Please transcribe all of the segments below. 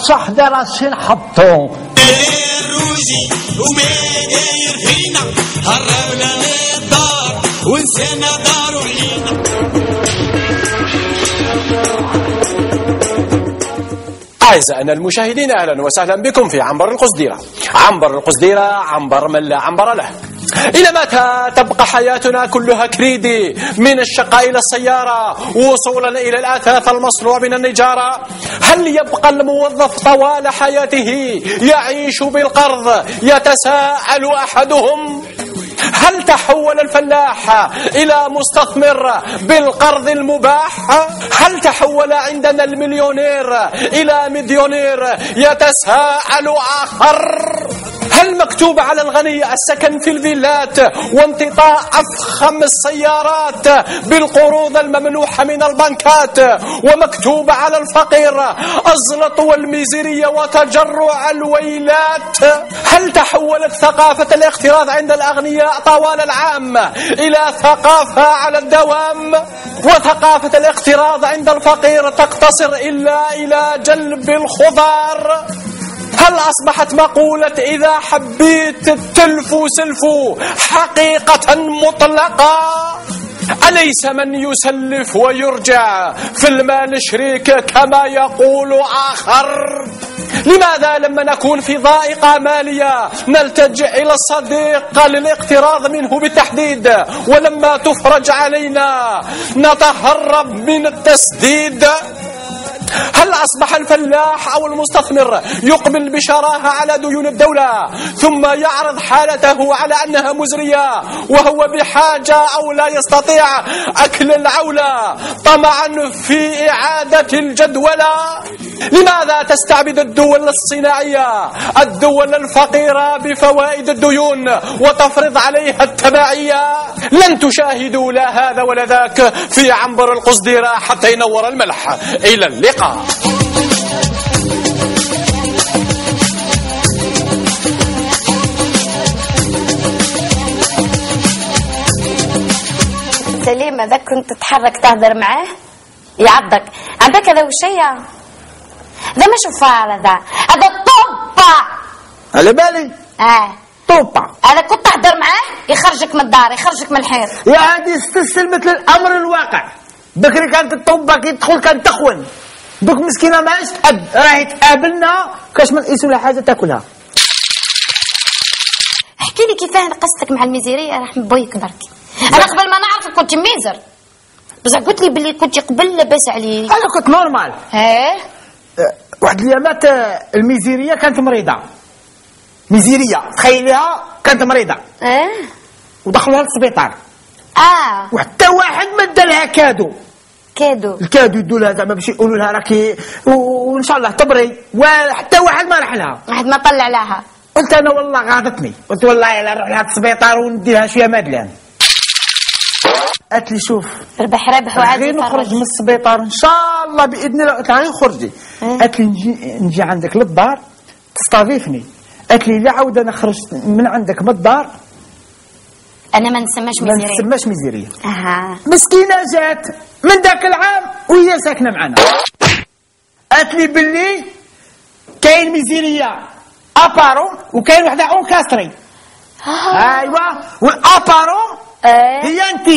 تصح ده راسين حطوا الروجي وما داير فينا هربنا من الدار ونسينا دار وعلينا أعزائنا المشاهدين أهلا وسهلا بكم في عنبر القصديرة عنبر القصديرة عنبر من لا عنبر له. إلى متى تبقى حياتنا كلها كريدي؟ من الشقة إلى السيارة وصولا إلى الأثاث المصنوع من النجارة. هل يبقى الموظف طوال حياته يعيش بالقرض يتساءل أحدهم هل تحول الفلاح إلى مستثمر بالقرض المباح؟ هل تحول عندنا المليونير إلى مليونير يتساءل آخر؟ هل مكتوب على الغني السكن في الفيلات وامتطاء أفخم السيارات بالقروض الممنوحة من البنكات ومكتوب على الفقير أزلط والميزيرية وتجرع الويلات. هل تحولت ثقافة الاقتراض عند الأغنياء طوال العام إلى ثقافة على الدوام؟ وثقافة الاقتراض عند الفقير تقتصر إلا إلى جلب الخضار. هل أصبحت مقولة إذا حبيت التلفو سلفو حقيقة مطلقة؟ أليس من يسلف ويرجع في المال شريك كما يقول آخر؟ لماذا لما نكون في ضائقة مالية نلتجئ إلى الصديق للاقتراض منه بالتحديد ولما تفرج علينا نتهرب من التسديد؟ هل أصبح الفلاح أو المستثمر يقبل بشراهة على ديون الدولة ثم يعرض حالته على أنها مزرية وهو بحاجة أو لا يستطيع أكل العولة طمعا في إعادة الجدولة؟ لماذا تستعبد الدول الصناعية الدول الفقيرة بفوائد الديون وتفرض عليها التبعية؟ لن تشاهدوا لا هذا ولا ذاك في عنبر القصديرة حتى ينور الملح. إلى اللقاء. سليم هذاك كنت تتحرك تهدر معاه؟ يعضك. عندك هذا وشيا ذا ما شوفار هذا. هذا طوبة. على بالي؟ آه. طوبة. هذا كنت تهدر معاه؟ يخرجك من الدار يخرجك من الحيط. يا عادي استسلم مثل الأمر الواقع. بكري كانت الطوبة كي تدخل كانت تخون. دوك مسكينة ما عادش تحب راهي تقابلنا كاش ما نقيسوا لها حاجة تاكلها. احكي لي كيفاه قصتك مع الميزيرية راح بويك برك أنا قبل ما نعرفك كنت ميزر. بصح قلت لي باللي كنت قبل لاباس عليك. أنا كنت normal. آه أه، واحد اليامات أه، الميزيرية كانت مريضة. ميزيرية تخيليها كانت مريضة. آه ودخلوها للسبيطار. آه. وحتى واحد ما لها كادو. cadeau ال cadeau يدوا لها زعما باش يقولوا لها راكي وإن شاء الله تبري. وحتى واحد ما راح لها. واحد ما طلع لها. قلت أنا والله غاضتني. قلت والله الا نروح لها السبيطار وندي لها شوية مادلان قالت لي شوف. ربح ربح وعاد غير نخرج من السبيطار. إن شاء الله بإذن الله قلت لها غير خرجي إيه. قالت لي نجي نجي عندك للدار. تستضيفني. قالت لي لا عاود أنا خرجت من عندك من الدار أنا ما نسماش ما ميزيرية نسماش ميزيريه أها. مسكينة جات من ذاك العام وهي ساكنة معنا. قالت لي باللي كاين ميزيريه أبارو وكاين وحدة أونكاستري. ايوا والأبارو آه. هي أنت.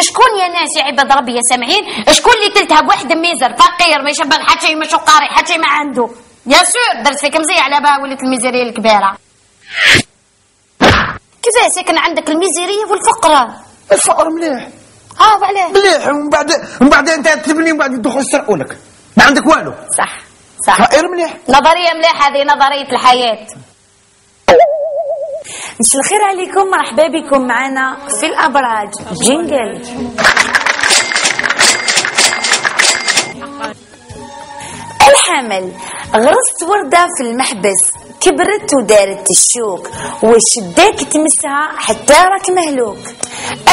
شكون يا ناس يا عباد ربي يا سامعين؟ شكون اللي تلتهب واحد ميزر فقير ما يشبه حتى شيء مش قاري حتى شيء ما عنده. يا سور درت لك مزية على بها ولات الميزيرية الكبيرة. كيفاه ساكن عندك الميزيرية والفقرة. الفقر مليح. آه وعلاه مليح. ومن بعد ومن بعد أنت تبني ومن بعد يدخل يسرقوا لك ما عندك والو. صح صح. فقير مليح. نظرية مليحة هذه نظرية الحياة. مساء الخير عليكم. مرحبا بكم معنا في الأبراج. جينجل الحمل. غرست وردة في المحبس. كبرت ودارت الشوك وشداك تمسها حتى راك مهلوك.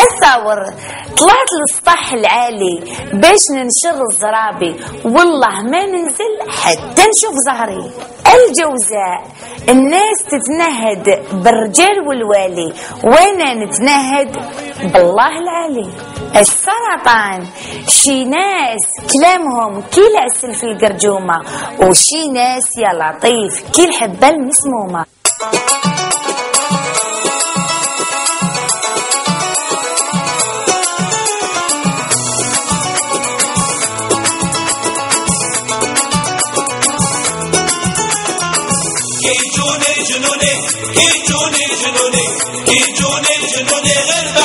الثور طلعت للسطح العالي باش ننشر الزرابي. والله ما ننزل حتى نشوف ظهري الجوزاء الناس تتنهد بالرجال والوالي وأنا نتنهد بالله العالي السرطان شي ناس كلامهم كي العسل في القرجومة وشي ناس يا لطيف كي الحبة المسمومة. جنوني جنوني كيجوني جنوني غير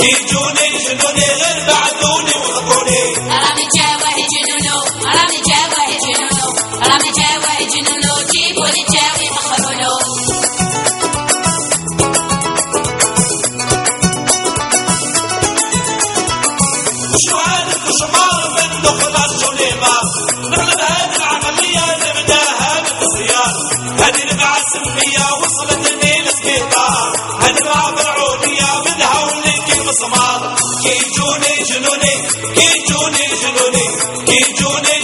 كيجوني جنوني غير بعدوني وخطوني رامي جاوه جنونو رامي جاوه جنونو رامي جاوه جنونو جيبوا لي جاوي مخرولو شو هذا الكشمار من دخل الجليمة نقلب هذه العملية نبداها بالصيام هذه المعة السلمية وصلت الميل سبيطار هذه مسمار كيجوني جنوني كيجوني جنوني كيجوني جنوني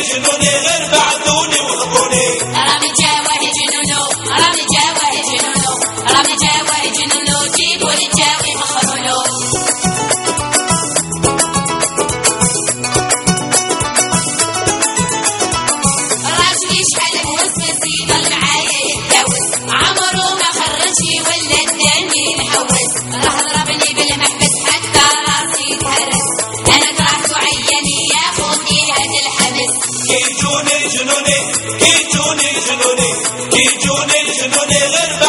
كيجوني جنوني كيجوني جنوني غير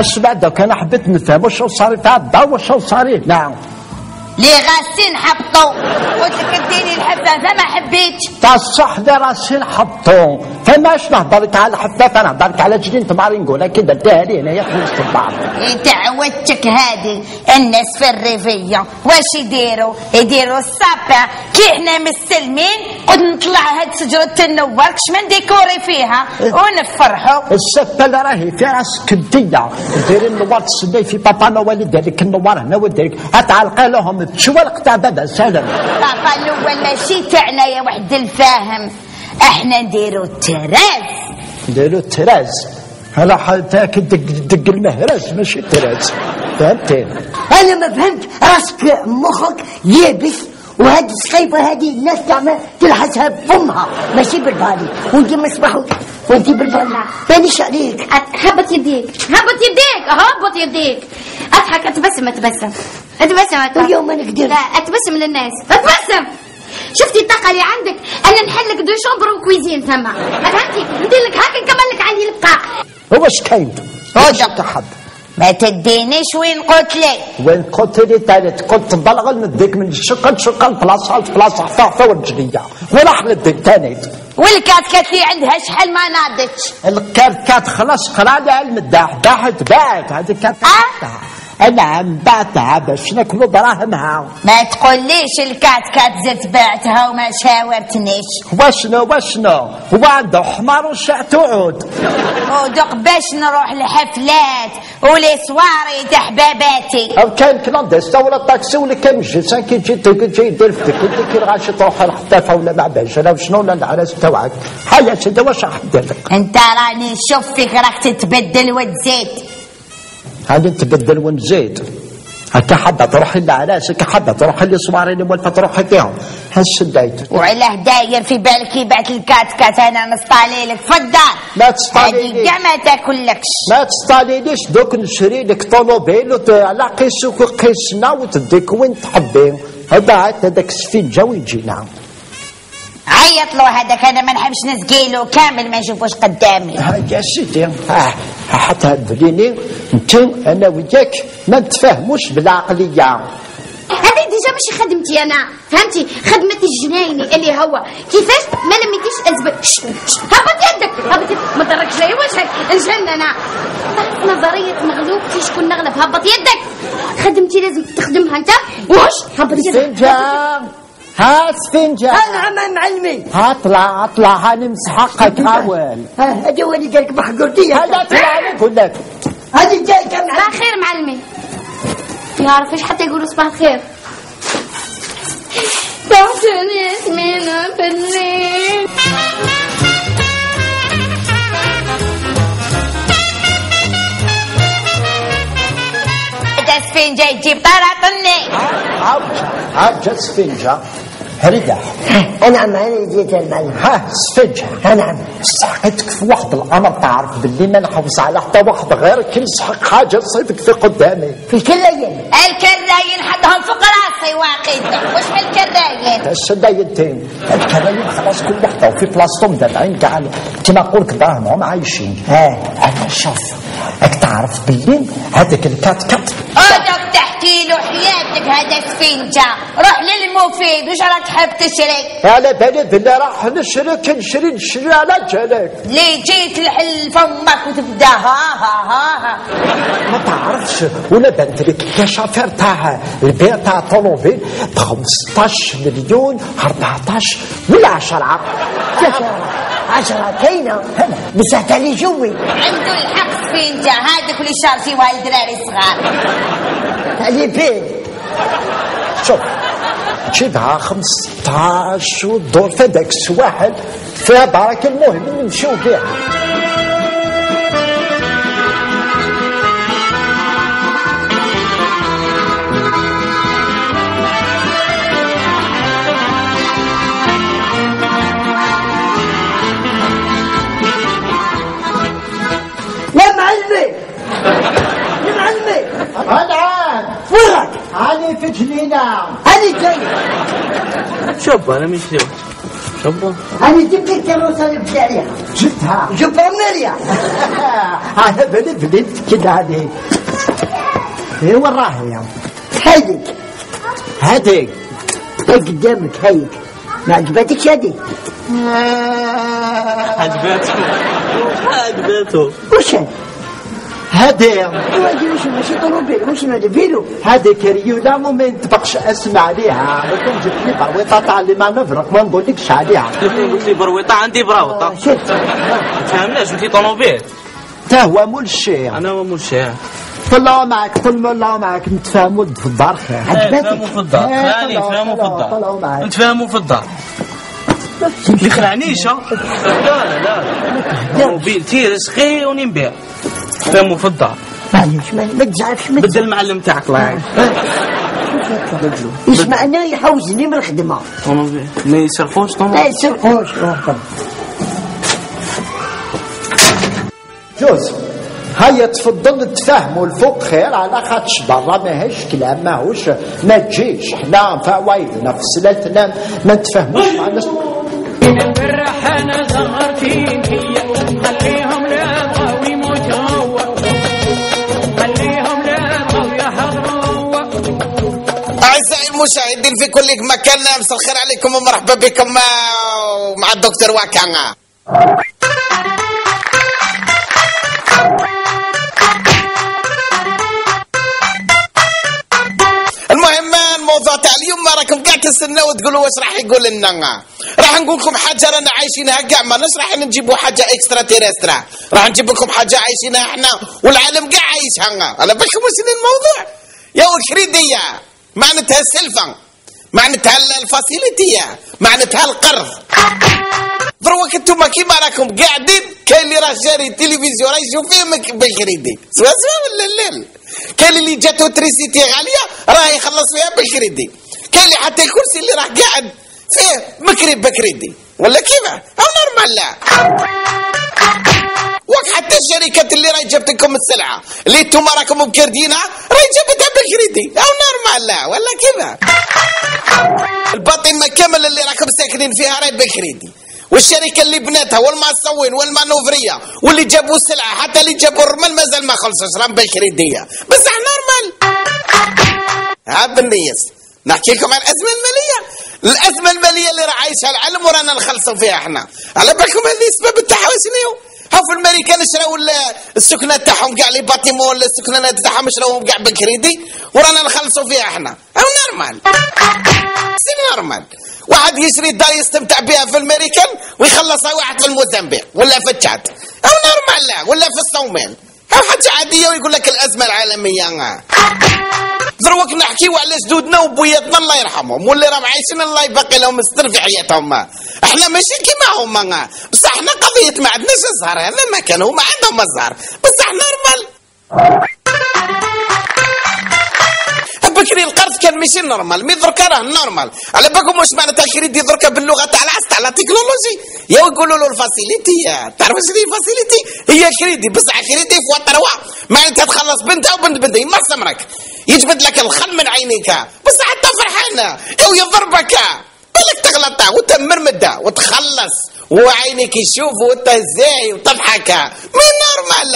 اش بعد دوك أنا حبيت نفهم واش صار تاع الدار واش صار نعم. لي غاسين حبطوا قلت لك اديني الحفافه ما حبيتش. تاع الصح اللي راسي نحطو فماش نهضر لك على حفاف أنا نهضر لك على جنين تماري نقولها كي دردها لي هنايا في وسط البعض انت عودتك هادي الناس في الريفية واش يديروا؟ يديروا الصابع كي إحنا مستلمين قد نطلع هاد شجرة النوار كش ما نديكوري فيها؟ ونفرحوا. السفة اللي راهي في راس كدية ديري النوار تسدي في بابا نوال يديرك النوار هنا وديرك. اتعلق لهم تشوى القطع بابا سلام. بابا الأول ماشي تاعنا يا وحد الفاهم. إحنا نديروا التراث نديرو تراز هلا حتى دق دق المهرز ماشي تراز فهمتي أنا ما فهمت. راسك مخك يابس وهذه السخيفه هذه الناس تعمل تلحسها بفمها. ماشي بالبالي. وانت مصباح وانت بالبالي. مانيش عليك. هبط يديك. هبط يديك. هبط يديك. أضحك. أتبسم أتبسم. أتبسم. اتبسم اليوم ما نقدر لا أتبسم للناس. أتبسم. شفتي الطاقة اللي عندك؟ أنا نحل لك دو شومبر وكويزين ثم فهمتي ندير لك هكا نكمل لك عندي البقاء هو اش كاين واش تحب ما تدينيش وين قلت لي. وين قلت لي؟ تالت كنت بلغ نديك من الشقل شقل بلاصة لبلاصه حتى حتى ورجليا ولا حلدك تاني والكات كات لي عندها شحال ما ناضتش. الكات كات خلاص قراني على المداح باعت باعت هذيك كانت نعم بعتها باش ناكلوا دراهمها ما تقوليش الكات كات زدت بعتها وما شاورتنيش. واشنو واشنو هو عنده حمار وشعت وعود. ودق باش نروح لحفلات ولي سواري تاع حباباتي أو كان كلانديستا ولا طاكسي ولا كان جلسان كي تجي يدير في كنت كي غاشي تروح الحطافه ولا مع باجه وشنو ولا العراس تاعك حيا سيدي واش راح ندير لك؟ انت راني نشوف فيك راك تتبدل وتزيد. هذه نتبدل ونزيد هكا حابة تروحي لعراس هكا حابة تروحي لصواري اللي موالفه تروحي فيهم هس دايت وعلاه داير في بالك يبعت الكات كات أنا نسطالي لك. في الدار لا تسطالي. كاع ما تاكلكش ما تستالينيش دوك نشري لك طوموبيل على قيسك وقيسنا وتديك وين تحبي هذا عاد هذاك السفنجه ويجينا عيط له هذاك أنا ما نحبش نسقيله كامل ما نشوفوش قدامي. ها يا سيدي ها ها حتى هدريني انت أنا وياك ما نتفاهموش بالعقلية. هذه ديجا ماشي خدمتي أنا. فهمتي؟ خدمة الجنايني اللي هو. كيفاش؟ ما لميتيش ازبل هبط يدك. هبط يدك. ما ضرك جاي وجهك الجنة أنا. تعرف نظرية مغلوبتي شكون نغلب. هبط يدك. خدمتي لازم تخدمها أنت. وش؟ هبط يدك. سفنجة. ها سفنجه أنا نعم معلمي ها طلع طلع هنمسح حقك هاول ها، هذا هو اللي قالك بحقرتي هذا طلع نقول لك. هذه جاي كم صباح الخير معلمي. يعرف إيش حتى يقولوا صباح الخير. بعتني ياسمينة في الليل هذا سفنجة يجيب طراطني عاود عاود جا سفنجه رجع أنا عم أنا جيت المعلم ها سفنجه ها نعم سحقتك في واحد الأمر تعرف باللي ما نحوس على حتى واحد غيرك يسحق حاجة تصيبك في قدامي. في كل أيام. الكراين حطهم فوق راسي واقيلا واش من الكراين هسه دايرتين الكرايم خلاص كل وحده وفي بلاصتهم دافعين كاع كما نقول لك دراهمهم عايشين. ها أنا شوف راك تعرف باللي؟ هذاك الكات كات. تحكي له حياتك هذا سفنجة روح للمفيد واش راك حاب تشري على بالي باللي راح نشري كنشري نشري على جالك لي جيت لحل فمك وتبدأ؟ ها ها ها ها. ما تعرفش ولا بنت لك كشافير تاع البيع تاع طوموبيل ب 15 مليون 14 ولا 10 عشرة كاينة بس لي جوي عنده الحق سفنجة هذاك اللي شارتيوها الدراري الصغار هذه فين شوف جيبها 15 ودور في داك السواحل فيها بركة المهم نمشيو بها. يا معلمي الآن وينك علي في جنينة. هذه جاي. شوف أنا مش ليه شوف. هذه جبت لك الكروسة اللي بدي عليها جبتها جبت ميريا على بالي بليت كده هذه. هي وين راهي هذيك هذيك هي قدامك هيك ما عجبتكش هذه عجبته. عجبته. وش هذا؟ هذا فيلو هذه كريولا وما ينطبقش اسم عليها لكن جبت لي برويطه تاع اللي ما نفرق ما نقولكش عليها قلت لي برويطه عندي براوطه شفت فهمناش قلت لي طوموبيل تا هو مول الشيء أنا هو الشارع طلعوا معك طلعوا الله معك نتفاهموا في الدار خير فهموا في الدار طلعوا- فهموا في الدار. نتفاهموا في الدار اللي خلعنيش؟ لا لا لا موبيل تيرس خي ونبيع في الدار معليش ما ما بدل المعلم تاعك الله يعين بدلو يسمع أنا يحوزني من الخدمه ما يسرقوش ما يسرقوش جوز هيا تفضل تفهموا الفوق خير على خاطش برا ماهيش كلام ماهوش ما تجيش حنا فوايدنا في سلالتنا ما نتفهموش مع الناس بالرحانة زغرتين هي المشاهدين في كل مكان مساء الخير عليكم ومرحبا بكم آه، مع الدكتور واكانا المهم الموضوع تاع اليوم ما راكم قاع تستناو وتقولوا واش راح يقول لنا. راح نقول لكم حاجة رانا عايشينها كاع ماناش راح نجيبوا حاجة اكسترا تيرسترا راح نجيب لكم حاجة عايشينها إحنا والعالم كاع عايشها. على بالكم واش الموضوع؟ يا الكريديه معناتها السلفه معناتها الفاسيليتية معناتها القرض. دروك انتوما كيما راكم قاعدين كاين اللي راه شاري تلفزيون راه يشوف فيه بالكريدي سوا سوا ولا لا؟ كاين اللي جاتو électricité غالية راه يخلص فيها بالكريدي كاين اللي حتى الكرسي اللي راه قاعد فيه مكري بكريدي ولا كيفاه؟ أو normal لا. وك حتى الشركات اللي راهي جابت لكم السلعة. اللي انتوما راكم مكردينها راهي جابتها بالكريدي أو normal لا ولا ال bâtiments كامل اللي راكم ساكنين فيها راهي بالكريدي والشركة اللي بناتها والماصويين والمانوفرية واللي جابوا السلعة حتى اللي جابوا الرمل مازال ما خلصوش راهم بالكريديه بصح normal. ها بالنيس نحكي لكم عن الأزمة المالية. الأزمة المالية اللي راه عايشها العالم ورانا نخلصوا فيها إحنا. على بالكم هذه السبب تاعها شنو؟ ها في الامريكان شراو ال- السكنات تاعهم كاع les bâtiments السكنات تاعهم شراوهم كاع بالكريدي ورانا نخلصوا فيها إحنا أو normal. c'est normal. واحد يشري دار يستمتع بها في الامريكان ويخلصها واحد في الموزمبيق ولا في تشاد. أو normal لا ولا في الصومال. أو حاجة عادية ويقول لك الأزمة العالمية دروك نحكيو على جدودنا وبوياتنا الله يرحمهم. واللي راهم عايشين الله يبقي لهم الستر في حياتهم. إحنا ماشي كيما هما. بصح إحنا قضية ما عندناش الزهر هذا ما كان هما عندهم الزهر. بصح normal. كان ماشي normal mais دركا راه normal. على بالكم واش معناتها كريدي دركا باللغة تاع العصر تاع la technologie يا يقولوا له ال facilité تعرف واش هي ال facilité؟ هي كريدي بصح كريدي في trois معناتها تخلص بنتها وبنت بنتها ما سمرك يجبد لك الخل من عينيك. بصح حتى فرحانه أو يضربك. بالك تغلط وانت مرمده وتخلص. وعينك يشوف وانت زاي وتضحك. mais normal.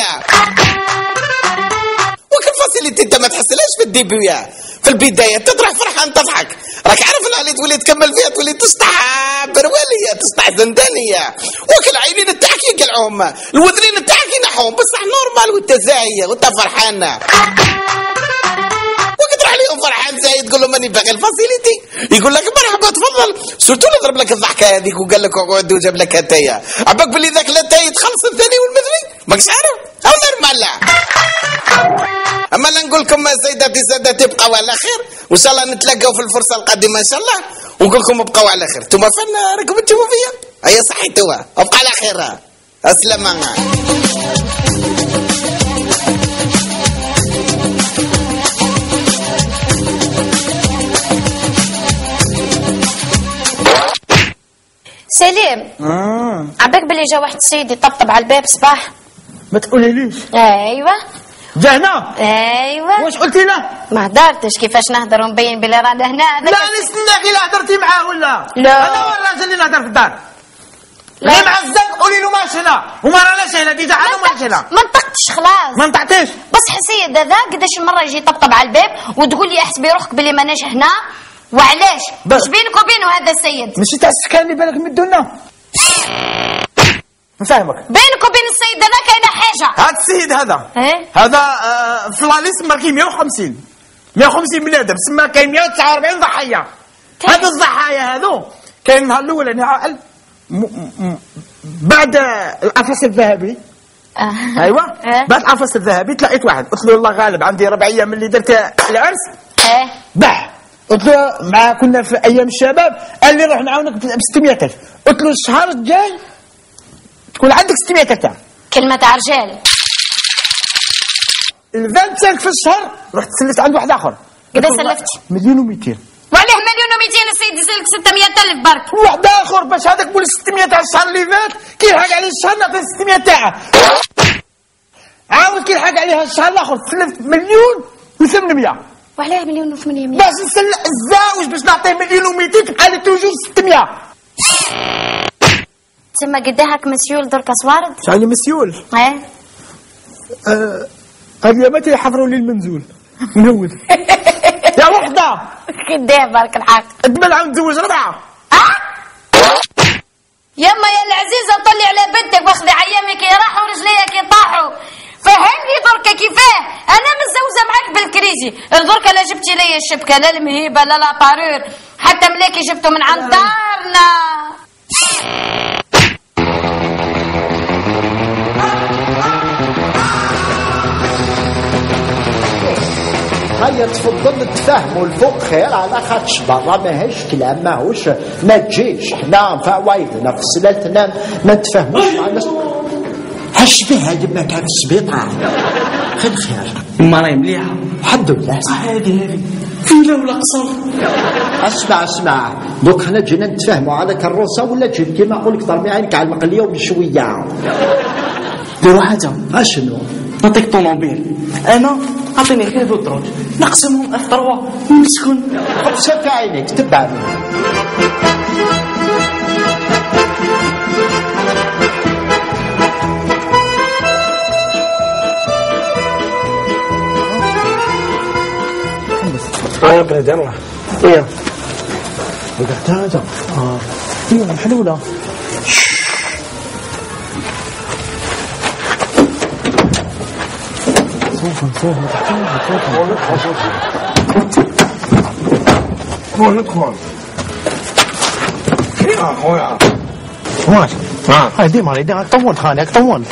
وكل فاسيليتي انت ما تحسلهاش في الديبيويا في البداية تطرح فرحان تضحك. راك عارف اللي تولي تكمل فيها تولي تسطح بروليه تسطح زندانيه وك العينين تاعك يقلعوهم الوذنين تاعك ينحوهم بصح نورمال وانت زاهيه وانت فرحان. وقدر عليهم فرحان زي تقول له ماني باغي الفاسيليتي. يقول لك مرحبا تفضل. سورتو ضرب لك الضحكة هذيك وقال لك اقعد وجاب لك اتايا عباك باللي ذاك الاتاي تخلص الثاني والمثلي. ماكش عارف أو لا أما لا نقول لكم سيداتي سادتي بقوا على خير. وإن شاء الله نتلاقاو في الفرصة القادمة إن شاء الله. ونقول لكم بقوا على خير. أنتم فين راكم تشوفوا فيا؟ هيا صحيتوا أبقى على خير. السلامه سليم. عباك بلي جا واحد السيد يطبطب على الباب صباح. ما تقولي ليش؟ أيوه. جا هنا أيوه. واش قلتي له؟ ما هدرتش كيفاش نهضر ونبين بلي رانا هنا لا نستناك الا هدرتي معاه ولا؟ لا. أنا هو الراجل اللي نهضر في الدار. لا. اللي معزك قولي له ماش هنا. وما راناش هنا déjà أنا ماش هنا ما نطقتش خلاص. ما نطعتيش بصح السيد هذا قداش المره يجي يطبطب على الباب وتقول لي احسبي روحك بلي ماناش هنا. وعلاش؟ بس. اش بينك وبينه هذا السيد؟ ماشي تاع السكان اللي بالك مدونا نفهمك بينك وبين السيد هذا كاينة حاجة. هذا السيد هذا. إيه؟ هذا آه، في لاليس ماركي 150 150 بنادم. سما كاين 149 ضحيه هذا الضحايا هذو كاين النهار الأول يعني عقل بعد القفص الذهبي. آه. أيوه. إيه. بعد القفص الذهبي تلاقيت واحد. قلت له الله غالب عندي ربع أيام اللي درت العرس. إيه. باع قلت له مع كنا في أيام الشباب. قال لي روح نعاونك ب 600000 قلت له الشهر الجاي تكون عندك 600000 تاع كلمة تاع رجال. ال 25 في الشهر رحت سلفت عند واحد آخر. قد سلفت؟ مليون و200 وعليه مليون و200 السيد يسلك 600 ألف برك. واحد آخر باش هذاك مول 600 تاع الشهر اللي فات كي يلحق عليه الشهر نعطيه 600 تاعه. عاود كي يلحق عليها الشهر الآخر سلفت مليون و800 وعليه مليون و800 باش نسل الزاوج باش نعطيه مليون و200 تبقى لي توجور 600 تسمى قداهك مسيول درك سوارد يعني مسيول. إيه. آه، هذه متى يحضروا لي المنزول؟ منول يا وحدة. قداه بارك الحق. قبل عم نتزوج ربعه يما يا العزيزة طلي على بنتك واخذي عيامك يراحوا ورجليك يطاحوا فهمني دركا كيفاه. أنا متزوجه معاك بالكريزي. دركا لا جبتي لي الشبكة لا المهيبة لا لابارور حتى ملاكي جبته من عند دارنا هيا تفضل نتفاهموا الفوق خير على خاطش برا ماهيش كلام ماهوش ما تجيش. حنا فوايدنا في سلالتنا ما نتفاهموش مع الناس هاش بها يما كان في السبيطار خير خير. ما راهي مليحة. الحمد لله. هذه هذه. فيلا ولا قصر. اسمع اسمع. دوك حنا جينا نتفاهموا على كروسة ولا تجيب كيما نقول لك ضربي عينك على المقلية وبشوية. ديروا حاجة. أشنو؟ نعطيك طوموبيل. أنا أعطيني غير ذو دروج نقسمهم اف 3 ونسكن في عينيك تبعني يا بلاد يلا إيه. هذا آه. أيوه محلوله تحكيش هو ندخل يا خويا واش هاي ديما ديما طولت خانك طولت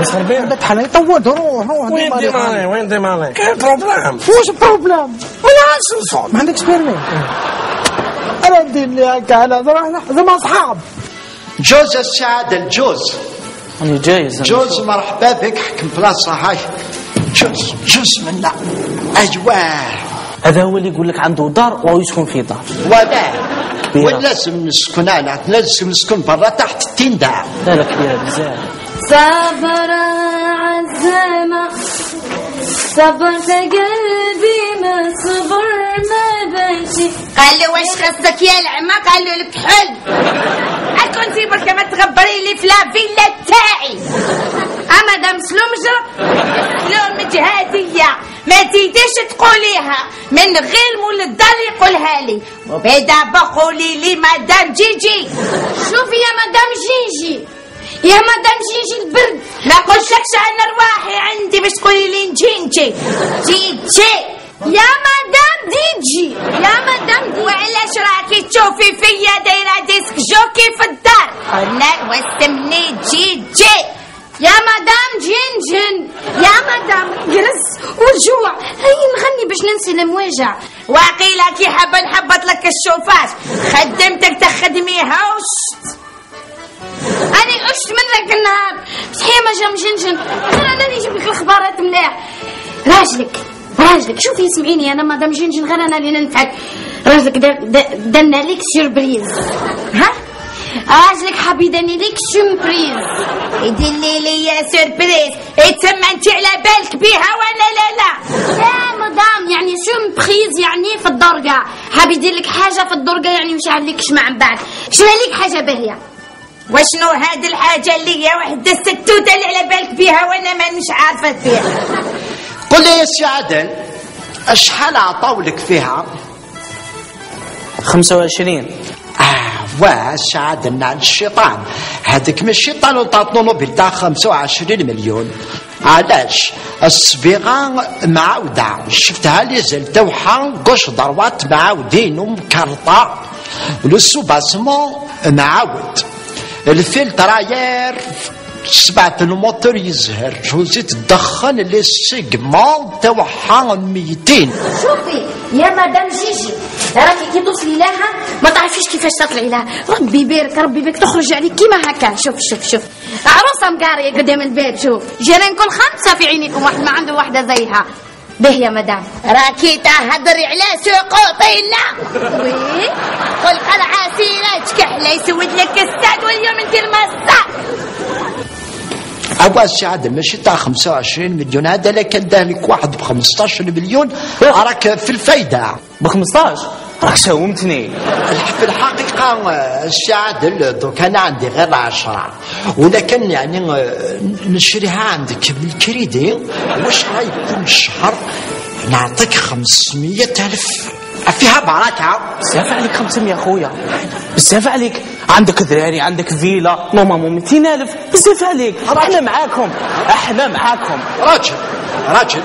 بس ربي عندك حالي طولت روح روح وين ديما دي ديما. مالي وين دي مالي كاين بروبلام واش البروبليم؟ ما عادش نصوت ما عندكش بيرمي أنا ندير لي هكا أنا زعما اصحاب جوز السعادة الجوز جايز جوز مرحبا بك حكم بلاصة هاي جوز جوز منا أيواه هذا هو اللي يقول لك عنده دار وهو يسكن في دار. ولا كبيرة. ولازم نسكن أنا. لازم نسكن برا تحت التندع لا لا كبيرة بزاف. صبر عزامة صبرت قلبي ما صبر ما بيتي قال له واش خصك يا العمى؟ قال له الكحل اكون سيبك ما تغبري لي في لا فيلا تاعي؟ أما دام سلومجر سلوم جهادية ما تيديش تقوليها. من غير مول الدار يقولها لي. وبعدا بقولي لي مدام جيجي. شوفي يا مدام جيجي. يا مدام جيجي البرد. ما قلتلكش أنا رواحي عندي باش تقولي لي نجي جيجي. يا مدام ديجي يا مدام ديجي وعلاش راكي تشوفي فيا دايرة ديسك جوكي في الدار؟ قلنا واسمني جيجي. يا مدام جنجن يا مدام جرس وجوع. هاي نغني باش ننسي المواجع. واقيلا كي حابه نحبط لك الشوفاش خدمتك تخدميها وشت أنا عشت من ذاك النهار. صحيح ما جا مجنجن أنا أنا نجيب لك الاخبارات مليح. راجلك راجلك. شوفي اسمعيني أنا مدام جنجن غير أنا اللي ننفعك. راجلك دنا لك سيربريز. ها؟ راجلك حاب يدير لك surprise يدلي لي يا surprise يتسمى انت على بالك بيها ولا لا لا يا مدام يعني surprise يعني في الدرجة حاب يدير لك حاجة في الدرجة يعني مش عليك شمع من بعد شنو لك حاجة باهية وشنو هاد الحاجة اللي هي وحده الستوته اللي على بالك بيها وأنا مانيش عارفه فيها قل لي يا سي عادل شحال عطاولك فيها 25 آه واش عند الشيطان. هذاك من الشيطان وطاطنو بتاع 25 مليون. علاش؟ الصبيغة معاودة شفتها لي زل توحى قش ضروات معاودين ومكرطة. لو سوباسمون معاود. الفلتراير سبعة الموتور يزهر. وزيت تدخن لي سيجمون توحى 200 شوفي يا مدام جيجي راكي كي توصلي لها ما تعرفيش كيفاش تطلعي لها ربي يبارك ربي يبارك تخرج عليك كيما هكا. شوف شوف شوف. عروسه مقارية قدام الباب شوف. جيران كل خمسه في عينيكم واحد ما عنده واحدة زيها. به يا مدام. راكي تهضري على سوق طينا وي قل قلعة سيرتك كحلة يسود لك السعد واليوم انت المصة أبو سعد ماشي تاع 25 مليون. هذا كان دالك واحد ب 15 مليون. راك في الفايدة. ب 15 راك شاومتني في الحقيقة السي عادل دوك أنا عندي غير عشرة. ولكن يعني آه، نشريها عندك بالكريدي. واش راي كل شهر نعطيك 500 ألف. فيها بركة. بزاف عليك 500 خويا. بزاف عليك. عندك ذراري عندك فيلا. normalement 200 الف بزاف عليك. إحنا معاكم. إحنا معاكم. راجل. راجل.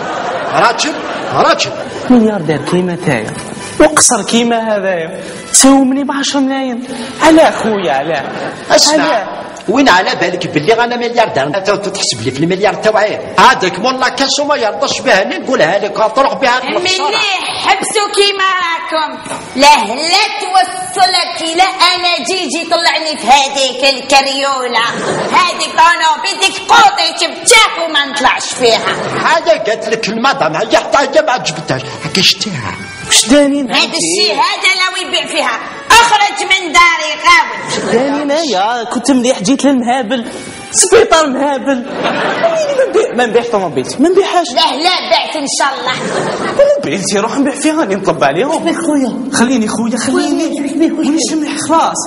راجل. راجل. ملياردير كيما تايا. وقصر كيما هذايا. تساومني ب 10 ملايين. علاه خويا علاه اسمع وين على بالك باللي أنا ملياردير؟ أنت تحسب لي في المليار تاعي هذاك والله كاسو ما يرضاش بها. نقولها لك تروح بها. مليح حبسوا كيما راكم لا لا توصلك إلى أنا. جيجي طلعني في هذيك الكريولة. هذيك طونوبيتك قوطي جبتها وما نطلعش فيها. هذا قالت لك المدام هي حتى هي ما عجبتهاش. هكا شتيها. وش دانين هذا الشيء هذا لو يبيع فيها. أخرج من داري غاوي دانين يا كنت مليح جيت للمهابل. سبيطار مهابل. ما نبيع ما نبيعش طوموبيلتي ما نبيعهاش. لا لا بعت إن شاء الله. بنتي روح نبيع فيها راني نطب عليهم. خويا؟ خليني خويا خليني. مانيش مليح خلاص.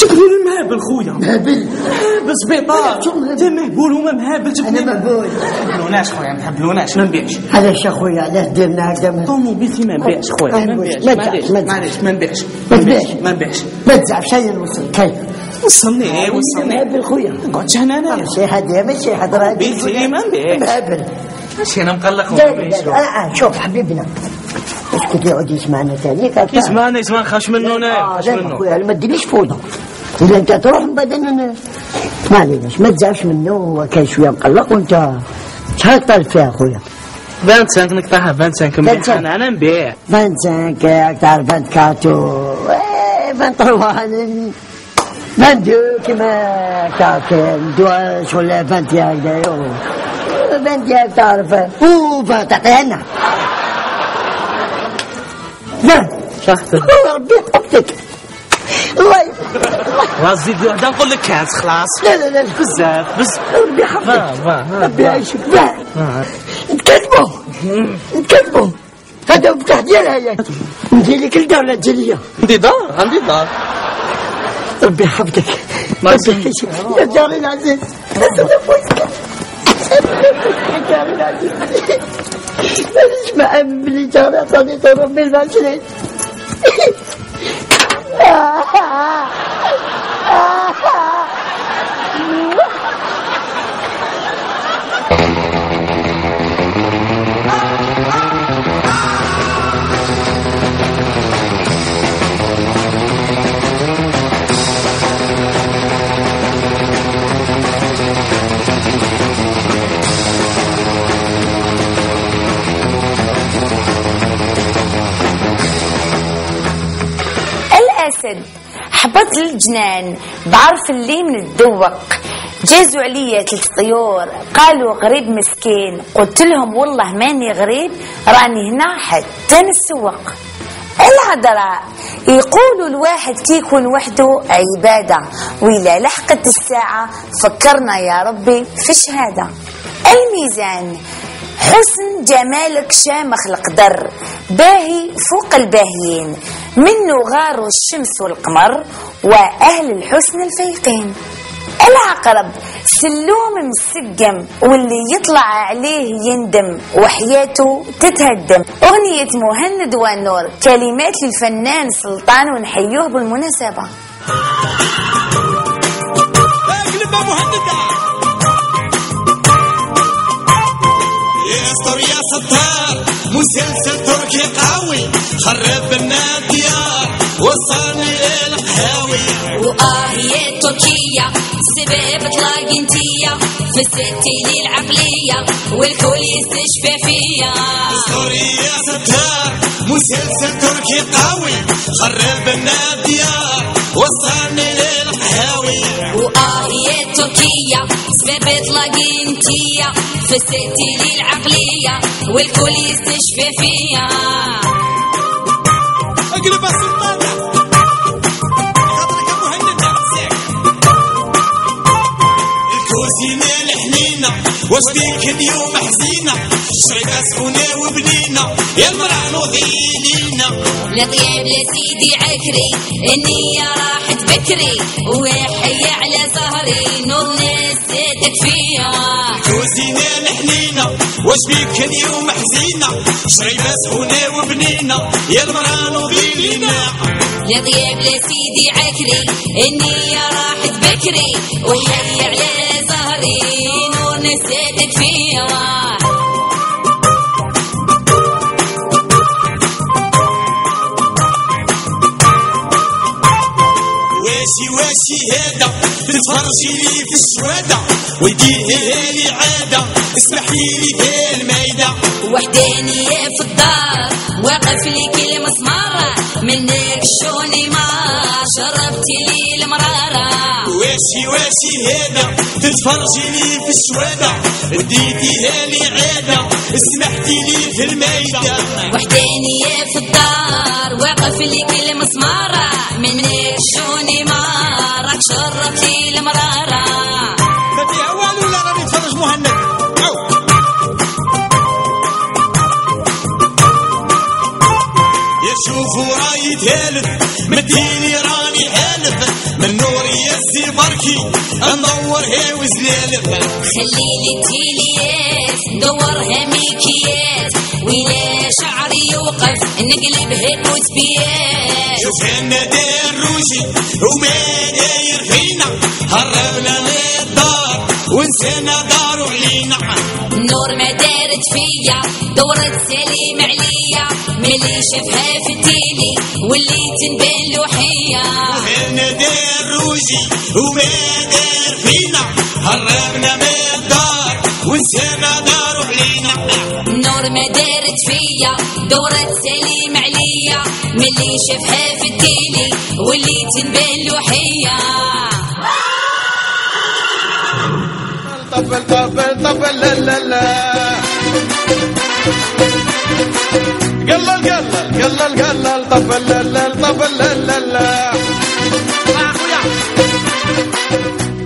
جبني المهابل خويا. مهابل؟ مهابل؟ سبيطار انت مهبول وما مهابل جبني أنا مهبول. مهبلوناش خويا ما نهبلوناش ما نبيعش. علاش اخويا علاش درنا هكذا طوموبيلتي ما نبيعش خويا. ما نبيعش. ما معليش ما معليش ما نبيعش. ما. ما نبيعش. ما تزعفش هيا نوصل كيف؟ وصلني وصلني. مهبل خويا. قعدت هنا أنا ماشي هذا ماشي هضره بيتي ما نبيعش. مهبل ماشي أنا مقلق لا لا لا. آه، شوف حبيبنا. اسكت يقعد يسمعنا ثاني يسمعني يسمع نخافش منه أنا آه نخافش لا منه. اخويا ما تديريش فوضى. اذا أنت تروح من بعد أنا ما عليناش ما تزعفش منه هو كان شوية مقلق وأنت شحال طالب فيها اخويا 25 نقطعها 25 مليح. 25. أنا أنا نبيع. 25 أكثر 24 إيه، 23 22 كيما كاكن دوا شغل 21 هكذا 21 تعرف. أو تعطيها لنا لا شحت ربي يحفظك. الله ي- راس زيد وحده نقول لك كاس خلاص. لا لا لا بزاف بس ربي يحفظك. ربي. يعيشك. نتكلموا. نتكلموا. هذا مفتاح ديالها هي. نجي لك الدار لا تجي ليا عندي دار عندي دار. ربي يحفظك. ربي يعيشك. يا جاري العزيز. يا جاري العزيز. مأمن بلي جاري عطاني ضرب من الاسد حبط للجنان بعرف اللي من الدوق جازوا عليا ثلاث طيور قالوا غريب مسكين. قلت لهم والله ماني غريب راني هنا حتى نسوق. العذراء يقولوا الواحد كي يكون وحده عبادة. وإذا لحقت الساعة فكرنا يا ربي في شهادة. الميزان حسن جمالك شامخ القدر. باهي فوق الباهيين. منه غاروا الشمس والقمر وأهل الحسن الفيقين. العقرب سلوم مسقم واللي يطلع عليه يندم وحياته تتهدم. أغنية مهند والنور كلمات للفنان سلطان ونحيوه بالمناسبة. يا اسطر يا ستار. مسلسل تركي قوي خرب لنا الديار وصلني القهاوي وآه يا تركيا سبب تلاقي انتيا فسدتي لي العقلية والكل يستشفى فيا اسطر يا ستار مسلسل تركي قوي خرب لنا الديار وصلني للقهاوي تركيا سبب تلاقي انتيا فسدتي لي العقلية والكل يستشفى فيا اقلب السلطانة الحنينة واش بيك اليوم حزينة شريبة سخونة وبنينة يا المرأة نوضيلينا لطيب لسيدي عكري النية راحت بكري وحي على سهري نور نسيتك فيا كوزينة الحنينة واش بيك اليوم حزينة شريبة سخونة وبنينة يا المرأة نوضيلينا لطيب لسيدي عكري النية راحت بكري وحي على سهري نور نسيتك واشي هذا تتفرجي لي في الشوادة وديها لي عادة اسمحي لي في الميدة وحدانية في الدار واقف لي كل مسمارة منك شوني ما شربتي لي المرارة. واشي واشي هذا تتفرجي لي في الشوادة اديتيها لي عادة سمحتي لي في الميدة. وحدانية في الدار واقف لي كل مسمارة منك شوني ما راك المرارة. ما فيها والو لا راني نتفرج مهند. ثالث مديني راني من نور يسي بركي ندور هي وزلالف خليلي تيليات ندورها ميكيات ولا شعري يوقف نقلبها كوتبيات شوف لنا داير روجي وما داير فينا هربنا من الدار ونسينا النور ما دارت فيا دورت سليم عليا. ملي شافها في التيلي واللي تنبان له حية هنا داير روجي وما داير فينا هربنا من الدار ونسينا دارو علينا النور ما دارت فيا دورت سليم عليا. ملي شافها في التيلي واللي تنبان له طبل طبل طبل لا لا لا. قلل قلل قلل قلل. طبل لا لا طبل لا لا لا.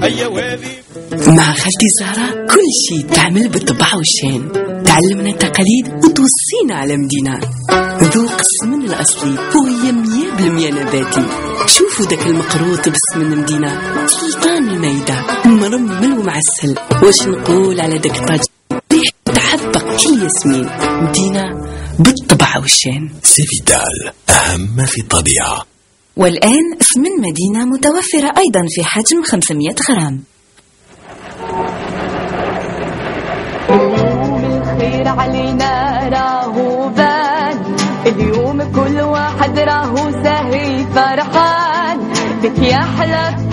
أيا وهذه مع خالتي زهرة كل شيء تعمل بالطبع والشين تعلمنا التقاليد وتوصينا على مدينة. ذوق السمن الأصلي وهي مية بالمية نباتي. شوفوا داك المقروط بالسمن مدينة سلطان الميدة. مرمل ومعسل واش نقول على داك الطاج ريح تعبق كل ياسمين. مدينة بالطبع والشين سيفيتال أهم في الطبيعة. والآن سمن مدينة متوفرة أيضا في حجم 500 غرام. الخير علينا راهو بان اليوم كل واحد راهو سهي فرحان. بك يا أحلى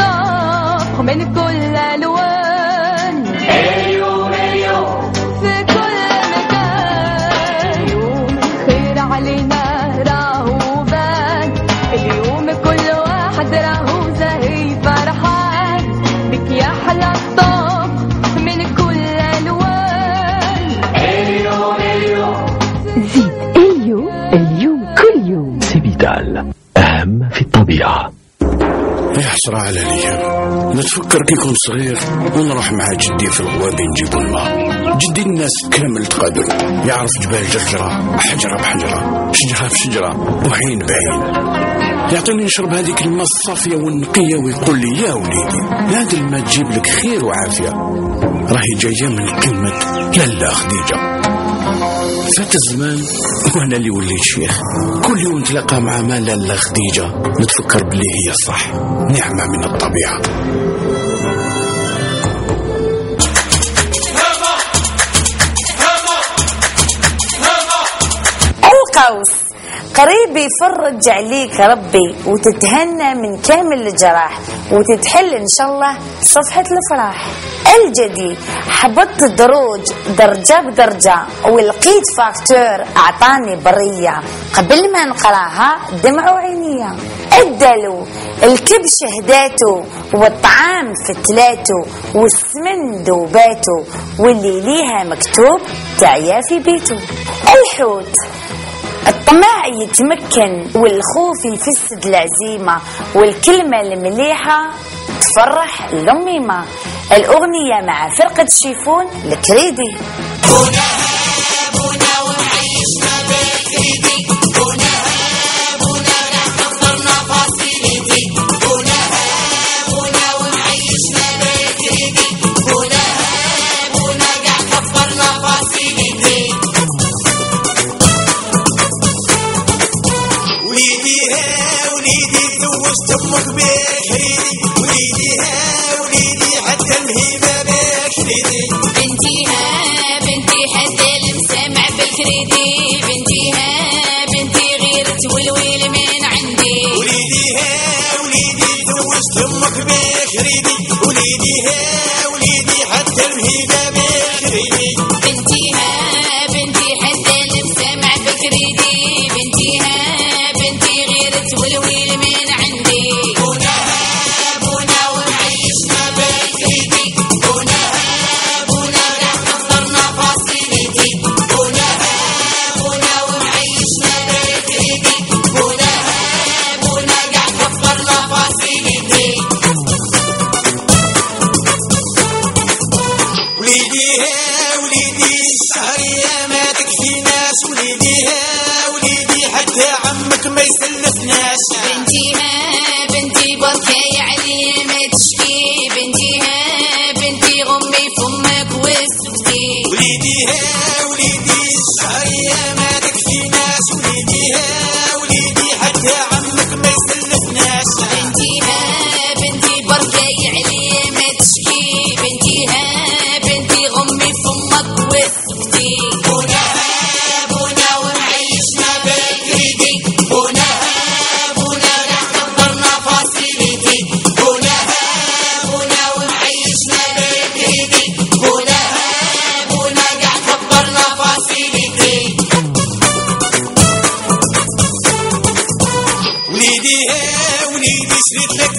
يا حسرة على الأيام نتفكر كي كنت صغير ونروح مع جدي في الغوابي نجيبو الماء جدي الناس كامل تقادروا يعرف جبال جرجرة حجرة بحجرة شجرة بشجرة وحين بعين. يعطيني نشرب هذيك الماء الصافية والنقية ويقول لي يا وليدي هذا الماء تجيب لك خير وعافية. راهي جاية من كلمة لالا خديجة. فات الزمان وأنا اللي وليت شيخ كل يوم نتلاقى مع ما لالا خديجة. نتفكر بلي هي صح. نعمة من الطبيعة. القوس قريب يفرج عليك ربي وتتهنى من كامل الجراح وتتحل إن شاء الله صفحة الفرح. الجدي حبطت دروج درجة بدرجة ولقيت فاكتور أعطاني برية قبل ما نقراها دمع عينيا الدلو الكبش هداته والطعام فتلاته والسمن ذوباته واللي ليها مكتوب تعيا في بيته. الحوت الطمع يتمكن والخوف يفسد العزيمة والكلمة المليحة تفرح الأميمة. الأغنية مع فرقة شيفون الكريدي بالكريدي بنتيها بنتي غير تولويل من عندي. وليدي ها وليدي تزوجت أمك بكريدي ها حتى الهيبه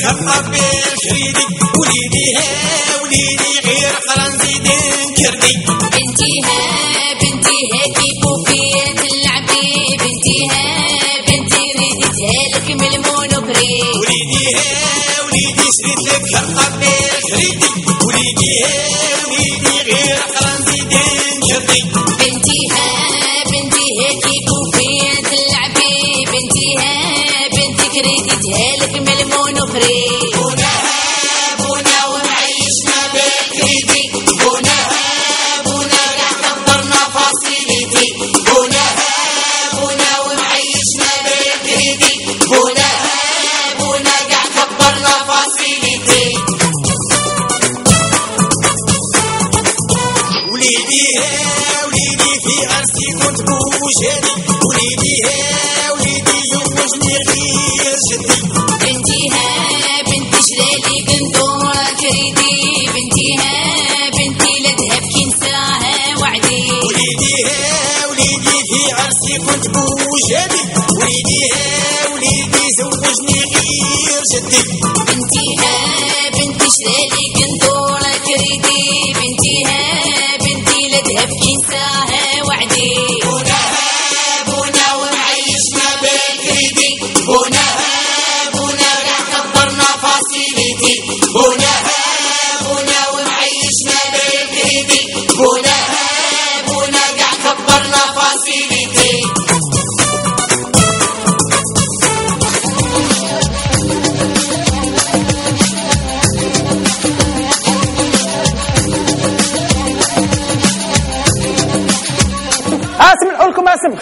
هالطاب بالكريدي وليدي ها وليدي غير قرن زيدين كردي بنتيها بنتيها كيفو تلعبي بنتيها بنتي ريدتها لك من المونوبري وليدي ها شريت لك وليدي ها غير قرن كردي كيفو تلعبي بنتي كريدتها لك من المونوبري غير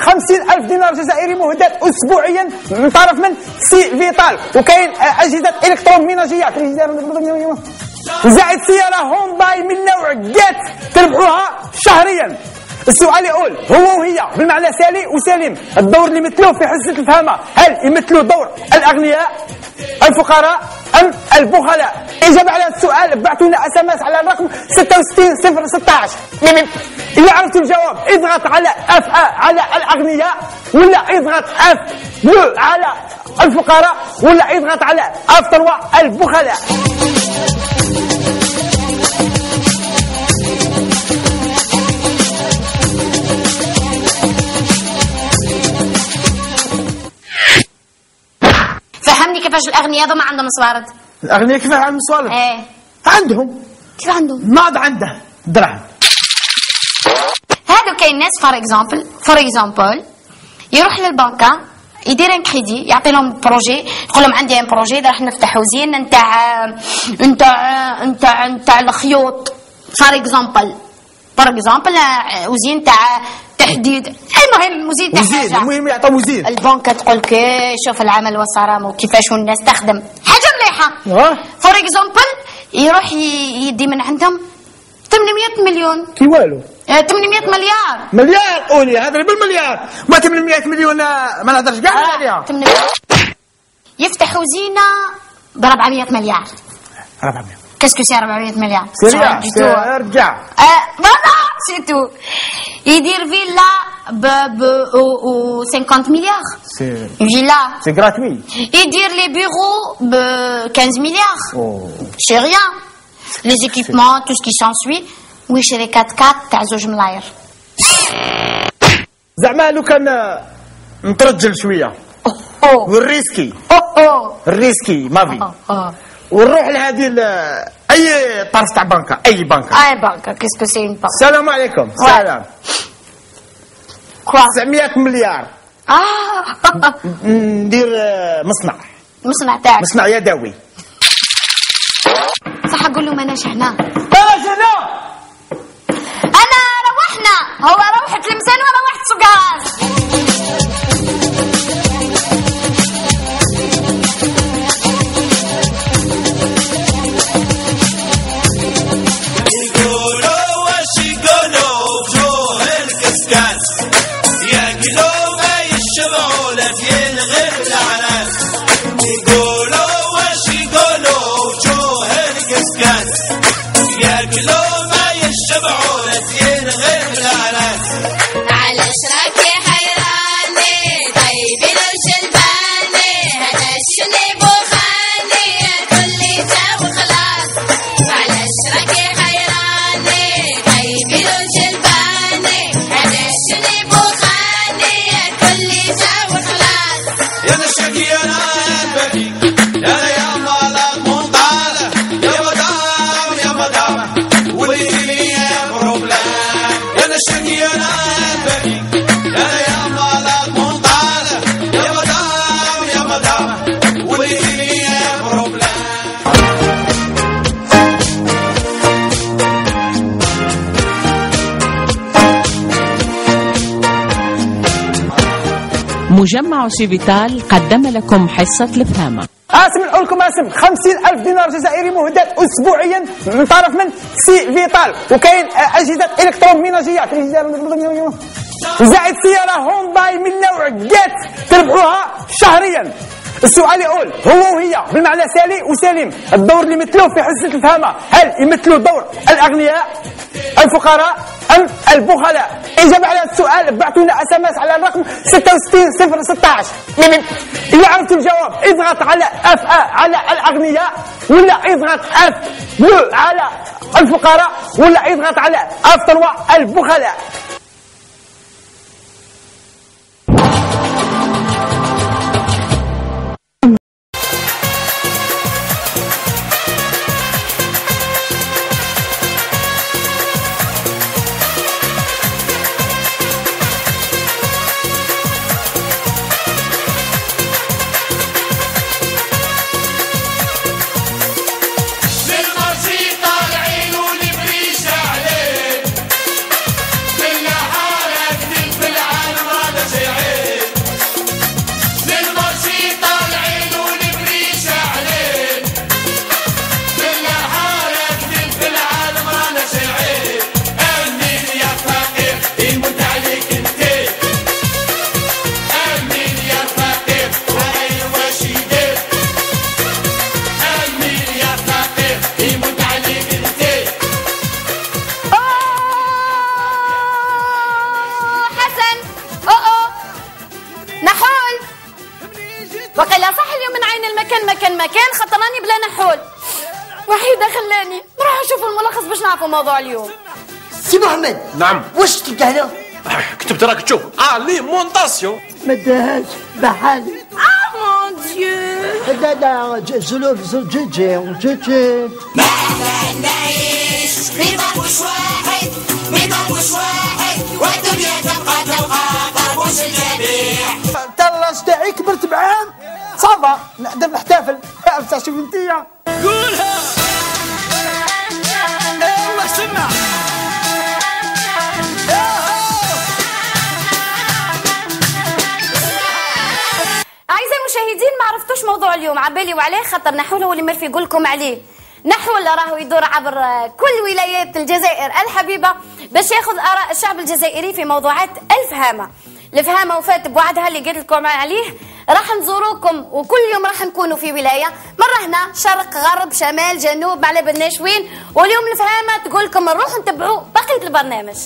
50 ألف دينار جزائري مهداة أسبوعيا من طرف من سي فيتال. وكاين آه، أجهزة électroménager زائد سيارة هونداي من نوع جات تربحوها شهريا. السؤال يقول هو وهي بالمعنى سالي وسليم. الدور اللي يمثلوه في حصة الفهامة هل يمثلوا دور الأغنياء الفقراء أم البخلاء؟ إجابة على السؤال ابعثوا لنا SMS على الرقم 66 016 إذا عرفتوا الجواب إضغط على F على الأغنياء ولا إضغط F على الفقراء ولا إضغط على F 3 البخلاء. فهمني كيفاش الأغنياء هذو ما عندهم صوارد؟ الأغنياء كيف عندهم سؤال إيه. عندهم. كيف عندهم؟ ما عاد عنده دراهم هادو كاين ناس par exemple par exemple يروح للبنكة يدير un crédit يعطي لهم projet يقول لهم عندي un projet راح نفتحوا usine نتاع نتاع نتاع نتاع الخيوط par exemple par exemple usine تاع تحديد. المهم usine تاع usine. المهم يعطوا usine. البنكة تقول لك إيه، شوف العمل والصرامة وكيفاش الناس تخدم. حاجة مليحة. par exemple يروح يدي من عندهم 800 مليون. كي والو. آه، 800 مليار. مليار؟ قولي هذا بالمليار. ما 800 مليون آه، ما نهضرش كاع عليها 800 يفتحوا usine ب 400 مليار 400 qu'est-ce que c'est 400 مليار. سريع c'est tout. ارجع. آه، voilà c'est tout يدير فيلا ب ب أو أو 50 مليار. c'est villa. c'est gratuit يدير لي بيرو ب 15 مليار. c'est rien les équipements tout ce qui s'ensuit ويشري 4 4 تاع زوج ملاير. زعما لو كان نترجل شوية. وال risque. ال risque ما في. ونروح لهذه أي طرف تاع بنكة أي بنكة. أي بنكة qu'est-ce que c'est une بنكة السلام عليكم. سلام. 900 مليار. آه. ندير آه، مصنع. مصنع تاعك. مصنع يدوي. صح أقول له ماناش هنا ماناش هنا أنا روحنا. هو روحة لمسان وأنا روحت سقاز مجمع سيفيتال قدم لكم حصة الفهامة آسم نقول لكم آسم. 50000 دينار جزائري مهداة اسبوعيا من طرف من سي فيتال وكاين أجهزة électroménager زائد سيارة هونداي من نوع جيت تربحوها شهريا. السؤال يقول هو وهي؟ بالمعنى سالي وسليم. الدور اللي يمثلوه في حصة الفهامة هل يمثلوا دور الأغنياء؟ الفقراء أم البخلاء. اجابه على هذا السؤال بعثوا لنا SMS على الرقم 66016 اذا عرفتوا الجواب. اضغط على F على الأغنياء ولا اضغط F على الفقراء ولا اضغط على F 3 البخلاء. كتبت راك تشوف. اليمونطاسيون ما داهاش بحالي آه مون ديو لا لا زلوف زل جي جي جي جي نعيش في ضربوش واحد في ضربوش واحد والدنيا تبقى تبقى ضربوش الجميع تلاش تاعي كبرت بعام صافا نقدر نحتفل. بصح شوف انتيا قولها. المشاهدين ما عرفتوش موضوع اليوم. عبالي وعليه خاطر نحول هو اللي مرفي يقول لكم عليه. نحول راهو يدور عبر كل ولايات الجزائر. الحبيبة باش ياخذ آراء الشعب الجزائري في موضوعات الفهامة. الفهامة وفات بوعدها اللي قلت لكم عليه. راح نزوروكم وكل يوم راح نكونوا في ولاية. مرة هنا شرق غرب شمال جنوب ما على بالناش وين؟ واليوم الفهامة تقول لكم نروح نتبعوا بقية البرنامج.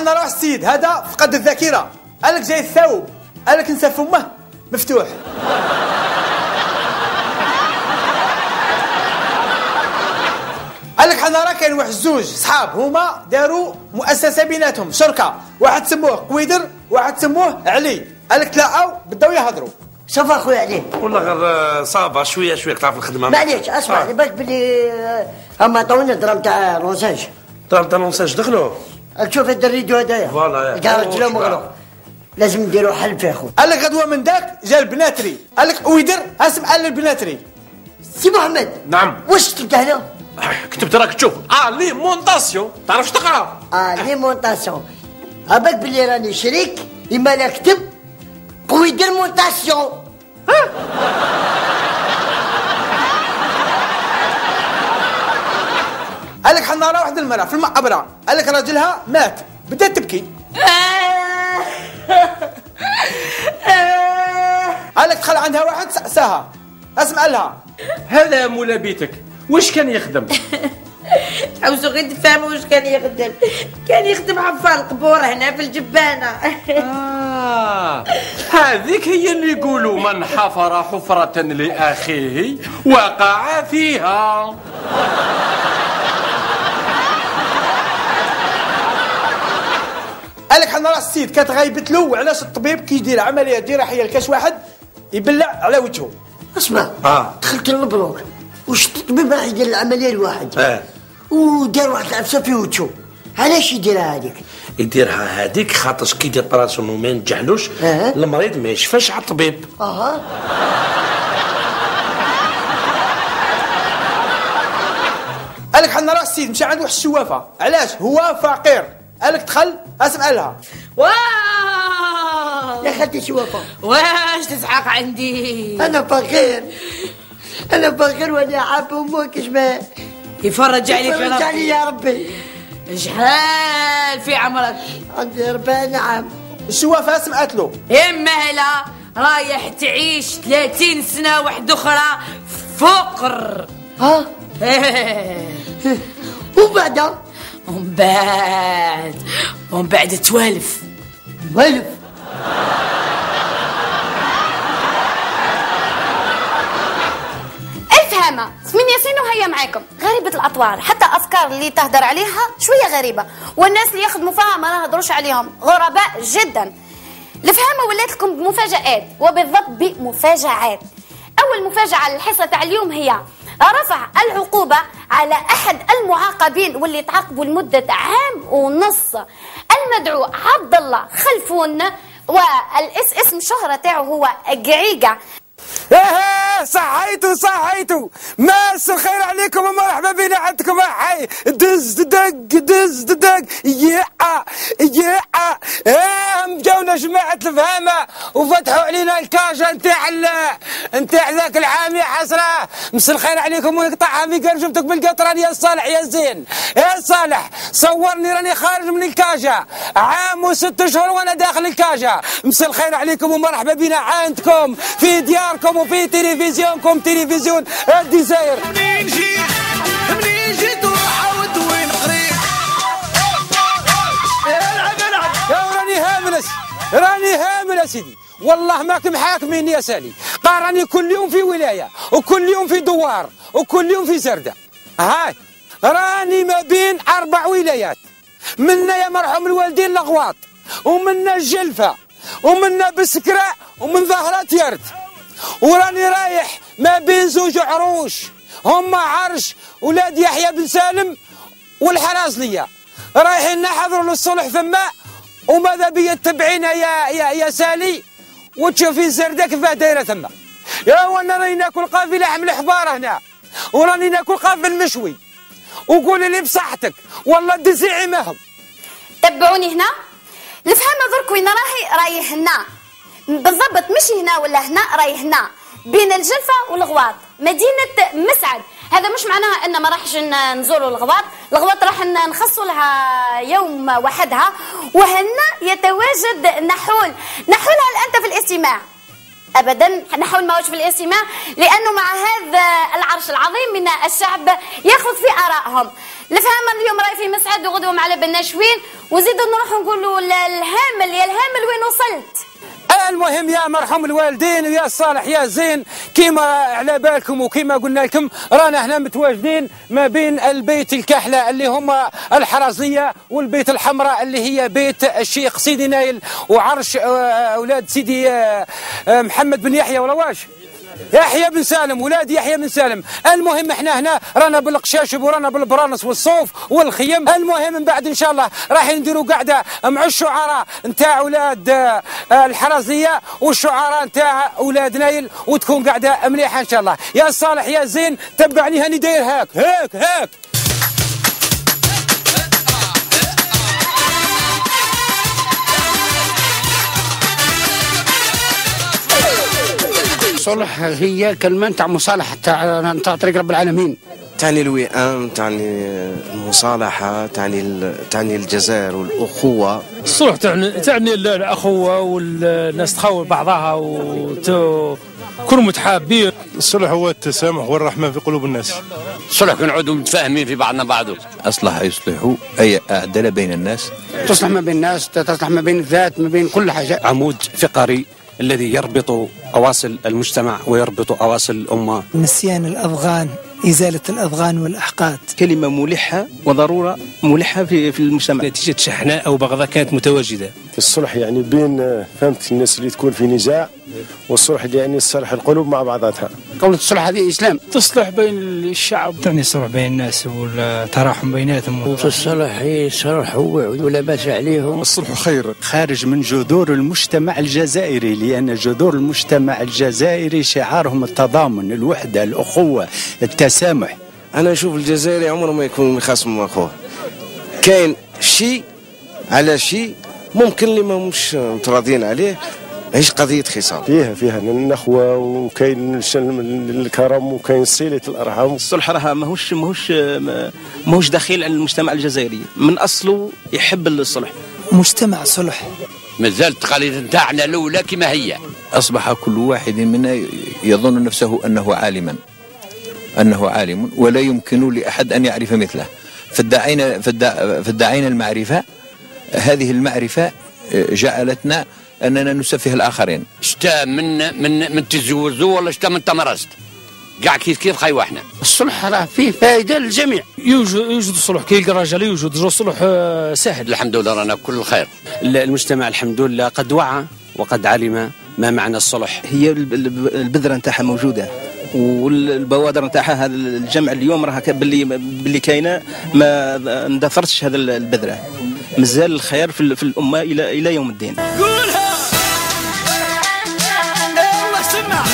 قال لك حنا نروح السيد هذا فقد الذاكرة. قال لك جاي الثوب. قال لك نسى فمه. مفتوح. قال لك حنا راه كاين واحد زوج صحاب. هما داروا مؤسسة بيناتهم. شركة. واحد سموه قويدر واحد سموه علي. قال لك تلاقاو بداو يهضروا. شوف أخويا علي. والله غير صافا شوية شوية تعرف الخدمة. معليش اسمع لي بالك بلي آه، اما عطاونا درهم تاع لونساج ضرب تاع لونساج دخلوا. تشوف هاد الريديو هدايا. فوالا كاع رجله مغلوق لازم نديروا حل فيه اخو قال لك غدوه من ذاك جا البناتري قال لك قويدر اسم قال البناتري سي محمد. نعم. واش كتبت هنا؟ كتبت راك تشوف. اليمونطاسيون تعرفش تقرا؟ آه ليمونطاسيون عباك بلي راني شريك إما لا كتب قوي دير مونطاسيون قال لك حنا راه واحد المرأة في المقبره قال لك راجلها مات. بدأت تبكي. قال لك دخل عندها واحد سأساها اسمع لها. هذا مولا بيتك. واش كان يخدم؟ عاوزو غير تفهموا واش كان يخدم. كان يخدم حفار القبور هنا في الجبانة. آه. هذيك هي اللي يقولوا من حفر حفرة لأخيه وقع فيها. حنا راه السيد كانت غايبت له وعلاش الطبيب كي يدير عمليه جراحيه لكاش واحد يبلع على وجهه. اسمع. آه. دخلت للبلوك واش الطبيب راح يدير العملية لواحد آه. ودار واحد العفسة في وجهه. علاش يديرها هذيك؟ يديرها هذيك خاطر كي يدير براسون وما ينجحلوش آه. المريض ما يشفاش على الطبيب. أها. قال لك حنا راه السيد مشى عند واحد الشوافة. علاش؟ هو فقير. قال لك دخل اسمع لها واو! يا خالتي شوافه واش تزحق عندي؟ أنا فقير. أنا فقير وأنا عاب أمك شباب يفرج عليك يفرج ربي. علي يا ربي. شحال في عمرك عندي أربعين عام الشوافه سمعت له. إما هلا رايح تعيش 30 سنة واحدة أخرى فقر. ها؟ وبعدها؟ ومن بعد ومن بعد توالف والف الفهامة من ياسين وهيا معاكم. غريبة الأطوار حتى أفكار اللي تهدر عليها شوية غريبة والناس اللي يخدموا فيها ما نهضروش عليهم. غرباء جدا. الفهامة ولات لكم بمفاجآت وبالضبط بمفاجآت أول مفاجأة للحصة تاع اليوم هي رفع العقوبة على أحد المعاقبين واللي تعاقبوا لمدة عام ونص. المدعو عبد الله خلفون والاس اسم الشهرة تاعو هو قعيقة إيه صحيتوا صحيتوا. ماس الخير عليكم ومرحبا بنا عندكم. حي دز دق دز دق. يا يا إيه مجاونا جماعة الفهامة وفتحوا علينا الكاجة نتاع نتاع ذاك العام يا حسرة. مس الخير عليكم ونقطعها في قرجمتك بالقطران يا صالح يا زين. يا صالح صورني راني خارج من الكاجة عام وست اشهر وأنا داخل الكاجة مس الخير عليكم ومرحبا بنا عندكم. في دياركم وفي تلفزيون تلفزيون الجزائر. منين جيت؟ منين جيت وعاود وين قريب العب العب راني هامل راني هامل يا سيدي. والله ماك محاكمين يا سالي. قال راني كل يوم في ولاية وكل يوم في دوار وكل يوم في زردة. هاي راني ما بين أربع ولايات. منا يا مرحوم الوالدين لغواط ومنا الجلفة ومنا بسكرة ومن ظهرات يرد. وراني رايح ما بين زوج عروش. هما عرش ولاد يحيى بن سالم والحرازليه رايحين نحضروا للصلح ثم وماذا بيا تتبعينا يا يا يا سالي؟ وتشوفي الزردة كيفاه دايرة ثم يا وأنا راني ناكل قافي لحم الحبار هنا. وراني ناكل قافي المشوي. وقولي لي بصحتك والله دزيعي معهم تبعوني هنا؟ الفهمة درك وين راهي راهي هنا. بالضبط مش هنا ولا هنا راهي هنا. بين الجلفة والغواط. مدينة مسعد. هذا مش معناها إن ما راحش نزوروا الغواط. الغواط راح نخصوا لها يوم وحدها. وهنا يتواجد نحول. نحولها الآن في الاستماع. ابدا نحاول ما في الاستماع لأنه مع هذا العرش العظيم من الشعب ياخذ في آرائهم. الفهم اليوم راي في مسعد وغدوة على بناشوين وزيدوا نروحوا نقولوا الهامل يا الهامل وين وصلت؟ المهم يا مرحوم الوالدين ويا صالح يا زين كيما على بالكم وكيما قلنا لكم رانا هنا متواجدين ما بين البيت الكحلة اللي هما الحرازية والبيت الحمراء اللي هي بيت الشيخ سيدي نايل وعرش آه، أولاد سيدي آه، آه، محمد بن يحيى ولا واش؟ يحيى بن سالم ولاد يحيى بن سالم. المهم إحنا هنا رانا بالقشاشب ورانا بالبرانس والصوف والخيم. المهم من بعد إن شاء الله راح نديروا قاعدة مع الشعراء نتاع أولاد آه، الحرازية والشعراء نتاع أولاد نايل وتكون قاعدة مليحة إن شاء الله. يا صالح يا زين تبعني هاني داير هاك. هاك هاك. صلح هي كلمة تاع مصالحة تاع تاع طريق رب العالمين. تعني الوئام تعني المصالحة تعني ال- تعني الجزائر والأخوة. الصلح تعني تعني ال- الأخوة والناس تخول بعضها وكل متحابين. الصلح هو التسامح والرحمة في قلوب الناس. صلح كنعودوا متفاهمين في بعضنا بعض أصلح يصلح أي أعدل بين الناس. تصلح ما بين الناس تصلح ما بين الذات ما بين كل حاجة. عمود فقري. الذي يربط أواصل المجتمع ويربط أواصل الأمة. نسيان الأضغان إزالة الأضغان والأحقاد. كلمة ملحة وضرورة ملحة في في المجتمع. نتيجة شحناء أو بغضاء كانت متواجدة. الصلح يعني بين آه، فهمت الناس اللي تكون في نزاع والصلح يعني صلح القلوب مع بعضها قولة الصلح هذه إسلام. تصلح بين الشعب. تعني الصلح بين الناس والتراحم بيناتهم. الصلح هي صلح ووعد ولا باس عليهم. الصلح خير خارج من جذور المجتمع الجزائري لأن جذور المجتمع الجزائري شعارهم التضامن الوحدة الأخوة التسامح. أنا نشوف الجزائري عمره ما يكون مخاصم مع أخوه. كاين شيء على شيء ممكن اللي ما مش متراضيين عليه هيش قضية خصام؟ فيها فيها النخوة وكاين الكرم وكاين صلة الأرحام. الصلح راه ماهوش ماهوش ماهوش دخيل على المجتمع الجزائري. من أصله يحب الصلح. مجتمع صلح. مازال التقاليد نتاعنا الأولى كما هي. أصبح كل واحد منا يظن نفسه أنه عالما. أنه عالم ولا يمكن لأحد أن يعرف مثله. فادعينا فادع- فادعينا المعرفة. هذه المعرفة جعلتنا أننا نسفه الآخرين. شتا من من من تزوجوا ولا شتا من تمرست؟ كاع كيف كيف خايوا إحنا؟ الصلح راه فيه فائدة للجميع. يوجد يوجد الصلح كي يلقى الرجال يوجد. الصلح آه، سهل الحمد لله رانا كل خير المجتمع الحمد لله قد وعى وقد علم ما معنى الصلح. هي الب- الب- البذرة نتاعها موجودة والبوادر نتاعها هذا الجمع اليوم راه باللي باللي كاينة ما اندثرتش هذا البذرة. مازال الخير في, ال- في الأمة إلى إلى يوم الدين. قولها. يلا سمع.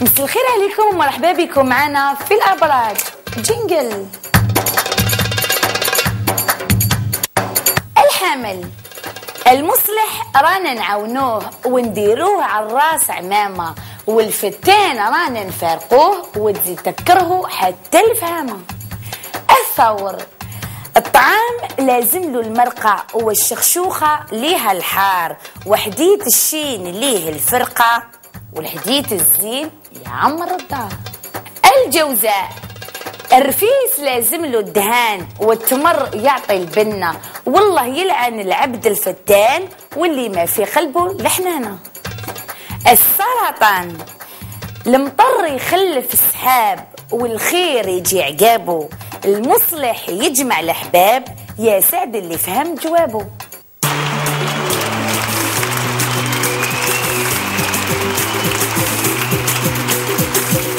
مساء الخير عليكم ومرحبا بكم معنا في الأبراج. جينجل الحمل المصلح رانا نعاونوه ونديروه على الراس عمامة. والفتان رانا نفارقوه وتزيد تكرهه حتى الفهامة. الثور الطعام لازم له المرقة والشخشوخة ليها الحار وحديت الشين ليه الفرقة والحديت الزين يعمر الدار. الجوزاء الرفيس لازم له الدهان والتمر يعطي البنة والله يلعن العبد الفتان واللي ما في قلبه لحنانة. السرطان. المطر يخلف السحاب والخير يجي عقابه. المصلح يجمع الأحباب. يا سعد اللي فهم جوابه.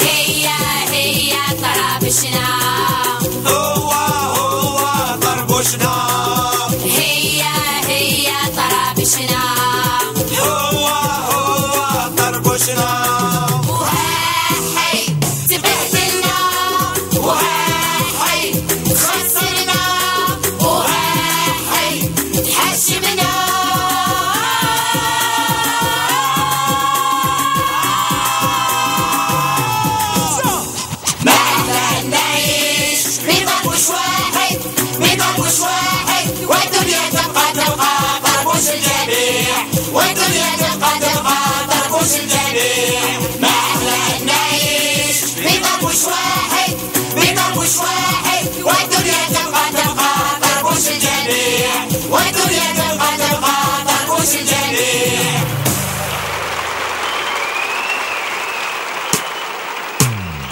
هي هي طرابشنا. هو هو طربشنا. هي هي طرابشنا. هو هو طربشنا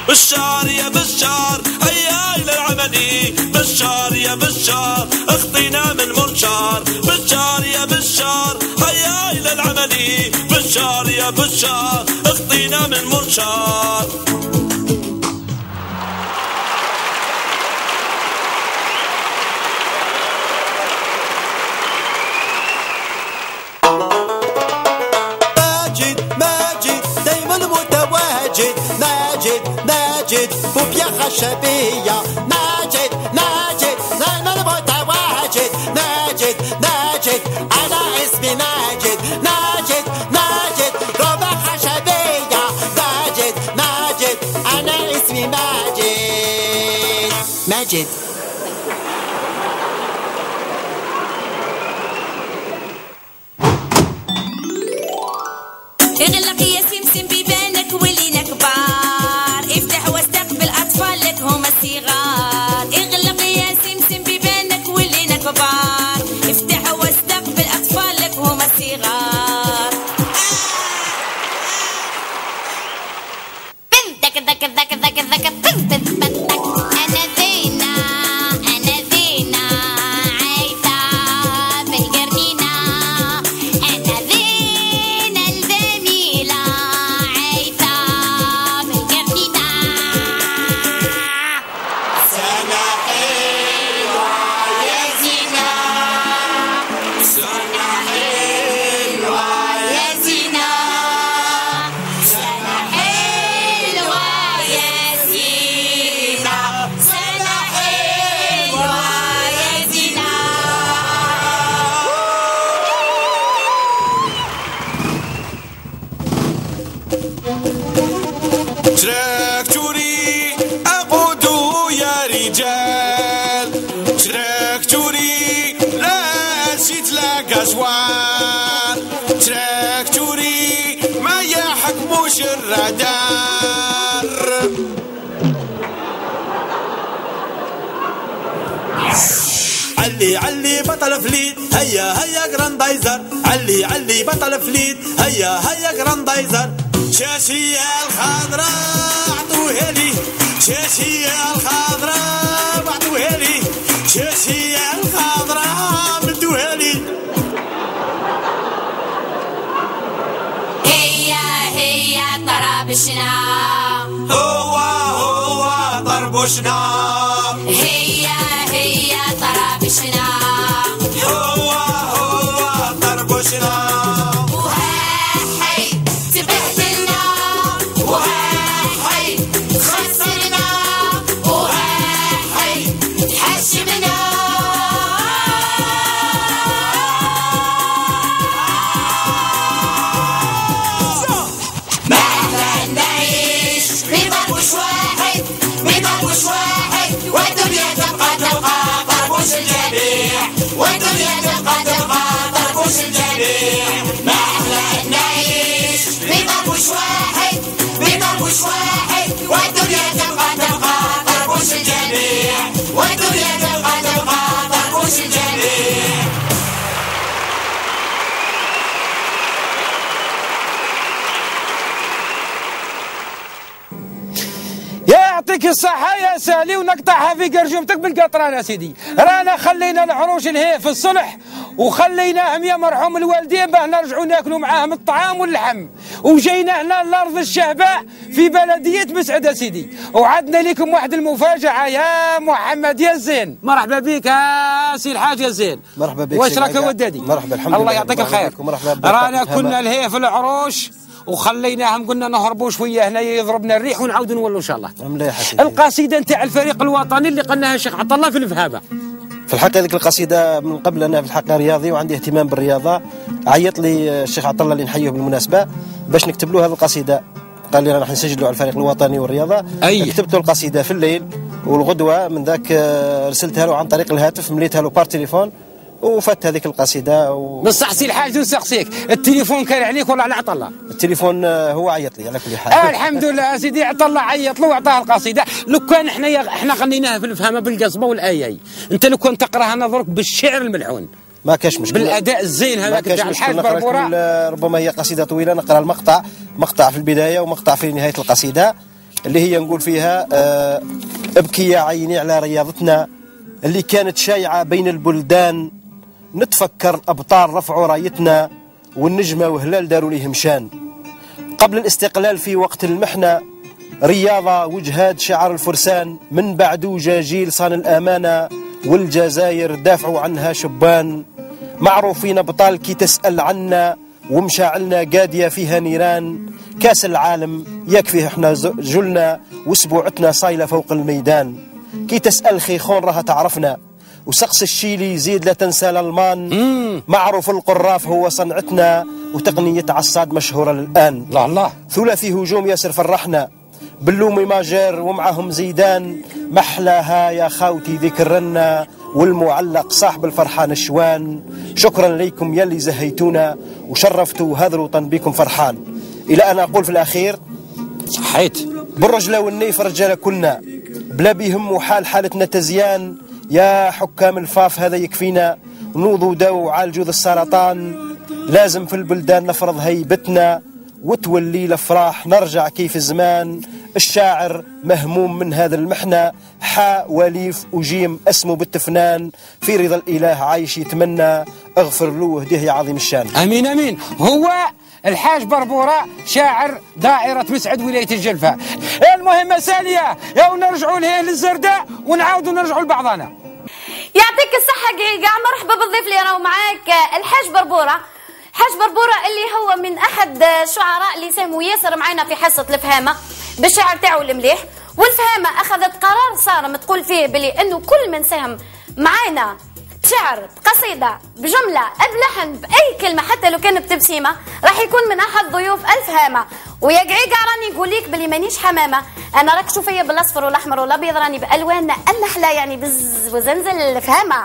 بشار يا بشار هيا إلى العملي بشار يا بشار أخطينا من منشار بشار يا بشار هيا إلى العملي بشار يا بشار أخطينا من منشار ماجد ماجد وبيا خشبية ماجد ماجد دايما متواجد ماجد ماجد أنا اسمي ماجد ماجد ماجد ربع خشبية ماجد ماجد أنا اسمي ماجد ماجد ذك ذك ذك ذك بنتك بنتك أنا علي علي بطل فليت. هيا هيا جراندايزر. علي علي بطل فليت. هيا هيا جراندايزر. شاشية الخضراء عطوها لي شاشية الخضراء بعطوها لي شاشية الخضراء مدوها لي هي هي طرابشنا. هو هو طربشنا طرابشنا هو هو طربشنا وهاي طربوش يعطيك الصحة يا سالي ونقطعها في قرجومتك بالقطران يا سيدي. رانا خلينا العروش الهي في الصلح وخليناهم يا مرحوم الوالدين باه نرجعوا ناكلوا معاهم الطعام واللحم. وجينا هنا لأرض الشهباء في بلدية مسعد يا سيدي. وعدنا لكم واحد المفاجأة يا محمد يا زين. مرحبا بك يا سي الحاج يا زين. مرحبا بك واش راك. ودادي؟ مرحبا الحمد الله لله يعطيك مرحبا الخير. رانا. كنا الهي في العروش وخليناهم قلنا نهربوا شوية هنا يضربنا الريح ونعاودوا نولوا إن شاء الله. مليح يا سيدي. القصيدة نتاع الفريق الوطني اللي قلناها الشيخ عطا الله في الفهامه في الحقيقة هذيك القصيدة من قبل أنا في الحقيقة رياضي وعندي اهتمام بالرياضة. عيط لي الشيخ عطا الله اللي نحييه بالمناسبة باش نكتب له هذه القصيدة. قال لي راح نسجلوا على الفريق الوطني والرياضة. أي. كتبت له القصيدة في الليل والغدوة من ذاك آه، رسلتها له عن طريق الهاتف مليتها له par téléphone وفات هذيك القصيدة و... بصح سي الحاج نسقسيك التليفون كان عليك ولا على عطا الله؟ التليفون آه، هو عيط لي على كل حال. آه الحمد لله سيدي عطا الله عيط له وعطاه القصيدة. لو كان إحنا إحنا غنيناها في الفهامه بالقصبة والاياي انت لو كنت تقرأها نظرك بالشعر الملعون. ما كاش مشكل. بالأداء الزين هذاك تاع الحاج بربوره ربما هي قصيدة طويلة. نقرأ المقطع. مقطع في البداية ومقطع في نهاية القصيدة. اللي هي نقول فيها آه، ابكي يا عيني على رياضتنا اللي كانت شايعة بين البلدان. نتفكر أبطال رفعوا رايتنا والنجمه وهلال داروا ليهم شان قبل الاستقلال في وقت المحنة رياضة وجهاد شعر الفرسان من بعده جا جيل صان الأمانة والجزائر دافعوا عنها شبان. معروفين أبطال كي تسأل عنا ومشاعلنا قادية فيها نيران. كأس العالم يكفي إحنا جلنا وأسبوعتنا صايلة فوق الميدان. كي تسأل خيخون راها تعرفنا. وسقس الشيلي زيد لا تنسى الألمان. معروف القراف هو صنعتنا وتقنية عصاد مشهورة الآن. الله الله ثلاثي هجوم ياسر فرحنا. بلومي ماجر ومعهم زيدان. محلاها يا خاوتي ذكرنا والمعلق صاحب الفرحان الشوان شكرا ليكم يلي زهيتونا وشرفتوا هذا الوطن بكم فرحان. إلى أن أقول في الأخير صحيت. بالرجله والنيف رجاله كلنا. بلا بيهم وحال حالتنا تزيان. يا حكام الفاف هذا يكفينا. نوضوا داو عالجوا ذا السرطان. لازم في البلدان نفرض هيبتنا وتولي الأفراح. نرجع كيف زمان. الشاعر مهموم من هذا المحنة. حاء وليف وجيم اسمه بالتفنان. في رضا الإله عايش يتمنى. اغفر له واهديه يا عظيم الشان. أمين أمين. هو الحاج بربورة شاعر دائرة مسعد ولاية الجلفة. المهمه سالية يا ونرجعوا لهيه للزرداء ونعاودوا نرجعوا لبعضنا. يعطيك الصحة قيقع مرحبا بالضيف اللي راهو معاك الحاج بربورة. حاج بربورة اللي هو من أحد الشعراء اللي ساهموا ياسر معنا في حصة الفهامة بالشعر تاعو المليح. والفهامة أخذت قرار صارم تقول فيه بلي أنه كل من ساهم معانا شعر بقصيدة بجملة بلحن بأي كلمة حتى لو كانت بتبسيمة راح يكون من أحد ضيوف الفهامة ويا قعيقة راني نقول لك بلي مانيش حمامة. أنا راك شوفيا بالأصفر والأحمر والأبيض راني بألوان النحلة يعني بز وزنزل الفهامة.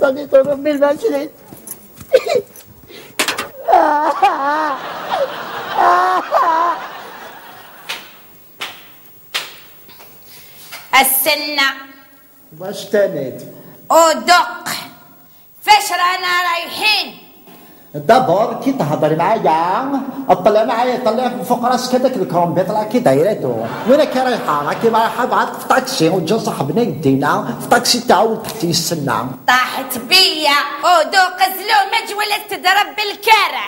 يعطاني طرب بالمسجد السنة. واش تنت ودق فاش رانا رايحين. d'abord كي تهضر معايا أطلع معايا طلع من فوق راسك هذاك الكرومبي طلع كي دايرتو وين كي رايحة؟ راكي رايحة بعد في طاكسي وجا صاحبنا يدينا في طاكسي تاعو تحت يستنى طاحت بيا ودوق زلومج ولا تضرب بالكرع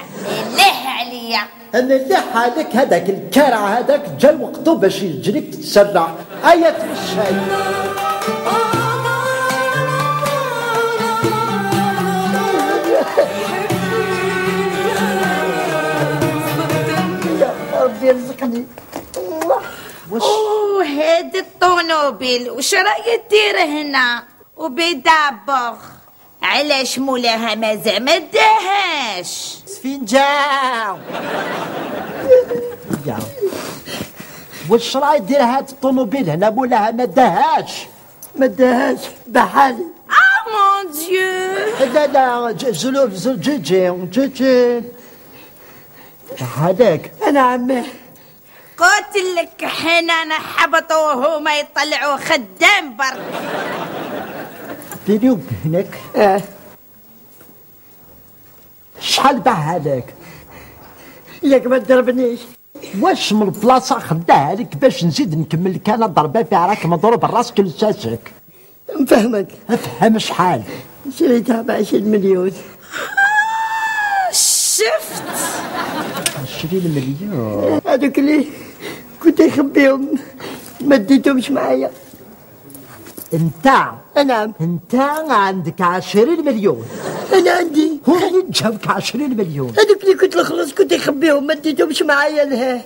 ليه عليا. أنا اللي حالك هذاك الكرع هذاك جا وقته باش يجريك تتسرع. أيا تمشي. ربي يرزقني أوه هاد الطونوبيل وش رايك دير هنا؟ وبدابغ علاش مولاها ما زعما داهاش؟ سفنجان يا. واش راهي دير هاد الطوموبيل هنا؟ مولاها ما داهاش. ما داهاش. بحالي آه مون ديو. لا لا ج- زلو زلو جيجي جيجي. هذاك أنا عمي قلت لك حنا نحبطوا هما يطلعوا خدام برك بيني وبينك آه. شحال باع هذاك؟ ياك ما تضربنيش واش من البلاصه خداها لك باش نزيد نكمل؟ لك أنا ضربة فيها راك مضروب راسك لساسك. نفهمك. أفهم شحال؟ شريتها ب 20 مليون شفت. 20 مليون هذوك اللي كنت نخبيهم ما ديتهمش معايا. انت؟ نعم. انت عندك 20 مليون. أنا عندي. هو اللي جابك 20 مليون. هذوك اللي كنت نخلص كنت نخبيهم ما ديتهمش معايا لها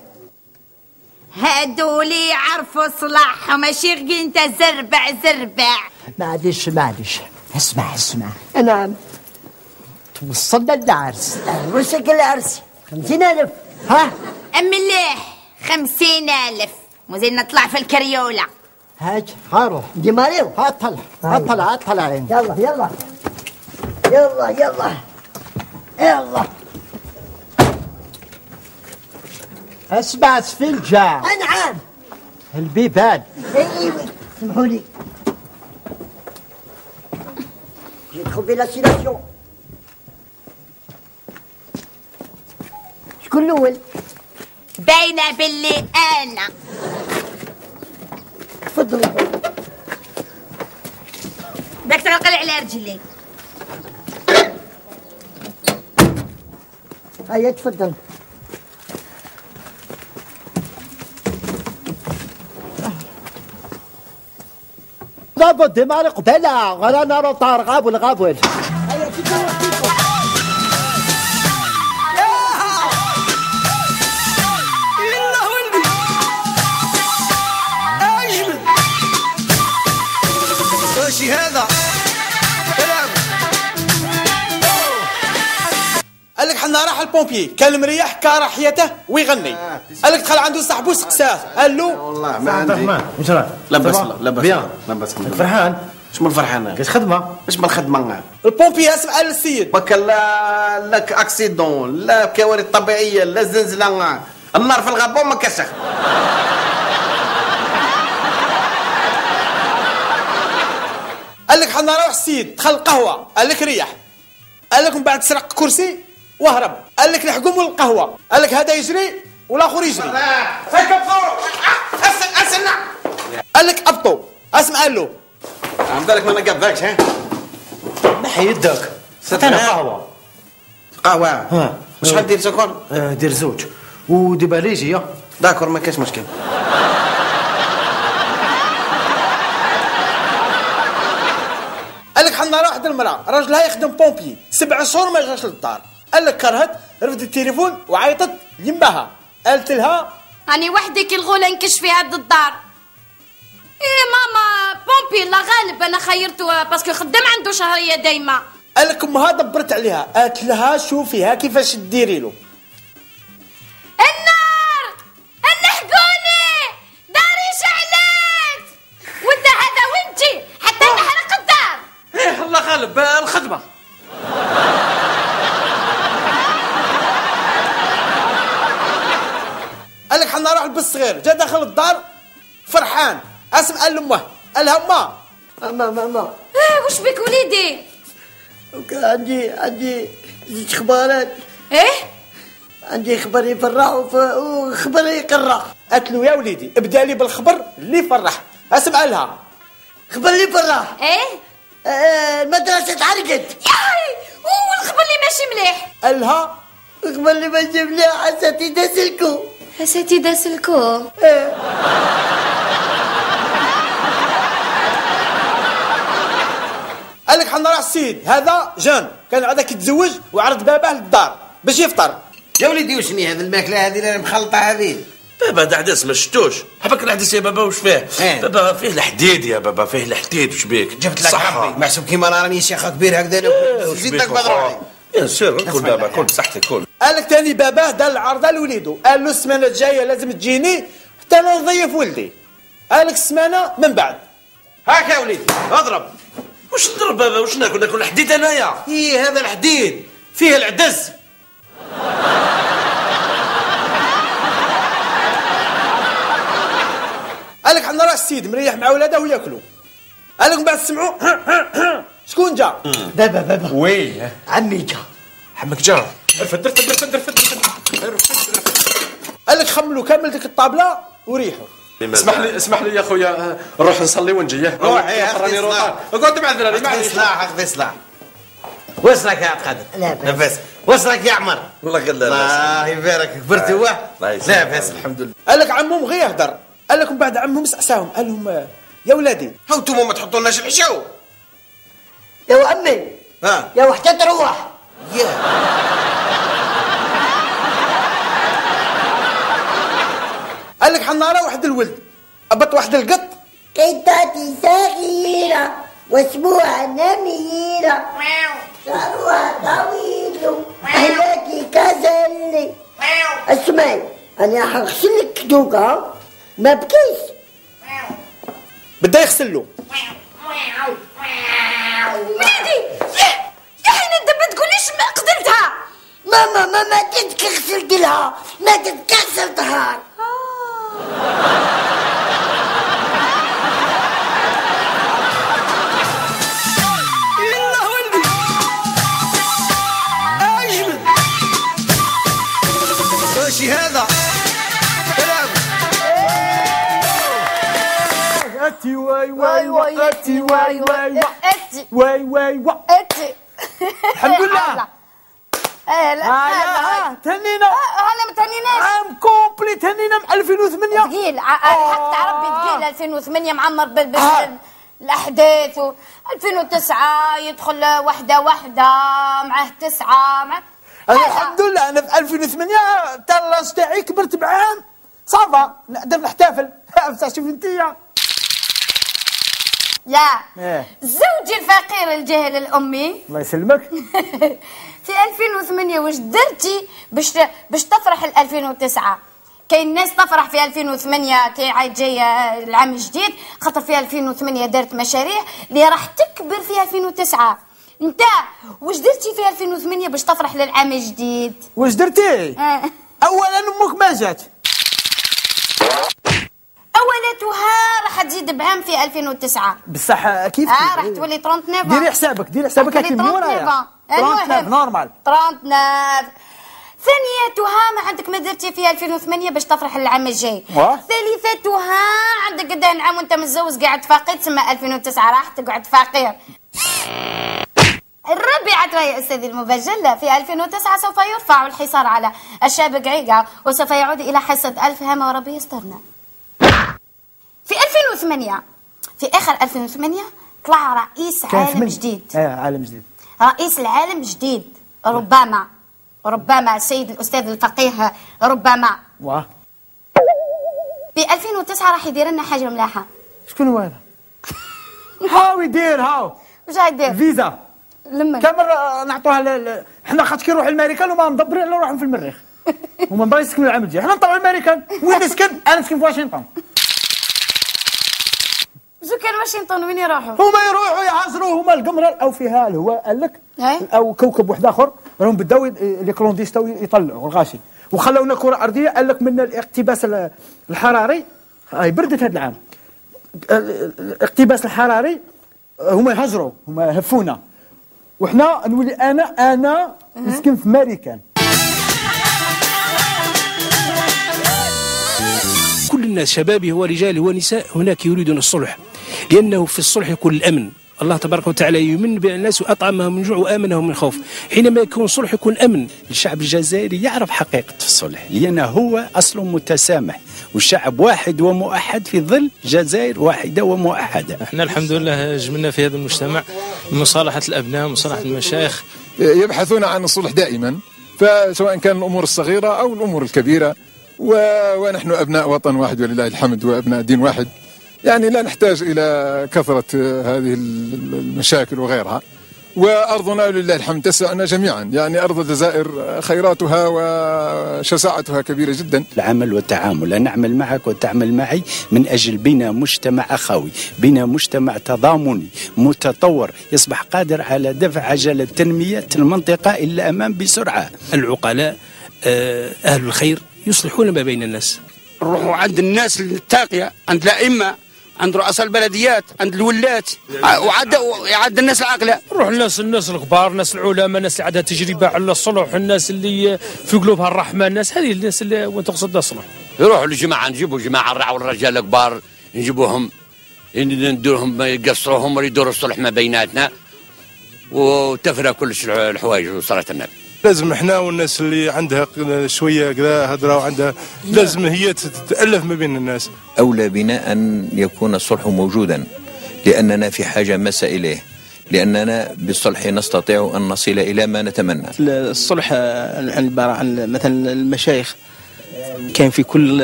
هادو اللي يعرفوا صلاحهم ماشي غير انت زربع زربع. معليش معليش. اسمع اسمع. نعم. توصلنا للعرس. وشك العرس خمسين ألف. ها؟ مليح خمسين ألف. وزين نطلع في الكريولة. هاج هاروح دي ماريو ها طلع ها طلع ها طلع عين. يلا يلا. يلا يلا. يلا. اسمع سفنجة نعم البيبان أيوه. سمحوا لي. J'ai trouvé la شكون الأول؟ باينة باللي أنا. تفضل. بدك تنقل على رجلي هيا تفضل. لابد ديماري قبيلة غير أنا روطار ال pompier. كان مريح كاره حياته ويغني. قال لك دخل عنده صاحبه سقساه قال له والله ما عندي. واش راك؟ لاباس؟ لاباس bien. لاباس فرحان؟ شمن فرحان؟ كاش خدمة. اش من خدمة؟ ال pompier اسمع السيد. بك لا لك accident لا كوارث طبيعية لا زلزلة. النار في الغابة وما كسخ. قال لك حنا نروح السيد دخل القهوة. قال لك ريح. قال لك من بعد سرق كرسي. وهرب. قال لك من القهوة. قال لك هذا يجري والآخر يجري. فك بصورك اسمع قال لك ابطوا أسمع قال له. عم بالك ما نقبكش ها؟ نحي يدك ستنا قهوة. قهوة؟ ها. شحال دير سكر آه، دير زوج. وديبا ليجي يا داكور ما كاش مشكل. قال لك حنا راح عند المراه راجلها يخدم pompier. سبع شهور ما جاش للدار. قال لك كرهت رفدت التليفون وعيطت يمها قالت لها راني وحدي كي الغولة نكش في هاد الدار. إيه ماما pompier لا غالب أنا خيرته parce que خدام عنده شهرية دايما. قال لك امها دبرت عليها. قالت لها شوفيها كيفاش تديري له. النار! الحقوني داري شعلت وانت هذا وانتي حتى نحرق الدار. إيه الله غالب الخدمة. قال لك حنا نروح البس صغير جا داخل الدار فرحان. اسم قال لامه. قال لها امه ماما ماما آه وش بك وليدي؟ وكان عندي عندي زيت اخبارات إيه؟ عندي خبر يفرح وخبر يقرح. قالت له يا وليدي ابدا لي بالخبر اللي يفرح. اسمع لها. خبر اللي يفرح. إيه؟ آه، المدرسة تعرقت ياي! والخبر اللي ماشي مليح. قال لها. الخبر اللي ماشي مليح اساتذة سلكوا اساتذة سلكوا قال لك حنا راه السيد هذا جان كان عاد كيتزوج وعرض باباه للدار باش يفطر. يا وليدي وشني هذه الماكلة هذه اللي مخلطة هذه؟ بابا ده حدث ما شفتوش. حبك الحدث يا بابا وش فيه؟ إيه. بابا فيه الحديد يا بابا فيه الحديد وش بيك؟ جبت لك ربي. محسوب كيما أنا راني شيخ كبير هكذا زيد لك بدروحي يا سير كل بابا كل بصحتك كل قال لك تاني باباه دار العرضه لوليدو قال له السمانة الجاية لازم تجيني حتى أنا نضيف ولدي. قال لك السمانة من بعد. هاك يا وليدي اضرب. وش نضرب بابا؟ وش ناكل؟ ناكل الحديد أنايا. إيه هذا الحديد. فيه العدس. قال لك حنا راه السيد مريح مع ولادة وياكلوا. قال لك من بعد سمعوا. شكون جا؟ بابا بابا وي. عمي جا. عمك جا. فدر فدر فدر فدر قال لك خملوا كامل ديك الطابلة وريحوا اسمح لي اسمح لي يا خويا نروح نصلي ونجي. روح يا أخي روح أقعد مع الدراري اخذ معليش. سلاح اخذ سلاح وصلك يا عبد القادر؟ لا بأس. نفس. وصلك يا عمر؟ الله قال الله يبارك. كبرت هو الله يسلمك. لا بس الحمد لله. قال لك عمهم غير يهدر قال لك من بعد عمهم سعساهم. قال لهم آه، يا ولادي هاو أنتم ما تحطولناش الحشو يا عمي ها. يا وحدة تروح. يا. قال لك حنا راه واحد الولد. أبط واحد القط. قطتي صغيرة واسمها نميرة. شعرها طويل. هلاكي كزلي. اسمعي أنا حغسلك دوكا ما بكيش. بدا يغسل له وليدي يا يا حين أنت ما تقوليش ما قتلتها! ماما ماما تدك غسلت لها. ما تدك غسلتها. يلا ولدي أجمل. ماشي هذا. اتي واي واي واي واي واي واي اتي واي واي واي اتي الحمد لله إيه لا هلا لا تهنينا أنا ما تهنيناش عام كومبلي تهنينا من 2008 ثقيل تاع ربي ثقيل 2008 معمر بال. الاحداث و 2009 يدخل واحدة واحدة معاه تسعه مع أنا الحمد لله أنا في 2008 تاع تاعي كبرت بعام صافا نقدر نحتفل. شوف انتيا يا إيه. زوجي الفقير الجاهل الأمي. الله يسلمك. في 2008 واش درتي باش باش تفرح ل 2009 كاين ناس تفرح في 2008 كي عاد جاية العام الجديد خاطر في 2008 دارت مشاريع اللي راح تكبر في 2009 انت واش درتي في 2008 باش تفرح للعام الجديد؟ واش درتي؟ آه. اولا أمك ما جات. أولتها راح تزيد بعام في 2009 بصح كيف آه راح تولي 39 ديري حسابك ديري حسابك راح هاكي تولي من ورايا 39 39 المهم normal. 39 ثانيتها ما عندك ما درتي في 2008 باش تفرح العام الجاي. ثالثتها عندك قد نعم وانت متزوج قاعد فقير تسمى 2009 راح تقعد فقير. الرابعة يا أستاذي المبجل في 2009 سوف يرفع الحصار على الشاب قعيقة وسوف يعود إلى حصة ألف هامة وربي يسترنا. في 2008 في آخر 2008 طلع رئيس عالم. جديد. آه عالم جديد. رئيس العالم جديد ربما ربما السيد الأستاذ الفقيه ربما. واه في 2009 راح يدير لنا حاجة ملاحة. شكون هو هذا؟ هاو يدير هاو. واش غايدير؟ فيزا. لما كامل آه، نعطوها ل... حنا خاطر كي نروح الامريكان وما مدبرين إلا نروحوا في المريخ. هما باغي يسكنوا العام الجاي. حنا نطلعوا الامريكان وين نسكن؟ أنا نسكن في واشنطن. شو كان واشنطن وين يروحوا؟ هما يروحوا يعزروا هما القمره الأوفياء اللي هو قال لك إيه؟ أو كوكب واحد آخر راهم بداو les clandestins يطلعوا الغاشي. وخلونا كرة أرضية قال لك من الاحتباس ال- الحراري هاي بردت هذا العام. ال- ال- الاقتباس الحراري هما يهزروا هما هفونا وحنا نولي أنا أنا مسكن في ماريكان. الناس شبابي ورجالي ونساء هناك يريدون الصلح لأنه في الصلح يكون الأمن. الله تبارك وتعالى يمن بالناس وأطعمهم من جوع وآمنهم من خوف. حينما يكون صلح يكون أمن. الشعب الجزائري يعرف حقيقة الصلح لأن هو أصله متسامح. والشعب واحد وموحد في ظل جزائر واحدة وموحدة إحنا الحمد لله جملنا في هذا المجتمع. مصالحة الأبناء مصالحة المشايخ. يبحثون عن الصلح دائما فسواء كان الأمور الصغيرة أو الأمور الكبيرة. و... ونحن أبناء وطن واحد ولله الحمد وأبناء دين واحد. يعني لا نحتاج إلى كثرة هذه المشاكل وغيرها. وأرضنا لله الحمد تسعنا جميعا. يعني أرض الجزائر خيراتها وشساعتها كبيرة جدا. العمل والتعامل. أنا أعمل معك وتعمل معي من أجل بناء مجتمع أخوي بناء مجتمع تضامني متطور يصبح قادر على دفع عجلة تنمية المنطقة إلى الأمام بسرعة. العقلاء آه، أهل الخير يصلحون ما بين الناس. نروحوا عند الناس التاقية عند الأئمة عند رؤساء البلديات عند الولات ع- وعند عند الناس العاقلة. روح الناس الناس الكبار الناس العلماء الناس اللي عندها تجربة على الصلح الناس اللي في قلوبها الرحمة الناس هذه الناس اللي وين تقصد الصلح يروحوا للجماعة نجيبوا جماعة نرعوا الرجال الكبار نجيبوهم نديرهم يقصروهم ويدوروا الصلح ما بيناتنا وتفرى كل الحوايج وصلاة النبي. لازم إحنا والناس اللي عندها شوية كذا هدرة وعندها لازم هي تتألف ما بين الناس. أولى بنا أن يكون الصلح موجودا لأننا في حاجة ماسة إليه لأننا بالصلح نستطيع أن نصل إلى ما نتمنى. الصلح عبارة عن مثلا المشايخ. كان في كل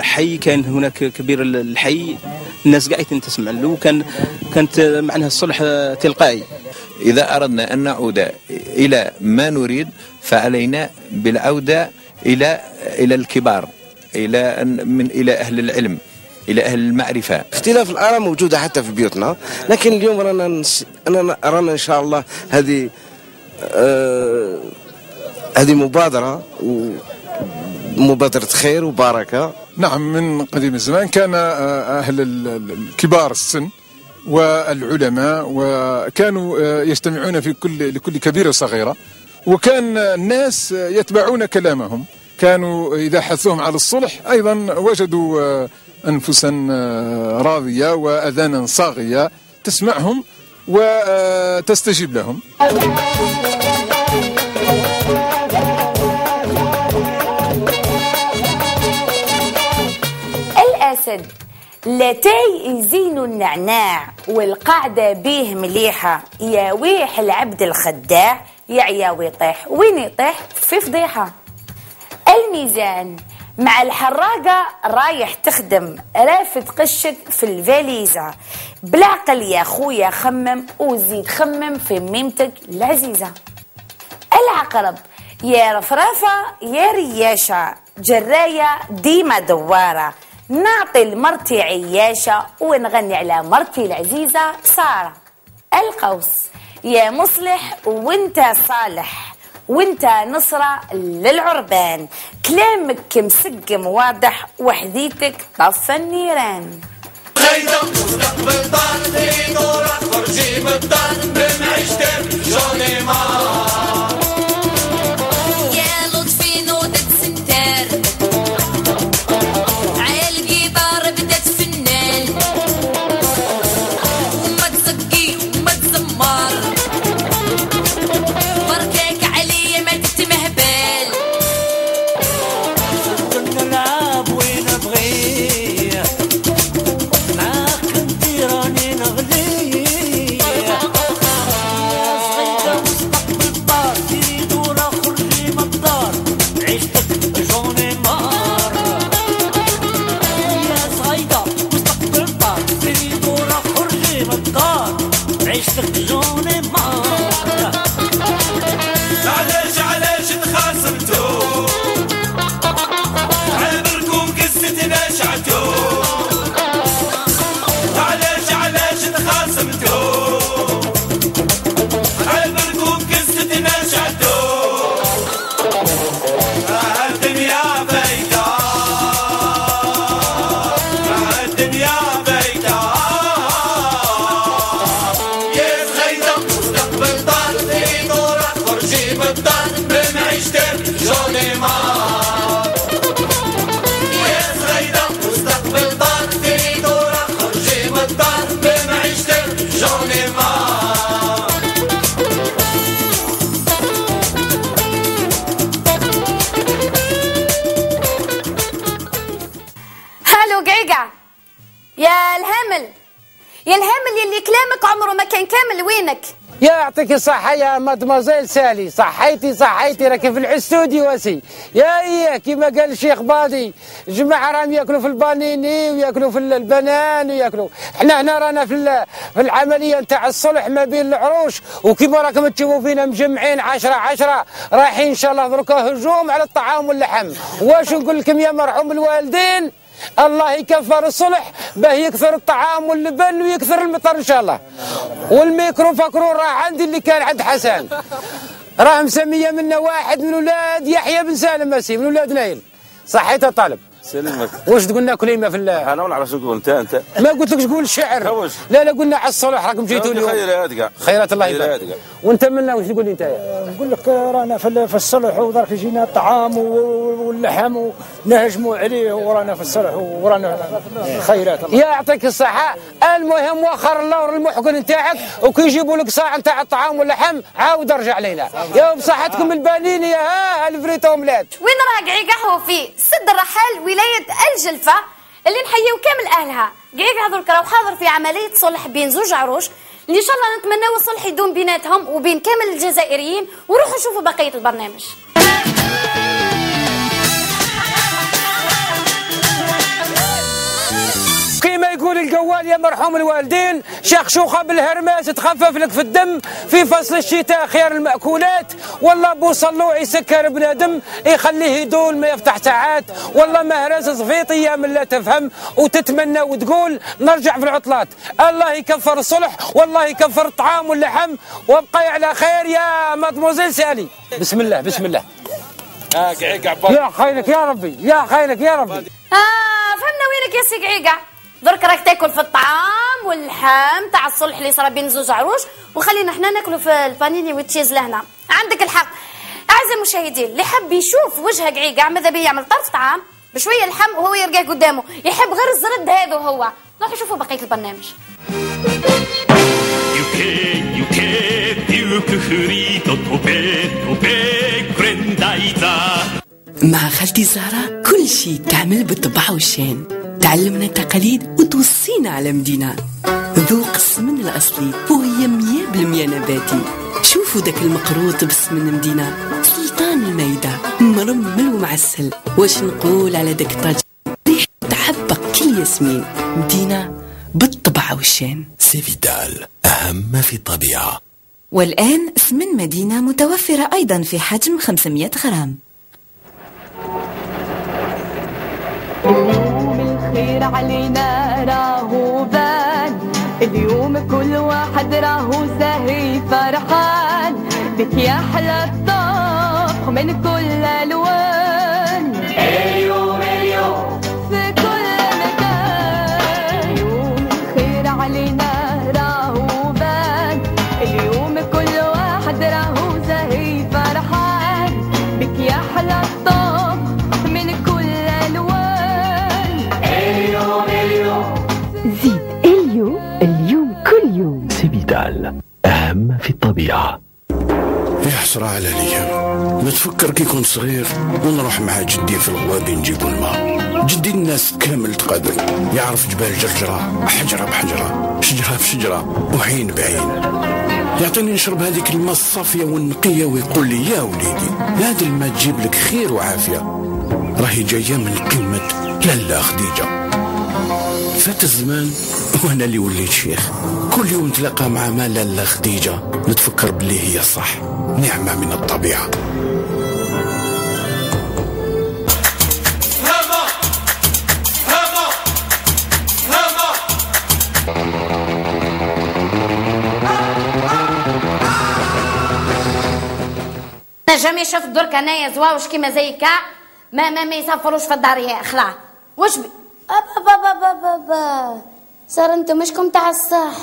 حي كان هناك كبير الحي الناس قاعدة تسمع له كان كانت معناها الصلح تلقائي. إذا أردنا أن نعود إلى ما نريد فعلينا بالعودة إلى إلى الكبار إلى أن- من إلى أهل العلم إلى أهل المعرفة. اختلاف الآراء موجودة حتى في بيوتنا لكن اليوم رانا نس... أنا رانا إن شاء الله هذه آه هذه مبادرة ومبادرة خير وبركة. نعم من قديم الزمان كان آه، ال- الكبار السن. والعلماء وكانوا آه، يجتمعون في كل لكل كبيرة وصغيرة. وكان الناس يتبعون كلامهم. كانوا إذا حثوهم على الصلح أيضا وجدوا آه، أنفسا آه، راضية وأذانا صاغية تسمعهم وتستجيب لهم. الأسد. لتاي يزينوا النعناع والقعدة بيه مليحة. يا ويح العبد الخداع يعيا ويطيح وين يطيح في فضيحة. الميزان مع الحراقة رايح تخدم. رافد قشك في الفاليزة. بالعقل يا خويا خمم وزيد خمم في ميمتك العزيزة. العقرب يا رفرافة يا رياشة. جراية ديما دوارة. نعطي لمرتي عياشة ونغني على مرتي العزيزة سارة القوس. يا مصلح وانت صالح وانت نصرة للعربان. كلامك مسقم واضح وحديتك طفى النيران. خيزة مستقبل طار في دورة خرجي من بمعيشتك جوني يا الهمل يلي كلامك عمره ما كان كامل وينك؟ يعطيك الصحة يا مادموزيل سالي. صحيتي صحيتي راكي في الاستودي واسي. يا إيه كما قال الشيخ باضي جماعة راهم ياكلوا في البانيني وياكلوا في البنان وياكلوا. إحنا هنا رانا في في العملية نتاع الصلح ما بين العروش. وكما راكم تشوفوا فينا مجمعين عشرة عشرة رايحين إن شاء الله دركا هجوم على الطعام واللحم. واش نقول لكم يا مرحوم الوالدين؟ الله يكفر الصلح باه يكثر الطعام واللبن ويكثر المطر إن شاء الله. والميكرو فكرو راه عندي اللي كان عند حسن. راه مسمية منا واحد من ولاد يحيى بن سالم ماسي من ولاد نايل. صحيت طالب. سلمك. واش تقولنا كلمه في الله أنا ولا عرفت تقول انت أنت. ما قلت لكش قول الشعر لا لا قلنا على الصلح راكم جيتوا اليوم. خيرات كاع خيرات الله خيرات يبارك. وانت منا واش تقول لي انت؟ نقول لك رانا في في الصلح ودرك يجينا الطعام واللحم ونهجموا عليه ورانا في الصلح ورانا خيرات الله. يعطيك الصحة. المهم وخر اللور المحقن نتاعك وكي يجيبوا لك صاع نتاع الطعام واللحم عاود ارجع لينا. يا بصحتكم البانين يا ها الفريتو وملات وين راه قعيقة هو في سد الرحال ولاية الجلفة اللي نحييو كامل أهلها. قعيقة هذول راهو حاضر في عملية صلح بين زوج عروش. إن شاء الله نتمناو الصلح يدوم بيناتهم وبين كامل الجزائريين. وروحوا شوفوا بقية البرنامج. يقول القوال يا مرحوم الوالدين شخشوخة بالهرماس تخفف لك في الدم في فصل الشتاء خيار المأكولات. والله بو صلوع يسكر بنادم يخليه يدول ما يفتح ساعات. والله مهرس صفيطي يا من لا تفهم وتتمنى وتقول نرجع في العطلات. الله يكفر الصلح والله يكفر الطعام واللحم. وابقي على خير يا مادموزيل سالي بسم الله بسم الله. قعيق يا خيرك يا ربي يا خيرك يا ربي. آه فهمنا وينك يا سي قعيقة؟ درك راك تاكل في الطعام واللحم تاع الصلح اللي صرا بين زوج عروش وخلينا حنا ناكلوا في ال panini وال cheese لهنا. عندك الحق. أعزائي المشاهدين اللي حب يشوف وجهه قعيقة ماذا بيه يعمل طرف طعام بشوية لحم وهو يرقاه قدامه. يحب غير الزرد هذا هو. روحوا شوفوا بقية البرنامج. مع خالتي زهرة كل شي تعمل بالطبع والشين تعلمنا تقاليد وتوصينا على مدينة. ذوق السمن الأصلي وهي مية بالمية نباتي. شوفوا داك المقروط بالسمن مدينة سلطان المايدة مرمل ومعسل. واش نقول على داك الطاج؟ ريح تحبق كل ياسمين. مدينة بالطبع والشين سيفيتال أهم في الطبيعة. والآن سمن مدينة متوفرة أيضا في حجم 500 غرام. علينا راهو بان اليوم كل واحد راهو زاهي فرحان. بك يا حلا الطبخ من كل ألوان. في الطبيعة. يا حسرة على الأيام نتفكر كي كنت صغير ونروح مع جدي في الغوابي نجيبو الماء. جدي الناس كامل تقابل. يعرف جبال جرجرة حجرة بحجرة شجرة بشجرة وعين بعين. يعطيني نشرب هذيك الماء الصافية والنقية ويقول لي يا وليدي هذا الماء تجيب لك خير وعافية. راهي جاية من قمة لالا خديجة. فات الزمان وأنا اللي وليت شيخ. كل يوم نتلاقى مع ما لالا خديجة. نتفكر باللي هي صح. نعمة من أنا جامي شفت درك انايا زواوش كيما زيك ما ما ما يسافروش في الدار يا خلاص واش بي أبا بابا بابا بابا صار أنتم مشكم تاع الصح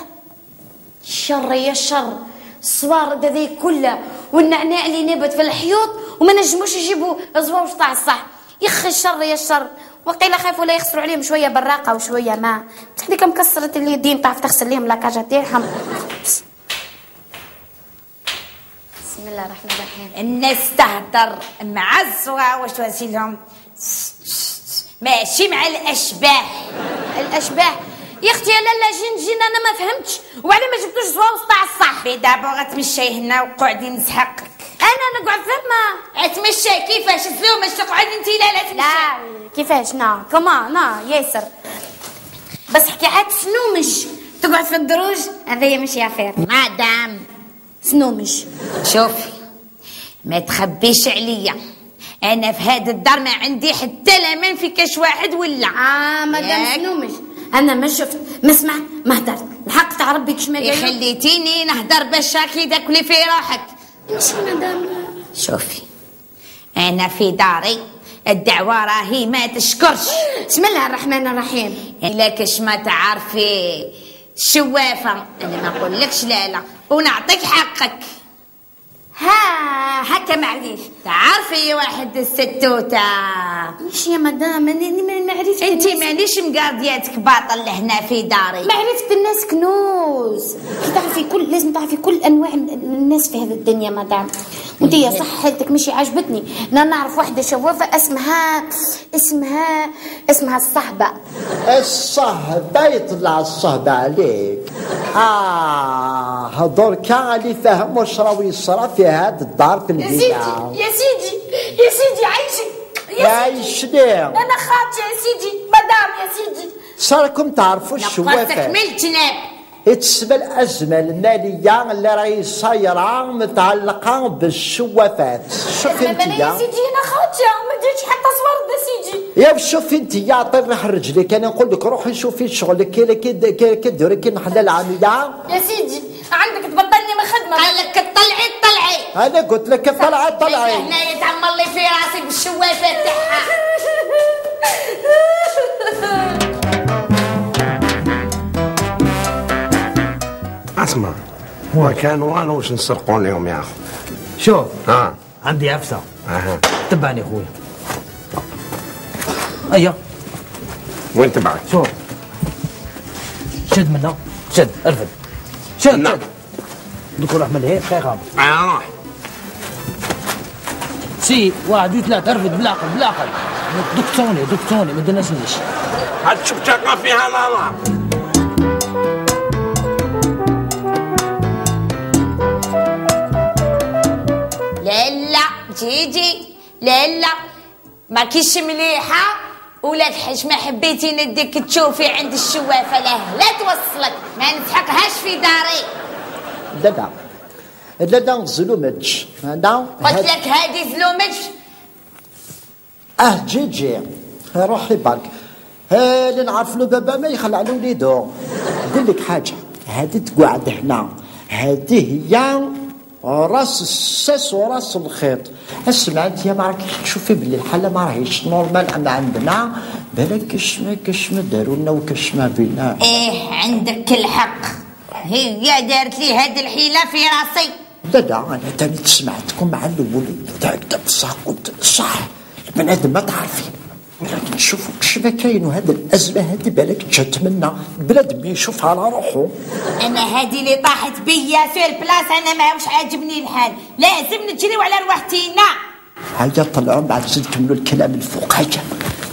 شر يا شر. الصوارد هذه كلها والنعناع اللي نبت في الحيوط وما نجموش يجيبوا زواوش تاع الصح يخي الشر يا الشر وقيل خافوا لا يخسروا عليهم شوية براقة وشوية ما بصح هذيك مكسرة اليدين تعرف تغسل لهم لاكاجا تاعهم. بسم الله الرحمن الرحيم. الناس تهدر مع الصغار واش تواسي لهم ماشي مع الاشباح الاشباح يا أختي لا لا جين جين أنا ما فهمتش. وعلى ما جبتوش زوا وسطع الصح دابا غتمشي هنا وقعدي نسحقك. أنا نقعد فما. اتمشى كيفاش؟ تلوم باش تقعد انت لا لا تمشي. لا كيفاش؟ نا. كما نا ياسر. بس حكي عاد سنومش. تقعد في الدروج؟ هذايا مش يافير مادام سنومش. شوفي ما تخبيش عليا. أنا في هذا الدار ما عندي حتى لا من في كاش واحد ولا. آه مادام؟ سنومش أنا ما شفت ما سمعت ما هدرت. الحق تاع ربي كش ما قال. خليتيني نهدر باش راكي تاكلي في روحك. شوفي أنا في داري الدعوة راهي ما تشكرش. بسم الله الرحمن الرحيم. إلا كش ما تعرفي الشوافة أنا ما أقولكش لا لا. ونعطيك حقك. ها هكا معليش تعرفي واحد الستوتة. مش يا مدام؟ أنا ما ما عرفت انت مانيش مقاضياتك باطل هنا في داري. معرفة الناس كنوز. كي تعرفي كل لازم تعرفي كل أنواع الناس في هذه الدنيا مدام. وانت يا صح حالتك مش عجبتني أنا نعرف واحدة شوافة اسمها اسمها اسمها الصحبة الصهبة يطلع الصهبة عليك. هدور كان اللي فهم واش راهو يصرى هاد الدار في يا سيدي يا سيدي يا سيدي عايشي عايش ليه أنا خاطي يا سيدي مدام يا سيدي. صاركم تعرفوا الشوافات تكملت ناب تسمى الأزمة المالية اللي راهي صايرة متعلقة بالشوافات شوف أنت يا يا. سيدي أنا خاطي ما درتش حتى صورت يا سيدي. يا شوف أنت يا طير رجلك أنا نقول لك روحي شوفي شغلك كي كي كي كدوري كي نحل العامية يا سيدي. عندك تبطلني من خدمة. قال لك طلعي طلعي أنا قلت لك طلعي طلعي هنا يتعمر لي في راسك بالشوافات تاعها أسمع ما كان والو واش نسرقوا لهم يا اخو شوف ها. عندي عفسه أها. تبعني خويا ايا وين تبعك؟ شوف شد منها شد ارفد. شد شد. دوك روح من خير غامض أنا روح سي واحد وثلاثة ارفد بالعقل بالعقل. دكتوني دكتوني ما دناسنيش هاد شوف شقة فيها؟ لا لا. لا لا. جيجي لا لا. ما كيش مليحة. ولا تحش ما حبيتي نديك تشوفي عند الشوافة لا لا توصلك. ما نسحقهاش في داري. لا لا لا لا نغزلو ماتش أنا قلت لك هادي زلومج. أه جي جي. روحي بالك ها اللي نعرف له بابا ما يخلع له وليدو نقول لك حاجة. هذه تقعد هنا. هذه هي راس الساس وراس الخيط. اسمع انت يا ما راكش تشوفي باللي الحالة ما راهيش normal عند عندنا بالك كش ما كش ما داروا لنا وكش ما بينا. إيه عندك الحق. هي دارت لي هاد الحيلة في راسي. لا لا أنا تاني سمعتكم مع الأول. تاعك بصح قلت صح. البنادم ما تعرفي. ولكن شوفوا كش ما كاين وهذا الأزمة هذه بالك جات منا بلاد يشوف على روحه أنا هادي اللي طاحت بيا في البلاص أنا ما مش عاجبني الحال. لازم نجريو على روحتينا. هيا طلعوا بعد زيد كملوا الكلام الفوق هيا.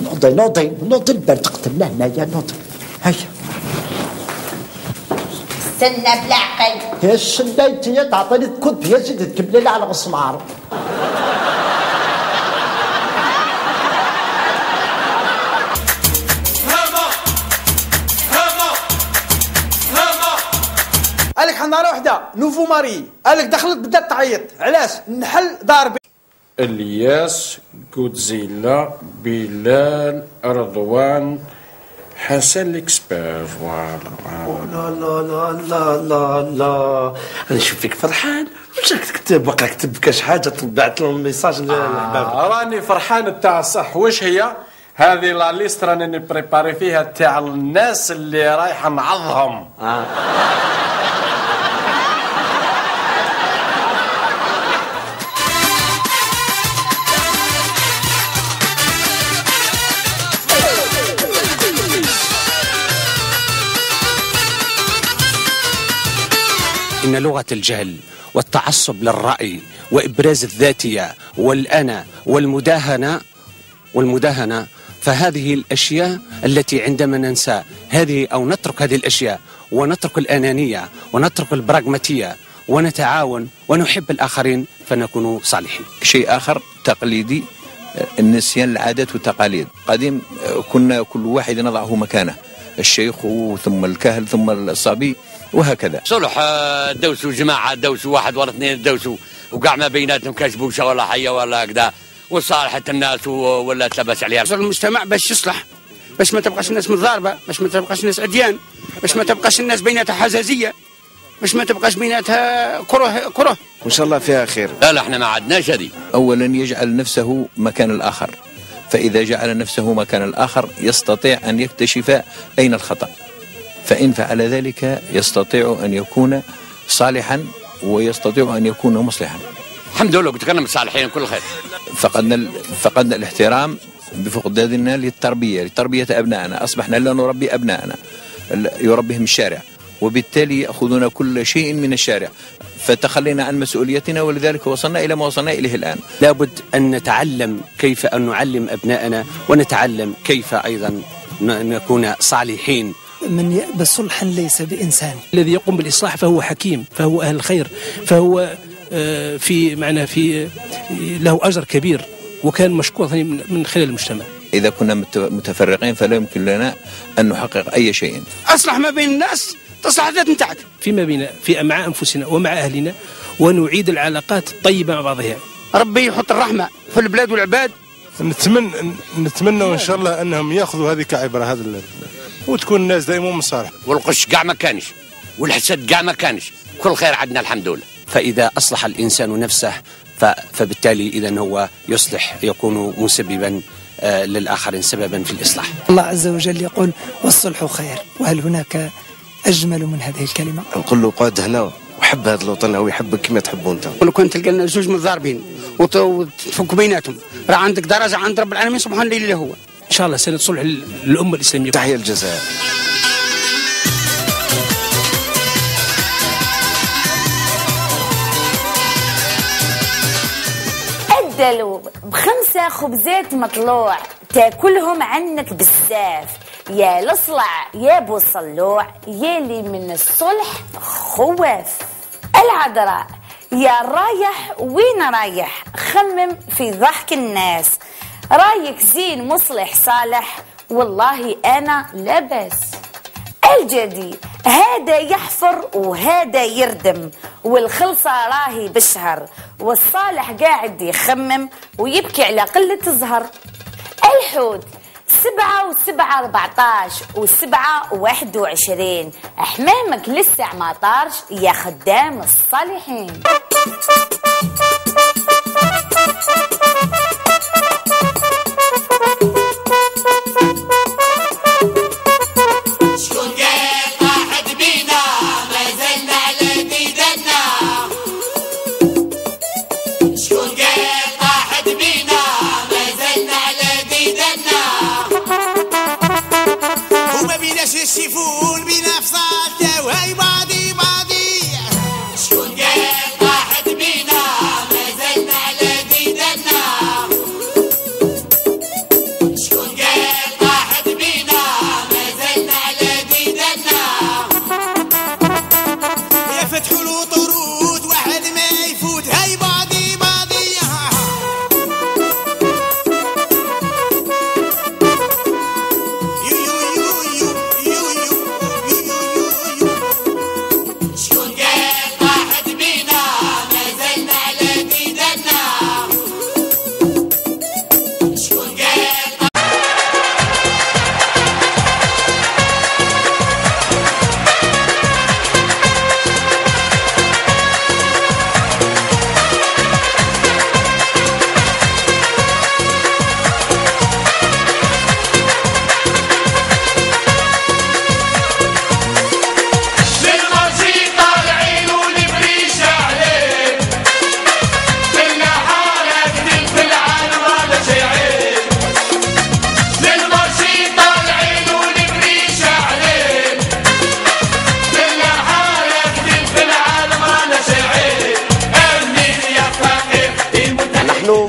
نوضي نوضي نوضي البرد قتلنا هنايا نوضي. هيا. استنى يا الشندا انت يا تعطيني الكود يا زيد تكملي لي على مسمار حنا وحده nouveaux mariés. قالك دخلت بدات تعيط. علاش؟ نحل دار بي الياس جودزيلا بلال رضوان حسن ال expert. voilà. لا لا لا لا لا لا. أنا نشوف فيك فرحان. واش راك تكتب؟ باقي كتب كاش حاجة؟ طبعت لهم message للحباب آه راني فرحان تاع صح. واش هي؟ هذه la liste راني نبريباري فيها تاع الناس اللي رايحة نعضهم آه. إن لغة الجهل والتعصب للرأي وإبراز الذاتية والأنا والمداهنة والمداهنة فهذه الأشياء التي عندما ننسى هذه أو نترك هذه الأشياء ونترك الأنانية ونترك البراغماتية ونتعاون ونحب الآخرين فنكون صالحين. شيء آخر تقليدي آه، النسيان العادات والتقاليد. قديم آه، كنا كل واحد نضعه مكانه. الشيخ ثم الكهل ثم الصبي. وهكذا. صلح آه، دوسوا جماعة دوسوا واحد ورا اثنين دوسوا وقع ما بيناتهم كاش بوشة ولا حية ولا كذا وصالحت الناس ولا تلبس عليها. المجتمع باش يصلح. باش ما تبقاش الناس متضاربة باش ما تبقاش الناس عديان باش ما تبقاش الناس بيناتها حزازية باش ما تبقاش بيناتها كره كره. وإن شاء الله فيها خير. لا لا إحنا ما عدناش هذه. أولا يجعل نفسه مكان الآخر. فإذا جعل نفسه مكان الآخر يستطيع أن يكتشف أين الخطأ. فإن فعل ذلك يستطيع أن يكون صالحا ويستطيع أن يكون مصلحا. الحمد لله قلت لك صالحين كل خير. فقدنا ال- فقدنا الاحترام بفقداننا للتربية لتربية أبنائنا. أصبحنا لا نربي أبنائنا ال- يربيهم الشارع. وبالتالي يأخذون كل شيء من الشارع. فتخلينا عن مسؤوليتنا ولذلك وصلنا إلى ما وصلنا إليه الآن. لابد أن نتعلم كيف أن نعلم أبنائنا ونتعلم كيف أيضا نكون صالحين. من يأبى صلحا ليس بإنسان. الذي يقوم بالإصلاح فهو حكيم فهو أهل الخير فهو آه، في معنى في آه، له أجر كبير وكان مشكور من من خلال المجتمع. إذا كنا مت- متفرقين فلا يمكن لنا أن نحقق أي شيء. أصلح ما بين الناس تصلح الذات نتاعك. فيما بين في مع أنفسنا ومع أهلنا ونعيد العلاقات الطيبة مع بعضها. ربي يحط الرحمة في البلاد والعباد. نتمنى نتمنى إن شاء الله أنهم يأخذوا هذه كعبرة هذا وتكون الناس دائما مصالحه والقش كاع ما كانش والحسد كاع ما كانش. كل خير عندنا الحمد لله. فإذا أصلح الإنسان نفسه فبالتالي إذا هو يصلح يكون مسببا آه، للآخرين سببا في الإصلاح. الله عز وجل يقول والصلح خير. وهل هناك أجمل من هذه الكلمة؟ نقول له قعد هنا وحب هذا الوطن هو يحبك كما تحبه أنت. ولو كان تلقى لنا زوج متضاربين وت- وتفك بيناتهم. راه عندك درجة عند رب العالمين سبحانه اللي هو. إن شاء الله سنة صلح الأمة الإسلامية. تحية الجزائر الدلو بخمسة خبزات مطلوع تاكلهم عنك بزاف. يا الاصلع يا أبو الصلوع يا اللي من الصلح خواف. العذراء يا رايح وين رايح؟ خمم في ضحك الناس. رايك زين مصلح صالح؟ والله أنا لبس الجدي هذا يحفر وهذا يردم والخلصة راهي بالشهر والصالح قاعد يخمم ويبكي على قلة الزهر. الحوت سبعة وسبعة أربعتاش وسبعة واحد وعشرين. أحمامك لسه ما طارش يا خدام الصالحين. motivo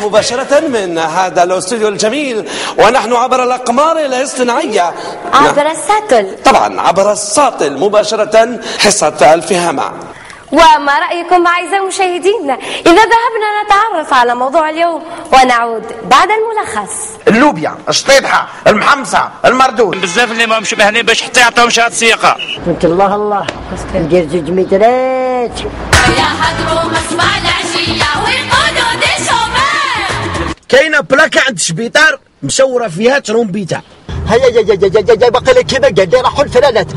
مباشرة من هذا الاستوديو الجميل ونحن عبر الأقمار الاصطناعية. عبر الساتل. طبعا عبر الساطل مباشرة حصة الفهامة. وما رأيكم أعزائي المشاهدين إذا ذهبنا نتعرف على موضوع اليوم ونعود بعد الملخص. اللوبيا الشطيبحه المحمصة المردود. بزاف اللي ما مش مهنيين باش حتى يعطيهم شهاده سياقه قلت الله الله. ندير زوج مترات يحضروا مسمع العشية ويقولوا كاينة بلاكة عند الشبيطار مشورة فيها ترومبيتا هيا يا يا يا يا باقي لك كيما قاعد راحوا الفلانات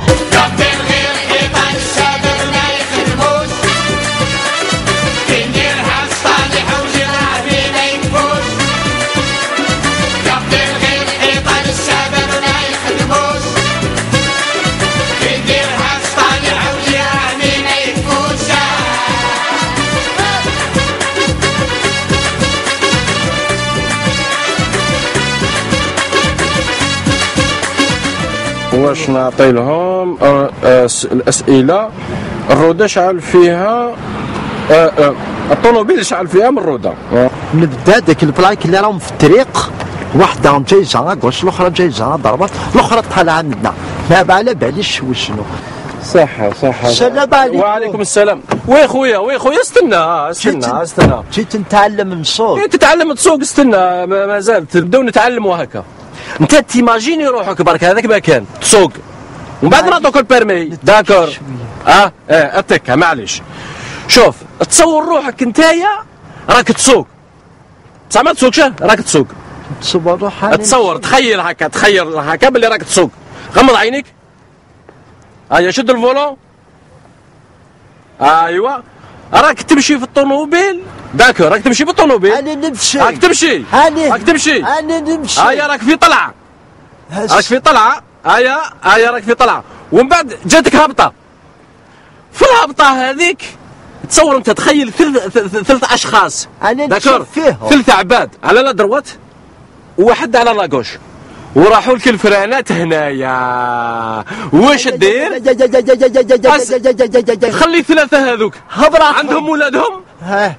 واش نعطي لهم الأسئلة. الرودة شعل فيها الطوموبيل شعل فيها من الرودة. آه. نبدا داك البلايك اللي راهم في الطريق واحدة جاي جهة gauche الأخرى جاي جهة à droite الأخرى طالعة منا ما على باليش وشنو صح صح السلام عليكم وعليكم السلام. oui خويا oui خويا استنى استنى استنى. جيت نتعلم نسوق إيه، تتعلم تسوق استنى ما ما زال تبداو نتعلموا هكا. انت تيماجيني روحك برك هذاك مكان تسوق. ومن بعد نعطوك ال permis d'accord. آه آه اتك معليش. شوف تصور روحك نتايا راك تسوق. بصح ما تسوقش راك تسوق. تصور روحك تصور تخيل هكا تخيل هكا باللي راك تسوق. غمض عينيك. هيا شد ال volant. ايوا راك تمشي في الطوموبيل. d'accord راك تمشي بالطوموبيل أنا نمشي راك تمشي أنا راك تمشي أنا نمشي هيا راك في طلعه راك في طلعه هيا هيا راك في طلعه ومن بعد جاتك هبطه في الهبطه هذيك تصور انت تخيل ثلث ثلث- اشخاص أنا d'accord ثلث عباد على la droite وواحد على la gauche وراحوا لك الفرانات هنايا واش دير خلي ثلاثة هذوك عندهم ولادهم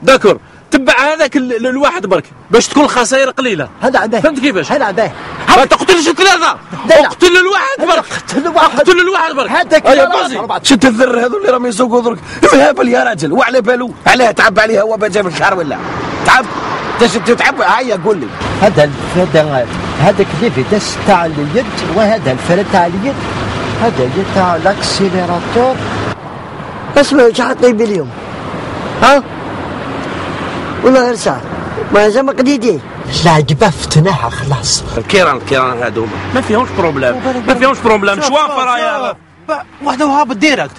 داكور. تبع هذاك ال- ال- الواحد برك. باش تكون خسائر قليلة. هذا عباه فهمت كيفاش؟ هذا عباه ما تقتلش ثلاثة اقتل الواحد برك. قتل واحد اقتل الواحد برك. هذاك هيا الراس بازي. شد الذر هذو اللي راهم يسوقوا درك. مهابل يا راجل. وعلى بالو. علاه تعب عليه هو جاب الشهر ولا. تعب. تش- تتعب هيا قول لي. هذا هذا هذاك اللي فيتاس تاع اليد وهذا الفرد تاع اليد هذا اللي تاع الأكسيليراتور. اسمع حطي باليوم ها؟ ولا غير ساعة ما زعما قديدي لا عجبه فتناها خلاص. الكيران الكيران هذوما ما فيهمش بروبليم ما فيهمش بروبليم شوافر يا واحدة وهاب ديريكت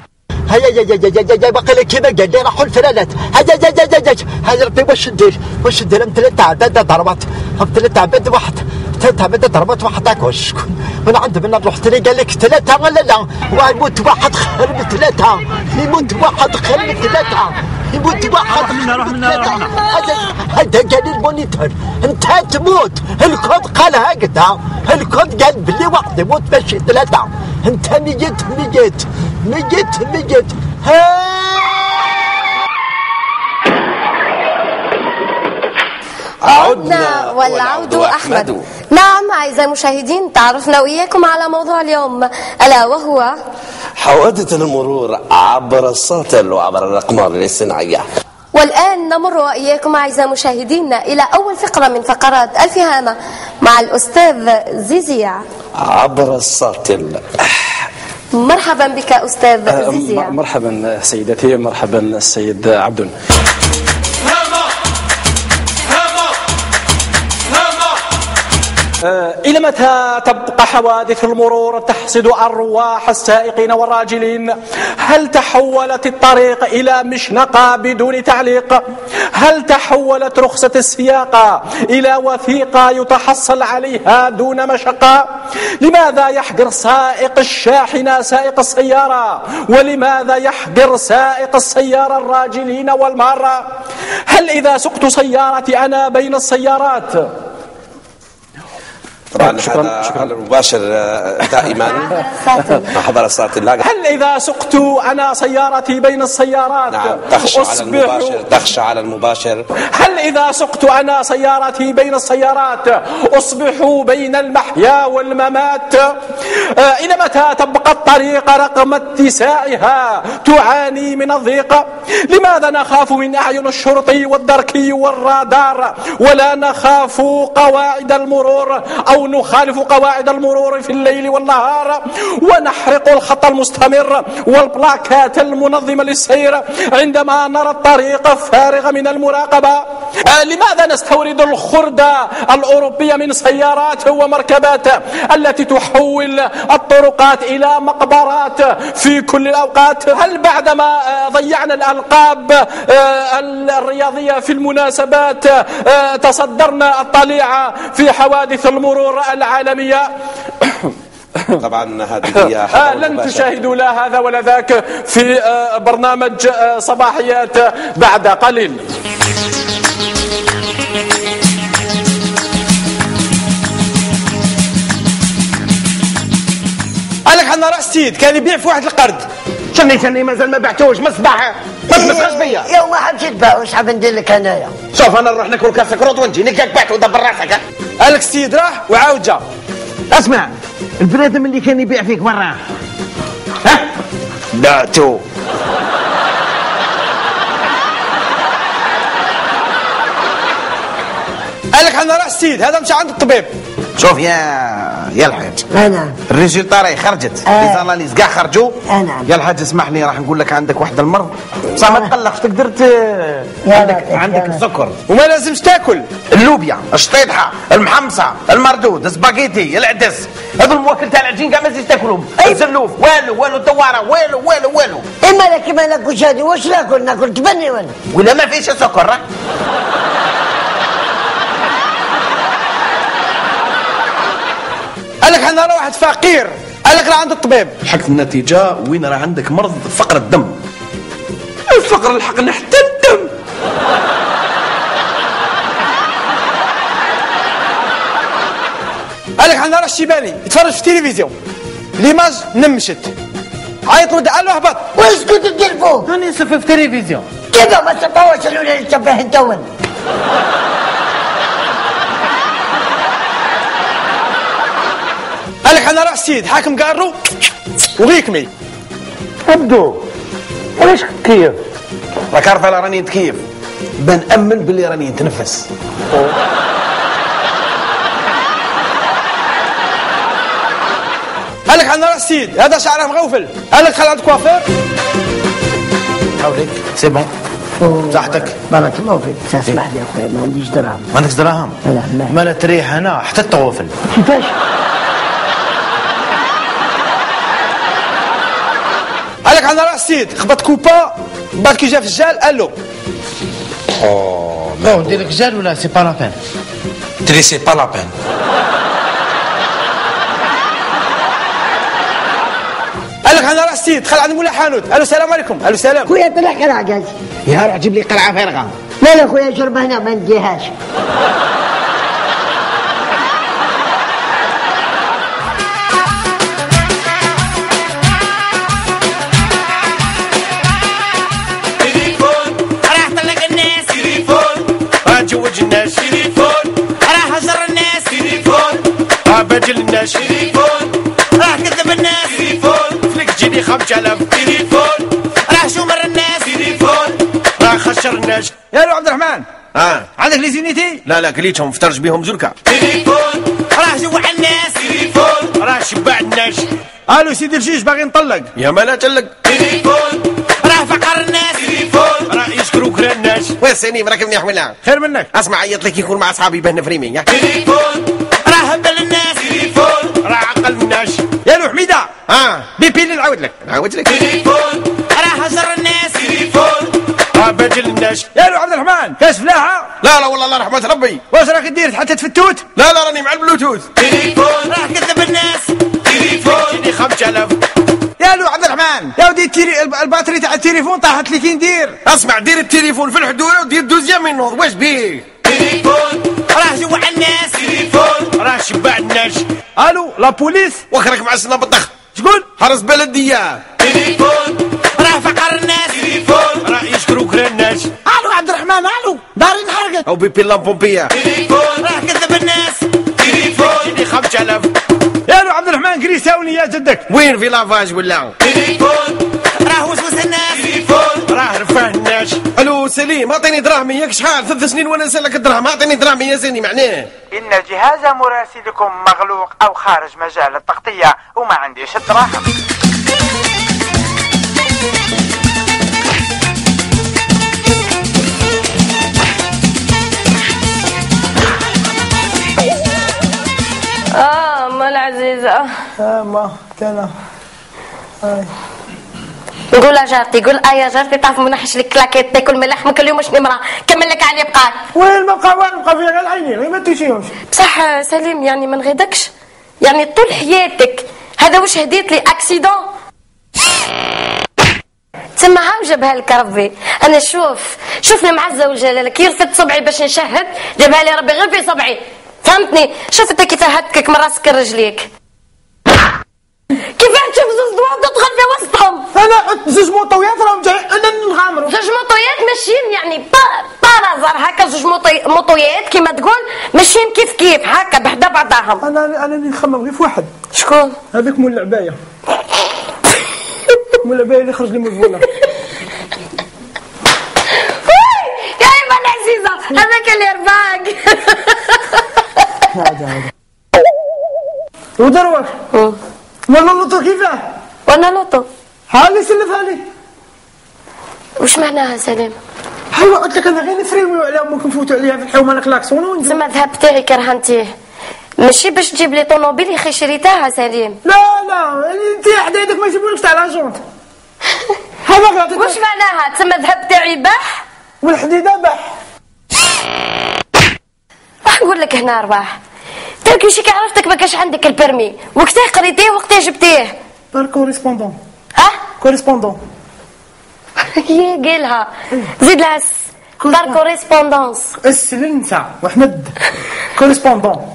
هيا يا يا يا يا يا باقي لك كيما قاعد راحوا الفلانات هيا يا يا يا يا هيا ربي واش ندير واش ندير هم ثلاثة عباد ضربات هم ثلاثة عباد واحد ثلاثة عباد à droite واحد هاك واش شكون من عند من رحت لي قال لك ثلاثة ولا لا ويموت واحد خير من ثلاثة يموت واحد خير من ثلاثة يموت واحد خير من ثلاثة هذا قال ال moniteur انت تموت الكود قال هكذا الكود قال بلي واحد يموت ماشي ثلاثة انت ميت ميت ميت. ها؟ عدنا والعود أحمد. نعم أعزائي المشاهدين تعرفنا وإياكم على موضوع اليوم. ألا وهو؟ حوادث المرور عبر الساطل وعبر الأقمار الاصطناعية والآن نمر وإياكم أعزائي المشاهدين إلى أول فقرة من فقرات الفهامة مع الأستاذ زيزيع. عبر الساطل مرحبا بك أستاذ زيزيع. مرحبا سيدتي مرحبا السيد عبد. إلى متى تبقى حوادث المرور تحصد أرواح السائقين والراجلين؟ هل تحولت الطريق إلى مشنقة بدون تعليق؟ هل تحولت رخصة السياقة إلى وثيقة يتحصل عليها دون مشقة؟ لماذا يحقر سائق الشاحنة سائق السيارة؟ ولماذا يحقر سائق السيارة الراجلين والمارة هل إذا سقت سيارتي أنا بين السيارات؟ طبعا شكرا شكرا على المباشر آه، دائما. حضر صلاة الله هل إذا سقت أنا سيارتي بين السيارات؟ نعم تخشى على المباشر تخشى على المباشر. هل إذا سقت أنا سيارتي بين السيارات؟ أصبح بين المحيا والممات. آه، إلى متى تبقى الطريق رغم اتساعها؟ تعاني من الضيق. لماذا نخاف من أعين الشرطي والدركي والرادار؟ ولا نخاف قواعد المرور أو نخالف قواعد المرور في الليل والنهار. ونحرق الخط المستمر والبلاكات المنظمة للسير عندما نرى الطريق فارغة من المراقبة. آه، لماذا نستورد الخردة الأوروبية من سيارات ومركبات التي تحول الطرقات إلى مقبرات في كل الأوقات؟ هل بعدما آه، ضيعنا الألقاب آه، الرياضية في المناسبات تصدرنا الطليعة في حوادث المرور العالمية طبعا هذه هي آه لن تشاهدوا لا هذا ولا ذاك في آه برنامج آه صباحيات بعد قليل. قالك أنا رأس سيد كان يبيع في واحد القرد شني شني مازال ما بعتوش من الصباح ما تمسخش بيا. يا ما حبش تباع واش حاب ندير لك انايا شوف أنا نروح ناكل كاسك رود ونجي. نلقاك بعت ودبر راسك ها. قالك السيد راح وعاود جا. اسمع البنادم اللي كان يبيع فيك وين راه ها بعتو قالك أنا راس سيد هذا مشى عند الطبيب. شوف يا يا الحاج. أنا ال résultat راهي خرجت. آه. les analyses كاع خرجوا. نعم. يا الحاج اسمح لي راح نقول لك عندك واحد المرض. بصح ما تقلقش تقدر ت... عندك عندك السكر. وما لازمش تاكل. اللوبيا الشطيطحه المحمصة المردود السباغيتي العدس. هذو المواكل تاع العجين كاع ما تزيدش تاكلهم. الزلوف والو والو الدوارة والو والو والو. إما لك ما ناكلش هذه واش ناكل ناكل تبني ولا؟ ولا ما فيش سكر قال لك أنا راه واحد فقير قال لك راه عند الطبيب. حكت النتيجة وين راه عندك مرض؟ فقر الدم. الفقر لحقنا حتى الدم. قال لك أنا راه الشيباني. يتفرج في التلفزيون. ليماج نمشت. عيط له دعا له هبط. واش كنت تدير فوق؟ راني نصف في التلفزيون. كيف ما تبواش الاولى تشبه انت وين قال لك أنا راه السيد حاكم قارو؟ وغيكمي. ابدو علاش كيف؟ راك عارف أنا راني نتكيف. بنأمن باللي راني نتنفس. قال لك أنا راه السيد هذا شعره مغوفل. قال لك خل عند coiffeur. حولك c'est bon. صحتك. بارك الله فيك. اسمح لي أخويا؟ ما عنديش دراهم. ما عندكش دراهم؟ لا لا. ما لا تريح هنا حتى الطوافل كيفاش؟ لك أنا راه السيد خبط كوبا بعد كي جا في الجال قال له. اوه ندير لك جال ولا c'est pas la peine تري c'est pas la peine قال لك أنا راه السيد خل عند مولا حانوت. قال له السلام عليكم. قال له سلام. خويا طلع قرع قال يا روح جيب لي قرعه فارغه لا لا خويا شرب هنا ما نديهاش. تليفون. راح كذب الناس تليفون. فلك جيني خمس آلاف تليفون. راح شمر الناس تليفون. خشر الناس. يا لو عبد الرحمن. آه عندك لي زينيتي لا لا كليتهم فترج بهم زركا تليفون. راح جوع الناس تليفون. راح شبع الناس. قالوا سيدي الجيش باغي نطلق. يا ما لا تلق. تليفون. راح فقر الناس تليفون. راح يشكروك الناس. وين سليم راك منيح ولا؟ خير منك. أسمع عيط لك يكون مع أصحابي بهنا فريمي تليفون. راح هبل الناس راح عقل الناس يا لو حميده آه بيبي اللي نعاود لك. نعاود لك. تليفون. راح هزر الناس. تليفون. راح بجل الناس يا لو عبد الرحمن. كاش فلاحه لا لا والله الله رحمة ربي. واش راك دير؟ حتى تفتوت لا لا راني مع البلوتوث. تليفون. راح كذب الناس. تليفون. جيني خمس آلاف. يا لو عبد الرحمن. يا ودي التيري الب- الباتري تاع التليفون طاحت لي كي ندير؟ اسمع دير التليفون في الحدورة ودير دوزيام من النوض واش بيه؟ تليفون. راه جوع الناس. تليفون. راه شبع الناس. ألو لا بوليس. وكرك معسنا بالضخ شكون؟ حرس بلديه تليفون. راه فقر الناس. تليفون. راه يشكروك الناس. ألو عبد الرحمن ألو. داري انحرقت أو بيبي لامبومبيه تليفون. راه كذب الناس. تليفون. جيني 5000 يا ألو عبد الرحمن كريساوني يا جدك. وين في لافاج ولا؟ تليفون. راه وسوس الناس. ألو سليم اعطيني دراهمي ياك شحال؟ ثلاث سنين وأنا نسالك الدراهم اعطيني دراهمي يا سيدي معناه. إن جهاز مراسلكم مغلوق أو خارج مجال التغطية وما عنديش الدراهم آه ما العزيزة. آه ما كان قول يا جارتي قول آه يا جارتي تعرف منحش لك كلاكيت تاكل من لحمك اليوم مش نمرة. كمل لك على بقاك وين ما بقى وين بقى فيها غير العينين ما تمشيهمش بصح سليم يعني ما نغيدكش. يعني طول حياتك. هذا واش هديت لي أكسيدون. تسمعها وجابها لك ربي أنا شوف شوف المعزه والجلاله كي رفدت صبعي باش نشهد جابها لي ربي غير في صبعي. فهمتني؟ شوف أنت كي تهتكك من راسك لرجليك كيفاه تشوف زوز دوار تدخل في وسطهم. أنا حط زوج موطويات راهم جاي أنا نغامروا زوج موطويات ماشيين يعني با بارازار هكا زوج موطويات كيما تقول ماشيين كيف كيف. هكا بحدا بعضاهم. أنا أنا اللي نخمم غير في واحد. شكون؟ هذاك مول العباية. مول العباية اللي خرج لي من الفولا يا ايما العزيزة هذاك اللي رباك هذا هذا ودروك ولا لوطو كيفاه؟ وأنا لوطو ها اللي سلفها لي وش معناها سليم؟ ايوا قلت لك أنا غير نفريميو عليها ممكن نفوتوا عليها في الحومه أنا كلاكسون ونجي زعما الذهب تاعي كرهنتيه. ماشي باش تجيب لي طوموبيل يا أخي شريتها سليم. لا لا أنت حدايدك ما يجيبولكش تاع لاجونت هذا غير واش معناها؟ تسمى الذهب تاعي باح؟ والحديدة باح. راح نقول لك هنا رباح تركي شي كي عرفتك ما كاش عندك البرمي. وقتها قريتيه وقتها جبتيه. بار كوريسبوندون ها؟ كوريسبوندون هي قالها زيد لها س دار كوريسبوندونس السلنسة وحمد. كوريسبوندون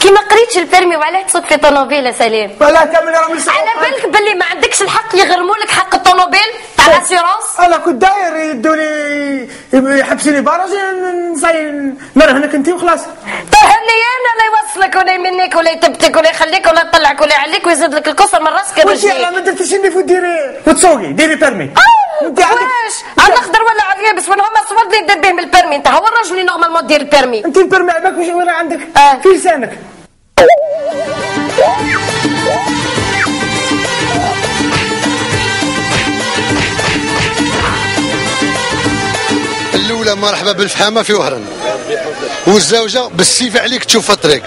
كي ما قريتش البرمي وعلاه تسوق في طوموبيل سليم؟ ولا كامل راهم على بالك باللي ما عندكش الحق يغرموا لك حق الطوموبيل تاع لاسيورونس أنا كنت داير يحبسوا لي باراج نصاي نرهنك انت وخلاص. تهني أنا لا يوصلك ولا يمنك ولا يتبتك ولا يخليك ولا يطلعك ولا يعليك ويزيد لك الكفر من راسك وانت على ما درتيش فوت ديري وتسوقي ديري بيرمي واش؟ على الاخضر ولا على اليابس وين هما الصور اللي ندير بهم البيرمي أنت هو الراجل اللي نورمالمون دير البيرمي انت البيرمي عباك واش وين عندك. في لسانك. الأولى مرحبا بالفحامة في وهران. والزوجة بالسيف عليك تشوف الطريق.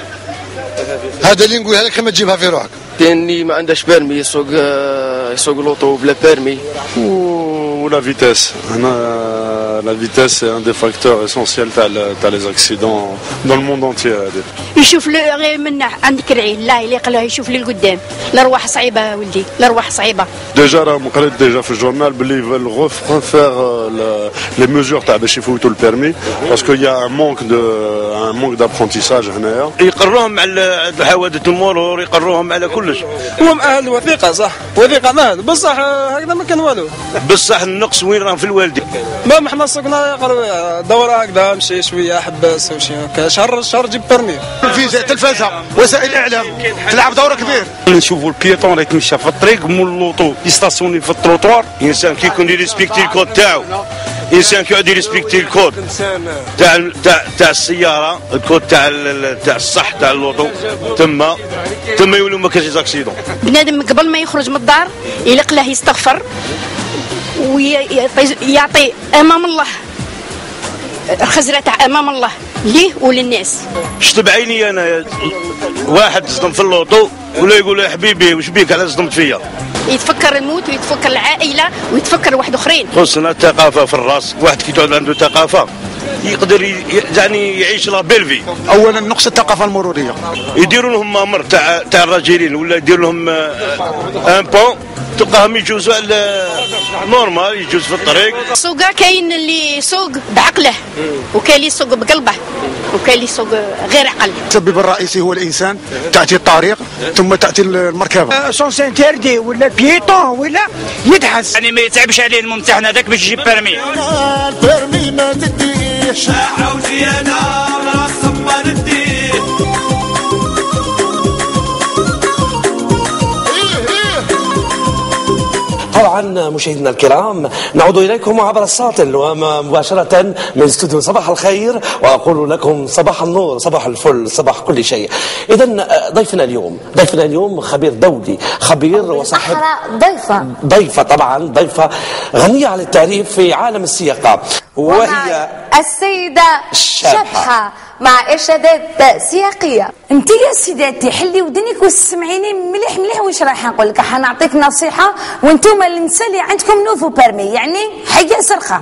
هذا اللي نقولها لك ما تجيبها في روحك. كاين اللي ما عندهاش بيرمي يسوق آه، يسوق لوطو بلا بيرمي ou la vitesse. أنا- La vitesse est un des facteurs essentiels تاع ال- تاع les accidents dans le monde entier. هذه. يشوف له غير منه عندك العين لا يليق له يشوف للقدام الارواح صعيبة ولدي الارواح صعيبة Déjà راهم قريت déjà في الجورنال باللي veulent ref- refaire euh, le- les mesures تاع باش يفوتوا البيرمي parce qu'il y a un manque de un manque d'apprentissage هنايا. يقروهم على حوادث المرور يقروهم على كلش. هو مأهل وثيقة. صح. وثيقة مأهل بصح آه، هكذا ما كان والو. بصح النقص وين راه في الوالدين ما محنا سقنا يقرا دورة هكذا مشي شوية حبس وشي شهر شهر جيب برمي التلفزه التلفزه وسائل الاعلام تلعب دور كبير. نشوفوا ال piéton راه يتمشى في الطريق مول ال l'auto يستاسيوني في التروطوار. الانسان كي يكون يريسبكتي الكود تاعو. الانسان كي يقعد يريسبكتي الكود تاع تاع تاع السيارة الكود تاع تاع الصح تاع ال l'auto تما تما يولوا ما كاينش accident بنادم قبل ما يخرج من الدار يلق له يستغفر ويعطي أمام الله. تاع أمام الله. ليه وللناس؟ شفت بعيني أنا واحد صدم في اللوطو ولا يقول يا حبيبي وش بيك؟ على صدمت فيا. يتفكر الموت ويتفكر العائلة ويتفكر واحد أخرين. خصنا الثقافه في الرأس. واحد كي تعود عنده ثقافة يقدر يعني يعيش لا بيلفي. اولا نقص الثقافة المرورية. يديروا لهم أمر تاع تاع الراجلين ولا يديروا لهم آه، ان بون تلقاهم يجوزوا على- نورمال يجوز في الطريق؟ السوق كاين اللي يسوق بعقله وكاين اللي يسوق بقلبه وكاين اللي يسوق غير عقل. المسبب الرئيسي هو الإنسان تأتي الطريق ثم تأتي المركبة. سونس انتردي ولا بيتون ولا يدحس يعني ما يتعبش عليه الممتحن هذاك باش يجيب بيرمي البرمي ما تديش. شاحة وزيانة راس ما نديه طبعا مشاهدينا الكرام. نعود إليكم عبر الساطل ومباشرة من استوديو صباح الخير وأقول لكم صباح النور صباح الفل صباح كل شيء. اذا ضيفنا اليوم ضيفنا اليوم خبير دولي خبير وصاحب ضيفة. ضيفة طبعا ضيفة غنية عن التعريف في عالم السياقة وهي السيدة شابحة. شبحة. مع إرشادات سياقية انت يا سيداتي حلي ودنك وسمعيني مليح مليح واش راح نقول لك؟ حنعطيك نصيحة وأنتم النساء اللي عندكم nouveau permis يعني حاجة سرخه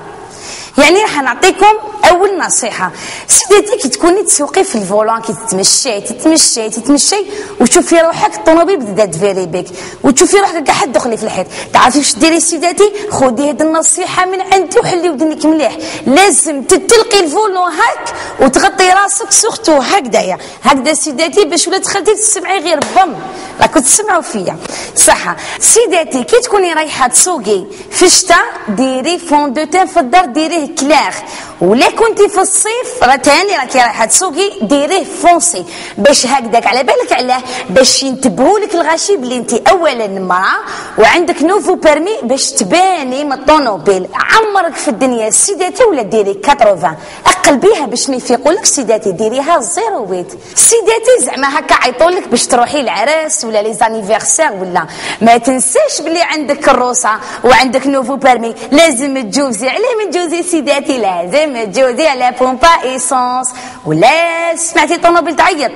يعني راح نعطيكم أول نصيحة. سيداتي كي تكوني تسوقي في ال volant كي تتمشي تتمشي تتمشي وتشوفي روحك الطوموبيل بدات تفيري بك وتشوفي روحك كاع حد دخلي في الحيط. تعرفي واش ديري سيداتي؟ خدي هاد النصيحة من عندي وحلي ودنك مليح. لازم تتلقي ال volant هاك وتغطي راسك surtout هكذايا هكذا سيداتي باش ولا دخلتي تسمعي غير بم راكم تسمعوا فيا. صح سيداتي كي تكوني رايحة تسوقي في الشتاء ديري fond de teint في الدار ديريه clair ولا كنتي في الصيف راه تاني راكي رايحة تسوقي ديريه foncé. باش هكذاك على بالك علاه باش ينتبهوا لك الغاشي بلي انت اولا امراه وعندك nouveau permis باش تباني من الطوموبيل عمرك في الدنيا سيداتي ولا ديري 80 أقل بيها باش ما يفيقوا لك سيداتي ديريها zéro huit. سيداتي زعما هكا عيطوا لك باش تروحي العراس ولا les anniversaires ولا. ما تنساش بلي عندك كروسة وعندك nouveau permis لازم تجوزي. عليه من تجوزي سيداتي؟ لازم تجوزي على pompe à essence ولا سمعتي طوموبيل تعيط.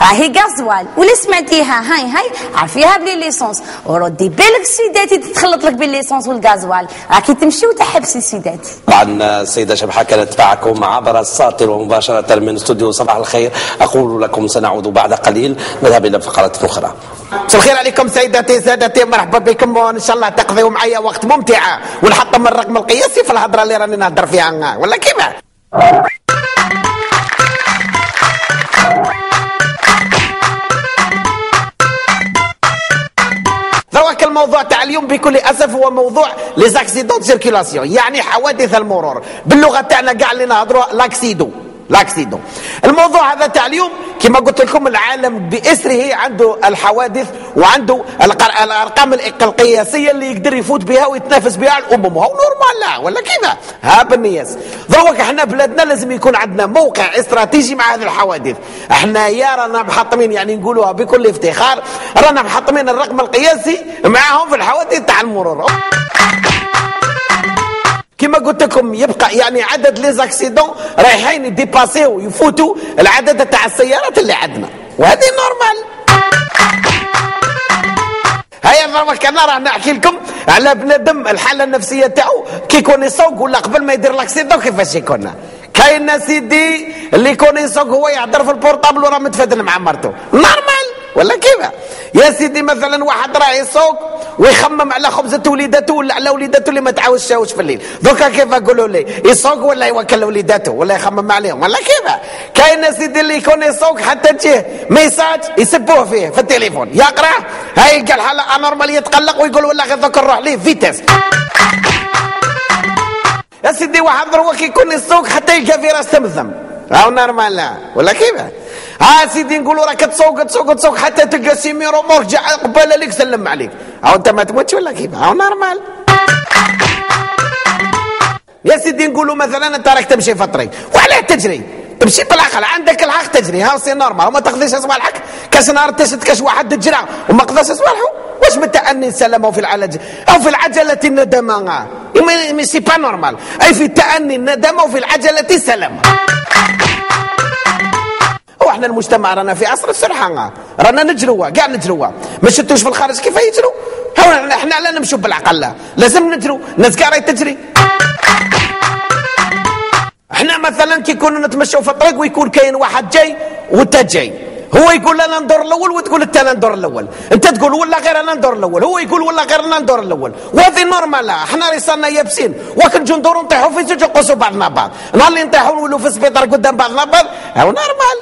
راهي gasoil ولا سمعتيها هاي هاي عرفيها بلي l'essence وردي بالك سيداتي تتخلط لك ب l'essence وال gasoil راكي تمشي وتحبسي سيداتي طبعا السيدة شبحة كانت معكم عبر الساطل ومباشرة من استوديو صباح الخير أقول لكم سنعود بعد قليل نذهب إلى فقرة أخرى مساء الخير عليكم سيداتي سادتي مرحبا بكم وان شاء الله تقضيوا معايا وقت ممتع ونحطم الرقم القياسي في الهضره اللي راني نهضر فيها ولا كيما دروك الموضوع تاع اليوم بكل أسف هو موضوع les accidents circulation يعني حوادث المرور. باللغة تاعنا كاع اللي نهضروا l'accident. l'accident الموضوع هذا تاع اليوم كما قلت لكم العالم بإسره عنده الحوادث وعنده الأرقام القياسيه اللي يقدر يفوت بها ويتنافس بها الأمم. هو normal لا ولا كذا. ها بالنياس دروك إحنا بلادنا لازم يكون عندنا موقع استراتيجي مع هذه الحوادث. إحنا يا رانا محطمين يعني نقولوها بكل افتخار رانا محطمين الرقم القياسي معاهم في الحوادث تاع المرور. كما قلت لكم يبقى يعني عدد les accidents رايحين يديباسيو يفوتوا العدد تاع السيارات اللي عندنا. وهذه normal. هيا دروك أنا راه نحكي لكم على بنادم الحالة النفسية تاعو. كي يكون يسوق ولا قبل ما يدير l'accident كيفاش يكون؟ كاين سيدي اللي يكون يسوق هو يهضر في ال portable وراه متفادل مع مرته. normal. ولا كيف يا سيدي مثلا واحد راه يسوق ويخمم على خبزة وليداته ولا على وليداته اللي ما تعاوش في الليل. دوكا كيف أقولوا لي؟ يسوق ولا يوكل وليداته ولا يخمم عليهم؟ ولا كيف كاين سيدي اللي يكون يسوق حتى تجيه message يسبوه فيه في التليفون. يقرأ؟ هاي قال حاله normal يتقلق ويقول والله غير ذاك نروح ليه؟ vitesse. يا سيدي واحد دروك يكون يسوق حتى يلقى virage تم تم هاو normal لا. ولا كيف ها سيدي نقولوا راك تسوق تسوق تسوق حتى تلقى semi-remorque جا قبال لك سلم عليك. هاو انت ما تموتش ولا كيف؟ هاو normal. يا سيدي نقولوا مثلا أنت راك تمشي في الطريق. وعلاه تجري. تمشي بالعقل عندك الحق تجري. ها c'est normal. وما تاخذيش صوالحك كاش نهار تشد كاش واحد تجرى وما قضاش صوالحه واش من تأني السلامة في العلج أو في العجلة الندامة. mais c'est pas normal. أي في التأني الندامة وفي العجلة السلامة. وإحنا المجتمع رانا في عصر السرعة رانا نجروا كاع نجروا. ما شفتوش في الخارج كيف يجروا؟ إحنا لا نمشوا بالعقل. لا. لازم نجروا. الناس كاع راهي تجري. إحنا مثلا كي كنا نتمشوا في الطريق ويكون كاين واحد جاي وانت جاي. هو يقول أنا ندور الأول وتقول انت أنا ندور الأول. أنت تقول ولا غير أنا ندور الأول. هو يقول ولا غير أنا ندور الأول. وهذه normal. إحنا ريسانا يابسين. وكن نجو ندوروا نطيحوا في زوج نقصوا بعضنا بعض. نهار اللي نطيحوا نولوا في السبيطار قدام بعضنا بعض. هو normal.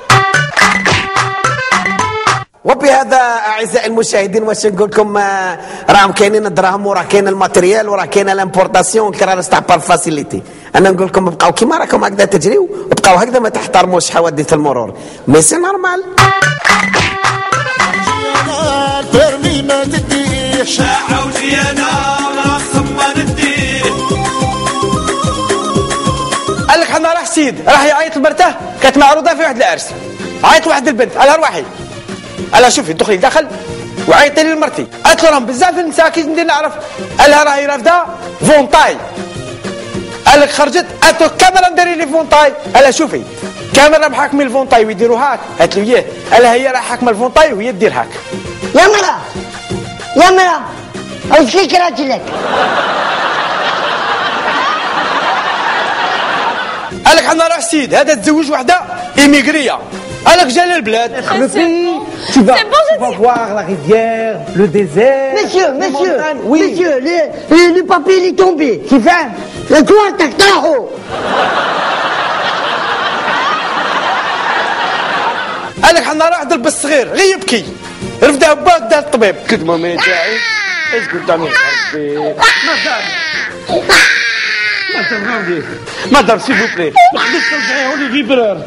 وبهذا أعزائي المشاهدين واش نقول لكم آه، راهم كاينين الدراهم وراه كاين ال matériel وراه كاين ال importation كرا تاع par facilité أنا نقول لكم بقاو كيما راكم هكذا تجريو بقاو هكذا ما تحترموش حوادث المرور. mais c'est normal قال لك حنا راح سيد راح يعيط لمرته كانت معروضة في واحد العرس عيط لواحد البنت قالها روحي قالها شوفي دخلي دخل وعيطي لي لمرتي قالت له راهم بزاف النساء كي ندير نعرف. قالها راهي رافده éventail. قال لك خرجت قالت له كامل راهم دايرين l'éventail. قالها شوفي كامل راهم حاكمين ال éventail ويديروا هاك. قالت له ياه قالها هي راح حاكمة ال éventail وهي تدير هاك. يا مرا يا مرا فيك راجلك قال لك حنا راح سيد هذا تزوج وحده إيميغرية. قال لك جا للبلاد Le pays, tu vas, tu vas voir la rivière, le désert. Monsieur, les monsieur, monsieur, le, le, le papier il est tombé. C'est ça Le toit, tac, tac, قال لك حنا راح درب الصغير غير يبكي رفده باك دار الطبيب كنت مامي تاعي إيش قلت أنا ما ما ما دار سي بوبلي ما تقدرش ترجعيه لي فيبرور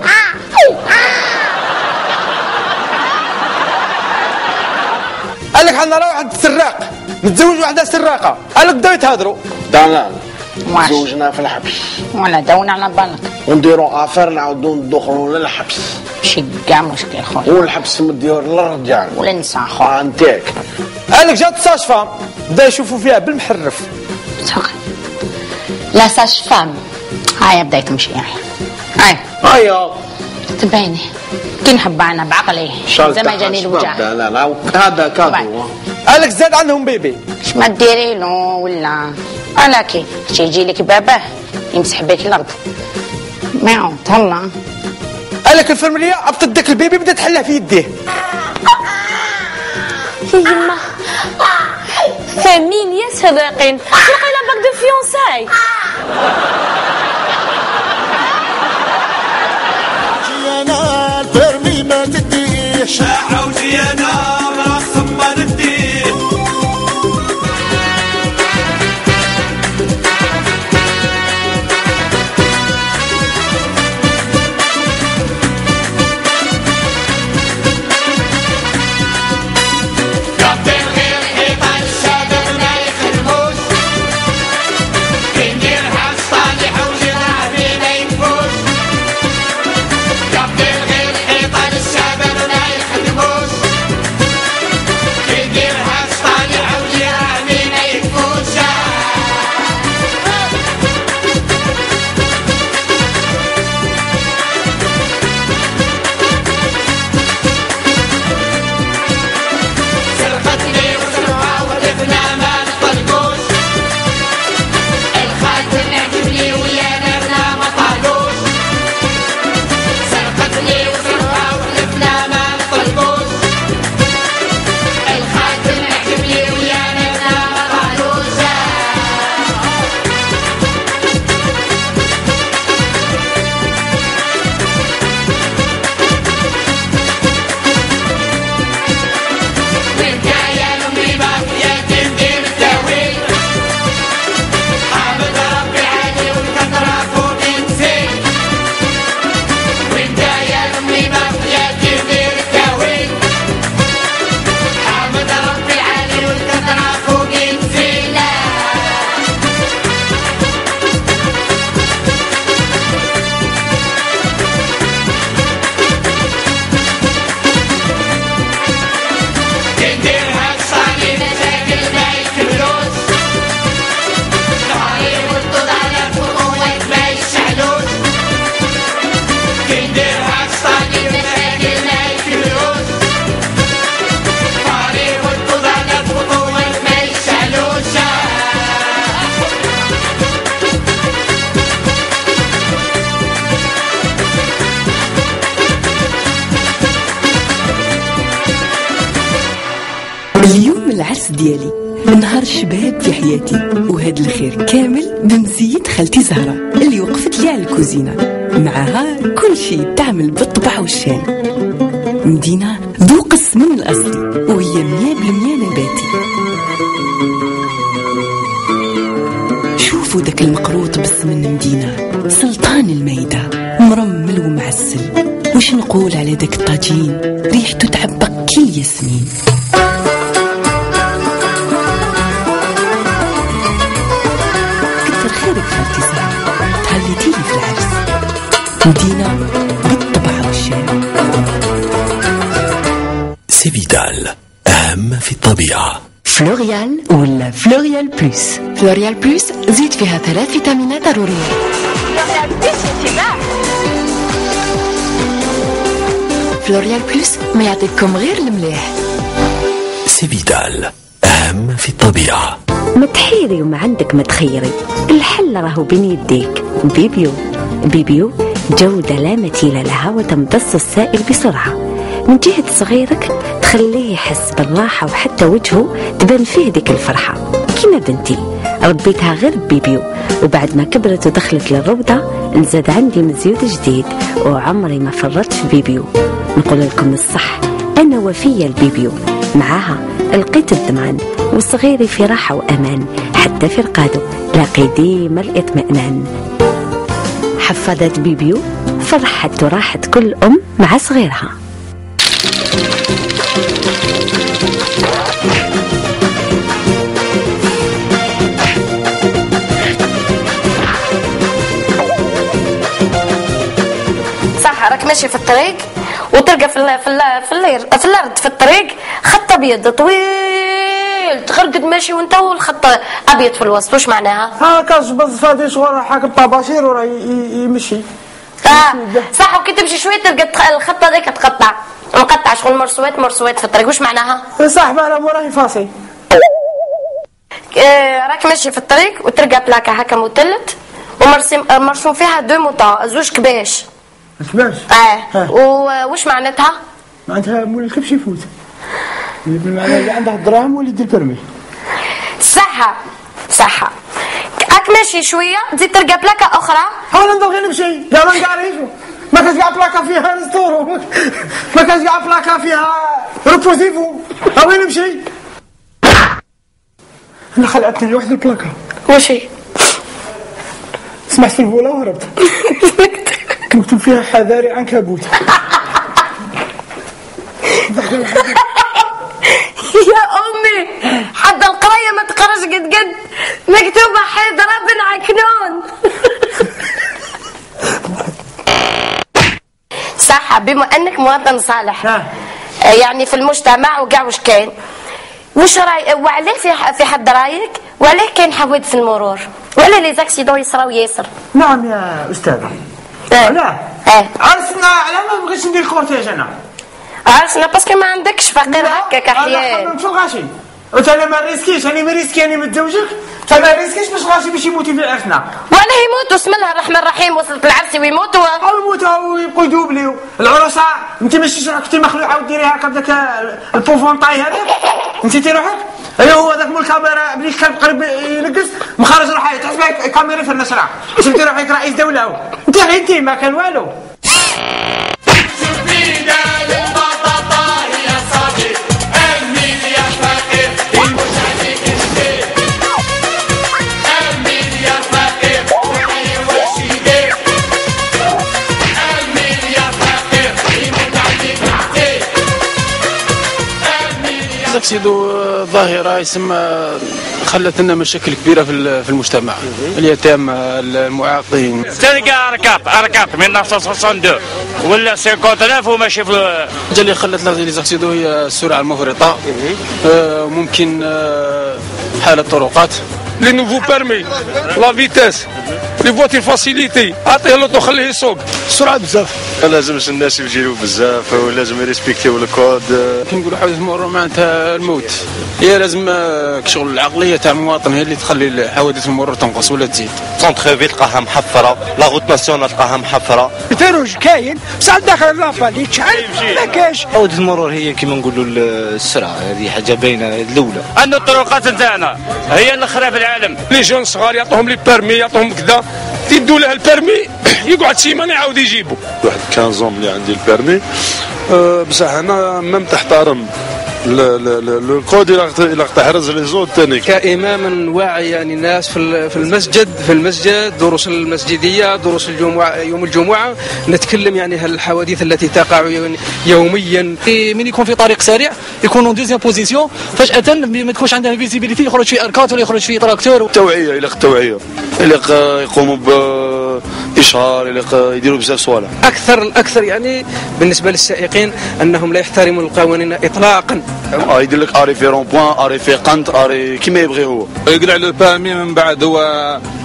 قال لك واحد السراق. متزوج واحدة سراقة. قال لك بداو يتهضروا دانا. واش؟ زوجنا في الحبس. ولا دون على بالك. ونديروا افير نعاودوا ندخلوا للحبس. كاع مشكل خويا. والحبس مديور للرجال. ولا نسى خويا. انتيك قال لك جات ساج فام بدا يشوفوا فيها بالمحرف. لا ساج فام. هاي بداية تمشي يعني هاي. هيا تبيني. كي نحب أنا بعقلي زي ما جاني الوجع لا لا لا هذا كادو قال لك زاد عندهم بيبي. اش ما ديري له ولا. أنا كي شي يجي لك باباه يمسح بك الأرض. ماو تهلا. قال لك الفرملية عبطت داك البيبي بدأت تحلها في يديه يا يما. فاهمين يا صديقين لقينا باك دو فيونساي. جيانا البرمي ما تديه شاعة وزيانة وهذا الخير كامل بمزية خالتي زهرة اللي وقفت لي على الكوزينة. معاها كل شيء تعمل بالطبع والشان مدينة ذوق السمن الأصلي وهي مية بالمية نباتي. شوفوا ذاك المقروط بالسمن مدينة سلطان الميدة مرمل ومعسل. وش نقول على ذاك الطاجين؟ ريحته تعبق كي ياسمين. Fleurial Plus ما يعطيكم غير المليح. Cevital أهم في الطبيعة. ما تحيري وما عندك ما تخيري الحل راهو بين يديك. بيبيو. بيبيو جودة لا مثيل لها وتمتص السائل بسرعة. من جهة صغيرك تخليه يحس بالراحة وحتى وجهه تبان فيه ديك الفرحة. كيما بنتي. ربيتها غير بيبيو. وبعد ما كبرت ودخلت للروضة نزاد عندي مزيود جديد. وعمري ما فرطت في بيبيو. نقول لكم الصح. أنا وفية البيبيو. معاها لقيت الضمان وصغيري في راحة وأمان. حتى في رقادو. لاقي ديما الاطمئنان. حفاظات بيبيو؟ فرحت وراحت كل أم مع صغيرها. صح راك ماشي في الطريق؟ وتلقى في ال في ال في, اللير في الأرض في الطريق خط أبيض طويل تغرقد ماشي وأنت والخط أبيض في الوسط. واش معناها؟ هاكا جبز فادي شغل حاك الطباشير وراه يمشي. آه صح وكي تمشي شوية تلقى الخط هذاك تقطع. مقطع شغل مرسوات مرسوات في الطريق. واش معناها؟ صاحب أنا موراهي فاصي آه، راك ماشي في الطريق وتلقى بلاكة هكا مثلث ومرسوم مرسوم فيها deux moutons زوج كباش. كباش آه. معناتها؟ معناتها مول الكبش يفوت. بالمعنى اللي عنده الدراهم واللي يدير ال permis صحة. صحة. راك ماشي شوية. تزيد تلقى بلاكة أخرى. أنا نضل غير نمشي. يا ما نعرفش ما كانش قاع بلاكا فيها restaurant ما كانش قاع بلاكا فيها reposez-vous ها وين نمشي. أنا خلعتني لوحدي البلاكا واش هي؟ سمعت في الفولا وهربت مكتوب فيها حذاري عنكبوت يا أمي حتى القراية ما تقراش قد قد؟ مكتوبة حيدر بن عكنون صح بما أنك مواطن صالح يعني في المجتمع وكاع واش كاين؟ وش راي وعليه في في حد رأيك؟ وعليه كاين حوادث المرور؟ وعليه les accidents يصراو ياسر نعم يا أستاذة. لا. عرسنا على ما بغيتش ندير cortège أنا. عرسنا parce que ما عندكش فقير هكاك أنا احيان خممت في الغاشي قلت أنا ما ريسكيش أنا ما ريسكي أنا متزوجك فما ريسكيش باش غاشي باش يموتي في عرسنا وعليه يموت بسم الله الرحمن الرحيم وصلت العرس ويموت أو يموتوا ويبقوا يدوبليو العروسه انت ماشي روحك كنتي مخلوعه وديري هكا بداك البوفونطاي هذاك نسيتي روحك ايوا هو ذاك مول الكاميرا بلي كان قريب ينقص مخرج روحه تحس بها كاميرا في النشره شفتي روحك رئيس دوله. انت غير انت ما كان والو تاكسيدو ظاهرة يسمى خلت لنا مشاكل كبيرة في ال- في المجتمع اليتامى المعاقين. تلقى اركاب اركاب من 1962 ولا 50000 وماشي في الحاجة اللي خلت les accidents هي السرعة المفرطة. آه، ممكن آه، حالة الطرقات les nouveaux permis la vitesse les voitures facilité عطيه l'auto خليه يسوق السرعه بزاف لازمش الناس يجيروا بزاف ولازم يريسبكتيو الكود كي نقولوا حوادث المرور معناتها الموت هي لازم كشغل العقليه تاع المواطن هي اللي تخلي حوادث المرور تنقص ولا تزيد centre-ville تلقاها محفره la route nationale تلقاها محفره ال feu rouge كاين بصح داخل الرافا اللي تشعل ما كاش عودة المرور هي كما نقولوا السرعه هذه حاجة باينه الاولى ان الطرقات نتاعنا هي الاخرى في العالم. les jeunes صغار يعطوهم les permis يعطوهم كذا. تدوا له ال permis يقعد سيمانة يعاود يجيبه. واحد 15 اللي عندي ال permis أه بصح أنا même تحترم ل- ل- ل- الكود إلى إلى تحرز لي زود ثاني كإمام واعي يعني الناس في ال- في المسجد في المسجد دروس المسجدية دروس الجمعة يوم الجمعة نتكلم يعني الحوادث التي تقع يو- يوميا. من يكون في طريق سريع يكون en deuxième position فجأة ما تكونش عندها visibilité يخرج فيه أركات ولا يخرج فيه تراكتور التوعيه إلى التوعية. إلى يقوموا باشهار إلى يديروا بزاف صوالح. أكثر الاكثر يعني بالنسبة للسائقين أنهم لا يحترمون القوانين اطلاقا. يدير لك arrêt في rond-point arrêt في قنت اري كيما يبغي هو يقلع له ال permis من بعد هو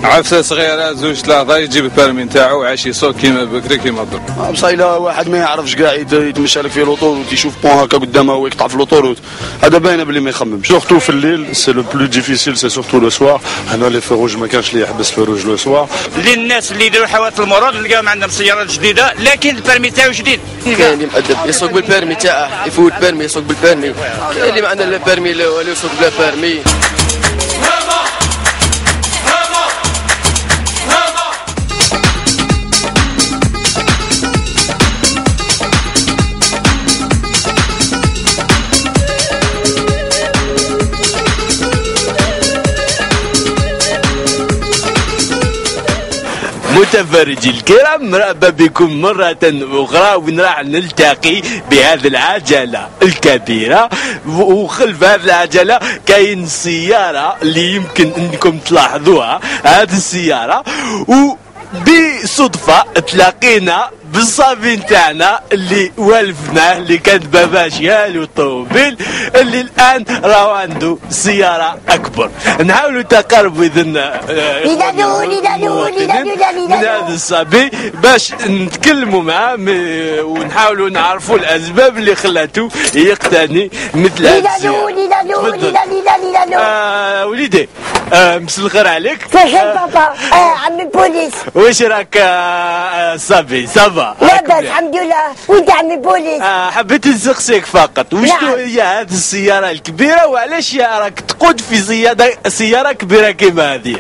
عفسه صغيرة زوج ثلاثة يجيب ال permis نتاعو عايش يسوق كيما بكري كيما الضر آه، بصح إلا واحد ما يعرفش كاع يت- يتمشى لك في l'autoroute يشوف bon هكا قدامه هو يقطع في l'autoroute هذا باينة بلي ما يخممش. surtout في الليل c'est le plus difficile c'est surtout le soir هنا les feux rouges ما كانش اللي يحبس feu rouge le soir للناس اللي يديروا حوادث المرور نلقاهم عندهم سيارات جديدة لكن ال permis تاعو جديد. كاين اللي مؤدب. يسوق بال permis تاعه يفوت permis يسوق بال permis كاين اللي ما عندنا لا permis لا ولا يسوق بلا permis متفرجي الكرام مرحبا بكم مرة أخرى وين راح نلتقي بهذه العجلة الكبيرة. وخلف هذه العجلة كاين سيارة اللي يمكن أنكم تلاحظوها. هذه السيارة و بصدفة تلاقينا بالصافي نتاعنا اللي والفناه اللي كان باباشي هالو الطوموبيل اللي الآن راهو عنده سيارة أكبر. نحاولوا تقربوا إذن آه، من هذا الصبي باش نتكلموا معاه ونحاولوا نعرفوا الأسباب اللي خلاته يقتني مثل ليلالو آه وليدي آه مسا الخير عليك. كيفك بابا عمي بوليس. واش راك صبي صافا لا بس الحمد لله وانت عمي بوليس آه حبيت نسقسيك فقط. وش نعم. هي هذه السيارة الكبيرة؟ وعلاش يا راك تقود في زيادة سيارة كبيرة كيما هذه؟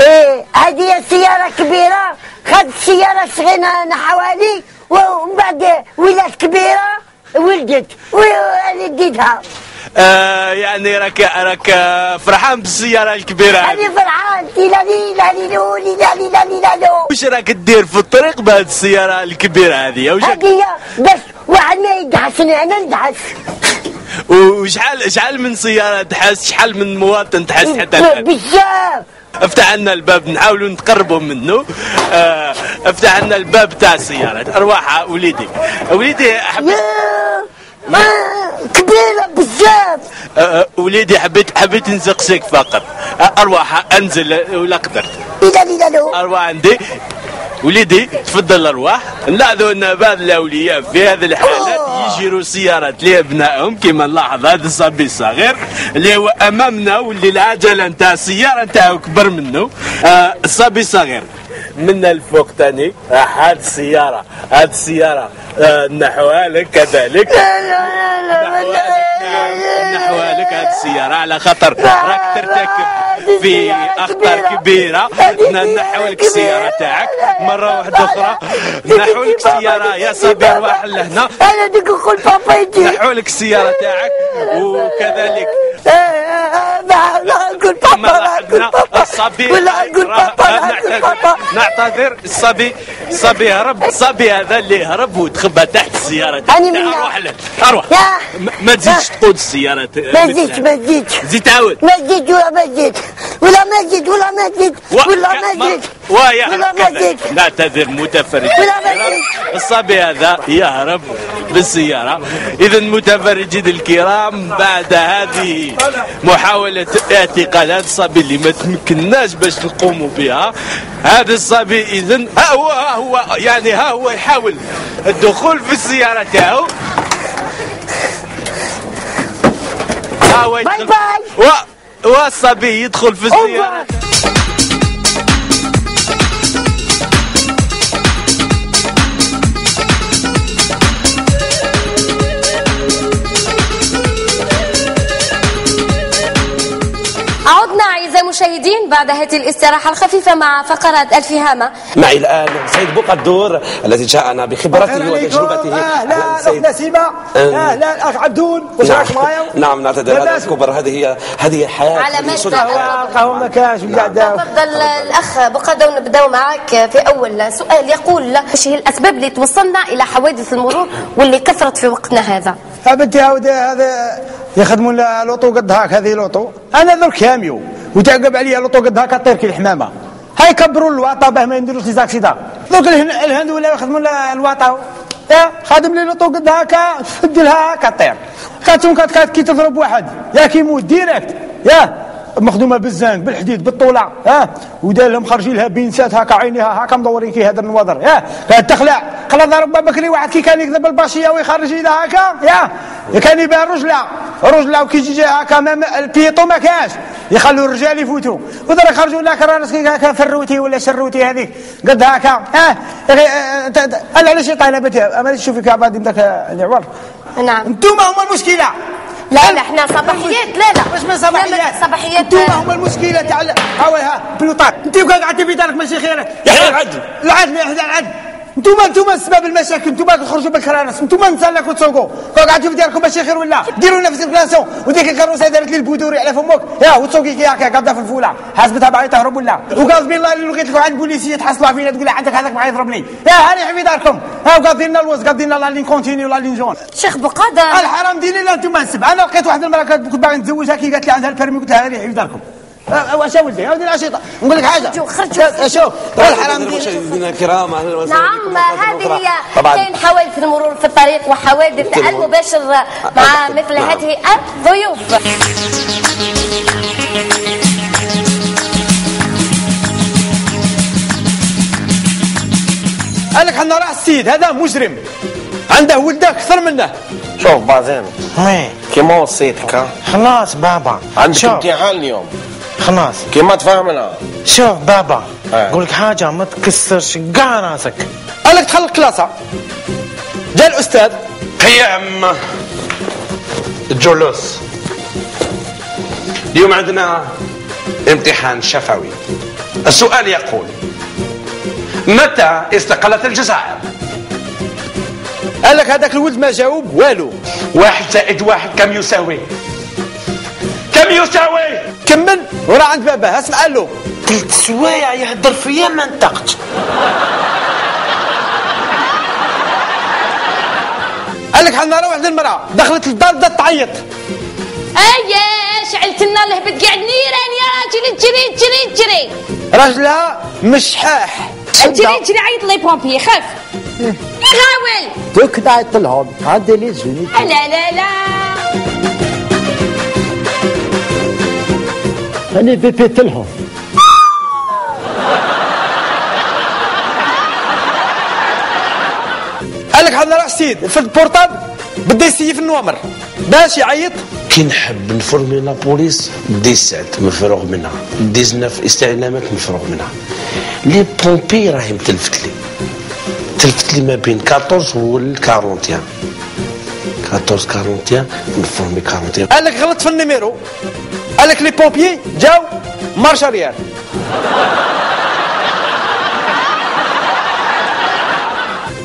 إيه هذه السيارة كبيرة. خدت السيارة صغيرة أنا حوالي ومن بعد ولات كبيرة ولدت وأنا ديتها آه يعني راك راك فرحان بالسيارة الكبيرة. هذه أنا فرحان. ليلالي ليلالو ليلالي ليلالو وش راك تدير في الطريق بهذه السيارة الكبيرة هذه؟ وش هذه بس واحد ما يدعسني أنا ندعس. وشحال شحال من سيارة تحس؟ شحال من مواطن تحس حتى الآن؟ بزاف. افتح لنا الباب نحاولوا نتقربوا منه. آه افتح لنا الباب تاع السيارة. ارواحها وليدي. وليدي حبيت كبيرة بزاف. آه، آه، وليدي حبيت حبيت نسقسيك فقط. آه، أرواح أنزل ولا قدرت. أرواح عندي. وليدي تفضل الأرواح. نلاحظوا إن بعض الأولياء في هذه الحالات يجروا سيارات لأبنائهم كما نلاحظ هذا الصبي الصغير اللي هو أمامنا واللي العجلة نتاع السيارة نتاعو كبر منه. آه الصبي الصغير من الفوق تاني. راح هذه السيارة هذه السيارة. آه نحوها لك كذلك. نحوها لك هذه السيارة على خطر. راك ترتكب في أخطار كبيرة. نحو لك السيارة تاعك. مرة واحدة أخرى. نحو لك السيارة يا صبي ارواح لهنا. أنا بدك نقول بابا يجي. نحو لك السيارة تاعك. وكذلك. لا نقول بابا لا نقول بابا. الصبي ولا نقول بابا لا نقول بابا. نعتذر. الصبي الصبي هرب. الصبي هذا اللي هرب وتخبى تحت السيارة. تاعك أنا. أروح له أروح. ما- ما تزيدش تقود السياره ما زدت ما زدت زيد تعاود ما زدت ولا ما زدت ولا ما زدت ولا ما زدت ولا ما ويا ولا ما زدت نعتذر متفرج. ولا ما زدت الصبي هذا. يهرب بالسيارة إذا متفرجين الكرام بعد هذه محاولة اعتقال هذا الصبي اللي ما تمكناش باش نقوموا بها. هذا الصبي إذا ها هو ها هو يعني ها هو يحاول الدخول في السيارة تاعو. يدخل و... والصبي يدخل في السيارة المشاهدين بعد هذه الاستراحة الخفيفة مع فقرة الفهامة. معي الآن سيد بوقدور الذي جاءنا بخبرته وتجربته. أهلا الاخ سيد. نسيمه أهلا الأخ عبدون واش راك معايا؟ نعم نعتذر. هذا؟ الكبر هذه هي هذه حياة على. القهوه ما كانش تفضل الأخ بقدر نبداو معك في أول سؤال يقول إيش هي الأسباب اللي توصلنا إلى حوادث المرور واللي كثرت في وقتنا هذا؟ يا بنتي هاودي هذا يخدموا لوطو قد هاك هذه لوطو أنا درك كاميو وتعقب عليا لوطو قد هاك طير كي الحمامة. هاي كبروا الواطه باه ما ينديروش لي زاكسيدا دوك الهن- الهند ولاو يخدموا يا خادم لي لوطو هاكا دي لها هاكا طير كاتون كات كات كي تضرب واحد. يا كيموت ديريكت. يا. مخدومة بالزنك بالحديد بالطولة ها؟ ودار لهم خرجي لها بينسات هكا عينيها هكا مدورين كي هذا النوادر يا كانت تخلع. قال ضرب بكري واحد كي كان يكذب الباشيه ويخرج يدها هكا يا؟ كان يبان رجله رجله وكي يجي هكا ما- البيطو ما كاش. يخلوا الرجال يفوتوا. ودار يخرجوا لك راسك هكا فروتي ولا شروتي هذيك. قد هكا أه أنت- أنا علاش طايلة بنتي. اما تشوفي بعد ذاك العور نعم. أنتم هما المشكلة. لا لا إحنا صباحيات لا لا. واش من صباحيات؟ صباحيات أنتم هما المشكلة تاع ها بلوطات. انت قعدتي في دارك ماشي خيرك. يحيى العدل. العدل يحيى العدل. أنتم أنتم السبب المشاكل أنتم تخرجوا بالكرانس أنتم نسالك وتسوقوا. كون قعدتوا في داركم ماشي خير ولا؟ ديروا نفس البلاسون وديك الكروسه دارت لي البودوري على فمك. يا وتسوقي كي هكا قاعدة في الفولة. حاسبتها باغي تهرب ولا؟ وقال بالله اللي لقيت لكم عند البوليسيه تحصلوا فينا تقول عندك هذاك باغي يضربني. يا هاني في داركم. ها وقال لنا الوز قال لنا لا لين كونتيني ولا لين جون شيخ بقادر الحرام ديني لا أنتم نسب. أنا لقيت واحد المراه كانت كنت باغي نتزوجها كي قالت لي عندها البرمي قلت لها هذه في داركم. أه، أه، واش يا ولدي هاودي العشيطه نقول لك حاجة. خرجوا- خرجوا. شوف. الحرام مشاهدينا الكرام أهلا وسهلا نعم هذه. هي كاين حوادث المرور في الطريق وحوادث. المباشر مع مثل نعم. هذه الضيوف. قال لك حنا راه السيد هذا مجرم. عنده ولده أكثر منه. شوف بازين كيما وصيتك خلاص بابا. عندك شوف. امتحان اليوم. خلاص. كيما تفهمنا. شوف بابا آه. قول لك حاجة ما تكسرش كاع راسك. قال لك دخل الكلاسة. جاء الأستاذ. قيام الجلوس اليوم عندنا امتحان شفوي. السؤال يقول متى استقلت الجزائر؟ قال لك هذاك الولد ما جاوب والو. واحد زائد واحد كم يساوي؟ كم يساوي كمل وراه عند باباه اسمع له. ثلاث سوايع يهدر فيا ما نطقتش قال لك حنا راه واحد المراه دخلت للدار بدات تعيط. ايا شعلت لنا لهبت قاعد نيران يا جري جري جري جري. راجلها مشحاح. جري جري عيط les pompiers خاف يغاول دوك دعيت لهم. عندي لي زوني لا لا لا. أنا بيبيت لهم قال لك حنا راه السيد في ال portable بدا يسيف النوامر. باش يعيط. كي نحب نفورمي la police 17 مفروغ منها. 19 استعلامات مفروغ منها. les pompiers راهي متلفت لي. تلفت لي ما بين 14 وال 41 14 41 نفورمي 41 قال لك غلط في ال numéro. قال لك les pompiers جاو marche arrière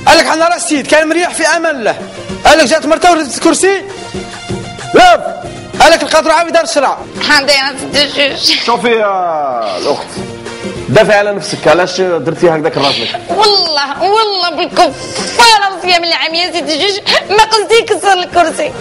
قال لك حنا راه السيد كان مريح في أمان الله قال لك جات مرته وردت الكرسي لاب قال لك القطر عاود دار الشرع حاضر تجوج شوفي يا الأخت. دافعي على نفسك علاش درتي هكذاك راسك والله والله بالكفاره صيام العام يا سيدي جوج. ما قصدي يكسر الكرسي.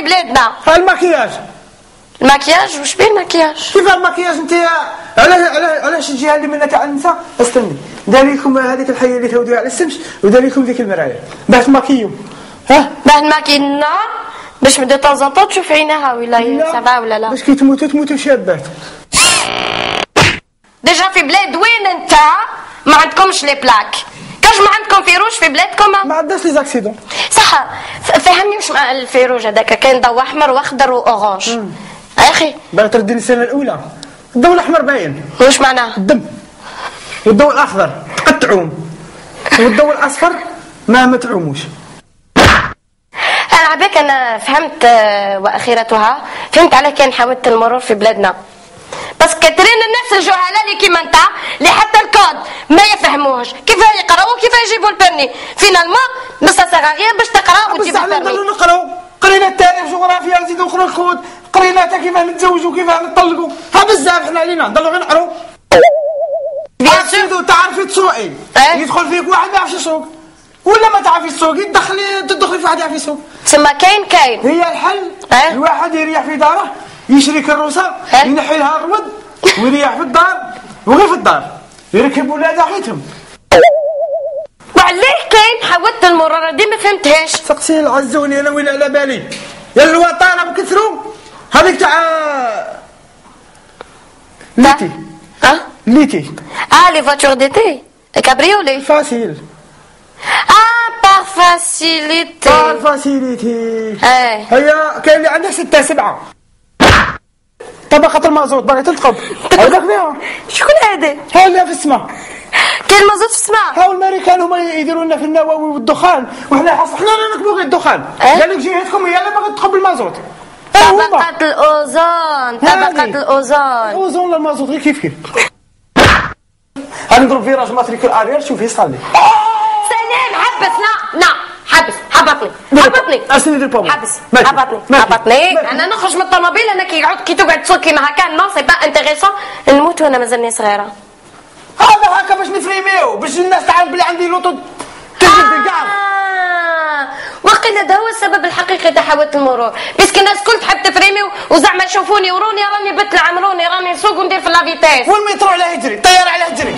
بلادنا. الماكياج الماكياج وش بيه الماكياج كيف الماكياج انت علاش علاش علاش الجهه اللي منها تاع النساء؟ استني. دار لكم هذيك الحية اللي تودوها على السمش ودار لكم ذيك المرايه باش تماكيو ها؟ باه الماكينا باش دو طون زون تشوف عينها ولا ça va ولا لا؟ باش كي تموتوا تموتوا شابات. déjà في بلاد وين انت؟ ما عندكمش les plaques كاش ما عندكم feu rouge في بلادكم؟ ما عندناش les accidents. صح فهمني واش ال feu rouge هذاك؟ كاين ضوء أحمر وأخضر و orange أخي. باغي تردني السنة الأولى. الضوء الأحمر باين. واش معناه الدم. والضوء الأخضر قد تعوم. والضوء الأصفر ما ما تعوموش. أنا عباك أنا فهمت آه، وأخيرتها. فهمت على كان حاولت المرور في بلادنا. بس كثيرين الناس الجهلاء اللي كيما انت اللي حتى الكود. ما يفهموهش. كيف يقراوا كيف يجيبوا ال permis؟ finalement بس صغاريه باش تقرا وتجيب ال permis. نقراو. قرينا التاريخ جغرافيا نزيدو نقراو الكود قرينا حتى كيفاه نتزوجوا كيفاه نطلقوا. ها بزاف حنا علينا. نضلوا غير نقراو. عرفتي تعرفي تسوقي. يدخل فيك واحد ما يعرفش يسوق. ولا ما تعرفي تسوقي تدخلي تدخلي في واحد يعرف يسوق. تسمى كاين كاين. هي الحل. الواحد يريح في داره. يشري كروسه ينحي لها الرود ويريح في الدار وغير في الدار. يركب ولاده حيتهم وعليه كاين حوادث المرور دي ما فهمتهاش. سقسيه العزوني أنا وين على بالي؟ يا الوطانه بكثروا. هذيك تاع l'été. ها؟ l'été. آه les voitures d'été cabriolet. facile. آه par facilité. par facilité. إيه. هي كاين اللي عندها ستة سبعة. طبقة المازوت باغي تلتقط. هذاك فيها. شكون هذا؟ ها اللي في السماء كاين مازوت في السماء ها الامريكان هما يديروا لنا في النووي والدخان وحنا حص حنا لا نركبوا غير الدخان. قال لك جهتكم هي اللي باغي تدخل بالمازوت طبقة الأوزون طبقة الأوزون. الاوزون ولا المازوت غير كيف كيف. غادي نضرب virage matricule arrière شوف يصلي سلام حبس لا لا حبس. هبطني هبطني ارسني ندير بابا حبس هبطني هبطني أنا نخرج من الطوموبيل أنا كي يقعد كي تقعد تسوق كيما هكا non c'est pas intéressant نموت وأنا مازالني صغيره هذا هكا باش نفريميو باش الناس تعرف بلي عندي l'auto تجد بالكار آه، وقيل هذا هو السبب الحقيقي تاع حوادث المرور parce que الناس الكل تحب تفريمي وزعما يشوفوني وروني راني بت عمروني راني نسوق وندير في la vitesse والمترو على هجري الطياره على هجري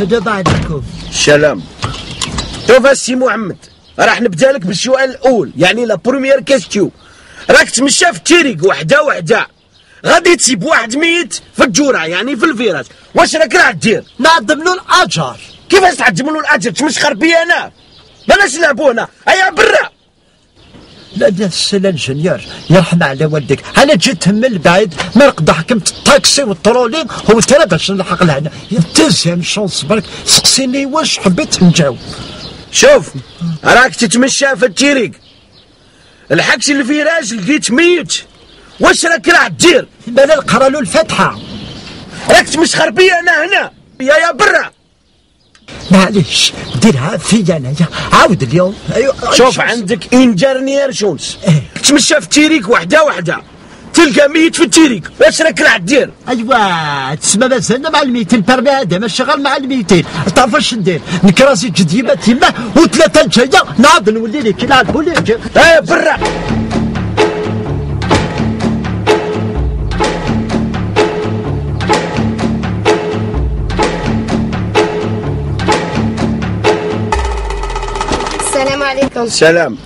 السلام عليكم سلام. شوف السي محمد راح نبدا لك بالسؤال الأول يعني la première question راك تمشى في الطريق وحدة وحدة غادي تسيب واحد ميت في الجوره يعني في ال virage واش راك راح دير؟ نعظم له الأجر. كيفاش تعظم له الأجر؟ تمسخر بي أنا؟ بلاش نلعبوا هنا. هيا برا. لا لا السي l'ingénieur يرحم على والديك. أنا جيت من البعيد ما نقدر حكمت الطاكسي والطرولين هو ترى باش نلحق لهنا deuxième chance برك. سقسيني واش حبيت نجاوب؟ شوف راك تتمشى في الطريق لحقت ال virage لقيت ميت. واش راك راح دير بلا نقرأ له الفاتحة. راك تمسخر بي أنا هنا. يا يا برا. معليش ديرها فيا انايا عاود اليوم. ايوا شوف عندك une dernière chance تمشى في الطريق وحدة وحدة. تلقى ميت في التيريك واش راك راح دير؟ ايوا تسمى مازلنا مع الميتين برمي هذا ما شغال مع الميتين. تعرف واش ندير؟ نكراسي جديمة تما وثلاثة جاية نعاود نولي لك نعرفوا لك. إيه برا. سلام.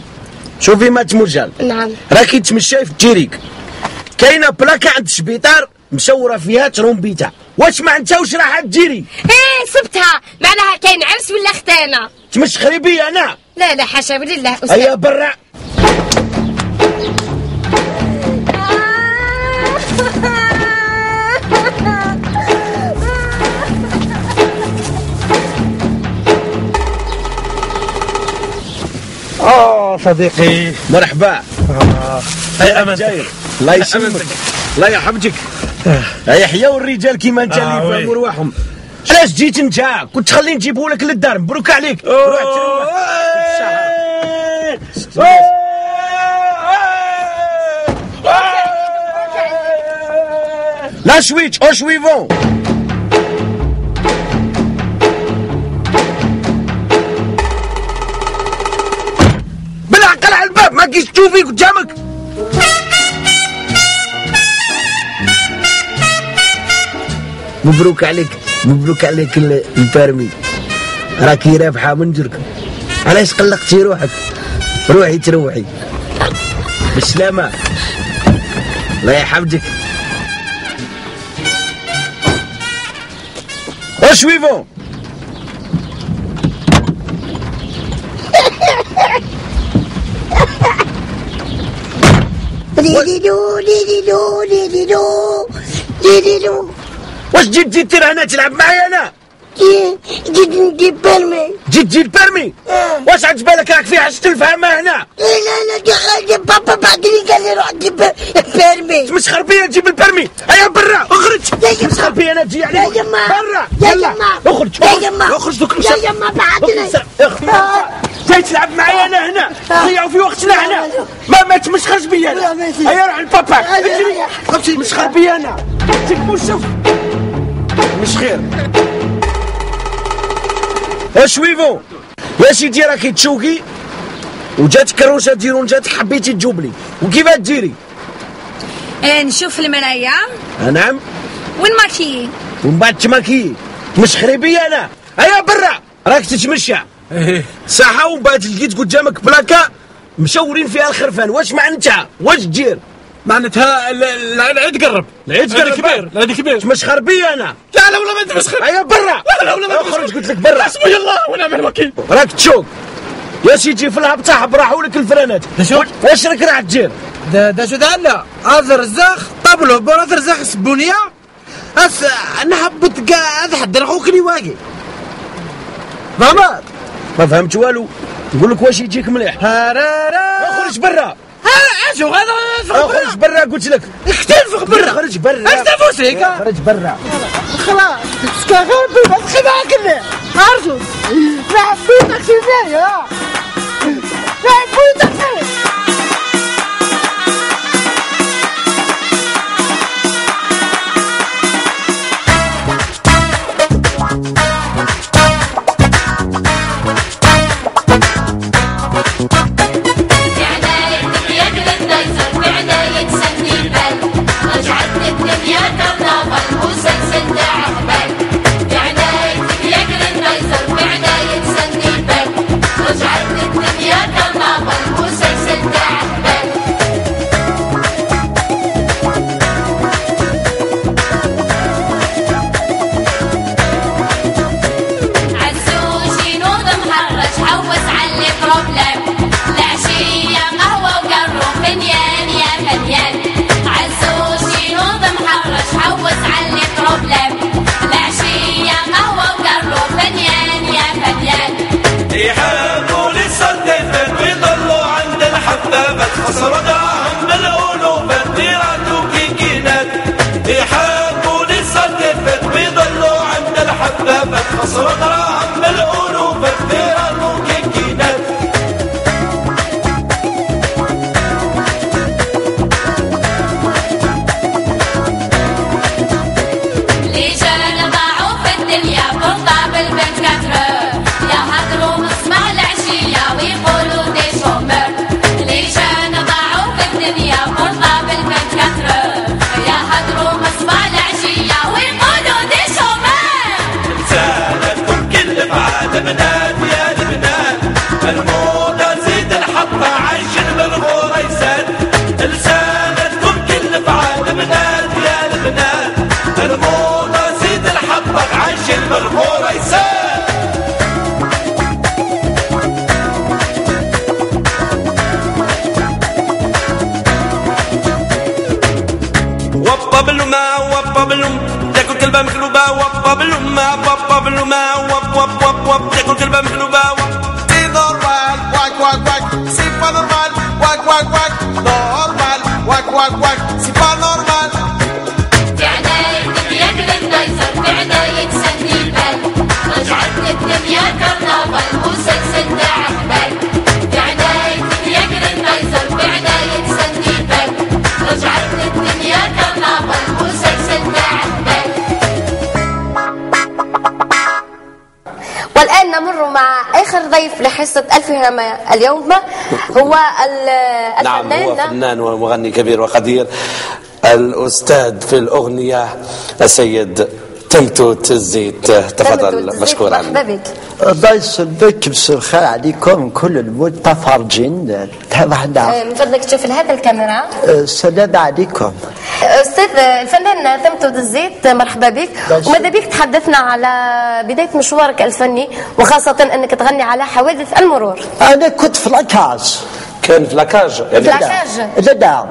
شوفي مات مرجان نعم. راكي تمشي في الطريق كاينة بلاكة عند السبيطار مصورة فيها ترومبيتا واش ما انت واش راح ديري إيه سبتها. معناها كاين عرس ولا ختانه تمسخري بي أنا. لا لا حاشا لله هيا برا. آه صديقي مرحبا. يا أمانتك. الله يسلمك. الله يحفظك يحيى والرجال كيما أنت اللي آه،. يفهموا رواحهم علاش جيت أنت؟ كنت خليني نجيبه لك للدار. مبروك عليك. روح لا شويتش أو شويفون. بالعقل على الباب ما كيش تشوفي قدامك؟ مبروك عليك مبروك عليك ال- البارمي راكي رابحه من جرك. علاش قلقتي روحك؟ روحي تروحي. بالسلامة الله يحفظك. واش ويفون ليليلو ليليلو ليليلو ليليلو واش جيت تجي تير هنا تلعب معايا أنا؟ جيت نجيب بيرمي جيت تجي البرمي واش عاد بالك راك في حاجة الفهمه هنا؟ لا لا دي غادي بابا بعد لي قال لي روح جيب بيرمي تمسخر بيا تجيب البرمي. هيا برا اخرج. تمسخر بيا أنا تجي عليك. يا يما برا يا يلا يما اخرج يا يما اخرج دوك يا يما بعدني جاي تلعب معايا أنا هنا. ضيعوا في وقتنا هنا. ما ما تمسخرش بيا أنا. هيا روح لبابا اجري. تمسخر بيا أنا. تكمل شوف. مش خير. اش ويفو؟ يا سيدي راكي تشوكي وجاتك كروشة ديرون جاتك حبيتي تجوبلي وكيفاه ديري إيه، نشوف المرايا. آه نعم. وين ماكي؟ ومن بعد تماكي. تمسخري بيا أنا. هيا برا. راك تتمشى. ساحه ومن بعد لقيت قدامك بلاكا مشورين فيها الخرفان واش معناتها؟ واش تدير معناتها ال- ال- العيد قرب. العيد قرب. كبير. العيد كبير. تمسخر بيا أنا. لا لا ولا ما تمسخر هيا برا. لا لا ولا ما أخرج قلت لك برا. حسبي الله ونعم الوكيل. راك تشوك. يا سيدي في الهبط صاحب راحوا لك الفرانات واش راك راح تدير دا دا شو دا لا. طابلو. بورا رزاق سبونية أس نحب تقا هذا حد رخوكني واقي. فهمت ما فهمت والو؟ نقول لك واش يجيك مليح. اخرج برا. ها شو هذا اخرج برا. قلت لك. اختلف برا. اخرج برا. اش تفوسيك اخرج برا. خلاص. سكاغير بس خدعك اللي. عرفوا ما حبيتك سيدي ها ما حبيتك عزوزي الحبابة خسروا دراهم بالألوف كلبة مقلوبة دور واك واك واك واك. سيف فضل واك واك واك. دور واك واك واك. آخر ضيف لحصة ألف هامة اليوم؟ هو ال- نعم هو الفنان فنان ومغني كبير وقدير الأستاذ في الأغنية السيد تمتوت الزيت تفضل مشكورا. مرحبا بك. الله يسلمك بس الخير عليكم كل المتفرجين. تابعنا آه، من فضلك تشوف لهذا الكاميرا. السلام عليكم. أستاذ الفنان تمتد الزيت مرحبا بك. وماذا بك؟ تحدثنا على بداية مشوارك الفني وخاصة أنك تغني على حوادث المرور. أنا كنت في la casse كان في la cage؟ يعني la cage. لا لا.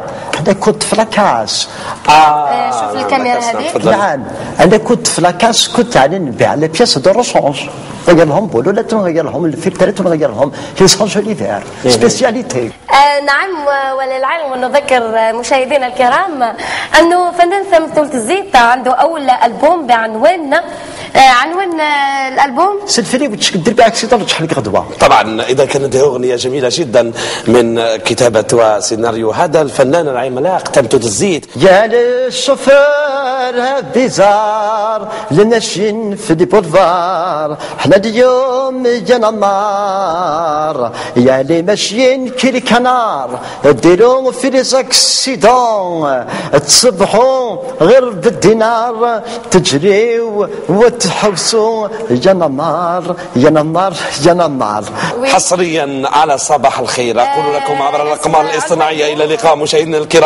أنا كنت في la casse آه، شوف الكاميرا هذه. نعم. أنا كنت في la casse كنت يعني نبيع les pièces de rechange نغير لهم بولولات نغير لهم الفلترات نغير لهم ليسونج ليفير spécialité. آه نعم وللعلم ونذكر آه، مشاهدينا الكرام آه، أنه فنان ثمثولة الزيت عنده أول ألبوم بعنوان آه عنوان آه، الألبوم. سلفلي وتش دير بها اكسيدون تشحن لك غدوه طبعا إذا كانت أغنية جميلة جدا من كتابة وسيناريو هذا الفنان العملاق تمتد الزيت. يا للشوفير بيزار لنشين في دي بولفار. إحنا اليوم يا نمار يا اللي ماشيين كي الكنار ديروا في لي زاكسيدون تصبحوا غير بالدينار تجريو وتحوسوا يا نمار يا نمار يا نمار حصريا على صباح الخير. أقول لكم عبر الأقمار الاصطناعية إلى اللقاء مشاهدينا الكرام.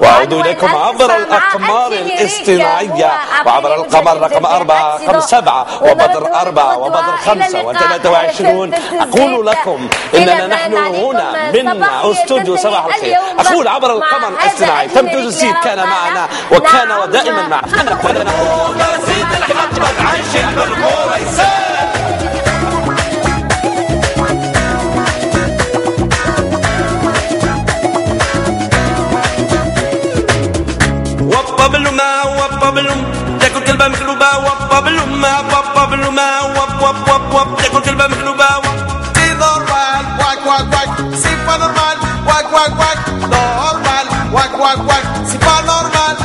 وأعود إليكم عبر الأقمار الاصطناعية وعبر القمر رقم أربعة رقم سبعة وبدر أربعة وبدر خمسة وثلاثة وعشرون. أقول لكم إننا نحن هنا من أستوديو صباح الخير. أقول عبر القمر الاصطناعي تمتد الزيت كان معنا وكان ودائما معنا. زيد الحبة عايشين بالغورة وبا بالم تاكل كلبة وب تاكل كلبة مقلوبة c'est normal واك واك واك. c'est pas normal واك واك واك. normal واك واك واك. c'est pas normal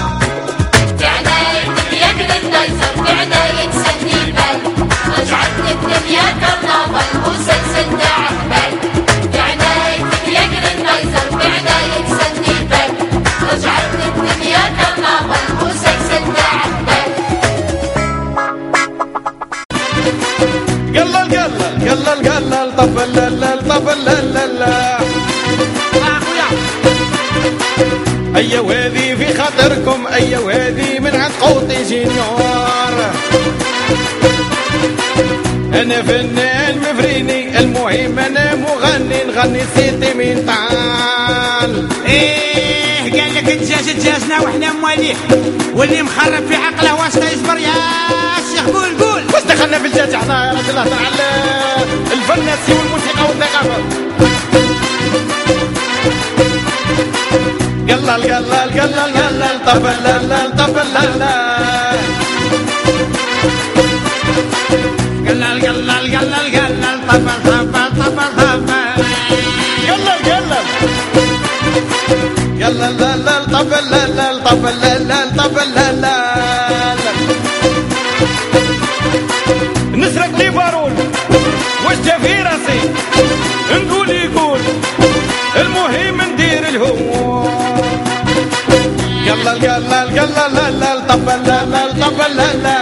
أيا وادي في خاطركم أيا وادي من عند قوطي جينيور أنا فنان مفريني المهم أنا مغني نغني سيتي من طال. إيه قال لك الدجاج دجاجنا وحنا مواليه واللي مخرب في عقله واسطة يصبر يا شيخ قول قول. واش دخلنا في الجاج إحنا يا راجل اهدر على الفناسي والموسيقى والثقافة يلا يلا يلا يلا طفل لا طفل لا يلا يلا يلا يلا طفل طفل طفل طفل يلا يلا يلا طفل لا طفل لا طفل لا يلا يلا يلا لا لا الطبل لا لا الطبل لا لا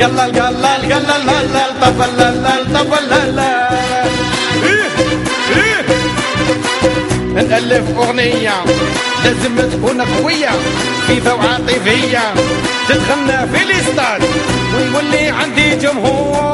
يلا يلا يلا لا لا الطبل لا لا إيه لا نألف أغنية لازم تكون قوية كيفة وعاطفية تدخلنا في الإستاد ويولي عندي جمهور.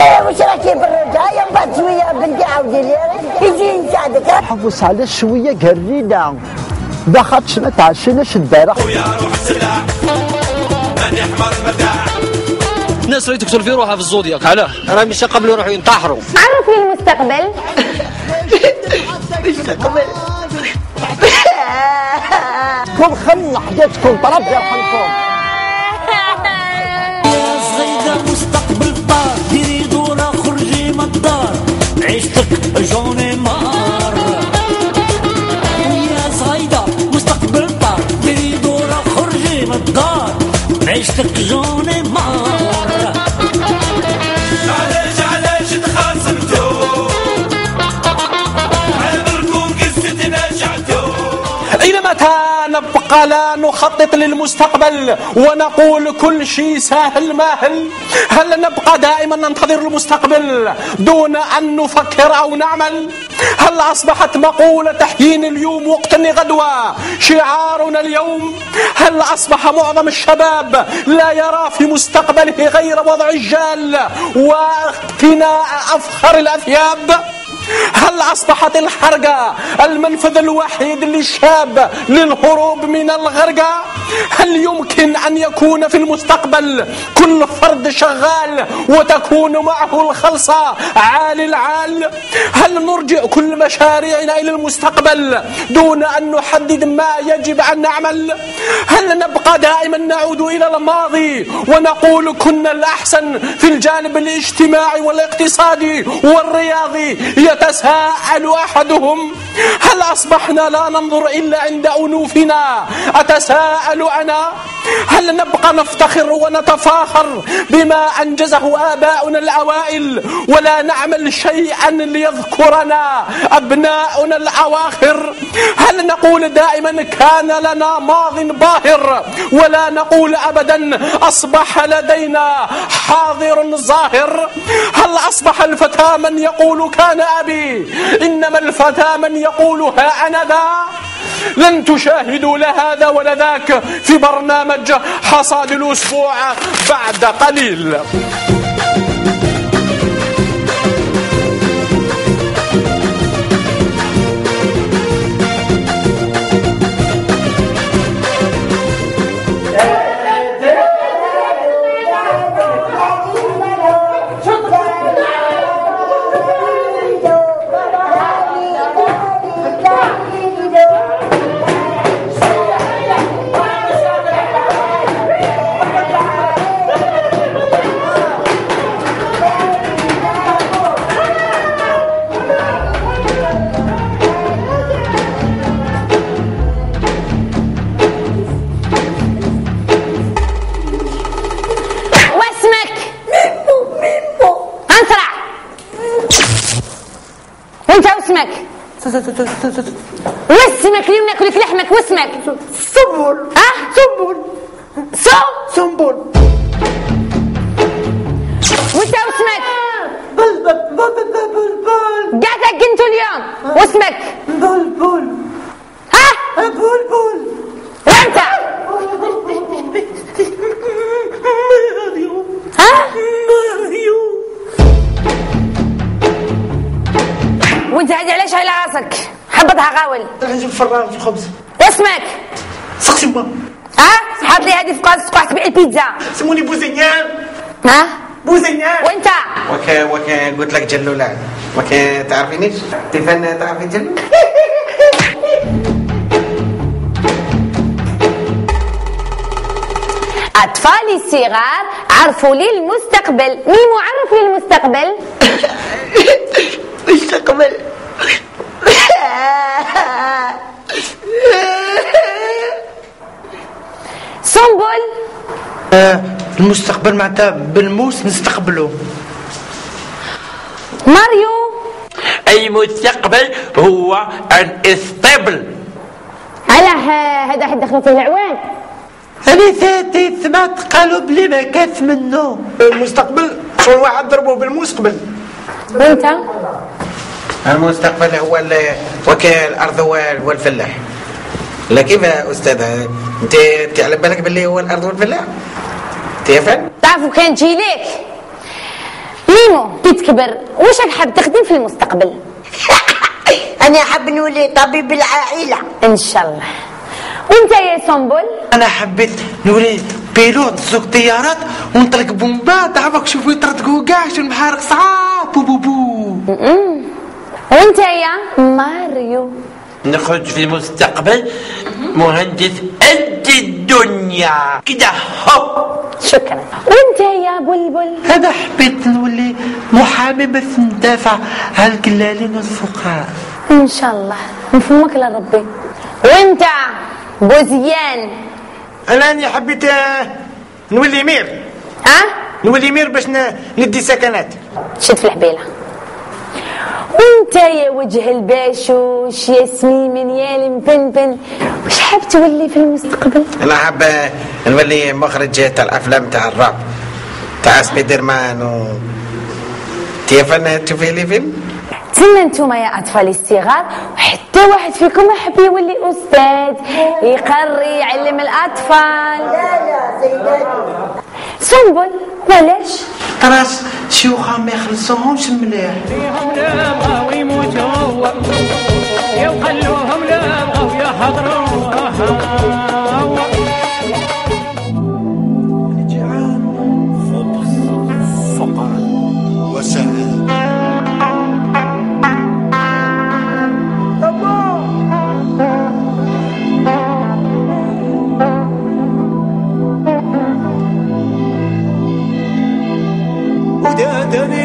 واش وشراكي بالرجاية من بعد شوية بنتي عاودي لي يجي يساعدك حبس على شوية قرينا دخلت ما تعشيناش شدارة خويا روح السلع ماني حمار مداح الناس راهي تقتل في روحها في الزودياك علاه راه مش قبل يروحوا ينتحروا عرفني المستقبل المستقبل كون خلي حاجاتكم طرب يرحمكم جوني مار يا صغيرة مستقبل طار ديري دورة خرجي من الدار عيشتك جوني مار علاش علاش تخاصمتو عبركم نخطط للمستقبل ونقول كل شيء سهل ماهل. هل نبقى دائما ننتظر المستقبل دون أن نفكر أو نعمل؟ هل أصبحت مقولة تحيين اليوم وقتني غدوة شعارنا اليوم؟ هل أصبح معظم الشباب لا يرى في مستقبله غير وضع الجال واقتناء أفخر الأثياب؟ هل أصبحت الحرقة المنفذ الوحيد للشاب للهروب من الغرقة هل يمكن أن يكون في المستقبل كل فرد شغال وتكون معه الخلصة عالي العال؟ هل نرجع كل مشاريعنا إلى المستقبل دون أن نحدد ما يجب أن نعمل؟ هل نبقى دائما نعود إلى الماضي ونقول كنا الأحسن في الجانب الاجتماعي والاقتصادي والرياضي يتساءل أحدهم هل أصبحنا لا ننظر إلا عند أنوفنا؟ أتساءل أنا. هل نبقى نفتخر ونتفاخر بما أنجزه آباؤنا الأوائل؟ ولا نعمل شيئا ليذكرنا أبناؤنا الأواخر؟ هل نقول دائما كان لنا ماض باهر؟ ولا نقول أبدا أصبح لدينا حاضر ظاهر؟ هل أصبح الفتى من يقول كان أبي إنما الفتى من يقول ها أنا ذا. لن تشاهدوا لا هذا ولا ذاك في برنامج حصاد الأسبوع بعد قليل. واسمك ماكلين ناكل في لحمك واسمك صبر نجيب فراغ في الخبز. اسمك سقسي با ها؟ حط لي هذه في قاص تروح تبيع البيتزا. سموني بوزينيان ها؟ بوزينيان وانت؟ وكان وكان قلت لك جلولة وكان تعرفينيش تيفان تعرفي جلو؟ أطفالي الصغار عرفوا لي المستقبل. مين معرف لي المستقبل؟ مستقبل سنبل آه، المستقبل معناتها بالموس نستقبله ماريو! أي مستقبل هو الاسطبل علاه هذا حد دخل في العوان أنا ثاتي ثمات قالوا بلي ما كاث منه المستقبل شو الواحد ضربوه بالمستقبل؟ وانت؟ المستقبل هو وكيل الأرض وال- والفلاح. لا كيف يا أستاذ أنت انت على بالك باللي هو الأرض والفلاح. تفهم؟ تعرفوا كان تجي ليك؟ ميمو كي تكبر واش راك حاب تخدم في المستقبل؟ أنا حاب نولي طبيب العائله إن شاء الله. وأنت يا سنبل؟ أنا حبيت نولي pilote سوق طيارات ونطلق بومبات عبك شوفوا يطرطقوا كاع شو المحارق؟ صعاب بو بو بو. وأنت يا ماريو؟ نخرج في المستقبل مهندس قد الدنيا. كده هوب. شكرا. وانت يا بلبل. أنا حبيت نولي محامي بس ندافع على القلالين والفقراء. إن شاء الله. نفهمك لربي وانت بوزيان أنا أني حبيت نولي maire. ها؟ نولي maire باش ندي سكنات. شد في الحبيلة. وانت يا وجه الباشوش يا سميمن يا المبنبن وش حاب تولي في المستقبل؟ أنا حاب نولي مخرج تاع الأفلام تاع الراب تاع سبايدر مان و تيفن تشوفي لي فيلم؟ تسمى أنتم يا أطفال الصغار. وحتى واحد فيكم يحب يولي أستاذ يقري يعلم الأطفال. لا لا سيداتي سنبل. معليش راس شيوخها ما يخلصوهمش مليح. لا بغاو يموتوا يا وخلوهم لا بغاو يحضروا هدى دنيا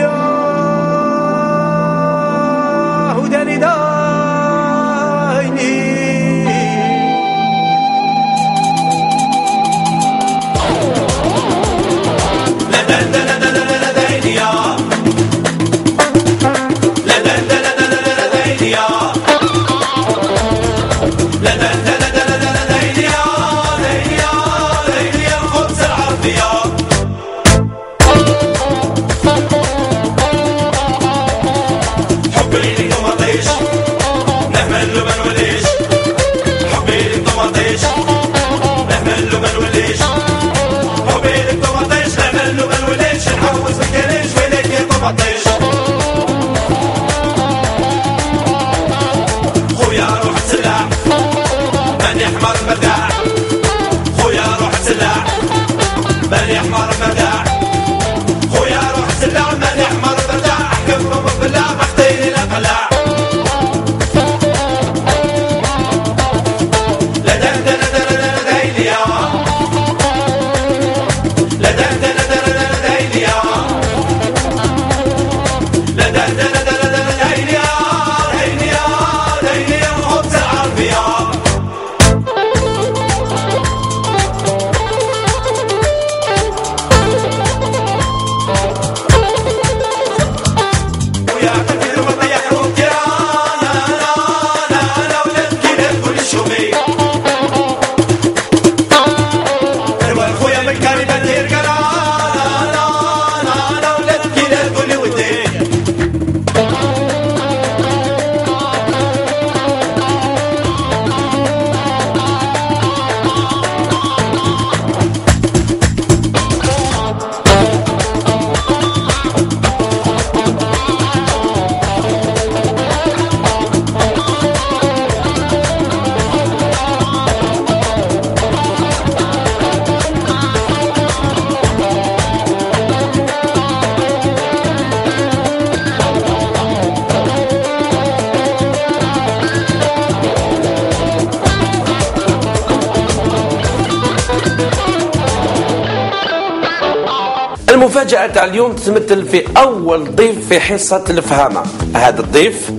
المفاجأة تاع اليوم تتمثل في أول ضيف في حصة الفهامة هذا الضيف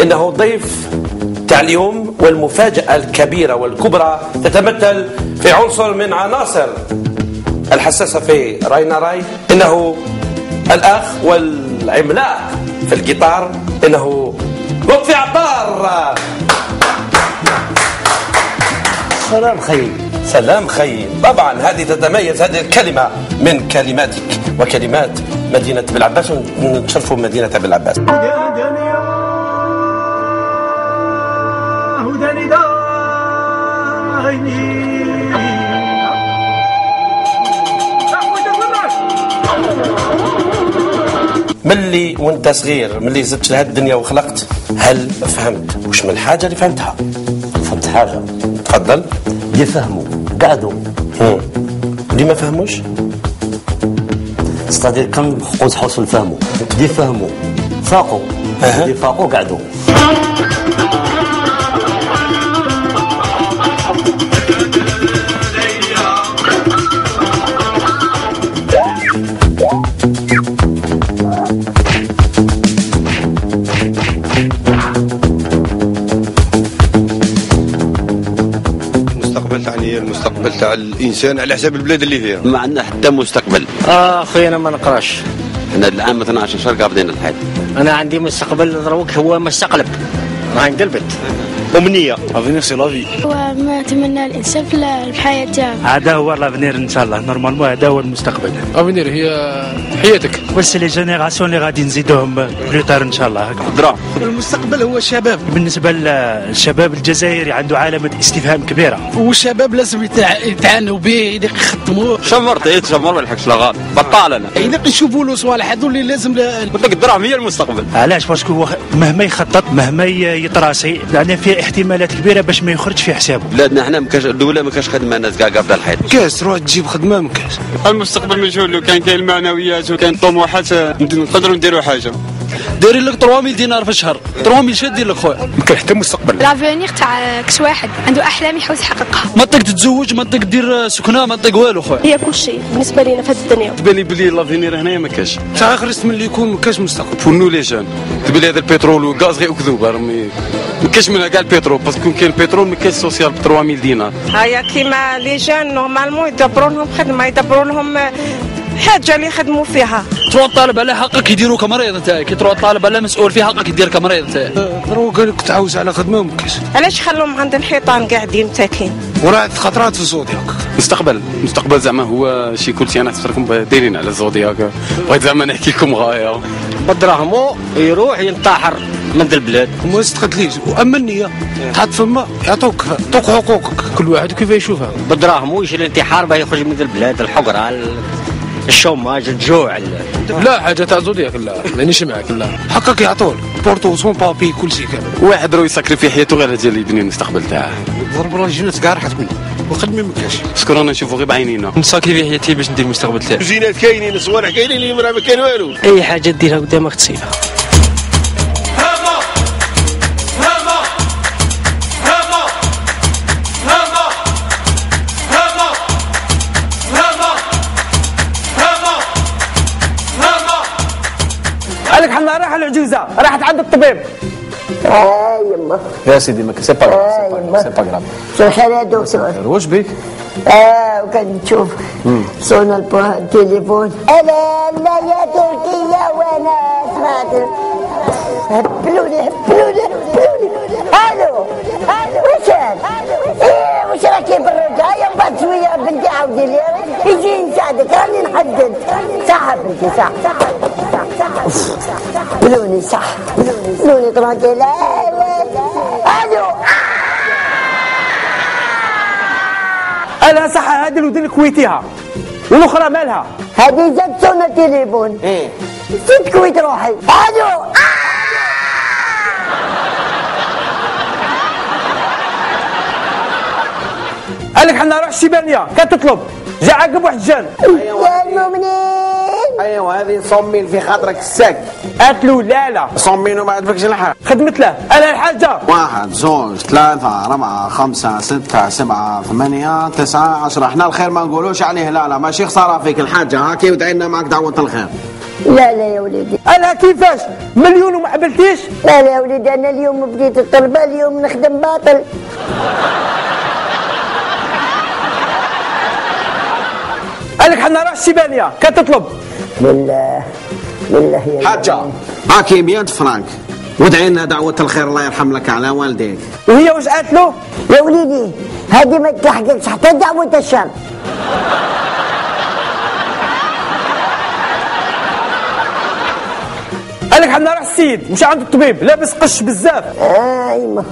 إنه ضيف تاع اليوم والمفاجأة الكبيرة والكبرى تتمثل في عنصر من عناصر الحساسة في راينا رأي. إنه الأخ والعملاق في الجيتار إنه لطفي عطار. صلاة الخير سلام خير طبعا هذه تتميز هذه الكلمة من كلماتك وكلمات مدينة بالعباس ونشرفوا مدينة بالعباس ملي وانت صغير ملي زدت لهاد الدنيا وخلقت هل فهمت وش من الحاجة اللي فهمتها؟ فهمت حاجة. تفضل. يفهموا قعدوا. اللي ما فهموش؟ ستادير كم حقوق حوصل فهموا دي فهموا فاقوا دي فاقوا قعدوا الإنسان على حساب البلاد اللي فيها. ما عندنا حتى مستقبل. آه أخوي أنا ما نقراش. إحنا العام 12 شهر قابضين الحياة. أنا عندي مستقبل دروك هو مستقلب. راه انقلبت أمنية. avenir c'est la vie وما أتمنى الإنسان في الحياة تاعو. هذا هو l'avenir إن شاء الله. normalement هذا هو المستقبل. avenir هي حياتك. بس les générations اللي غادي نزيدوهم plus tard إن شاء الله. هكا المستقبل هو الشباب بالنسبة للشباب الجزائري عنده علامه استفهام كبيرة. والشباب لازم يتع- يتعانوا به إذا يخدموا شمرت إيه شمر ما لحقش لا غاد بطال أنا إذا يشوفوا له صوالح هذو اللي لازم ل- قلت لك الدراهم هي المستقبل. علاش؟ parce que هو مهما يخطط مهما يتراسي يعني فيه احتمالات كبيرة باش ما يخرج في حسابه. بلادنا إحنا مكاش الدولة ما كاش خدمة الناس كاع قابله الحياة. كاس تروح تجيب خدمة من كاس المستقبل مجهول لو كان كاين المعنويات وكاين طموحات نقدروا نديروا حاجة. دايرين لك 3000 دينار في الشهر 3000 شاد دير لك خويا. ما كاين حتى مستقبل l'avenir تاع كش واحد عنده أحلام يحاول يحققها ما تقدر تتزوج ما تقدر دير سكنة ما تقدر والو خويا. هي كل شيء بالنسبة لنا في هذه الدنيا. تبان بلي l'avenir هنايا ما كاش تاع خرجت من اللي يكون ما كاش مستقبل. pour nous les jeunes. تبان هذا البترول والغاز غير اكذوبه راهم ما كاش منها كاع البترول. parce que كاين البترول ما كاش social ب 3000 دينار. هيا كيما les jeunes normalement يدبروا لهم خدمة يدبروا لهم حاجة اللي يخدموا فيها. تروح طالب على حقك يديروا كمريض انت. كي تروح طالب على مسؤول في حقك يدير كمريض انت. ضروري قال لك تعاوز على خدمة وما كاش علاش خلوهم عند الحيطان قاعدين تاكين وراه خطرات في ال Zodiac مستقبل مستقبل زعما هو شي كلشي أنا تفكركم دايرين على ال Zodiac بغيت زعما نحكي لكم غاية. بدراهمو يروح ينتحر من ذا البلاد. وما تقتليش وأما النية. تحط فما يعطوك يعطوك حقوقك. كل واحد كيف يشوفها؟ بدراهمو يجي الانتحار باه يخرج من ذا البلاد الحقرة ال- الشوماج الجوع ال- لا حاجة تاع زودياك لا مانيش معاك لا حقك يعطوه بورتو سون بابي كل شيء كان واحد راه يسكري في حياته غير اللي يبني المستقبل تاعه. ضرب الله الجنات كاع راحت منه وخدمه ما كاش باسكو رانا نشوفوا غير بعينينا. نساكري في حياتي باش ندير المستقبل تاعي. زينات كاينين صوالح كاينين اللي ما كاين والو. أي حاجة ديرها قدامك تصيرها العجوزه راحت عند الطبيب. آه يما يا سيدي ما سي با يما سي با غراف شو خير يا دكتور. واش بيك؟ آه وكان تشوف البو- التليفون. الا لا يا تركيا وأنا سمعت هبلوني هبلوني هبلوني ألو وش هاد؟ إيه وش راكي بالرجع هيا من بعد شوية بنتي عاودي لي يجي نساعدك راني نحدد. صح بنتي صح صح صح صح بلوني صح بلوني ترانكيلا ألو أنا صح هذه الودن كويتيها والأخرى مالها؟ هذه زاد صونا تليفون. إيه. زيد كويت روحي. ألو قالك حنا نروح الشيبانيه كتطلب جا عقب واحد جان. يا المؤمنين ايوا هذه صمين في خاطرك الساك قالت لا لا. صمين وما عجبكش الحال. خدمت له. أنا الحاجة. واحد زوج ثلاثة أربعة خمسة ستة سبعة ثمانية تسعة عشرة. إحنا الخير ما نقولوش عليه. لا لا ماشي خسارة فيك الحاجة. هاكي ودعينا معك دعوة الخير؟ لا لا يا وليدي. أنا كيفاش؟ مليون وما قبلتيش؟ لا لا يا وليدي أنا اليوم بديت الطلبة اليوم نخدم باطل. حنا نروح الشيبانيه كتطلب بالله بالله يا حاجة. هاكي 100 فرانك. وادعي لنا دعوة الخير الله يرحم لك على والديك. وهي واش قالت له؟ يا وليدي هذه ما تلحقكش حتى دعوة الشر قال لك حنا راح السيد مشى عند الطبيب. لابس قش بزاف. ايما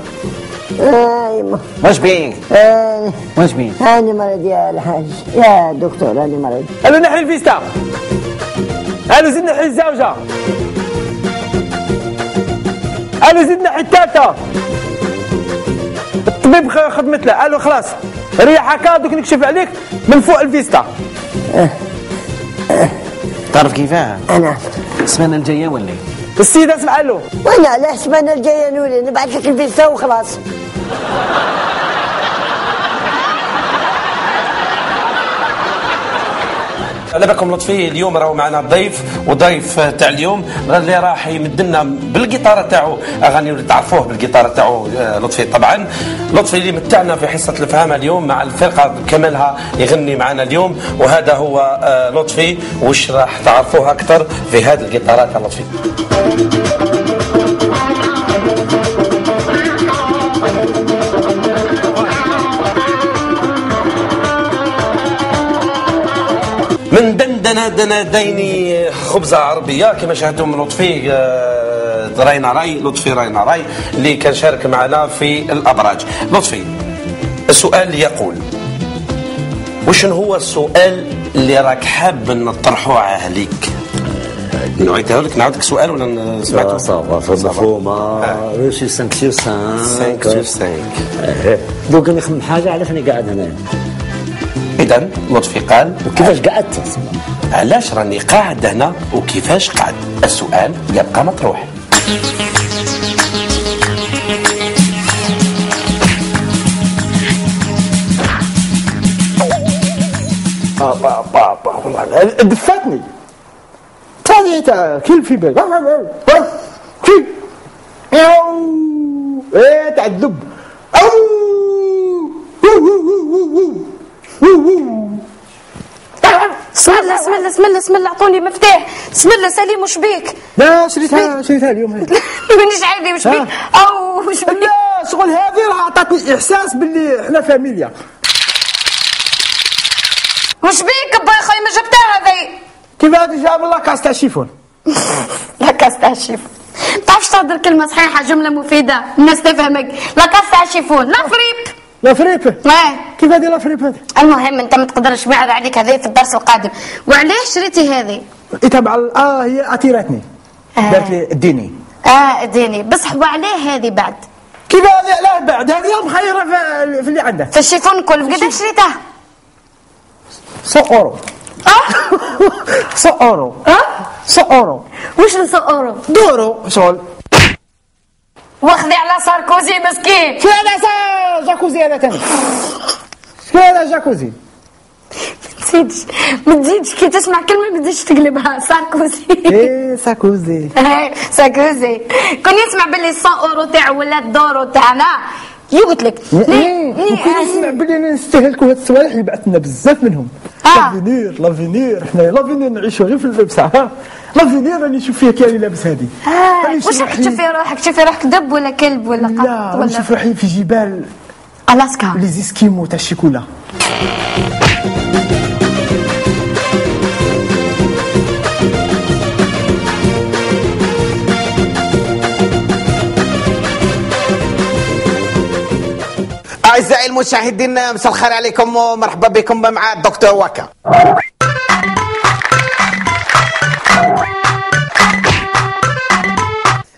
ايما واش بيك؟ آه، واش بين؟ هاني مرض يا الحاج. يا دكتور هاني مرض قال له نحي الفيستا. له زيد نحي الزوجة. له زيد نحي الثالثة الطبيب خدمت له. له خلاص ريح هكا دوك نكشف عليك من فوق الفيستا. تعرف كيفاه؟ أنا. السمانه الجاية ولا السيد اسمع له. وأنا على السمانه الجايه نولي؟ نبعث لك الفيزا وخلاص. على بالكم لطفي اليوم راهو معنا الضيف وضيف تاع اليوم. اللي راح يمد لنا بالقيطاره تاعو. أغاني اللي تعرفوه بالقيطاره تاعو آه، لطفي. طبعا لطفي اللي متعنا في حصة الفهامه اليوم مع الفرقة بكملها يغني معنا اليوم. وهذا هو آه، لطفي. وش راح تعرفوه أكثر في هذه القيطارات لطفي؟ من دندنة دنديني خبزة عربية كما شاهدتم لطفي آه، راينا راي لطفي راينا راي اللي كان شارك معنا في الأبراج. لطفي السؤال يقول وشن هو السؤال اللي راك حاب نطرحه عليك نعيدها لك نعاودك سؤال ولا سمعته صافا مفهومة. روسي 5 سير 5 5 sur 5 دوك نخمم حاجة علاش راني قاعد هنا؟ إذا لطفي قال وكيفاش قعدت؟ علاش راني قاعد هنا وكيفاش قعد؟ السؤال يبقى مطروح. دفاتني. تاني تا كل في بالي كل إيه تاع الدب أو. بسم الله بسم الله بسم الله بسم الله أعطوني مفتاح. بسم الله سليم وش بيك؟ لا شريتها شريتها اليوم هذه مانيش عارفه وش بيك؟ أو وش بيك؟ لا شغل هذه راه عطاتني إحساس باللي إحنا فاميليا. وش بيك با خويا ما جبتها هذي؟ كيف هذه جاب la casse تاع ال chiffon. la casse تاع ال chiffon تعرفش تهضر كلمة صحيحة؟ جملة مفيدة. الناس تفهمك. la casse تاع ال chiffon. la fripe la fripe آه كيف هذه la fripe هذه المهم انت ما تقدرش بعد عليك هذه في الدرس القادم. وعلاش شريتي هذه؟ تبع آه هي اثيرتني دارت لي الديني آه اديني. بصح وعلاه هذه بعد؟ كيف هذه؟ لا بعد. هذه مخيره في, في اللي عندها في ال chiffon كل. بقداش شريتها؟ 100 اورو 100 اورو آه؟ 100 اورو وش ال 100 اورو؟ دورو. شغل. واخذي على ساركوزي مسكين. شو هذا جاكوزي هذا تاني. شو هذا جاكوزي تزيدش ما تزيدش. كي تسمع كلمة ما تزيدش تقلبها. ساركوزي. إيه ساكوزي ساركوزي. كون يسمع باللي 100 اورو تاعو ولا الدورو تاعنا يقول لك ليه؟ وكل نسمع بلي نستهلكوا هاد الصوالح اللي بعثنا بزاف منهم. l'avenir l'avenir إحنا l'avenir نعيشوا غير في اللبسه ها l'avenir راني نشوف فيها كي راني لابس هذه آه. واش راك روحي- تشوفي روحك؟ تشوفي روحك دب ولا كلب ولا قط لا ولا؟ نشوف روحي في جبال. ألاسكا. les esquimaux تاع الشيكولا. أعزائي المشاهدين مساء الخير عليكم ومرحبا بكم مع الدكتور وكا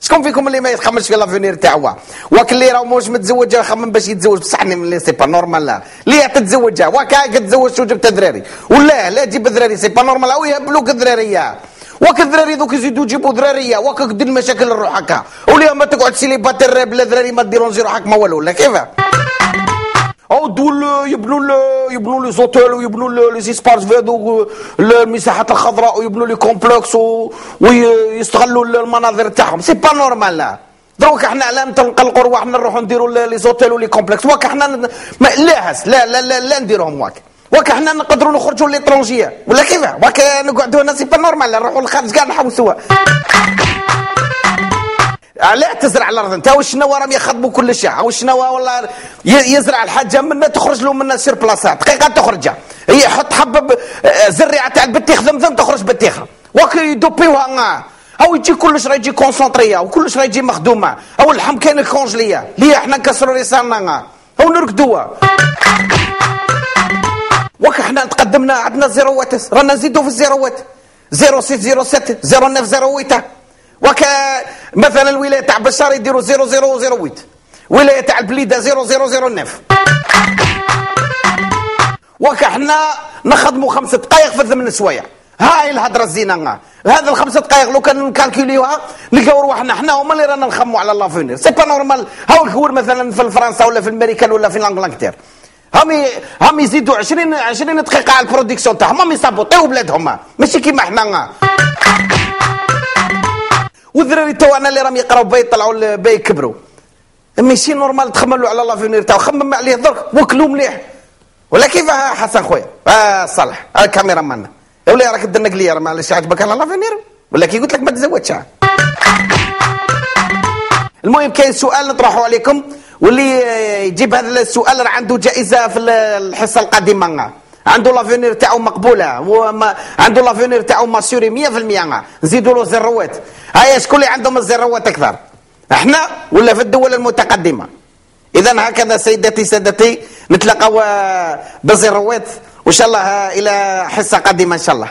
شكون فيكم اللي ما يتخممش في l'avenir تاعو؟ وك اللي راه موش متزوج يخمم باش يتزوج. بصح اللي c'est pas normal. لا. اللي تتزوج وك هاك تزوجت وجبت ذراري ولا لا تجيب ذراري c'est pas normal. أو يهبلوك ذراريه وك الذراري دوك يزيدوا يجيبوا ذراريه وك دير المشاكل لروحك وليه ما تقعد célibataire بلا ذراري ما déranger روحك ما والو؟ ولا كيف؟ أو دول يبنوا يبنوا les hôtels ويبنوا les espaces في هذوك المساحات الخضراء ويبنوا les complexes ويستغلوا ال- المناظر تاعهم. c'est pas normal لا دروك إحنا لا نقلقوا رواحنا نروحوا نديروا les hôtels و les complexes. واك إحنا ما لا هس لا لا لا, لا نديروهم واك واك إحنا نقدروا نخرجوا l'étranger ولا كيف واك نقعدوا هنا c'est pas normal نروحوا للخارج كاع نحوسوا علاه تزرع على الأرض. انت والشناوه راهم يخضبوا كل شيء أو الشناوه والله يزرع الحاجة منا تخرج له منها سير بلاصات دقيقة تخرج يحط حبة ب- آه، زريعة تاع البطيخ ذمذم تخرج بطيخة. وك يدوبيوها أو يجي كلش راه يجي كونسونطريه وكلش راه يجي مخدومة. أو اللحم كاين كونجليه ليه إحنا نكسروا رسالنا أو نرقدوها. وك إحنا تقدمنا عندنا زيروات. رانا نزيدوا في الزيروات. 0607 0908 وك مثلا الولاية تاع بشار يديروا 0008 ولاية تاع البليدة 0009 وك إحنا نخدموا خمس دقائق في ثمان سوايع هاي الهضره الزينة. هذا الخمس دقائق لو كان نكالكوليوها نلقاو رواحنا إحنا هما اللي رانا نخموا على l'avenir c'est pas normal هاو الكور مثلا في فرنسا ولا في الأمريكان ولا في الانجلتير هم هم يزيدوا 20 20 دقيقة على ال production تاعهم. هم يصابوطيو بلادهم ماشي كيما إحنا والذراري تاعنا اللي راهم يقراو باه يطلعوا باه يكبروا ماشي normal تخملوا على l'avenir تاعو خمم عليه درك وكلوا مليح. ولا كيف؟ ها حسن خويا. آه صالح. آه الكاميرا مالنا. يا ولي راك donc ليا معليش. عجبك على l'avenir ولا كي قلت لك ما تزوجش؟ المهم كاين سؤال نطرحه عليكم. واللي آه، يجيب هذا السؤال راه عنده جائزة في ال- الحصة القادمة. عنده l'avenir تاعو مقبولة. وما عنده l'avenir تاعو assuré 100% نزيدوا له زروات هيا شكون اللي عندهم الزروات أكثر؟ إحنا ولا في الدول المتقدمة؟ اذا هكذا سيداتي سادتي نتلاقاو آه، بالزروات. وإن شاء الله آه، إلى حصة قادمة إن شاء الله.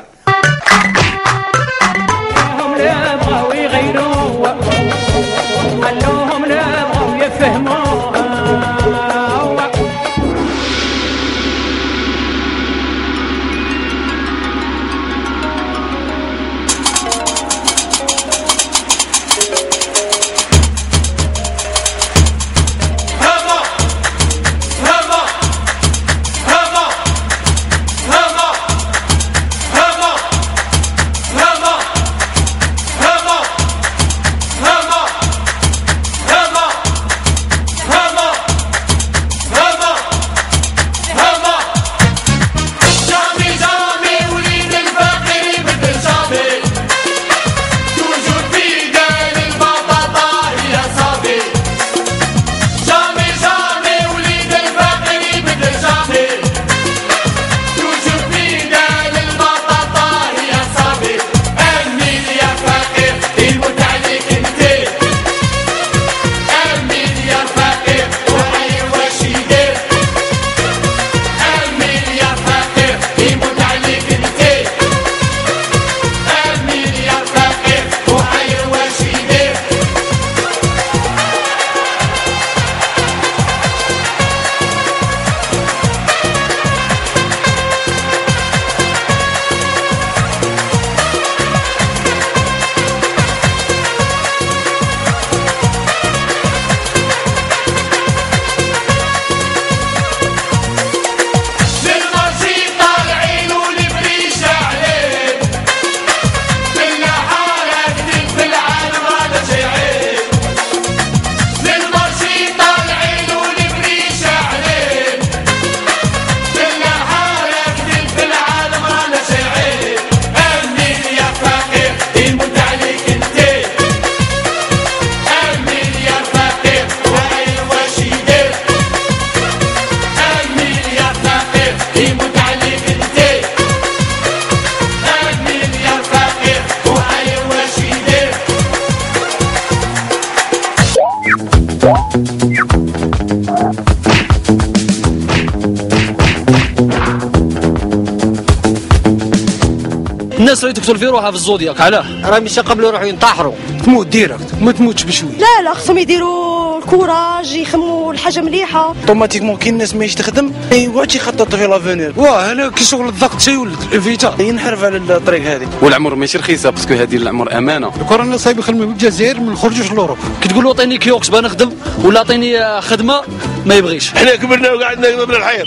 تقتل في روحها في الزودياك. علاه راه مش قبل يروحوا ينتحروا تموت ديريكت. ما تموتش بشوي. لا لا خصهم يديروا الكوراج يخموا الحاجة مليحة. اوتوماتيكمون كي الناس ما تخدم واش يخطط في لافونير واه أنا كي شغل الضغط شي ولد الفيتا ينحرف على الطريق هذه. والعمر ماشي رخيصة باسكو هذه العمر. أمانة. الكورونا صايب يخدموا بالجزائر ما نخرجوش لوروب كي تقول له عطيني كيوكس باه نخدم ولا عطيني خدمة. ما يبغيش. إحنا كبرنا وقعدنا قبل الحيض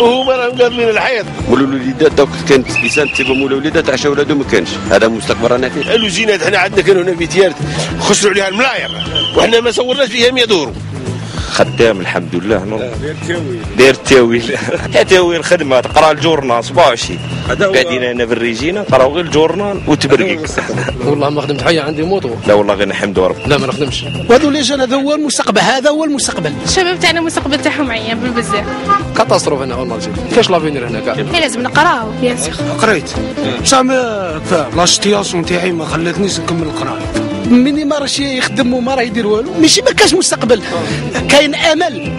وهما راهم قابلين الحيض مولا الوليدات دوك كانت لسان تسيبوا مولا الوليدات عشا ولادو ما كانش. هذا مستقبل رانا فيه. الوزينات إحنا عندنا كانوا هنا في تيارت خسروا عليها الملاير وحنا ما صورناش فيها 100 دورو خدام الحمد لله نور داير التاويل تاع تاويل خدمه تقرا الجورنال 24 قاعدين هنا بالريجينا نقراو غير الجورنال وتبرقق والله ما خدمت حاجة عندي موطو لا والله غير نحمد ربي لا ما نخدمش وهذو لي جون هذا هو المستقبل هذا هو المستقبل الشباب تاعنا المستقبل تاعهم عيان بالبزاف catastrophe هنا اول ما جيت كاش l'avenir هنا كاع إيه لازم نقراو bien sûr قريت بصح ما la situation تاعي ما خلاتنيش نكمل القرايه مني ما راهش يخدم وما راه يدير والو. ماشي ما كاش مستقبل. كاين أمل.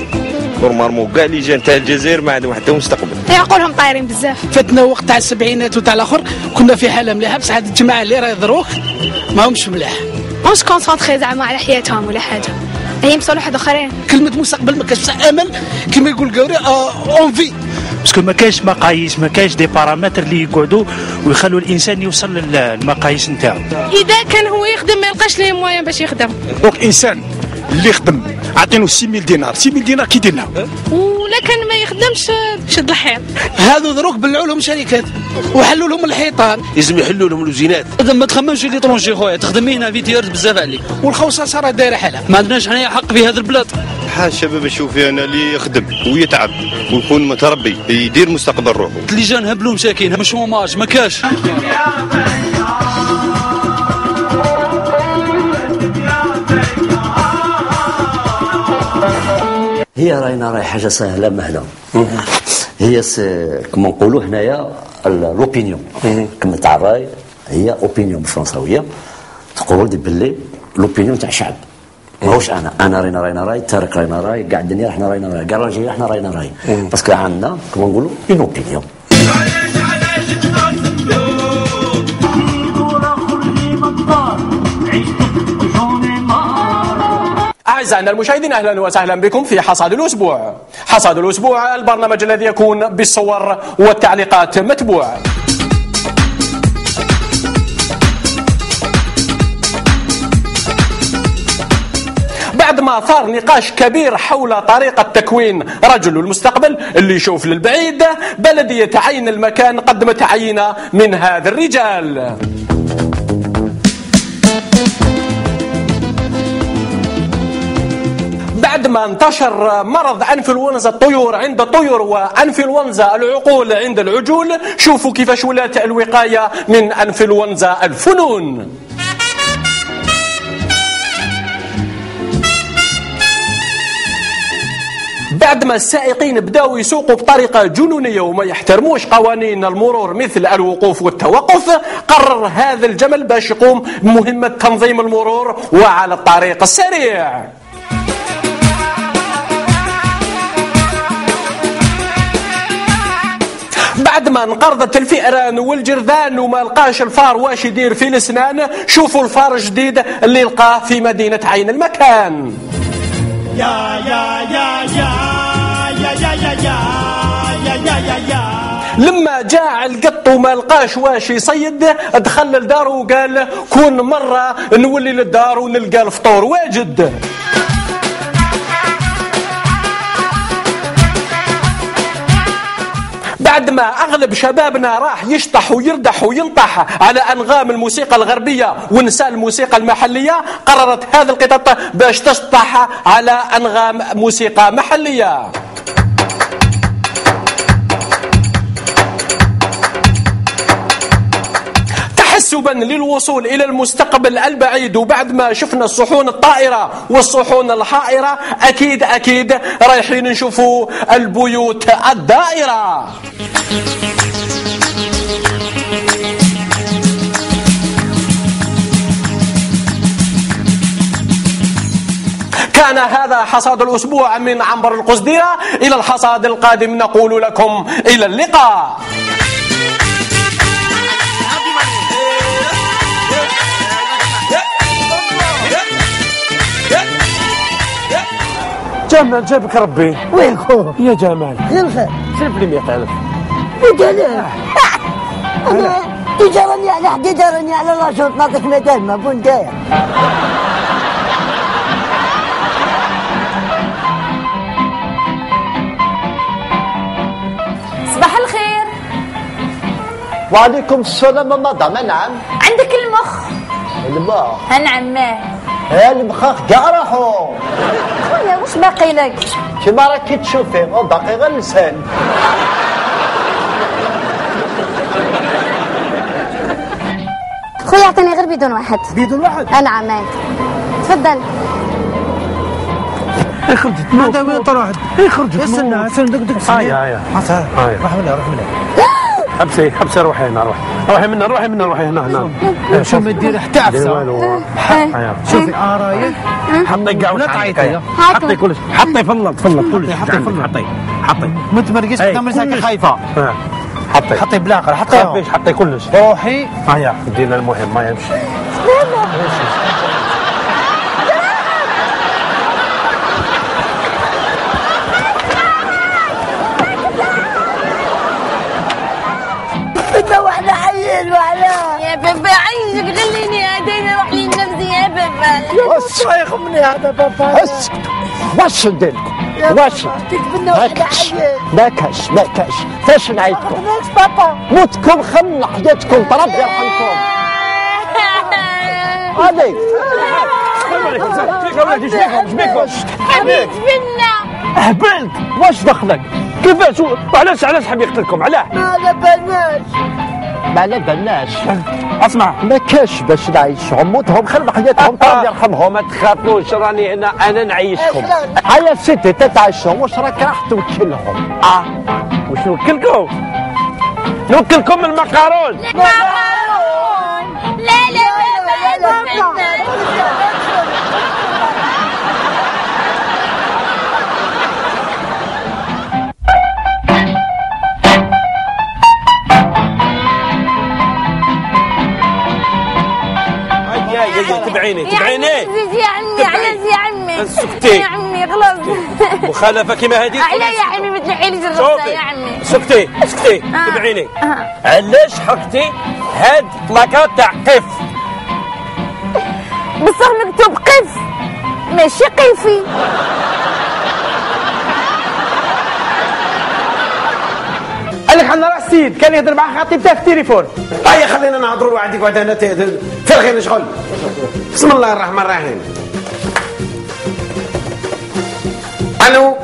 normalement كاع les jeunes تاع الجزائر ما عندهم حتى مستقبل. عقولهم طايرين بزاف. فاتنا وقت تاع السبعينات وتاع الأخر كنا في حالة مليحة بصح هاد الجماعة اللي راه يضروك ما همش ملاح اون سكونسونطري زعما على حياتهم ولا حاجة. هي مصالح واحد آخرين. كلمة مستقبل ما كاش بصح أمل. كما يقول قوري اون في باسكو ما كاينش مقاييس ما كاينش دي بارامتر اللي يقعدوا ويخلوا الانسان يوصل للمقاييس نتاعو إذا كان هو يخدم ما يلقاش ليه موان باش يخدم. دونك انسان اللي يخدم عطينو 6000 دينار. 6000 دينار كي يدير كان ما يخدمش شد الحيط. هذو دروك بلعوا لهم شركات وحلوا لهم الحيطان. لازم يحلوا لهم الوزينات. ما تخممش اللي طرونجي خويا تخدم هنا فيتيرز بزاف عليك. والخوصة راه دايرة حالها. ما عندناش حنايا حق في هذا البلاد. حال الشباب اشوفي أنا اللي يخدم ويتعب ويكون متربي يدير مستقبل روحه. اللي جا نهبلوا مساكين مش هوماج ما كاش. هي راينا راهي حاجة سهله مهلة. هي. كما نقولوا هنايا l'opinion كما تاع الراي هي opinion بالفرنساويه تقول باللي l'opinion تاع الشعب. ماهوش أنا؟ أنا راينا راينا راي تارك راينا راي كاع الدنيا إحنا راينا راي كاع الرجال إحنا راينا راي. parce que عندنا كما نقولوا une opinion أعزائنا المشاهدين أهلا وسهلا بكم في حصاد الأسبوع. حصاد الأسبوع البرنامج الذي يكون بالصور والتعليقات متبوع. بعد ما ثار نقاش كبير حول طريقة تكوين رجل المستقبل اللي يشوف للبعيد بلدية عين المكان قدمت عينة من هذا الرجال. ما انتشر مرض أنفلونزا الطيور عند الطيور وأنفلونزا العقول عند العجول شوفوا كيفاش ولات الوقاية من أنفلونزا الفنون. بعد ما السائقين بدأوا يسوقوا بطريقة جنونية وما يحترموش قوانين المرور مثل الوقوف والتوقف قرر هذا الجمل باش يقوم بمهمة تنظيم المرور وعلى الطريق السريع. بعد ما انقرضت الفئران والجرذان وما لقاش الفار واش يدير في الاسنان شوفوا الفار الجديد اللي لقاه في مدينة عين المكان يا يا يا يا يا يا يا يا يا يا يا يا لما جاع القط وما لقاش واش يصيد دخل لداره وقال كون مرة نولي للدار ونلقى الفطور واجد بعد ما أغلب شبابنا راح يشطح ويردح وينطح على أنغام الموسيقى الغربية ونسى الموسيقى المحلية قررت هذه القطط باش تشطح على أنغام موسيقى محلية. تحسبا للوصول إلى المستقبل البعيد وبعد ما شفنا الصحون الطائرة والصحون الحائرة. أكيد أكيد رايحين نشوفوا البيوت الدائرة. كان هذا حصاد الأسبوع من عنبر القصديرة إلى الحصاد القادم نقول لكم إلى اللقاء. جمال جابك ربي. وينكم يا جمال. يا الخير. شرف لي 100000 بدلع أنا تجارني على حد دارني على لاشوط ناطق مدان ما بون داير. صباح الخير. وعليكم السلام مدام نعم. عندك المخ؟ المخ نعم المخاخ كاع راحوا خويا واش باقي لك؟ كيما راكي تشوفي باقي غير اللسان خويا اعطيني غير بدون واحد. بدون واحد؟ أنا عماك. تفضل. خرجت هذا وين طلع واحد خرجت استنى استنى دق دق هيا هيا هيا. روح منها روح منها حبسي حبسي روحي هنا روحي. روحي منا روحي منا روحي هنا هنا. شو ما دير حتى عفسه شوفي آه رايك حطي كاع ولا تعيطي. حطي كلش حطي فضلك فضلك كلش حطي فضلك. حطي حطي. ما قدام راسك كلش. خايفة. حطي. حطي بلاقر حطي. خافيش حطي كلش روحي. هيا دينا المهم ما يمشي. بابا بس شيخ مني هذا بابا بس واش نديركم واش بدنا واحدة ماكش عيل ماكش ماكش فاش نعيطكم؟ بابا. موتكم خم حياتكم ربي يرحمكم عليك حبيت بنا هبلت واش دخلك؟ كيفاش؟ علاش علاش حاب يقتلكم؟ علاه ما لبناش ما على بالناش اسمع ما كاش باش نعيشهم موتهم خلوا حياتهم ربي يرحمهم ما تخافوش راني هنا أنا نعيشكم هيا ستي تتعشهم واش راك راح توكلهم آه وش نوكلكم نوكلكم المقارون مقارون لا لا بابا لا تفنن يا يا تبعيني تبعيني. عزيز يا عمي علاش يا عمي. سكتي. يا عمي خلاص. مخالفة كيما هذه على يا عمي ما تنحيليش الرصه يا عمي. سكتي سكتي. آه. تبعيني. آه. علاش حطيتي هاد بلاكات تاع قف بصح مكتوب قف ماشي قيفي. قال لك حنا راه السيد كان يهضر مع خطيبته في التليفون. هيا خلينا نهضروا وعندك وعد أنا في الخير نشغل بسم الله الرحمن الرحيم. ألو؟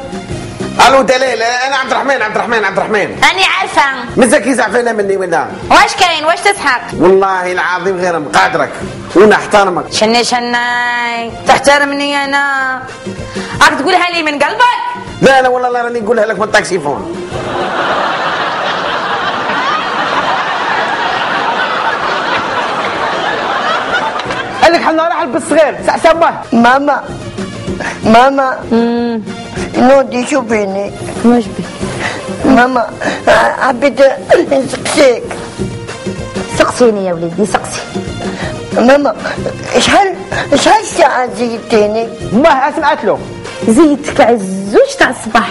ألو دليل أنا عبد الرحمن عبد الرحمن عبد الرحمن. راني عارفة. مزاكي زعفانه مني ولا واش كاين؟ واش تسحق والله العظيم غير مقادرك ونحترمك. شني شناي تحترمني أنا. راك تقولها لي من قلبك؟ لا لا والله لا راني نقولها لك من التاكسيفون لك حنا راح بالصغير سامه ماما. ماما. نودي شوفيني. واش بك؟ ماما حبيت نسقسيك سقسوني يا وليدي سقسي. ماما شحال شحال ساعة زيدتيني؟ ما سمعت له زيدتك عزوج تاع الصباح؟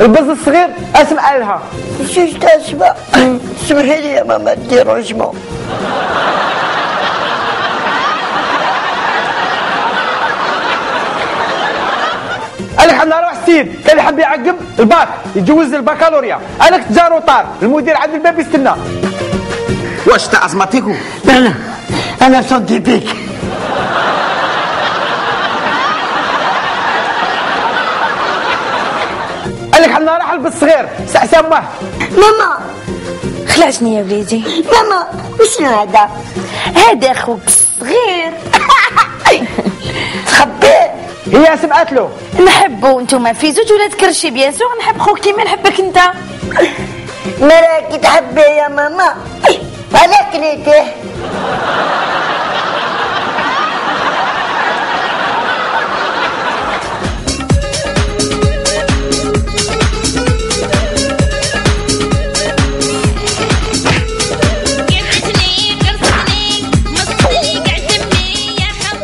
البز الصغير اسمع لها. شوش تسمع سمحي لي يا ماما ديروجمون قال لك حنا روح السيد كان يحب يعقب الباك يتجوز البكالوريا. قال لك جارو طار المدير عند الباب يستنى. واش تاع asthmatique لا لا أنا scientifique قال لك حنا راح بالصغير سامه ماما. خلعتني يا وليدي. ماما وش هذا؟ هذا خوك الصغير خبيه هي سمعت له نحبو نتوما في زوج ولاد كرشي bien sûr نحب خوك كيما نحبك انت. مراكي تحبي يا ماما. على كريته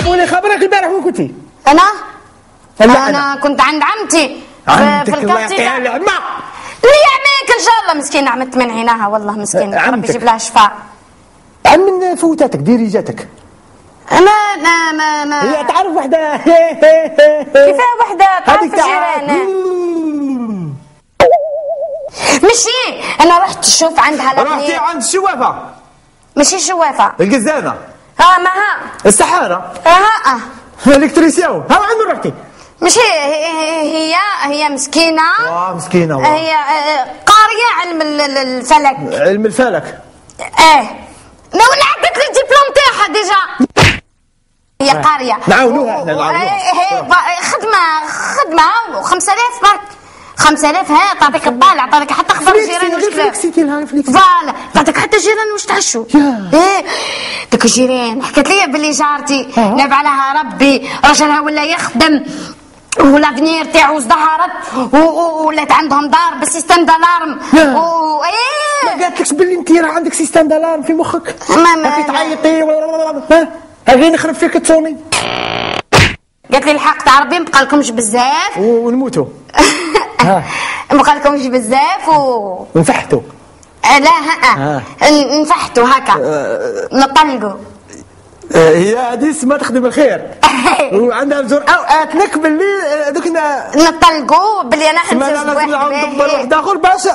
ولي خبرك البارح وين كنتي؟ أنا؟ لا، أنا كنت عند عمتي في- عمتك في الله يعطيها العمى اللي يعميك إن شاء الله. مسكينه عمت من عيناها والله مسكينه ربي. يجيب لها شفاء. عم من فوتاتك ديري جاتك. ما ما ما ما هي تعرف وحده كيفاه وحده تعرف. الجيران مشي. أنا رحت نشوف عندها رحتي عند الشوافه ماشي شوافة. القزازة. ها ما ها. السحارة. ها ها الكتريسيان ها وين رحتي مش هي هي هي, مسكينة؟ آه مسكينة والله. هي آه، قارية علم ال- ال- الفلك. علم الفلك. آه ما ولا لي الدبلوم تاعها déjà. هي آه. قارية. نعاونوها إحنا، نعاونوها. آه، هي ب- خدمة خدمه 5000 برك. 5000 ها تعطيك الطالع تعطيك حتى خبر الجيران واش. فليكسيتي لها فليكسي. voilà. تعطيك حتى الجيران واش تعشوا إيه. دوك الجيران حكت لي باللي جارتي. ناب عليها ربي. راجلها ولا يخدم. و l'avenir تاعو ازدهرت ولات عندهم دار بال système d'alarme. و إيه. ما قالتلكش باللي انت راه عندك système d'alarme في مخك؟ ما ما تعيطي ها؟ هاكي نخرب فيك تصوني. قالت لي الحق تاع ربي مبقى لكمش بزاف ونموتوا. مبقى لكمش بزاف و ونفحتوا. آه، لا ها ن- نفحتوا هكا. نطلقوا. آه، هي هذه اسمها تخدم الخير. وعندها أوقات لك باللي آه، دوك نطلقوا بلي أنا ما حنزوج نعاود واحد واحد آخر باش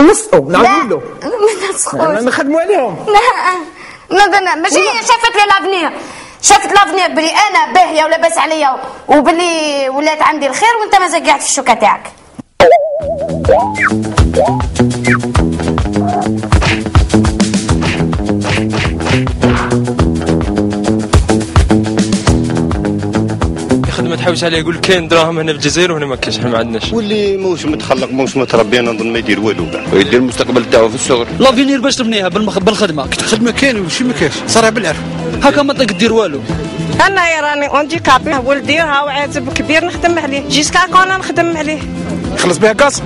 نسقوا نعاودوا له. ما نسخوش نخدموا عليهم. لا لا ماشي هي شافت لي لافنير شافت لافنير بلي أنا باهية ولاباس عليا وبلي ولات عندي الخير وأنت مازال قاعد في الشوكة تاعك. تحوس عليه يقول كاين دراهم هنا في الجزائر وهنا ما كاينش إحنا ما عندناش. واللي موش متخلق موش متربي أنا نظن ما يدير والو كاع ويدير المستقبل تاعو في الصغر. l'avenir باش تبنيها. بالخدمة. خدمة كاين وشي ما كاينش. صراحة بالعرف هكا ما تقدر دير والو. أنا راني handicapé ولدي هاو عازب كبير نخدم عليه. jusqu'à كون نخدم عليه. خلص بها كاس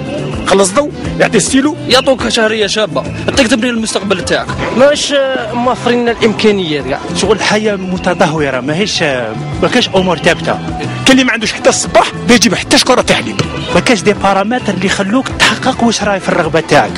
خلص ضو يعطي ستيلو. يعطوك شهرية شابة. تقدر تبني المستقبل تاعك. ماش موفرين لنا الإمكانيات كاع. شغل الحياة متدهورة ماهيش ما كاش أمور ثابتة. كان اللي ما عندوش حتى الصباح ما يجيب حتى شكاره تاع حليب ما كاش des paramètres اللي يخلوك تحقق واش راهي في الرغبة تاعك.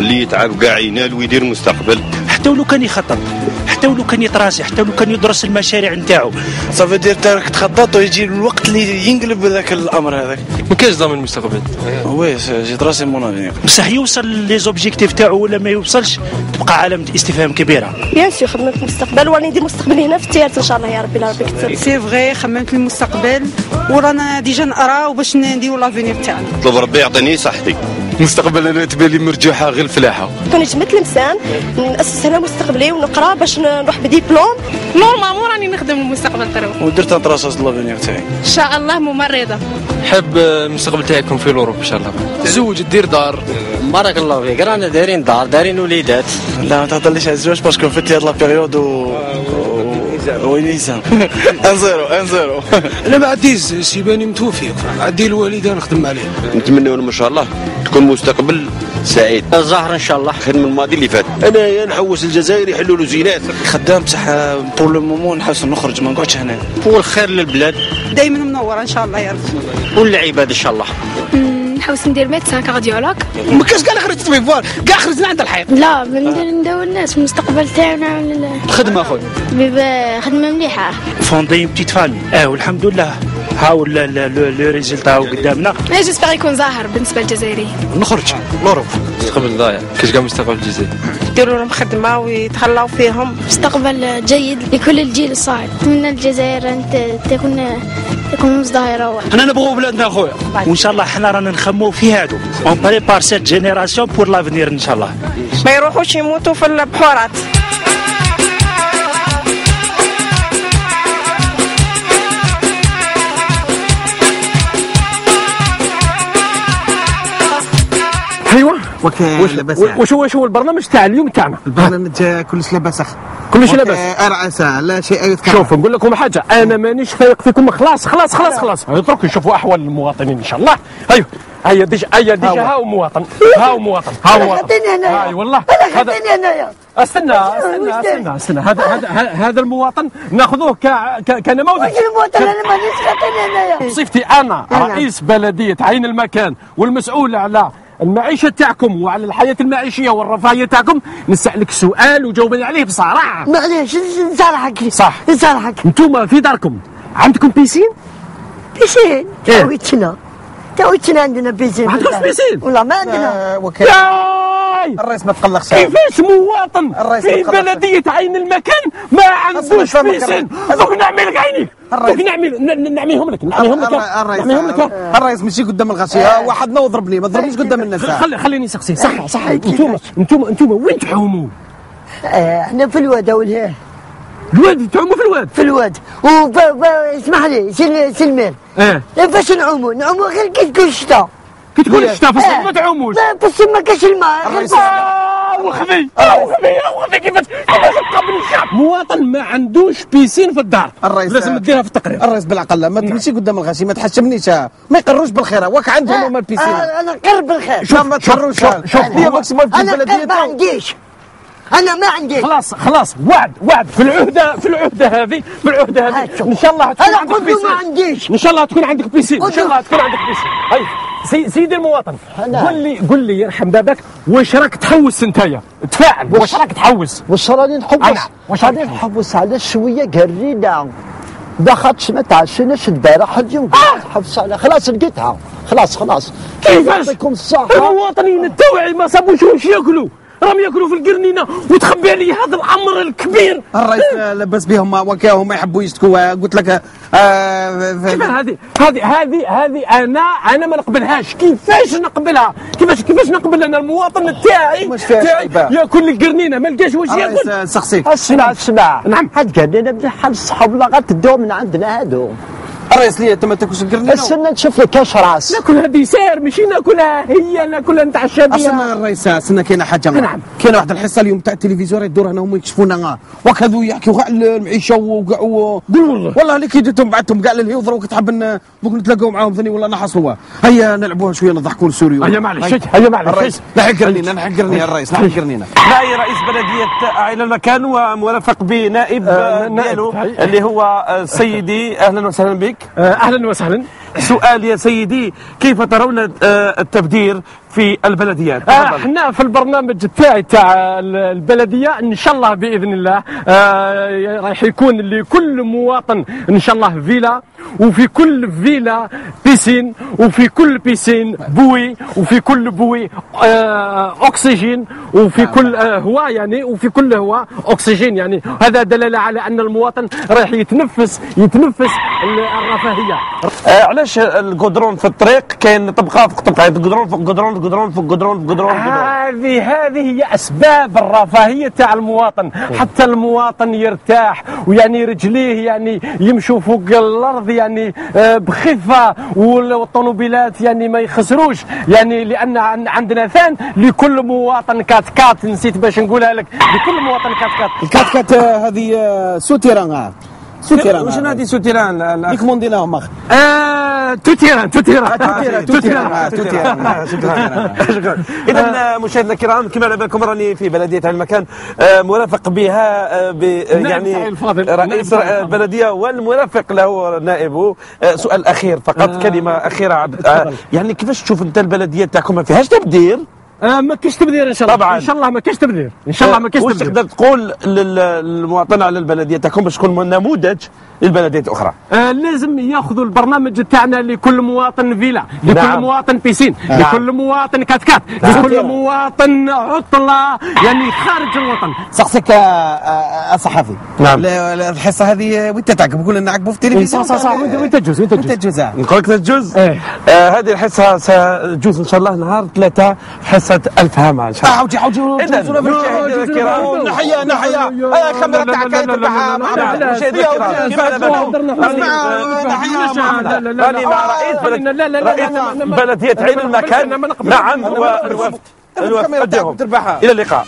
اللي يتعب كاع ينال ويدير مستقبل. حتى ولو كان يخطط حتى ولو كان يـ tracer حتى ولو كان يدرس المشاريع نتاعو. صافي دير تاعك تخطط ويجي الوقت اللي ينقلب ذاك الأمر هذاك. ما كاينش ضامن المستقبل؟ oui j'ai tracé mon بصح يوصل لي les objectifs تاعو ولا ما يوصلش تبقى علامه استفهام كبيره bien sûr خدمة المستقبل وراني ندير مستقبلي هنا في ال théâtre إن شاء الله يا ربي لا ربي c'est vrai خممت المستقبل. ورانا déjà نقراو باش نديرو l'avenir تاعنا. طلب ربي يعطيني صحتي. المستقبل أنا تبان لي مرجوحة غير الفلاحه كون جمعت المسان نأسس هنا مستقبلي ونقرأ باش نروح ب diplôme. normalement راني نخدم المستقبل ترى. ودرت نتراسا l'avenir تاعي إن شاء الله ممرضة. حاب المستقبل تاعي يكون في ال Europe إن شاء الله. تزوج دير دار. بارك الله فيك. رانا دايرين دار دايرين وليدات. لا ما تهضرليش على الزواج باسكو فات هاد لا بيريود و وينيسان ان زيرو ان زيرو أنا ما عنديش سيباني متوفي. عندي الوالدة نخدم عليه. نتمنى ما شاء الله تكون مستقبل سعيد. الزهر إن شاء الله. خدم الماضي اللي فات أنا يا نحوس الجزائر يحلوا له زينات. خدام بصح بور لو مومون نحوس نخرج ما نقعدش هنا. هو الخير للبلاد. دائما منورة إن شاء الله يا رب. والعباد إن شاء الله. نحوس ندير médecin cardiologue ما كاش كاع خرجت في فوار كاع خرجنا عند الحيط. لا بندير نداو الناس المستقبل تاعنا خدمة خويا بيبقى خدمة مليحة. fonder petite famille أه والحمد لله. هاو le résultat هاو قدامنا. أنا j'espère يكون ظاهر بالنسبة للجزائريين نخرج. l'Europe مستقبل ضايع كاش كاع مستقبل في الجزائر؟ يديروا لهم خدمة ويتهلاو فيهم. مستقبل جيد لكل الجيل الصاعد. نتمنى الجزائر ت- تكون تكون مزدهرة. حنا نبغوا بلادنا اخويا وإن شاء الله حنا رانا نخممو في هادو. on prépare cette génération pour l'avenir إن شاء الله. ما يروحوش يموتوا في البحورات. واش لاباس هو واش هو البرنامج تاع اليوم تاعنا. البرنامج كلش لاباس اخ كلش لاباس. ارعسه لا شيء يذكر شوف نقول لكم حاجة. أنا مانيش فايق فيكم. خلاص خلاص خلاص خلاص. اتركوا يشوفوا أحوال المواطنين إن شاء الله. أيوه. هيا déjà هيا déjà هاو. مواطن. هاو مواطن. هاو مواطن. هاي والله. هذا استنى استنى استنى استنى. هذا هذا هذا المواطن ناخذوه ك كنموذج واش المواطن؟ أنا مانيش خدني هنايا بصفتي أنا. رئيس بلدية عين المكان والمسؤول على المعيشة تاعكم وعلى الحياة المعيشية والرفاهية تاعكم نسألك سؤال وجاوبني عليه بصراحة. معليش نصالحك صح. نصالحك أنتم في داركم. عندكم بيسين؟ بيسين. إيه. تويتنا تويتنا عندنا بيسين ما عندكمش بيسين؟ والله ما عندنا. يا تاعي الرئيس ما تقلقش كيفاش مواطن في. بلدية عين المكان ما عندوش بيسين. دوك نعمل عينيك. دوك نعمل نعميهم لك نعميهم لك. نعميهم لك. الرئيس ماشي قدام الغاشية وحدنا وضربني ما تضربنيش قدام الناس. خلي خليني سقسي صح صح. أنتم أنتم أنتم وين تحوموا؟ آه، إحنا في الواد ولا الواد تعوموا في الواد؟ في الواد. اسمح لي سل... سلمان آه. فاش نعوموا؟ نعوموا غير كي تكون الشتاء كي تكون الشتاء في الصيف آه. ما تعوموش. لا، بس ما كاش الماء. آه، آه، وخذي آه، وخذي كيفاش كيفاش تقابل الشعب. مواطن ما عندوش piscine في الدار. الرئيس لازم ديرها في التقرير. الرئيس بالعقل ما تمشي قدام الغاشي ما تحشمنيش. ما يقروش بالخير. واك عندهم هما ال piscine. آه، أنا قرب الخير شوف ما تقروش. شوف- شوف، هي maximum في أنا البلدية قرب ما. عنديش. أنا ما عنديش خلاص خلاص وعد وعد. في العهدة في العهدة هذه في العهدة هذه. إن شاء الله تكون أنا عندك قلت piscine. ما عنديش. إن شاء الله تكون عندك piscine. إن شاء الله تكون عندك piscine. هاي سي سيدي المواطن قل لي قل لي يرحم بابك واش راك تحوس انتيا تفاعل. واش راك تحوس؟ واش راني نحوس. واش راني نحوس على شوية ما خاطش ما تعشيناش البارح اليوم نحوس على خلاص لقيتها. خلاص خلاص. كيفاش؟ يعطيكم الصحة. المواطنين التوعي ما صابوش واش ياكلوا. راهم ياكلوا في القرنينة وتخبي علي هذا الامر الكبير. الرئيس لبس بهم وكاهم ما يحبوا يشتكوا قلت لك آه، كيف هذه؟ هذه هذه هذه أنا أنا ما نقبلهاش. كيفاش نقبلها؟ كيفاش كيفاش نقبل أنا المواطن تاعي؟ فيها تاعي شيبة. ياكل القرنينه ما لقاش واش ياكل. الرئيس سقسيك اسمع اسمع نعم حد قال لنا بحال الصحاب لا غتداو من عندنا هادو. الرئيس ليه انت ما تاكلش القرنينه استنى نشوف لك كاش رأس. ناكلها ديسير ماشي ناكلها هي ناكلها نتعشى أصلا بها الرئيس استنى كاينة حاجة نعم. كاينة واحد الحصة اليوم تاع التلفزيون يدور هنا هما يكشفونا. وكذو يحكيوا كاع المعيشة وكاع قول والله والله اللي كي جيتهم بعثتهم كاع للهيوضر وكتحب ن- دوك نتلاقاو معاهم ثاني ولا نحصلوا هيا نلعبوها شوية نضحكوا السوريو هيا معلش هيا. معلش الرئيس نحي قرنينه الرئيس قرنينه نائب رئيس بلدية عين المكان ومرافق بنائب آه، نائب. ديالو. اللي هو آه، سيدي أهلا وسهلا بك. أهلا وسهلا. سؤال يا سيدي كيف ترون آه، التبدير؟ في البلديات. آه،. إحنا في البرنامج تاعي تاع ال- البلدية إن شاء الله بإذن الله آه، راح يكون لكل مواطن إن شاء الله فيلا وفي كل فيلا بيسين وفي كل بيسين بوي وفي كل بوي آه، أكسجين وفي كل آه، هواء يعني وفي كل هواء أكسجين يعني. هذا دلالة على أن المواطن راح يتنفس يتنفس ال- الرفاهية. آه، علاش القدرون في الطريق؟ كاين طبقة فوق طبقه قدرون فوق قدرون فوق قدرون فوق قدرون فوق قدرون. هذه هذه هي أسباب الرفاهية تاع المواطن. حتى المواطن يرتاح ويعني رجليه يعني يمشوا فوق الأرض يعني آه، بخفة وال- والطوموبيلات يعني ما يخسروش. يعني لأن عن- عندنا ثان لكل مواطن كات كات نسيت باش نقولها لك. لكل مواطن quatre-quatre. ال quatre-quatre آه، هذه آه، souterrain. سوتيران واش هذه سوتيران؟ ليك موندي لهم اخ آه توتيران توتيران. توتيران توتيران. آه، توتيران. آه، شكرا. شكرا. اذا مشاهدينا الكرام كما على بالكم راني في بلدية هذا المكان آه، مرافق بها آه، ب- يعني. رئيس تاعي البلديه والمرافق له نائبه آه، سؤال أخير فقط كلمة أخيرة عبد آه، يعني كيفاش تشوف أنت البلدية تاعكم؟ ما فيهاش تبدير آه ما كاش تبذير إن شاء الله. طبعاً. إن شاء الله ما كاش تبذير. إن شاء الله ما كاش واش تبذير. تقدر تقول لل- للمواطن على البلدية تاعكم باش تكون نموذج للبلديات الاخرى آه لازم ياخذوا البرنامج تاعنا لكل مواطن فيلا لكل نعم. مواطن بيسين نعم. لكل مواطن كات كات لكل مواطن عطلة يعني خارج الوطن آه، آه، الصحفي نعم. الحصه هذه وين تعقب قول لنا عقبوا في التلفزيون صح صح صح وين وين تجوز وين وين تجوز آه. نقول لك تجوز إيه. آه هذه الحصه ستجوز ان شاء الله نهار ثلاثة حصه الفهامه ان شاء آه، الله عاودي عاودي إذن، جوزونا في المشاهدين الكرام نحيا نحيا آه، الكاميرا تاعك مع مشاهدينا الكرام راني مع رئيس بلد- رئيس بلديه عين المكان. نعم الوفد. أدهم. تربحها إلى اللقاء.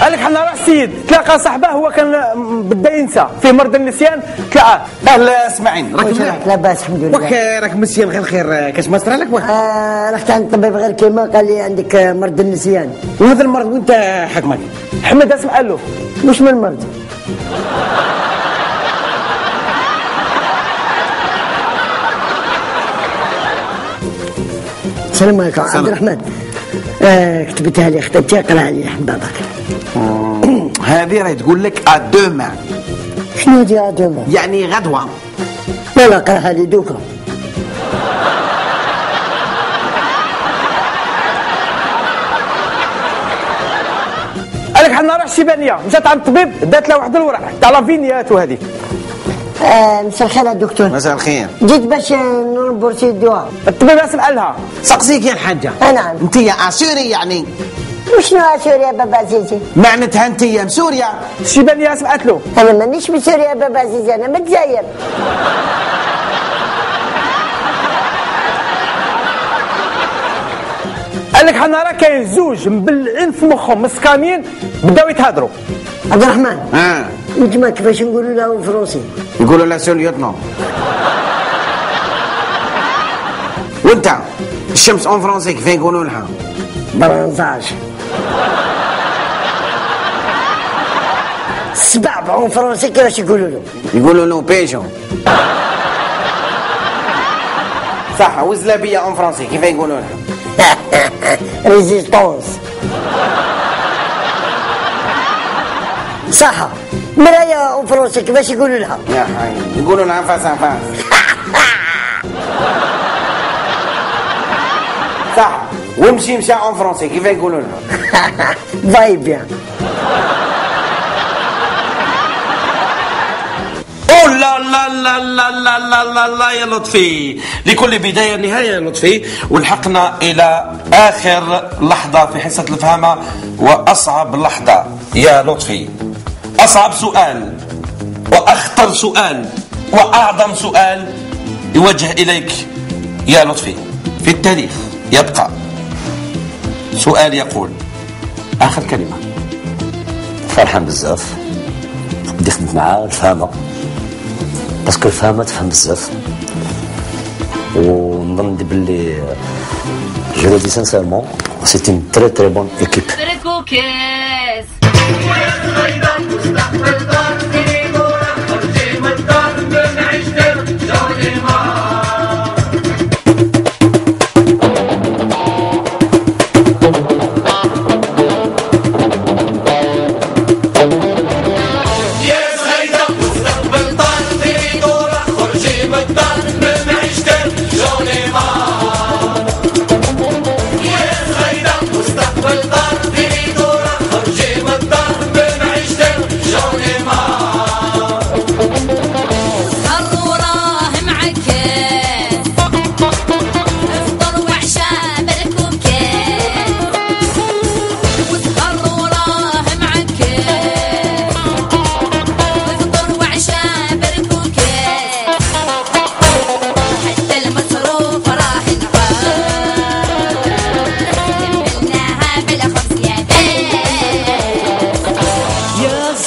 قال لك حنا راح السيد تلاقى صاحبه هو كان بدا ينسى. في مرض النسيان تلاقى قال اسماعين راك واش لاباس الحمد لله. وك راك مسيان غير خير كاش ما صرا لك واحد آه رحت عند الطبيب غير كيما قال لي عندك مرض النسيان. وهذا المرض وانت حكمك؟ حمد اسمع له. مش من المرض. السلام عليكم. عبد الرحمن. كتبتها لي خطيبتي قراها لي حبابك هذه راهي تقول لك ادوما شنو هادي عدومة يعني غدوة. لا لا قراها لي دوكا. قال لك حنا نروح الشيبانيه مشات عند الطبيب دات لها واحد الورق. تاع لافينيات وهذه. آه مساء الخير دكتور. مساء الخير. جيت باش نربورتي الدواء. الطبيب سألها سقسيك يا الحاجة. نعم. أنت يا اسوري يعني. وشنو سوريا بابا عزيزي؟ معناتها أنت من سوريا الشيبانيه سمعت له أنا مانيش من سوريا بابا عزيزي أنا من الجزائر قال لك حنا راه كاين زوج مبلعين في مخهم مسكانين بداو يتهادروا. عبد الرحمن آه انتما كيفاش نقولوا له français يقولوا لا sous-lieutenant وانت الشمس en français كيف يقولوا لها؟ bronzage السبع en français كيفاش يقولوا له؟ يقولوا له بيجو صح وزلابية en français كيف يقولوا لها؟ résistance صح مرايا en français كيفاش يقولوا لها يا حي يقولوا لها face à face صح ومشي مشى en français كيف يقولوا لها va bien لا لا لا لا لا لا, لا يا لطفي. لكل بداية نهاية يا لطفي. ولحقنا إلى آخر لحظة في حصة الفهامة وأصعب لحظة يا لطفي. أصعب سؤال وأخطر سؤال وأعظم سؤال يوجه إليك يا لطفي. في التاريخ يبقى سؤال يقول آخر كلمة. فرحان بزاف بدي خدمت معاه الفهامة. parce que الفهامه تفهم بزاف ونظن باللي je dis sincèrement c'est une très très bonne équipe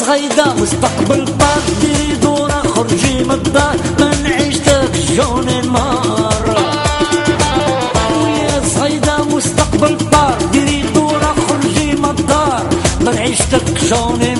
صغيدة مستقبل ديري دورة. خرجي من الدار عيشتك جوني ويا صغيدة مستقبل ديري دورة. خرجي من الدار من عيشتك جوني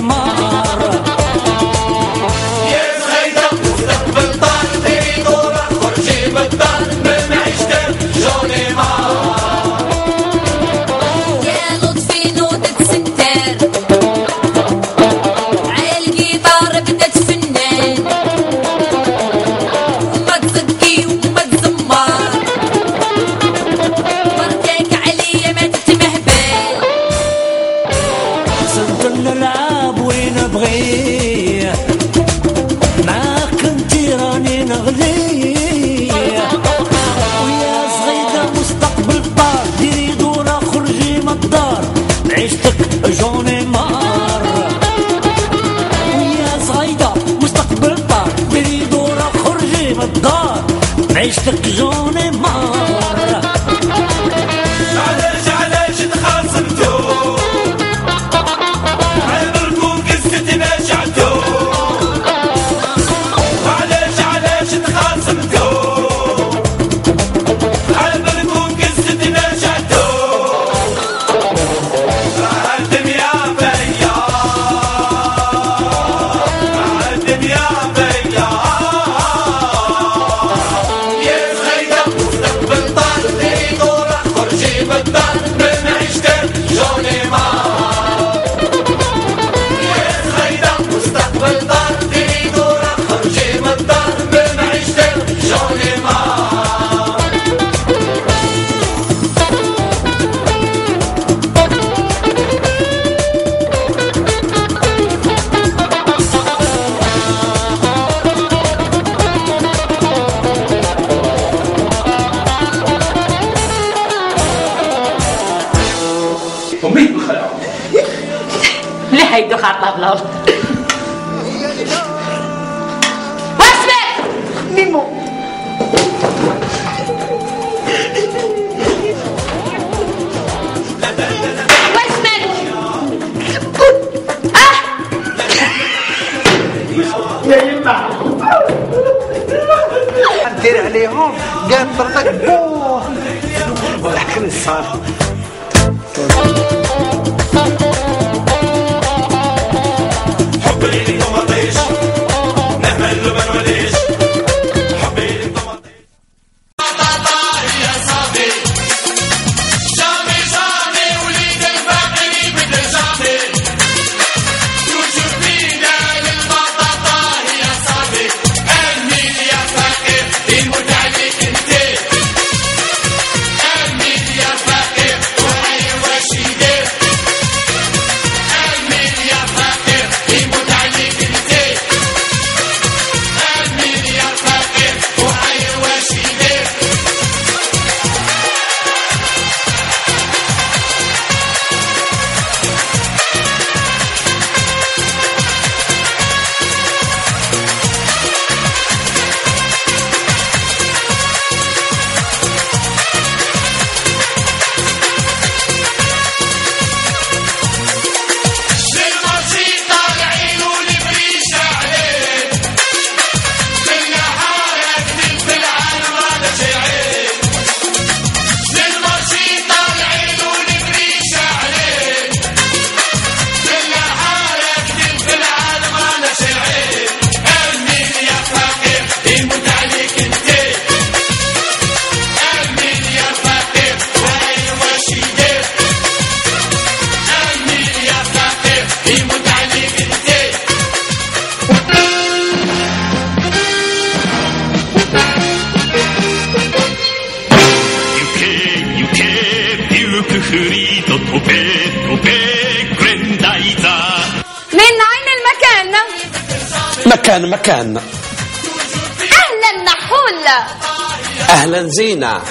زينه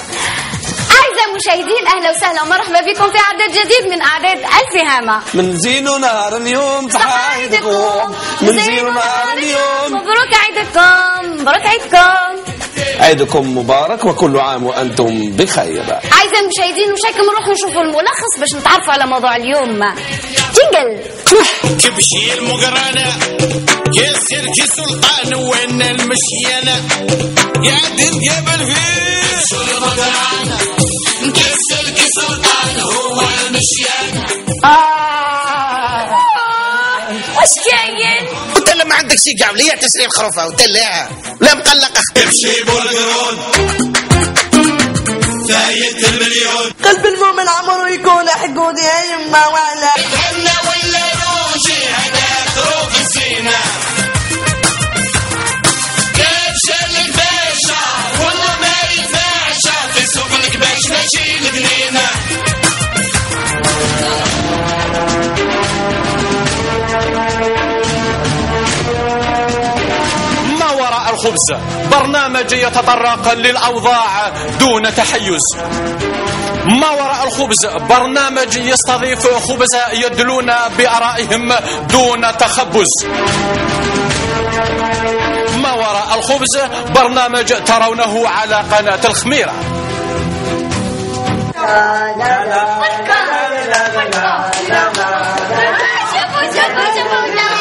أعزائي المشاهدين أهلا وسهلا ومرحبا بكم في عدد جديد من أعداد ألف هامة. من زين نهار اليوم صحايدكم من زين نهار اليوم. مبروك عيدكم مبروك عيدكم. عيدكم مبارك وكل عام وأنتم بخير. أعزائي المشاهدين وشكم نروح نشوفوا الملخص باش نتعرفوا على موضوع اليوم. جنجل كبشي المقرنة ياسر كي سلطان وين المشيانة؟ يا دين جبل فيه كي سلطان هو المشيانة وش كاين؟ وانت لما عندك شي الخروفة ودلعها لا مقلقة. كبشي بولقرون فايت المليون. قلب المؤمن عمره يكون حقودي يا يما وعلا الخبز برنامج يتطرق للأوضاع دون تحيز ما وراء الخبز برنامج يستضيف خبزاء يدلون بآرائهم دون تخبز ما وراء الخبز برنامج ترونه على قناة الخميرة شوفوا شوفوا شوفوا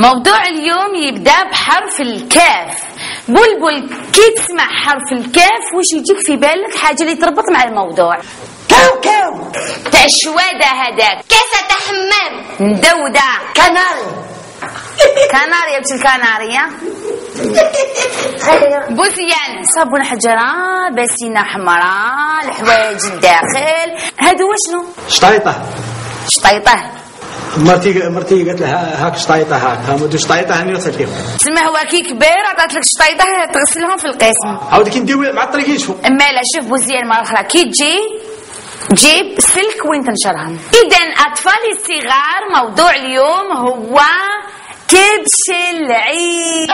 موضوع اليوم يبدأ بحرف الكاف. بلبل كي تسمع حرف الكاف؟ وش يجيك في بالك؟ حاجة اللي تربط مع الموضوع. كاو كاو. تاع الشوادة هذاك. كاسة حمام ندودة كناري. كناريا بنت الكناريا بوزيان صابون حجرة بسينة حمراء الحوايج الداخل. هادو وشنو؟ شطيطة. شطيطة. مرتي مرتي قالت لها هاك شطيطة هاك. هم شطيطة هني غسلتيهم تسمى هو كي كبير عطات لك شطيطة تغسلهم في القسم. عاود كي ندير مع الطريق يشوف مالا شوف بوزيان مرة أخرى. كي تجي جيب سلك وين تنشرهم. إذا أطفالي الصغار موضوع اليوم هو كبش العيد.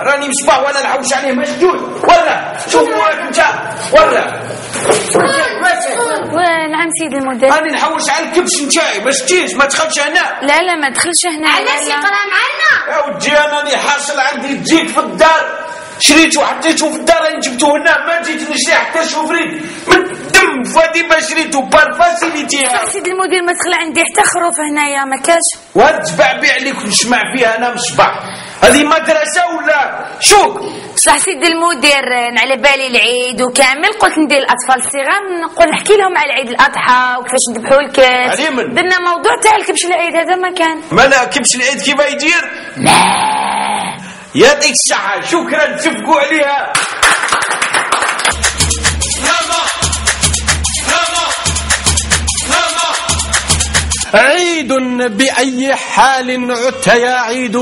راني مصباح وأنا نحوش عليه مسجون ولا شوف وراك انت ولا؟ نعم سيدي المدير. راني نحوش على الكبش نتاعي ما شتيش ما تخافش هنا. لا لا ما تدخلش هنا. علاش لا، لا. يقرا معنا. يا ودي أنا راني حاصل عندي تجيك في الدار. شريته وحطيته في الدار راني جبته هنا ما جيت نشري حتى شوفريت من دم فادي ما شريته par facilité سيدي المدير ما تخلى عندي حتى خروف هنايا ما كاش. وهاد تبعبع عليك ونسمع فيها أنا مصباح هذه مدرسة ولا؟ شوك صح سيدي المدير على بالي العيد وكامل. قلت ندير الأطفال الصغار نقول نحكي لهم على عيد الأضحى وكيفاش نذبحوا الكبش. درنا موضوع تاع الكبش العيد هذا ما كان. ما لا كبش العيد كيف يدير؟ لا. يعطيك الصحة شكرا تفقوا عليها. بأي حال عدت يا عيد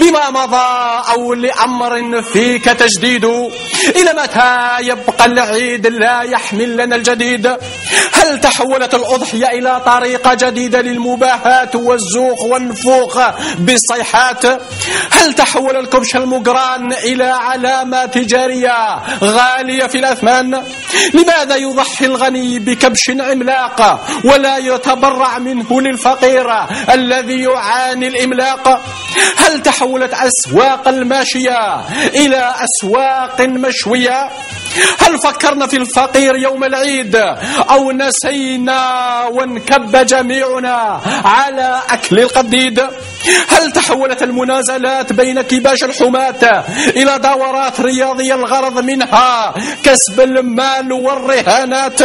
بما مضى أو لأمر فيك تجديد؟ إلى متى يبقى العيد لا يحمل لنا الجديد؟ هل تحولت الأضحية إلى طريقة جديدة للمباهاة والزوق والنفوخ بالصيحات؟ هل تحول الكبش المقران إلى علامة تجارية غالية في الأثمان؟ لماذا يضحي الغني بكبش عملاق ولا يتبرع منه للفقير الذي يعاني الإملاق؟ هل تحولت أسواق الماشية إلى أسواق مشوية؟ هل فكرنا في الفقير يوم العيد أو نسينا وانكب جميعنا على أكل القديد؟ هل تحولت المنازلات بين كباش الحماة إلى دورات رياضية الغرض منها؟ كسب المال والرهانات.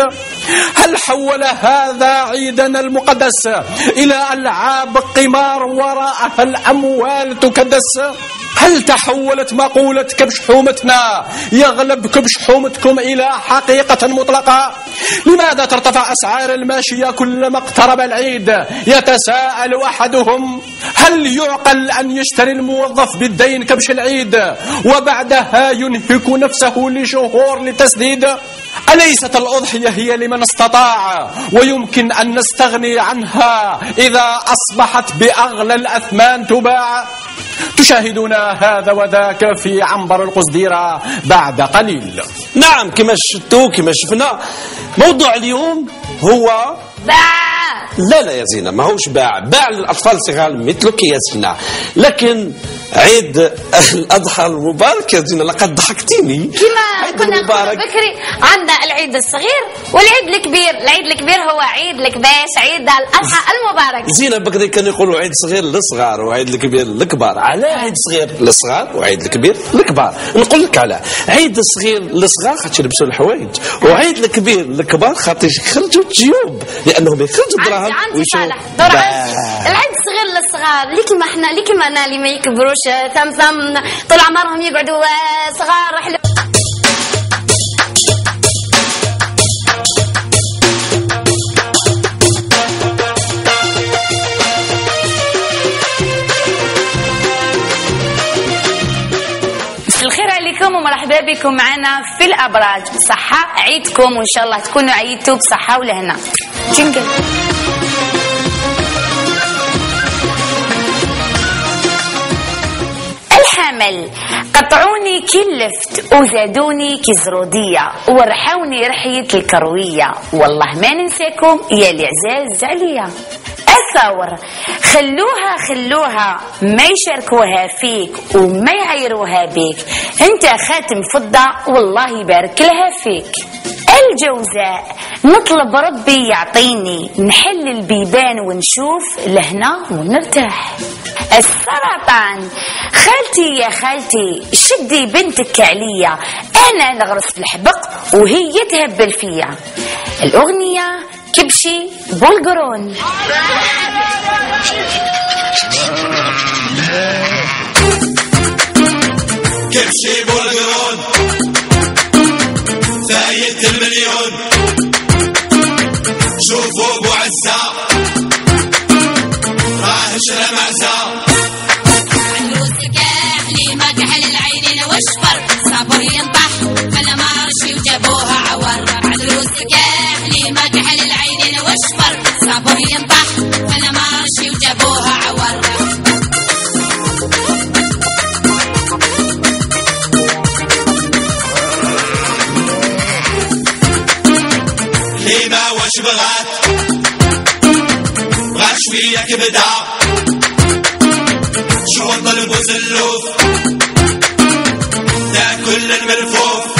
هل حول هذا عيدنا المقدس إلى ألعاب قمار وراءها الأموال تكدس؟ هل تحولت مقولة كبش حومتنا يغلب كبش حومتكم إلى حقيقة مطلقة؟ لماذا ترتفع أسعار الماشية كلما اقترب العيد يتساءل أحدهم؟ هل يعقل أن يشتري الموظف بالدين كبش العيد وبعدها ينهك نفسه لشهور لتسديد؟ أليست الأضحية هي لمن استطاع؟ ويمكن أن نستغني عنها إذا أصبحت بأغلى الأثمان تباع. تشاهدون هذا وذاك في عنبر القصديرة بعد قليل. نعم كما شفتوا كما شفنا. موضوع اليوم هو باع لا لا يا زينة ما هوش باع. باع للأطفال الصغار مثلك يا زينة لكن عيد الأضحى المبارك يا زينة لقد ضحكتيني. كما كنا. بكري عندنا العيد الصغير والعيد الكبير. العيد الكبير هو عيد الكباش عيد الأضحى المبارك. زينة بكري كانوا يقولوا عيد صغير للصغار وعيد الكبير للكبار على عيد صغير للصغار وعيد الكبير للكبار نقول لك على عيد الصغير للصغار خاطر يلبسوا الحوايج وعيد الكبير للكبار خاطر يخرجوا الجيوب لأنهم يخرجوا الدراهم عندي صالح. دور. العيد الصغير للصغار. اللي كيما إحنا اللي كيما أنا اللي ما يكبروش ثم ثم. طول عمرهم يقعدوا آه، صغار. حلو. مساء الخير عليكم ومرحبا بكم معنا في الأبراج. بصحة عيدكم وإن شاء الله تكونوا عيدتوا بصحة ولهنا. جنجل. الحمل قطعوني كلفت وزادوني كزرودية. ورحوني رحية الكروية والله ما ننساكم يا العزاز عليا. الثور خلوها خلوها. ما يشاركوها فيك وما يعيروها بيك. أنت خاتم فضة والله يبارك لها فيك. الجوزاء. نطلب ربي يعطيني نحل البيبان ونشوف لهنا ونرتاح. السرطان. خالتي يا خالتي شدي بنتك عليا. أنا نغرس في الحبق وهي تهبل فيا الأغنية كبشي بولقرون كبشي شوية كبدة شو الطلب وزلوف تاكل الملفوف.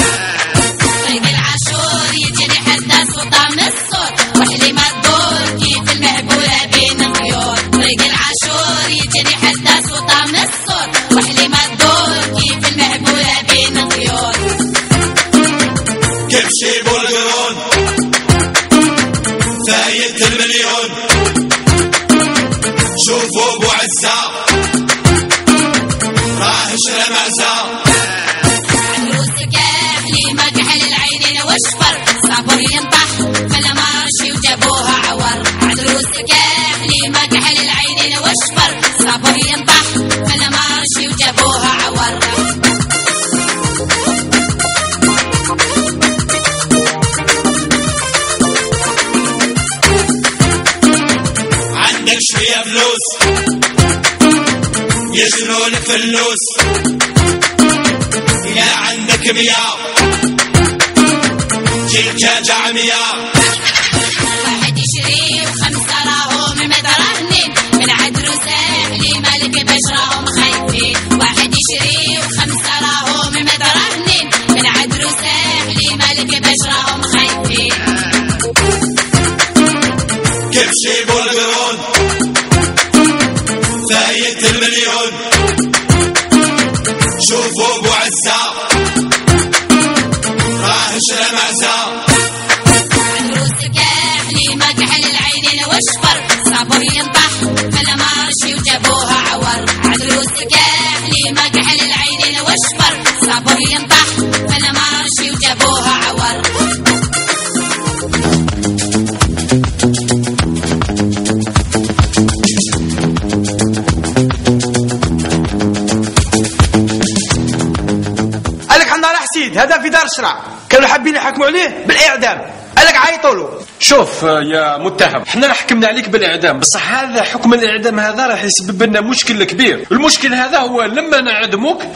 واشفر صابر ينطح فلا مارشي وجابوها عور عروسك أهلي ما كحل العينين واشفر صابر ينطح فلا مارشي وجابوها عور عندك شوية فلوس. يجرونك فلوس يا عندك مياه. جيب دجاجة صابر ينطح فلا مارشي وجابوها عور قال لك عندنا راح سيد هذا في دار الشرع. كانوا حابين يحكموا عليه بالإعدام. قال لك عيطوا له شوف آه، يا متهم إحنا راه حكمنا عليك بالإعدام بصح هذا حكم الإعدام هذا راح يسبب لنا مشكل كبير. المشكل هذا هو لما نعدمك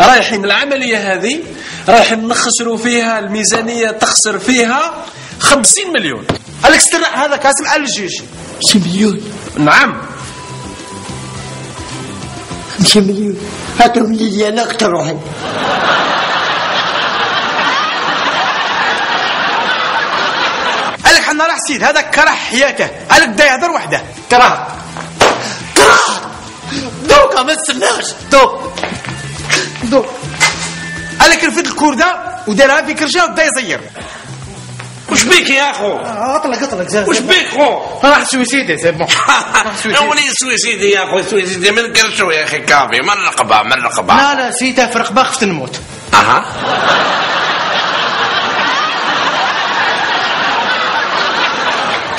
رايحين العملية هذه رايحين نخسروا فيها الميزانية تخسر فيها 50 مليون. قال لك استنى هذا كاسم قال الجيش. 5 مليون. نعم. 5 مليون. هاتهم لي أنا اقترحوا راح سيد هذا كره حياته لك بدا يهضر وحده كره كره دوكا ما تستناش دوك دوك لك رفد الكردة ودارها في كرشه وبدا يزير وش بيك يا أخو؟ أطلق أطلق وش بيك خو؟ راح suicider c'est bon اولي suicider. يا اخو suicider من كرشو يا أخي كافي من رقبة من رقبة. لا لا سيته في رقبه خفت نموت أها.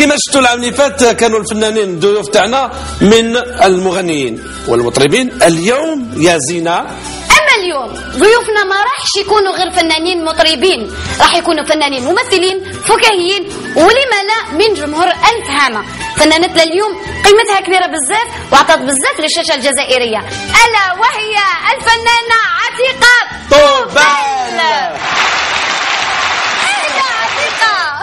كما شفتوا العام اللي فات كانوا الفنانين الضيوف تاعنا من المغنيين والمطربين. اليوم يا زينة. أما اليوم ضيوفنا ما راحش يكونوا غير فنانين مطربين راح يكونوا فنانين ممثلين فكاهيين ولما لا من جمهور الفهامه فنانتنا اليوم قيمتها كبيرة بزاف وعطت بزاف للشاشة الجزائرية. ألا وهي الفنانة عتيقة طوبال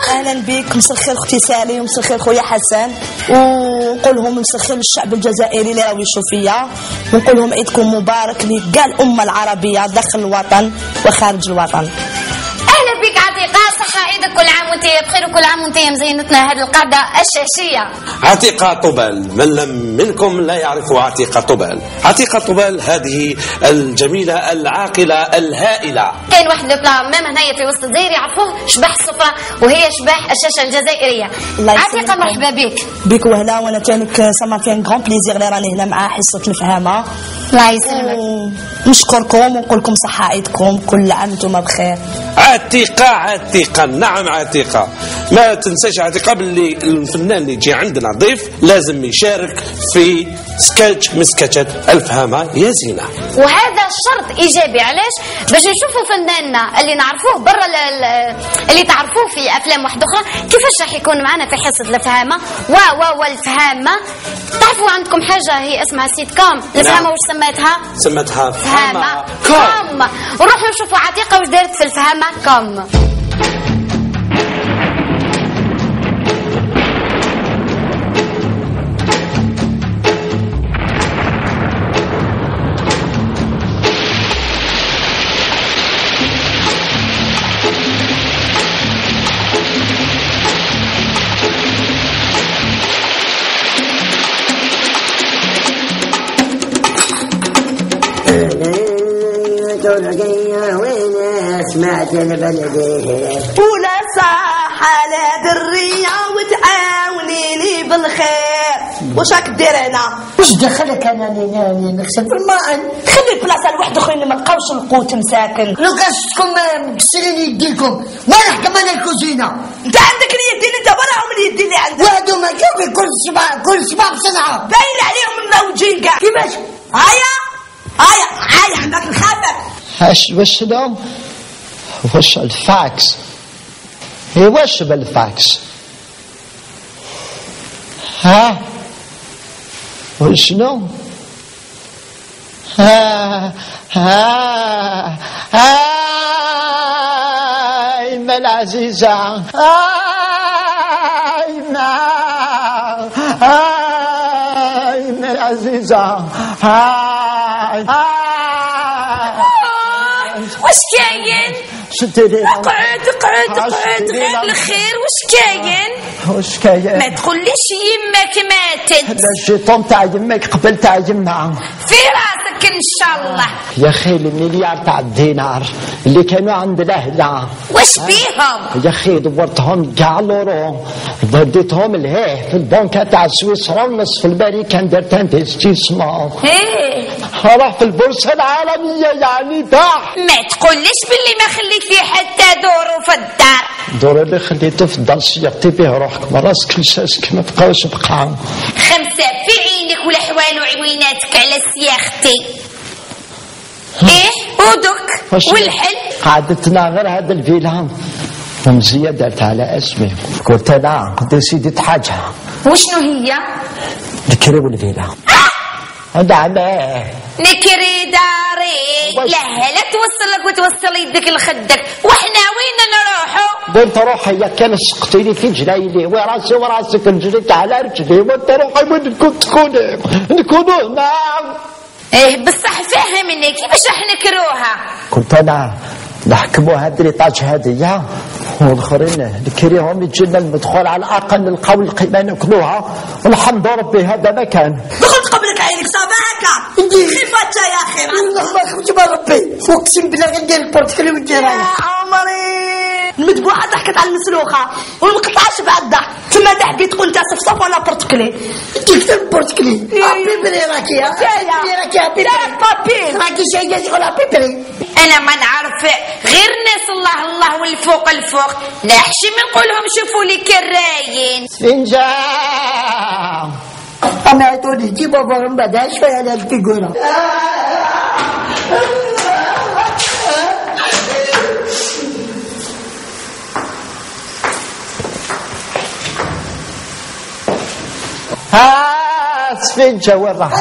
أهلا بك مساء الخير أختي سالي ومساء الخير خويا حسن. ونقول لهم مساء الخير للشعب الجزائري اللي راهو يشوف فيا ونقول لهم عيدكم مبارك لكاع الامه العربية داخل الوطن وخارج الوطن. أهلا بك عتيقة صحة. عيدك كل عام وانت بخير وكل عام وانت مزينتنا هذه القعده الشاشيه عتيقة طوبال من لم منكم لا يعرف عتيقة طوبال. عتيقة طوبال هذه الجميلة العاقلة الهائلة. كاين واحد لو بلا ميم هنايا في وسط الجزائر يعرفوه شبح السفره وهي شبح الشاشة الجزائرية. الله عتيقة يسلمكم. مرحبا بك. بك وهلا وأنا تانك سما fait un grand plaisir اللي راني هنا مع حصة الفهامة. الله يسلمك. نشكركم ونقول لكم صحة عيدكم كل عام وأنتم بخير. عتيقة عتيقة. نعم عتيقة. ما تنساش عتيقة باللي الفنان اللي يجي عندنا ضيف لازم يشارك في سكتش من سكتشات الفهامة يا زينة. وهذا شرط إيجابي علاش؟ باش نشوفوا فناننا اللي نعرفوه برا ال- ال- اللي تعرفوه في أفلام واحدة أخرى كيفاش راح يكون معنا في حصة الفهامة؟ و و والفهامة. تعرفوا عندكم حاجة؟ هي اسمها سيت كوم. نعم. واش سميتها سمتها فهامة com. ونروحوا نشوفوا عتيقة واش دارت في الفهامة com. ترقية وين سمعت البلدية ولا على درية وتعاوني لي بالخير. واش راك دير هنا؟ وش دخلك أنا نغسل بالماء خلي البلاصة لوحده خويا ما لقاوش القوت مساكن. لو كاشتكم مكسرين يديكم. ما نحكم أنا الكوزينة. أنت عندك اليد اللي أنت براهم اليد اللي عندك. وهذو ما كيف كل سبع كل سبع بصنعة. باين عليهم الموجين كاع. كيفاش؟ هيا هيا هيا عندك اش واش شنو واش الفاكس. هي واش بالفاكس؟ ها؟ وشنو ها؟ ها؟ هاي ما العزيزة هاي ما هاي ما العزيزة هاي هاي واش كاين اقعد اقعد اقعد غير. الخير واش كاين كاين ما تقوليش يمك ماتت لا الجيتون تاع يمك قبل تاع يمها في راسك ان شاء الله يا أخي المليار تاع الدينار اللي كانوا عند الاهل واش بيهم يا أخي دورتهم كاع لورو وديتهم لهيه في البنكة تاع سويسرا ونص في الامريكان درت انفستيسمون إيه راح في البورصة العالمية يعني باح ما تقوليش باللي ما خليت لي حتى دورو في الدار دور اللي خليته في الدار سيقتي به روحك ما راسك لساسك ما بقاوش بقى خمسة في عينك والحوال وعويناتك على سياختي؟ إيه؟ ودك والحل؟ قعدتنا غير هذا الفيلا. ومزية دارت على اسمي. قلت لا قد سيدي حاجة وشنو هي؟ ذكري والفيلا. علاه نكري داري لا لا توصل لك وتوصل يدك لخدك. وإحنا وين نروحوا قلت روحي يا كان سقطيني في جلايلي وراسي وراسك رجليك على رجلي. وانت روحي وين كنت تكوني نكونوا هنا. إيه بصح فهمني كيفاش راح نكروها؟ كنت أنا نحكموا هاد ليطاج هذيا والآخرين نكريهم يجي لنا المدخول على الأقل نلقاو القيمة ناكلوها والحمد ربي هذا ما كان. دخلت قبلك عينك صباحك خيفات يا أخي. ما خفت بربي اقسم بالله غندير البورتكلي وندير يا عمري. المدبوحه ضحكت على المسلوخه والمقطعه بعد ضحك تما تحبي تقول انت صفصف ولا برتكلي كيف البورتكلي بيبري راكي يا بيبري راكي بيبري بابين راكي شي شغل بيبري أنا ما نعرف غير ناس الله الله والفوق الفوق نحشي من نقولهم شوفوا لي كراين فنجان أنا عيطوني جيبوا بابا بعدها شوية على الفيجوره ها سفنجة وين راحت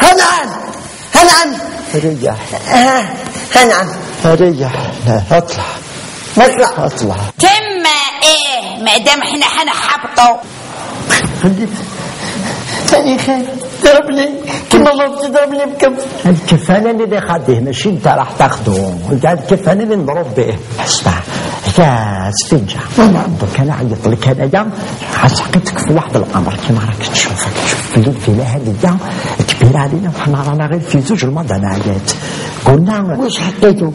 هنعم هنعم ريح هنعم ريح لا اطلع. نطلع اطلع. تما إيه؟ ما دام إحنا خليت ثاني خير ضربني كما ما بتضربني بكم. الكفانة اللي غاديه ماشي أنت راح تاخذه أنت الكفانة اللي نضرب به؟ اسمع يا سفنجة دوك أنا عيط لك انايا حسقيتك في واحد الامر كما راك تشوف تشوف اللي الفيلا هذيا كبيرة علينا وحنا رانا غير في زوج المدنيات قلنا واش حطيتو؟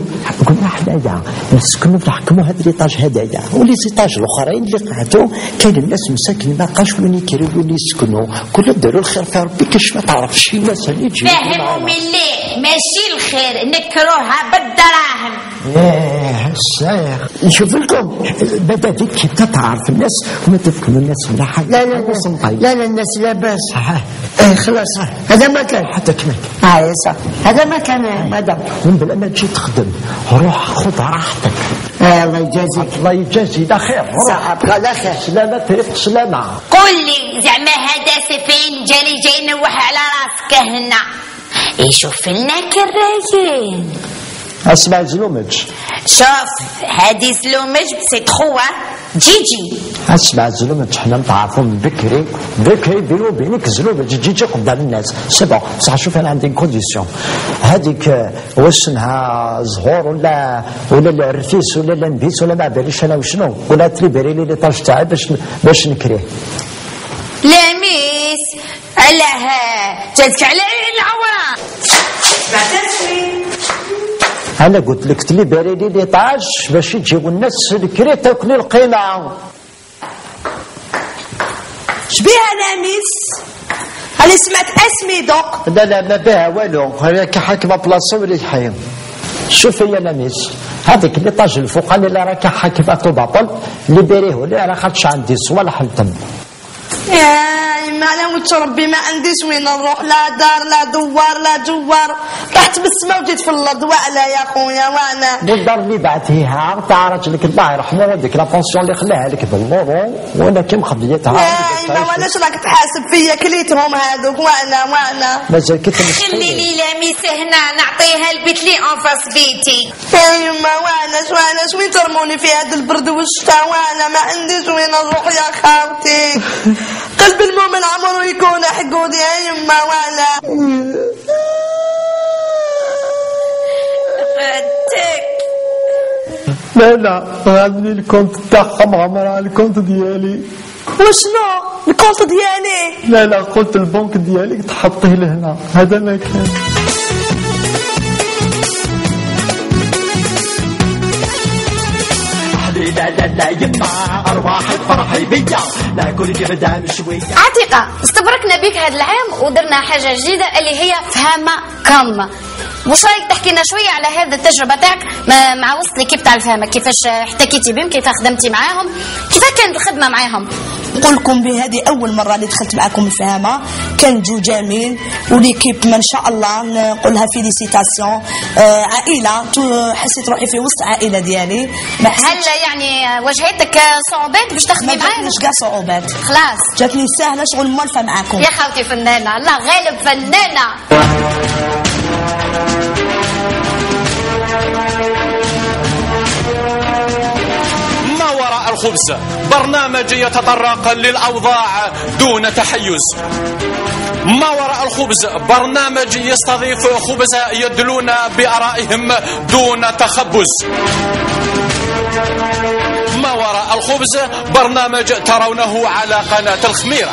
قلنا حنايا نسكنوا نحكموا هذا ليطاج هذايا ولي زيطاج الأخرين اللي قعدوا كاين الناس مساكن ما بقاش وين يكريو وين يسكنوا. كل داروا الخير في ربي كاش ما تعرفش؟ شي ناس اللي يجيو فهموا ملي ماشي الخير نكروها بالدراهم. إيه الشيخ نشوف لكم بدأ ديك كي تعرف الناس وما تفكروا الناس ولا حاجة. لا لا لا. لا لا الناس لاباس إيه خلاص. هذا ما كان. حتى كمان. آه يا صح هذا ما كان مدام. من بلا ما تجي تخدم روح خذ راحتك. آه الله يجازيك. الله يجازي. لا خير روح. ابقى لا خير. سلامة طريق سلامة. قول لي زعما هذا سفين جالي جاي نوح على راسك هنا. يشوف لنا كرايين اسمع زلومج شوف هادي سلومج بسيت خوا جيجي. اسمع زلومج حنا نتعرفوا من بكري. بكري بيني وبينك زلومج تجي قدام الناس. سي بون بصح شوف أنا عندي كونديسيون هذيك واش انها زهور ولا ولا الرفيس ولا النبيس ولا ما باليش أنا وشنو؟ ولا تريبري لي لي طاج تاعي باش باش نكريه لميس على ها جاتك على عين العورة بعد أنا قلت لك تلي بريدي لي طاش باش يجيو الناس الكري تاكلي القيمة. شبيها ناميس أنا سمعت اسمي دوق؟ لا لا ما بها والو. هاك حاكمه بلاصه ولا حي شوف يا لميس هذيك اللي طاج الفوقاني اللي راك حاكمه باطل اللي بيريه ولا راه خاطش عندي صوالح التم. يا ما أنا متربي ما عنديش وين نروح لا دار لا دوار لا جوار. رحت بالسما وجيت في الأرض وعلى يا خويا وأنا. والدار اللي بعتيها تاع راجلك الله يرحمه وديك la pension اللي خلاها لك بالمورو وأنا كي مخبيتها يا ما ولاش راك تحاسب فيا؟ كليتهم هذوك وأنا وأنا. مازال كنت خليني لاميس هنا نعطيها البيت لي en face بيتي. يا يما وأنا وأنا وين ترموني في هذا البرد؟ والشتاء وأنا ما عنديش وين نروح يا خالتي. قلب المؤمن عمره يكون حقود يا يما وأنا لا لا غادي ال compte تاعهم غمر على ال compte ديالي. وشنو؟ ال compte ديالي؟ لا لا قلت البنك ديالك تحطيه لهنا. هذا ما كان. لا لا لا يما ارواحك فرحي بيا ناكل جبدة مشوية عتيقة استبركنا بك هذا العام ودرنا حاجة جديدة اللي هي فهمة كم واش رايك تحكي لنا شوية على هذه التجربة تاعك مع وسط l'équipe تاع الفهمة. كيفاش احتكيتي بهم؟ كيف خدمتي معاهم؟ كيف كانت الخدمة معاهم؟ نقول لكم بهذه أول مرة اللي دخلت معكم الفهامه كان جو جميل و l'équipe ما شاء الله نقولها félicitations. آه عائلة. حسيت روحي في وسط عائلة ديالي. ما هل يعني واجهتك صعوبات باش تخدمي ما معاهم؟ جاتنيش كاع صعوبات. خلاص. جاتني سهلة شغل موالفه معاكم يا خوتي فنانة. الله غالب فنانة. ما وراء الخبز؟ برنامج يتطرق للأوضاع دون تحيز. ما وراء الخبز؟ برنامج يستضيف خبزاء يدلون بآرائهم دون تخبز. ما وراء الخبز؟ برنامج ترونه على قناة الخميرة.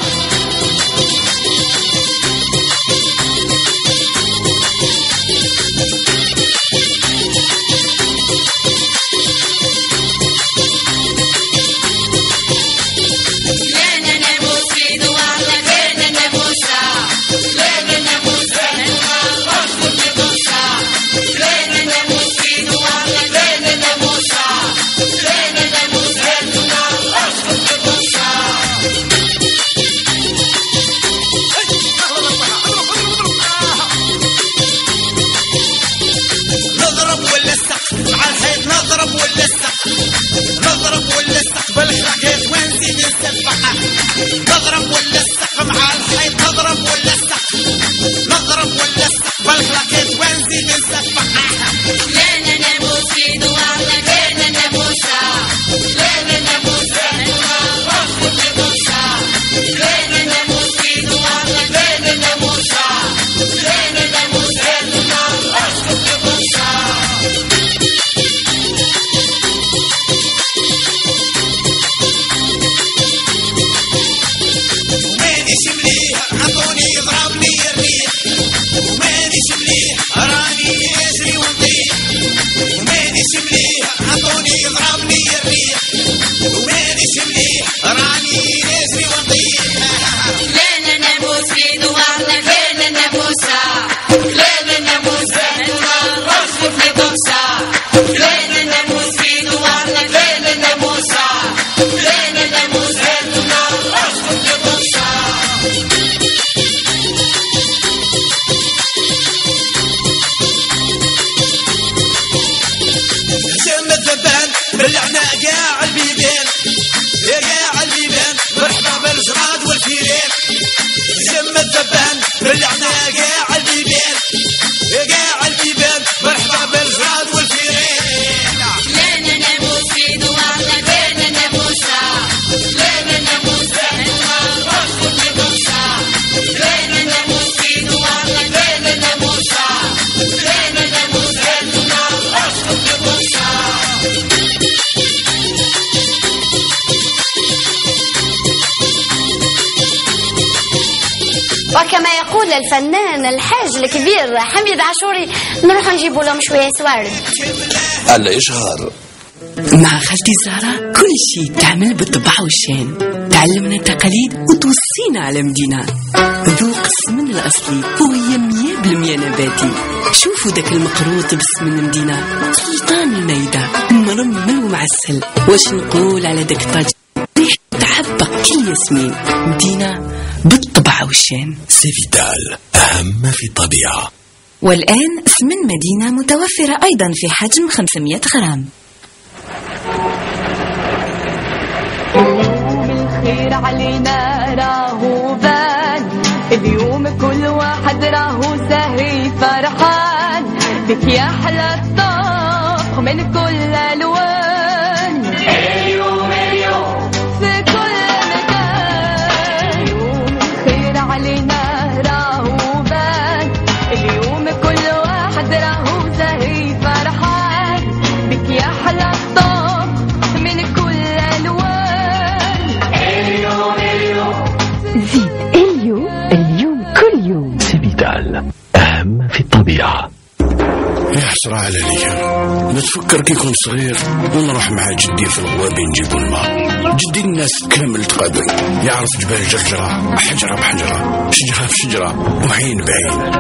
Black وكما يقول الفنان الحاج الكبير حميد عاشوري نروح نجيبوا لهم شوية سوارد الإشهار. مع خالتي زهرة كل شيء تعمل بالطبع والشان. تعلمنا التقاليد وتوصينا على مدينة. ذوق السمن الأصلي وهي مية بالمية نباتي. شوفوا داك المقروط بالسمن مدينة سلطان المايدة مرمل ومعسل. واش نقول على داك الطاج؟ ريح تعبق كل ياسمين. مدينة بالطبع والشان سيفيتال أهم في الطبيعة. والآن سمن مدينة متوفرة أيضا في حجم 500 غرام. الخير علينا راهو بان اليوم كل واحد راهو سهي فرحان. بك يا حلا الطبخ من كل حسرة على ليا. نتفكر كي كنت صغير ونروح مع جدي في الغوابي نجيبو الماء. جدي الناس كامل تقابل يعرف جبال جرجرة حجرة بحجرة شجرة بشجرة وعين بعين.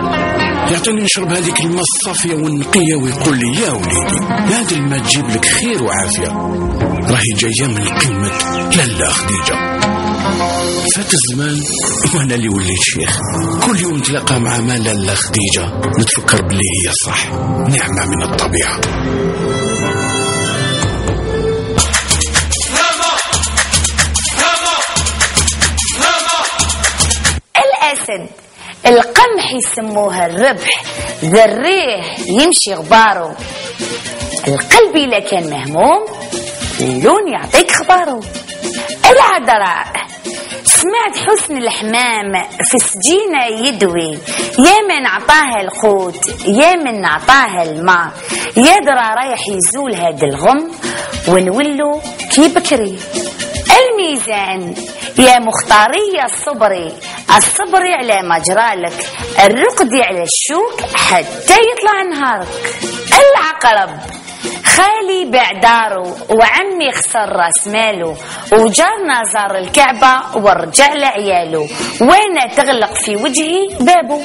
يعطيني نشرب هذيك الماء الصافية والنقية ويقول لي يا وليدي هذا الماء تجيب لك خير وعافية. راهي جاية من قلمة لالا خديجة. فات الزمان وأنا اللي وليت شيخ. كل يوم نتلاقى مع ما لالا خديجة. نتفكر باللي هي صح. نعمة من الطبيعة. الأسد. القمح يسموه الربح. الريح يمشي غباره. القلب إذا كان مهموم اللون يعطيك خباره. العذراء. سمعت حسن الحمام في سجينة يدوي. يا من عطاها القوت يا من عطاها الماء. يدرى رايح يزول هاد الغم ونولو كي بكري. الميزان يا مختارية الصبري الصبري على ما جرالك الرقدي على الشوك حتى يطلع نهارك. العقرب. خالي بعداره وعمي خسر راس ماله وجارنا زار الكعبة ورجع لعياله. وأنا تغلق في وجهي؟ بابه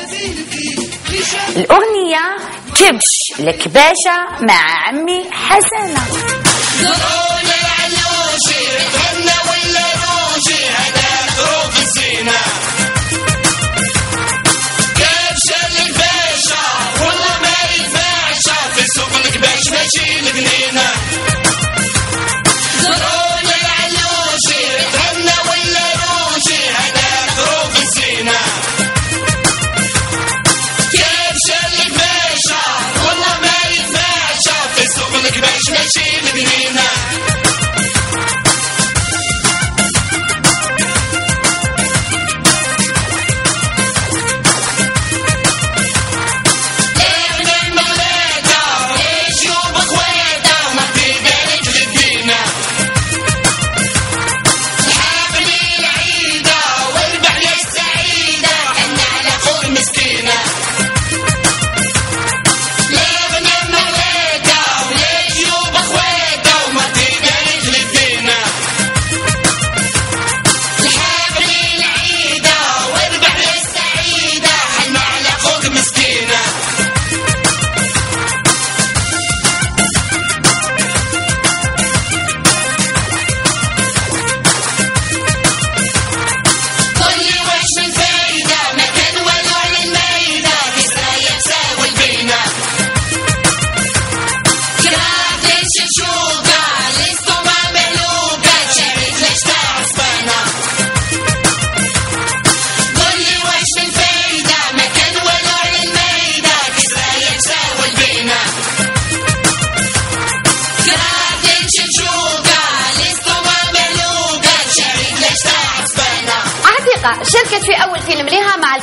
الأغنية كبش لكباشة مع عمي حسنة العلوشي غنى ولا روشي هذا ظروف الزينة ماشي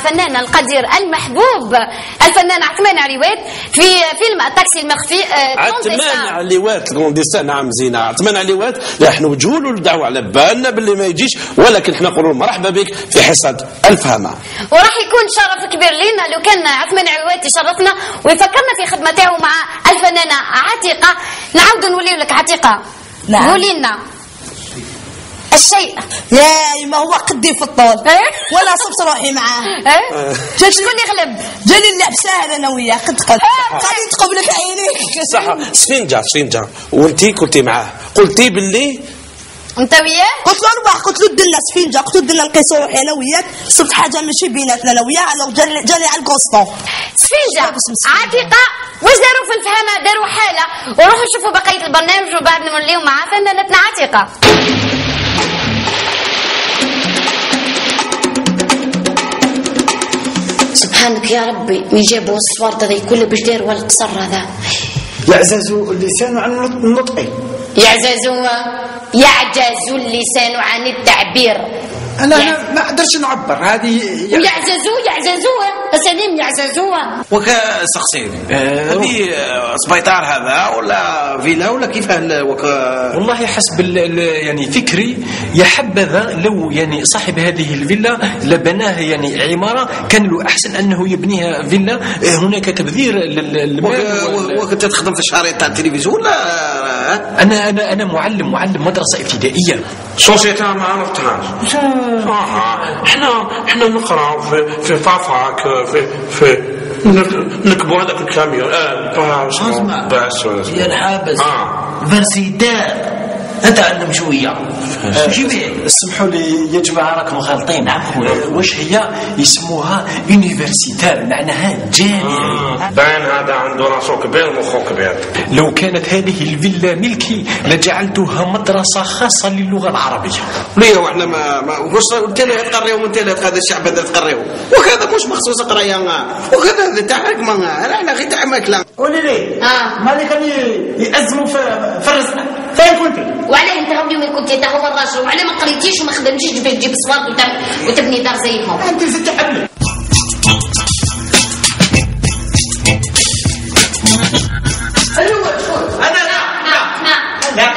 الفنان القدير المحبوب الفنان عثمان عريوات في فيلم التاكسي المخفي آه، عثمان. عليوات كلونديستان نعم زينة. عثمان عليوات إحنا وجهوا له الدعوة على بالنا باللي ما يجيش ولكن إحنا نقول له مرحبا بك في حصة الفهمة. وراح يكون شرف كبير لينا لو كان عثمان عروات يشرفنا ويفكرنا في خدمة تاعو مع الفنانة عتيقة. نعاود نوليو لك عتيقة. نعم. قولي لنا. الشيء. ياي ما هو قدي في الطول. ولا صبت روحي معاه. إيه؟ شكون اللي غلب جاني اللعب ساهل أنا وياه. قد قد خليني تقبلك عينيك صح. سفنجة سفنجة وانتي قلتي معاه. قلتي باللي؟ أنت وياه؟ قلت له ارواح قلت له دنا سفينجة. قلت له دنا نقيسوا روحي أنا وياك. صرت حاجة ماشي بيناتنا أنا وياه. على جاني جاني على الكوستون سفينجة عتيقة. واش داروا في الفهمة داروا حالة. وروحوا شوفوا بقية البرنامج وبعد نوليو مع فنانتنا عتيقة. سبحانك يا ربي من جابوا الصوارد هذا كله باش داروا القصر هذا. يعزز اللسان عن النطق يعجز يعجز اللسان عن التعبير. أنا أنا ما قدرتش نعبر. هذه يعجزوا يعجزوا اساليم يعجزوا وكا سقسي هذه سبيطار هذا ولا فيلا ولا كيف وكا والله حسب ال يعني فكري يا حبذا لو يعني صاحب هذه الفيلا لبناها يعني عمارة. كان له أحسن أنه يبنيها فيلا. آه، هناك تبذير لل- للمال وكنت تخدم في الشهرية تاع التلفزيون ولا؟ أنا أنا أنا معلم معلم مدرسة ابتدائية. سوسيتي ما عرفتهاش إحنا إحنا نقرأ في في la fac في في نك- نكبوا هذاك الكاميون آه باش باش يا الحابس. آه. أتعلم شوية. شو بيه اسمحوا لي يا جماعة راكم غالطين واش هي؟ يسموها universitaire معناها جامعي باين هذا عنده راسو كبير مخو كبير. لو كانت هذه الفيلا ملكي لجعلتها مدرسة خاصة للغة العربية. ليه وإحنا ما ما واش انت اللي تقريهم انت اللي هذا الشعب هذا تقريهم وكذا مش مخصوص قرايه وكذا هذا تاع حكمه إحنا غير تاع ماكله قولي لي آه. مالك كان يأزموا في في الرزق فين كنتي؟ وعلاه انت غبي وين كنت انت هو الراجل وعلاه ما قريتيش وما خدمتيش باش تجيب صوارد وتب- وتبني دار زيهم أنت زدت نعم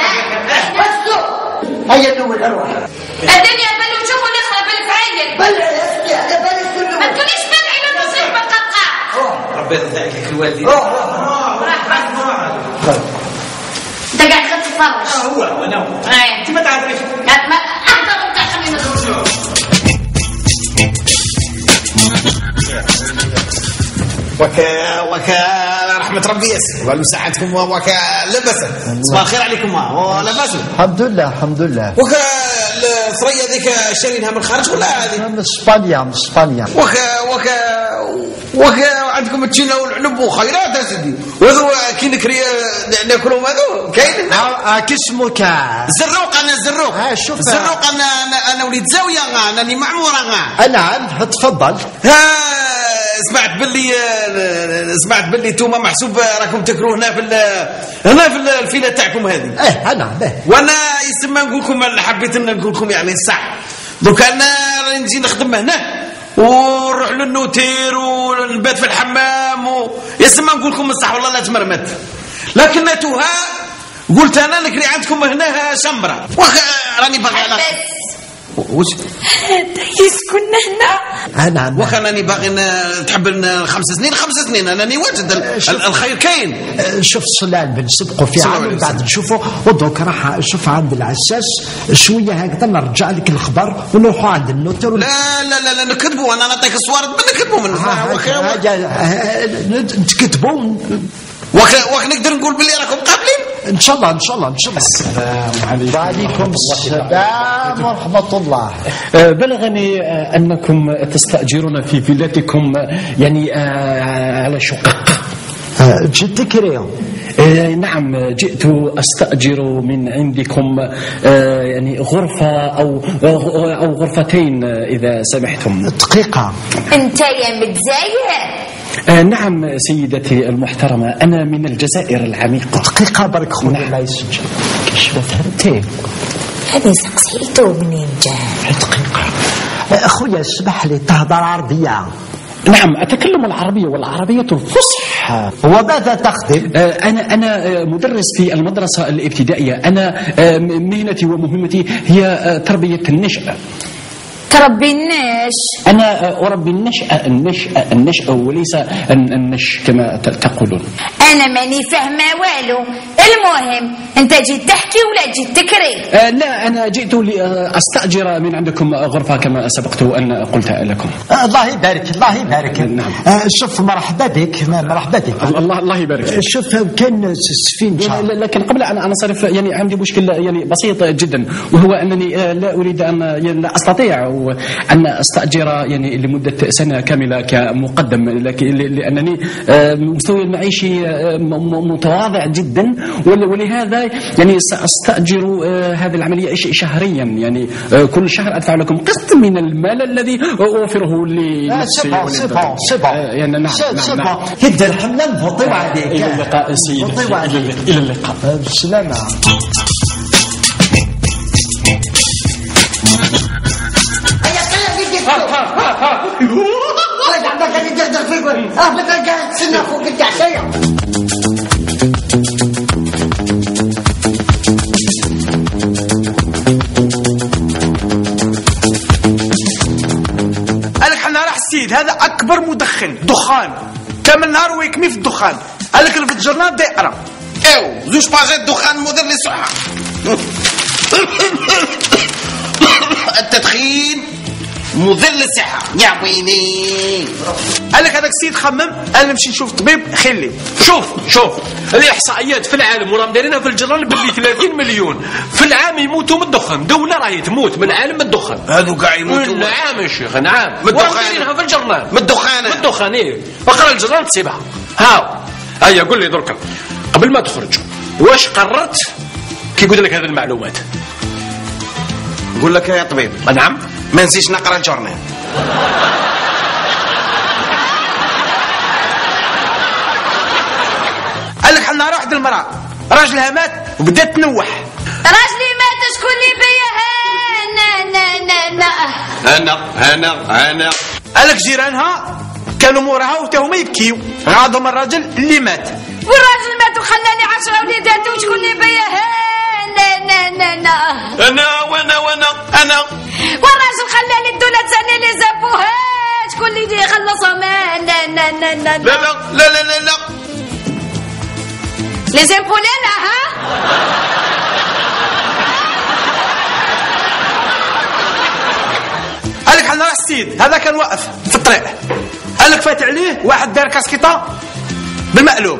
هيا الأول أروح. الدنيا بل وشوفوا الاخرى بالفعيل بل يا بل ما تقوليش بلعي لا نصيب بالقطقه ربي يرضى عليك الوالدين انت قاعد تتفرج هو هو أنا إيه. انت ما تعرفيش ما أحضر وقع خلينا وكا وكا رحمة ربي ياسر والمساعدكم وكا لبس صباح الخير عليكم ولبس الحمد لله الحمد لله. وكا الثريا ذيك شارينها من الخارج ولا هذه؟ من إسبانيا من إسبانيا. وكا وكا وكا عندكم التشينا والعنب وخيرات يا سيدي وهذو كي نكري ناكلهم هذو؟ كاين آه، كي اسمك؟ زروق أنا زروق. ها شوف. زروق أنا أنا, وليد زاوية أنا راني معمورة نعم تفضل. ها سمعت باللي سمعت باللي أنتم محسوب راكم تاكلوا هنا في هنا في الفيله تاعكم هذه. إيه نعم إيه. وأنا يسمى نقول لكم اللي حبيت نقول لكم يعني الصح دوك أنا راني نجي نخدم هنا. ونروح للنوتير ونبات في الحمام و... يسمى نقول لكم الصح والله لا تمرمت. لكن توها قلت أنا نكري عندكم هنا شمبره وخ... راني باغي على وش؟ يسكن هنا. نعم واخا راني باغي تحب خمس سنين خمس سنين. أنا راني واجد ال- ال- الخير كاين. شوف صلال بن سبقوا في عام بعد نشوفوا ودوك راح شوف عند العساس شوية هكذا نرجع لك الخبر ونروحوا عند النوتر لا لا لا لا نكذبوا. أنا نعطيك الصوارد ما نكذبوا من نتكتبوا. واخا واخا نقدر نقول باللي راكم قابلين. إن شاء الله إن شاء الله إن شاء الله. السلام عليكم. وعليكم السلام ورحمة الله. آه، بلغني آه، أنكم تستأجرون في فيلتكم آه، يعني على شقق. جدك ريو آه، نعم جئت أستأجر من عندكم يعني غرفة أو أو غرفتين إذا سمحتم. دقيقة. أنت يا متزاير آه، نعم سيدتي المحترمة أنا من الجزائر العميقة دقيقة برك خويا. الله يسجل كيش ما فهمتي هذه سقسيته منين جاء دقيقة. خويا اسمح لي تهضر عربية. نعم أتكلم العربية والعربية الفصحى. وماذا تخدم؟ أنا أنا آه، مدرس في المدرسة الابتدائية. أنا آه، مهنتي ومهمتي هي آه، تربية النشأة. تربي الناش أنا آه، أربي النشأة النشأة النشأة وليس الن- النش كما تقولون. أنا ماني فاهمة والو. المهم أنت جيت تحكي ولا جيت تكري؟ آه، لا أنا جئت لأستأجر من عندكم غرفة كما سبقت أن قلت لكم. آه، الله يبارك الله يبارك. نعم. آه، شوف مرحبا بك مرحبا بك. الله الله يبارك. شوف كان لا- لكن قبل أن أنصرف يعني عندي مشكلة يعني بسيط جدا وهو أنني آه، لا أريد أن يعني لا أستطيع و- أن أستأجر يعني لمدة سنة كاملة كمقدم لكن ل- لأنني آه، مستوي المعيشي آه، متواضع جدا ول- ولهذا يعني سأستأجر آه، هذه العملية ش- شهريا. يعني كل شهر أدفع لكم قسط من المال الذي أوفره لنفسي يعني نعم نعم يدي الحمله نفوطيو عليك. إلى اللقاء سيدي نفوطيو عليك. إلى اللقاء. آه، لك حنا راح السيد هذا اكبر مدخن دخان كامل نهار ويكمي في الدخان قال لك في الجرنال يقرا ايوا زوج باجات دخان مضر للصحة التدخين مضر للصحة يا ويلي. قال لك هذاك السيد خمم؟ قال نمشي نشوف طبيب. خلي شوف شوف. الاحصائيات في العالم وراهم دايرينها في الجرنال باللي 30 مليون. في العام يموتوا من الدخان دولة راهي تموت من العالم من الدخان هذو كاع يموتوا نعم يا شيخ نعم من الدخان. في الجرنال من الدخان من الدخان إيه اقرأ الجرنال تسيبها هاو هيا قول لي دركا قبل ما تخرج واش قررت كي يقول لك هذه المعلومات؟ نقول لك يا طبيب. نعم. ما نسيش نقرا الجورنال. قال لك حنا واحد المرأة. راجلها مات وبدات تنوح. راجلي مات شكون اللي بيا نا نا نا نا أنا أنا أنا قال لك جيرانها كانوا موراها وتاهما يبكيو. غاضهم الراجل اللي مات. والراجل مات وخلاني عشرة وليدات وشكون اللي بيا نا نا نا نا أنا وأنا وأنا أنا والراجل خلاني الدولة تسني لي زابوها شكون اللي يجي يخلصها ما نا نا نا نا لا لا لا لا لا, لا. لي زيمبو لنا ها قال لك حنا راح السيد هذا كان واقف في الطريق قال لك فات عليه واحد دار كاسكيطه بالمقلوب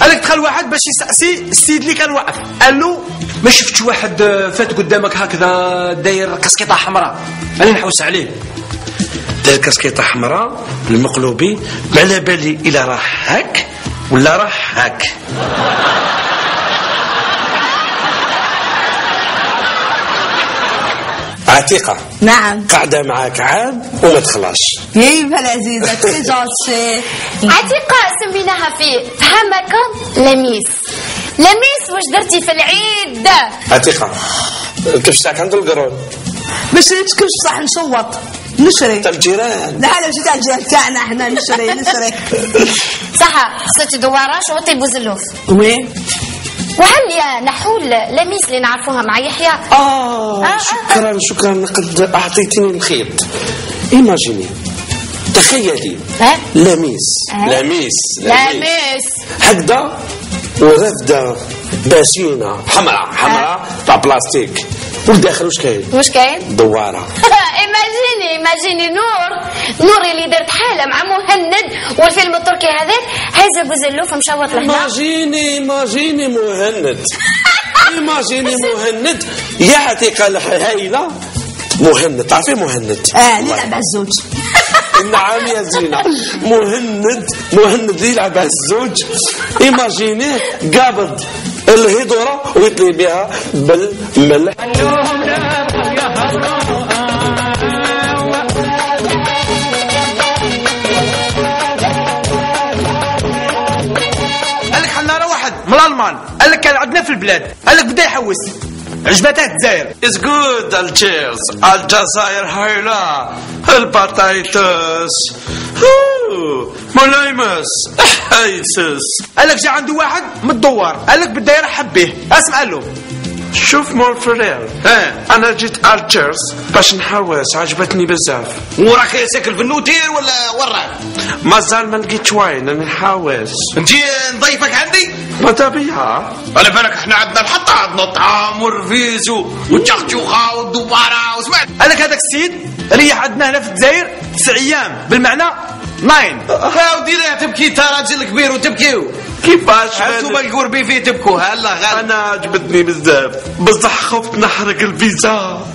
قال لك دخل واحد باش يسقسي السيد اللي كان واقف. قال له ما شفتش واحد آه، فات قدامك هكذا داير كاسكيطة حمراء. أنا نحوس عليه. دار كاسكيطة حمراء المقلوبي ما على بالي إلا راح هاك ولا راح هاك. عتيقة. نعم. قاعدة معاك عام وما تخلاش كيف العزيزة تري جونتي عتيقة سميناها في فهمكم لميس. لميس واش درتي في العيد؟ عتيقة كيف ساك عند القرون؟ ما شريتكمش صح نشوط؟ نشري. تاع الجيران لا لا تاع الجيران تاعنا إحنا نشري نشري. صح صرتي دوارة شوطي بوزلوف وي وهل يا نحول لميس اللي نعرفوها مع يحيى؟ آه آه، شكرا شكرا. قد أعطيتني الخيط. إيماجيني. تخيلي. ها؟ لميس. آه. لميس لميس. هكذا. ورفدة باسينة حمراء حمراء. تاع بلاستيك. والداخل واش كاين؟ واش كاين؟ دوارة. إيماجيني إيماجيني نور. نور اللي درت حالة مع مهند والفيلم التركي هذاك هذا بوزلوف مشوط لهنا. إيماجيني إيماجيني مهند. إيماجيني مهند. يا عتيقة هايلة مهند. تعرفي مهند؟ آه نلعب على الزوج. نعم يا زينة. مهند. مهند اللي يلعب على الزوج. ايماجينيه قابض. الهيدورة ويطلي بها بالملح قال لك حنا راه واحد من الألمان قال لك كان عندنا في البلاد قال لك بدا يحوس. عجبتك الجزائر؟ It's good الجيرز الجزائر هايلة البطايتس ملايمس حيسس قال لك جا عنده واحد من الدوار قال لك بده يرحب به اسمع له. شوف mon frère أنا جيت الجيري باش نحوس عجبتني بزاف. وراك ساكن في l'hôtel ولا وراك؟ مازال ما لقيت وين أنا نحوس. نجي نضيفك عندي؟ ماذا بها على بالك إحنا عندنا الحطة عندنا الطعام والرفيز والشخشوخة والدبارة وسمعت. قال لك هذاك السيد ريح عندنا هنا في الجزائر تسع أيام. بالمعنى ناين ها وديرها تبكي ترى راجل كبير وتبكيو كيفاش انتوما القربي فيه تبكوا هلا غير أنا عجبتني بزاف بصح خفت نحرق الفيزا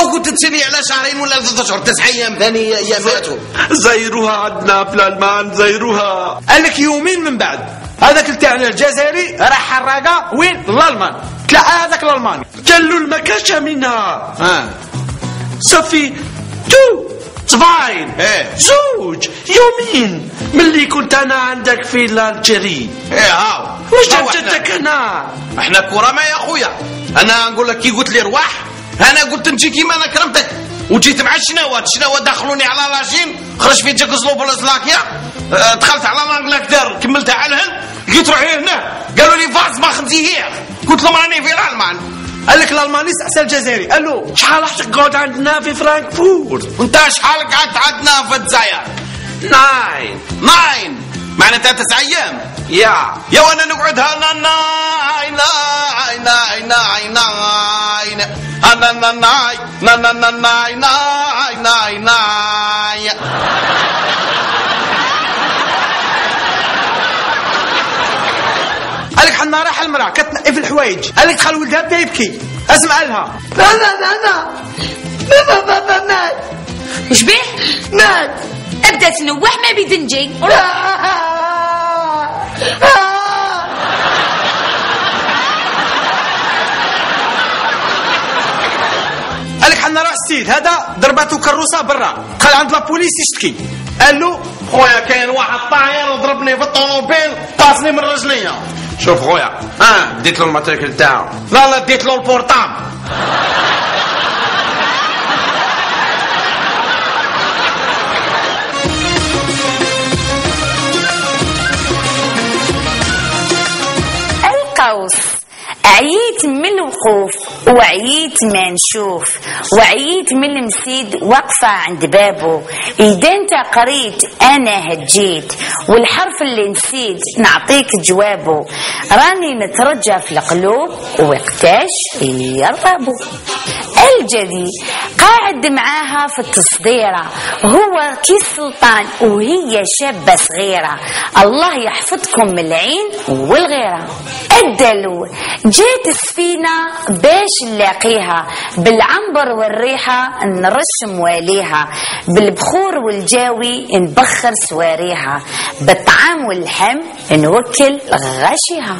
أو كنت تسيني على شهرين ولا ثلاثة اشهر تسع أيام ثاني اياماتهم زيروها عندنا في الالمان زيروها قال لك يومين من بعد هذاك تاعنا الجزائري راح حراقه وين للالمان تلاقى هذاك الالماني قالوا المكاشة منها ها صافي تو زفاين إيه زوج يومين ملي كنت أنا عندك في الجيري إيه هاو واش جاتك هنا إحنا كرماء يا اخويا أنا نقول لك كي قلت لي رواح أنا قلت نجي كيما أنا كرمتك وجيت مع الشناوات الشناوات دخلوني على لاشين خرج في تشيكوسلوفاكيا آه، دخلت على l'Angleterre كملتها على الهند لقيت روحي هنا قالوا لي was machen Sie هي قلت لهم راني في الالمان قال لك الالماني استحسن الجزائري قال له شحال راح تقعد عندنا في فرانكفورت وانت شحال قعدت عندنا في الجزائر nein nein معناتها تسع أيام يا يا وأنا نقعد هنا nein nein nein nein nein أنا نا ناي نا نا نا قال حنا راح المرأة. كتنقي في الحوايج قال لك دخل ولدها بدا يبكي؟ اسمع لها. لا لا لا لا. لا لا لا مات وش بيه؟ مات أبدأ تنوح ما بيدنجي. قال لك حنا راح السيد هذا ضربته كروسة برا. دخل عند لابوليس يشتكي. قال له خويا كاين واحد طاير وضربني في الطوموبيل طاسني من رجليا. شوف خويا آه ديت له الماتريكل تاعو. لا لا ديت له البورتام القوس. عييت من الوقوف وعييت ما نشوف وعييت من المسيد واقفة عند بابه. إذا أنت قريت أنا هجيت والحرف اللي نسيت نعطيك جوابه. راني نترجى في القلوب وقتاش يرغبوا الجدي قاعد معاها في التصديرة هو كي السلطان وهي شابة صغيرة. الله يحفظكم من العين والغيرة. الدلو جات السفينة باش نلاقيها بالعنبر والريحة نرش مواليها بالبخور والجاوي نبخر سواريها بالطعام واللحم نوكل غاشيها.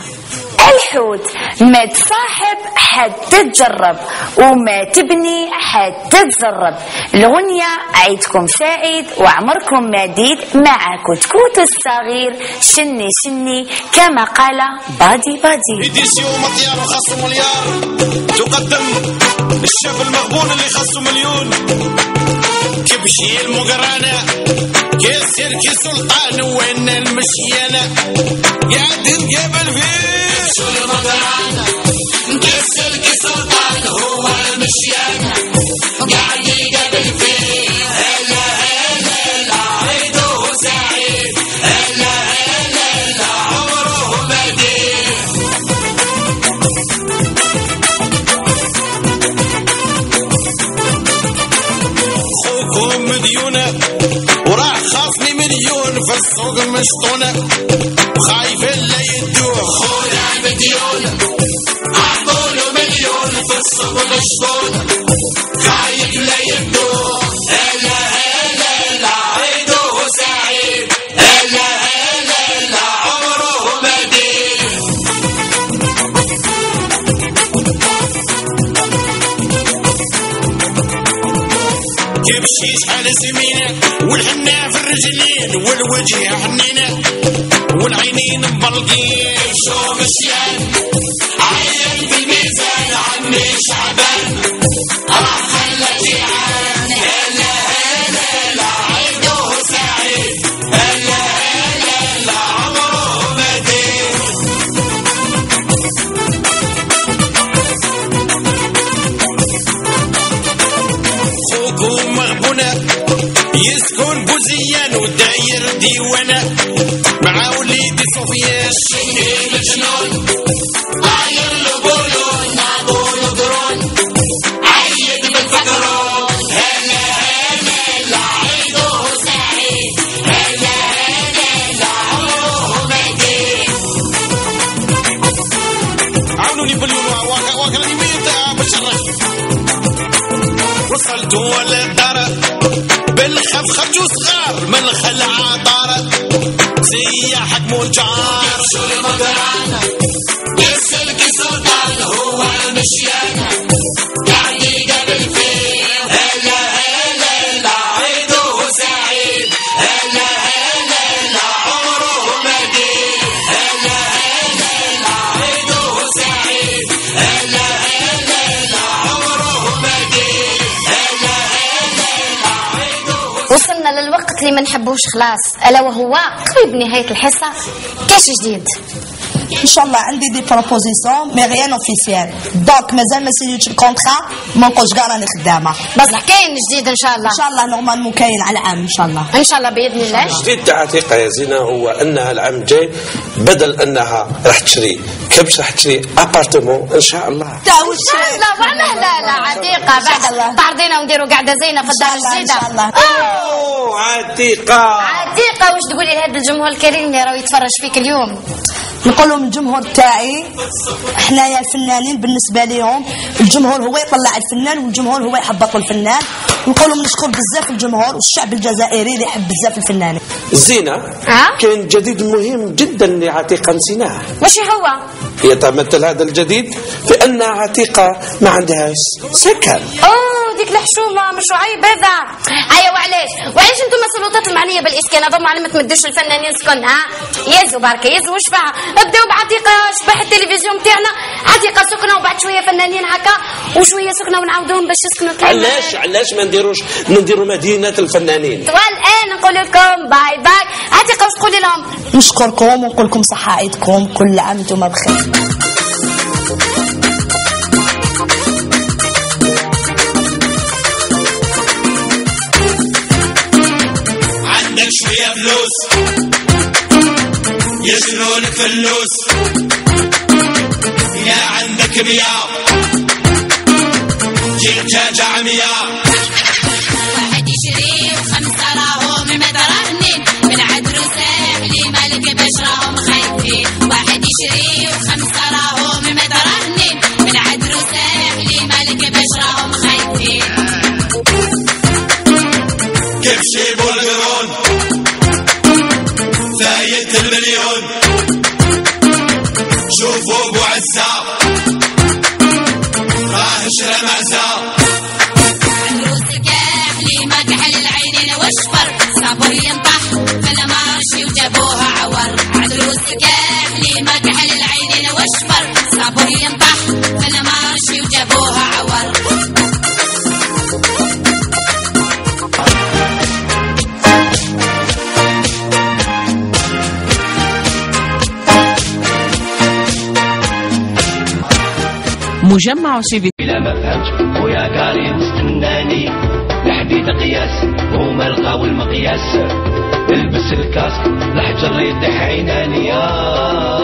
الحوت ما تصاحب حتى تجرب وما تبني حتى تزرب. الغنية عيدكم سعيد وعمركم مديد مع كتكوت الصغير شني شني كما قال بادي بادي. مطيار وخاصه مليار. تقدم الشاب المغبون اللي خاصه مليون. كبشي المقرانة كيسير كي سلطان وين المشيانة. قاعد نقابل فيه شو المقرانة كيسير كي سلطان هو المشيانة. خوكم مديونة وراح خاصني مليون في السوق مشطونة وخايف الا يدوه خويا مديونة. عطوله مليون في السوق مشطونة سمينة والحنة في الرجلين والوجه حنينة والعينين مبلقين شو مشيان عين بالميزان عني شعبان. وداير ديوانة مع وليدي صوفيا. الشنين مجنون طاير الجار شو المقرانة يسلك سلطان هو المشيانة قاعد نحبوش خلاص ألا وهو قريب نهاية الحصة؟ كاش جديد؟ ان شاء الله عندي des propositions mais rien officiel donc مازال ما سينيتش ال contrat ما نقولش كاع راني خدامه بصح كاين جديد ان شاء الله ان شاء الله normalement كاين على العام ان شاء الله ان شاء الله باذن الله الجديد تاع عتيقة يا زينة هو أنها العام الجاي بدل أنها راح تشري كبش راح تشري appartement إن شاء الله ان شاء الله والله لا لا عتيقه بعد طاردينا ونديروا قعده زينه في الدار الجديده ان شاء الله أوه عتيقة عتيقه واش تقولي لهذا الجمهور الكريم اللي راه يتفرج فيك اليوم نقول لهم الجمهور تاعي حنايا الفنانين بالنسبة لهم الجمهور هو يطلع الفنان والجمهور هو يحبط الفنان. نقول لهم نشكر بزاف الجمهور والشعب الجزائري اللي يحب بزاف الفنانين. زينة كان جديد مهم جدا لعتيقة نسيناه ماشي هو؟ يتمثل هذا الجديد في أن عتيقة ما عندهاش سكن. أوه. ديك الحشومه مش عيب هذا. ايوا وعلاش؟ وعلاش أنتم السلطات المعنية بالإسكان؟ هذوما على ما تمدوش الفنانين سكن ها؟ يزوا بركه يزوا وشبع ابداو بعتيقة شبح التلفزيون تاعنا عتيقة سكنة وبعد شوية فنانين هكا وشوية سكنة ونعاودوهم باش يسكنوا علاش؟ علاش ما نديروش نديروا مدينة الفنانين؟ والان نقول لكم bye bye. عتيقة واش تقولي لهم؟ نشكركم ونقول لكم صحه عيدكم كل عام أنتم بخير. شوية فلوس. يشرونك فلوس. يا عندك مياه. جيب دجاجة مجمع سيفي إلا ما فهمتش خويا قاري مستناني الحديد قياس هما لقاو المقياس. البس الكاسك الحجر يطيح عيناني آه.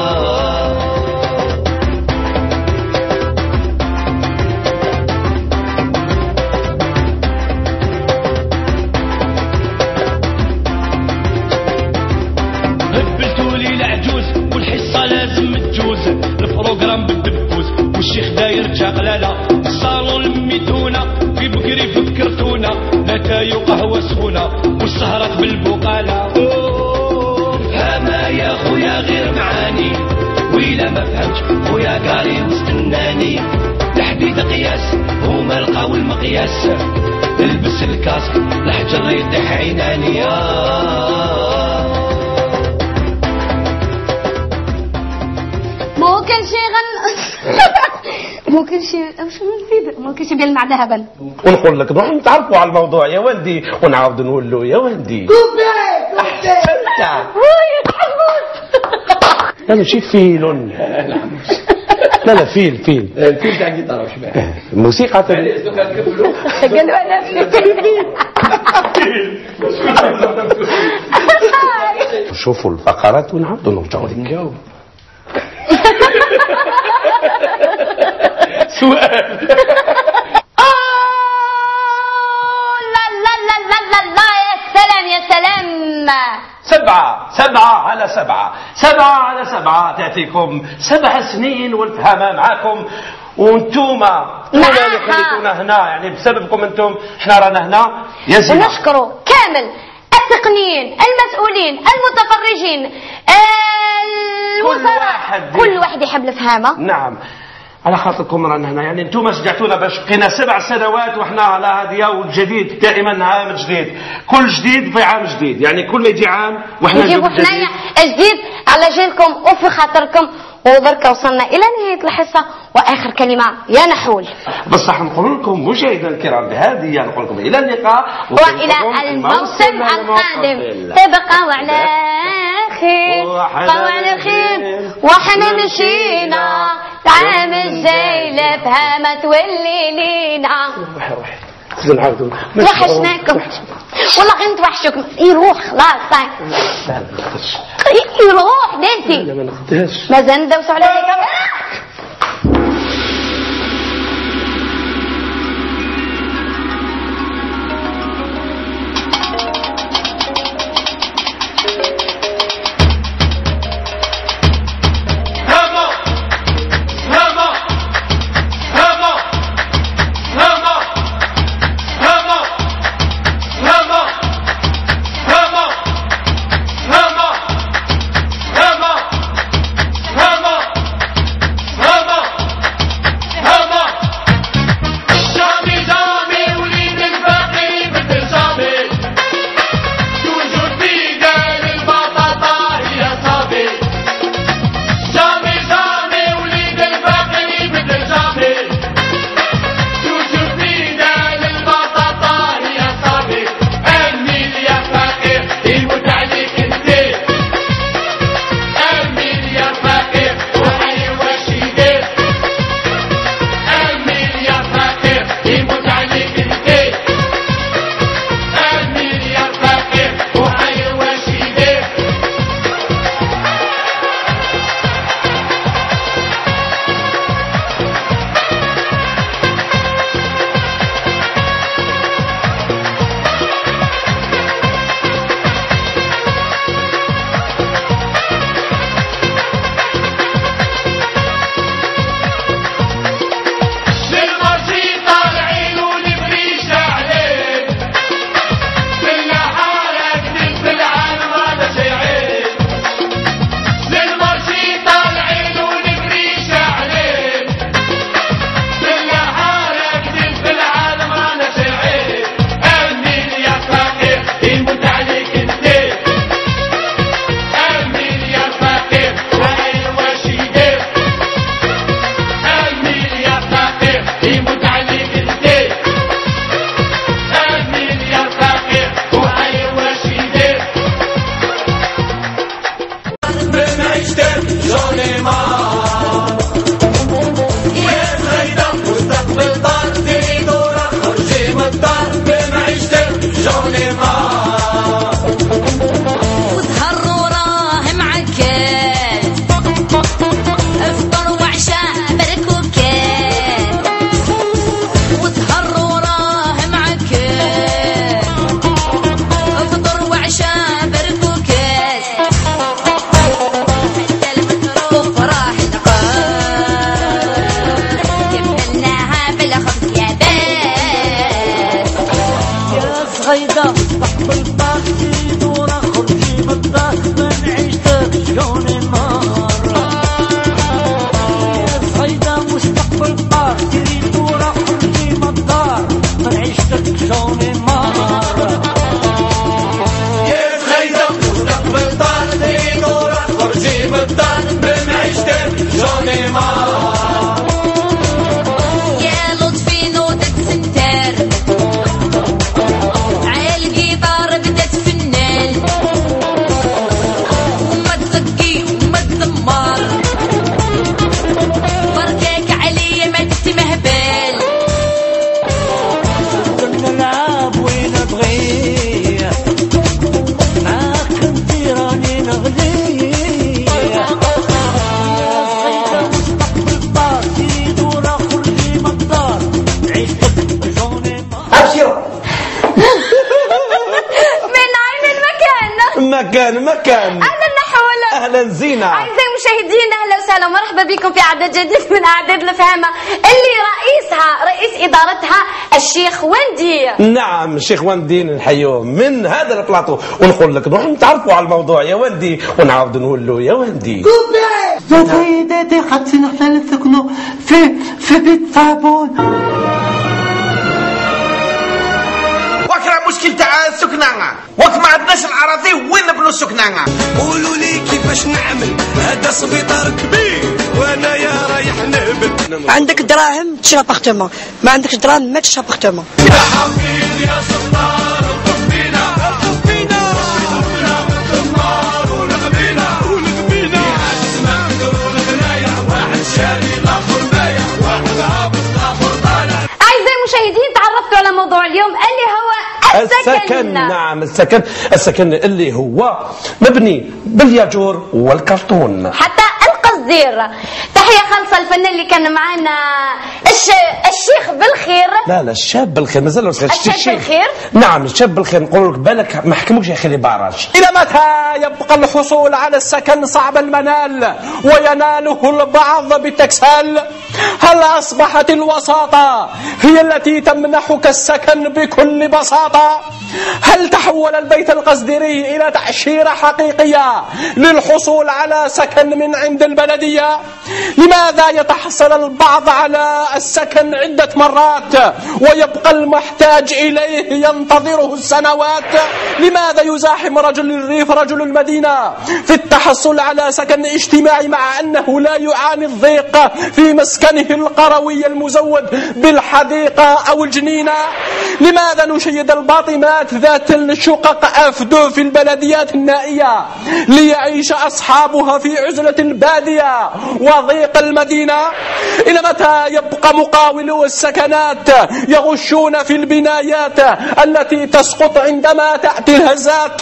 كرتونة نتاي وقهوة سخونة والسهرة بالبقالة فهما يا خويا غير معاني ويلا ما فهمتش خويا قاري واستناني الحديد قياس هما لقاو المقياس. البس الكاسك الحجر يطيح عيناني. آه. ما كانش شنو نزيد ما كانش يبان معناها بل ونقول لك نتعرفوا على الموضوع يا ولدي ونعاود نقول له يا ولدي. كوبي كوبي. أنا شي فيل لا لا فيل فيل. إيه، فيل تاع الجيتار وش الموسيقى قال قالوا أنا فيل. شوفوا الفقرات ونعاودوا نرجعوا لك سؤال. لا لا لا لا لا لا يا سلام يا سلام. سبعة. سبعة على سبعة. سبعة على سبعة تأتيكم سبع سنين والفهامة معاكم. وانتوما ولا اللي خليتونا هنا؟ يعني بسببكم أنتم إحنا رانا هنا. يا زينة. ونشكروا كامل التقنيين المسؤولين المتفرجين الوزراء. كل واحد. يحب الفهامة نعم. على خاطركم رانا هنا يعني أنتم شجعتونا باش بقينا سبع سنوات وإحنا على هاديه والجديد دائما عام جديد. كل جديد في عام جديد. يعني كل ما يجي عام نجيبوا نجيبوا حنايا جديد جديد على جيلكم وفي خاطركم. وبركة وصلنا إلى نهاية الحصة وآخر كلمة. يا نحول. بصح نقول لكم مشاهدينا الكرام بهذه نقول لكم إلى اللقاء. وإلى الموسم القادم. تبقى على خير. بقوا على خير. وحنا مشينا العام الجاي الفهامة تولي لينا زين عبدو وحشناكم والله غير متوحشكم يروح خلاص طيب يروح دنتي ما نقدرش مازال ندوسوا عليها كاميرا نعم شيخ وندي نحيوه من هذا البلاطو. ونقول لك نروح نتعرفوا على الموضوع يا وندي ونعاود نقول له يا وندي يا سيداتي خاطري نحنا نسكنوا في في بيت صابون. واك راه مشكل تاع السكنة واك ما عندناش الأراضي وين نبنوا السكنة قولوا لي كيفاش نعمل هذا سبيطار كبير وأنا يا رايح نهبل عندك دراهم تشري appartement ما عندكش دراهم ما تشري appartement السكن. نعم السكن. السكن اللي هو مبني بالياجور والكرتون. حتى القصدير تحية خالصة الفنان اللي كان معنا الش... الشيخ بالخير. لا لا الشاب بالخير مازال. الشاب بالخير؟ نعم الشاب بالخير. نقول لك بالك ما حكموكش يا أخي لي باراج إلى متى يبقى الحصول على السكن صعب المنال ويناله البعض بالتكسال هل أصبحت الوساطة هي التي تمنحك السكن بكل بساطة؟ هل تحول البيت القصديري إلى تأشيرة حقيقية للحصول على سكن من عند البلدية؟ لماذا يتحصل البعض على السكن عدة مرات ويبقى المحتاج إليه ينتظره السنوات؟ لماذا يزاحم رجل الريف رجل المدينة في التحصل على سكن اجتماعي مع أنه لا يعاني الضيق في مسكنه القروي المزود بالحديقة أو الجنينة؟ لماذا نشيد الباطمات ذات الشقق أفدو في البلديات النائية ليعيش أصحابها في عزلة البادية وضيق المدينة. إلى متى يبقى مقاولو السكنات يغشون في البنايات التي تسقط عندما تأتي الهزات؟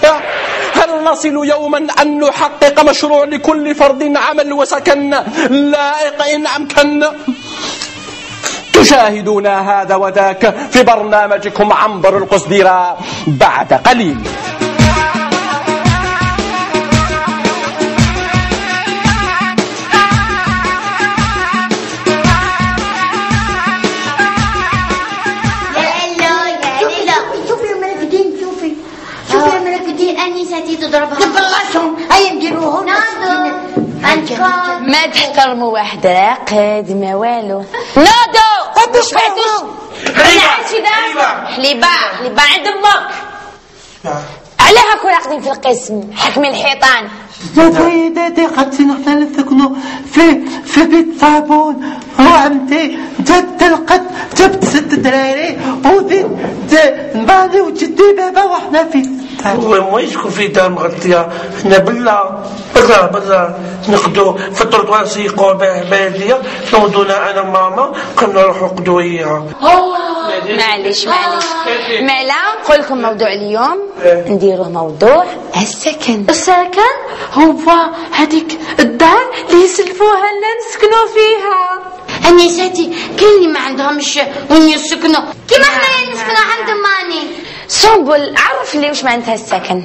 هل نصل يوما أن نحقق مشروع لكل فرد عمل وسكن لائق إن أمكن؟ تشاهدون هذا وذاك في برنامجكم عنبر القصديرة بعد قليل. نادو ما تحترموا واحد راقد ما والو. نادو ما سمعتوش حليبة حليبة حليبة عند أمك. على هاكو راقدين في القسم حكم الحيطان. يا سيداتي خاطري نحنا نسكنوا في في بيت صابون وعمتي جبت القط جبت ست دراري وزيد مامي وجدي بابا وحنا في هو ما يسكن في دار مغطية. إحنا بلا بلا بلا نقدو في التروطوار سيقوا بلدية نوضونا أنا وماما كنا نروحوا نقدو إياها. معليش معليش. معلا نقول لكم موضوع اليوم. نديروه موضوع السكن. السكن هو هذيك الدار اللي يسلفوها لنا نسكنوا فيها. انيساتي كاين اللي ما عندهمش وين يسكنوا. كيما حنا نسكنوا عند ماني سنبل عرف لي وش معناتها السكن.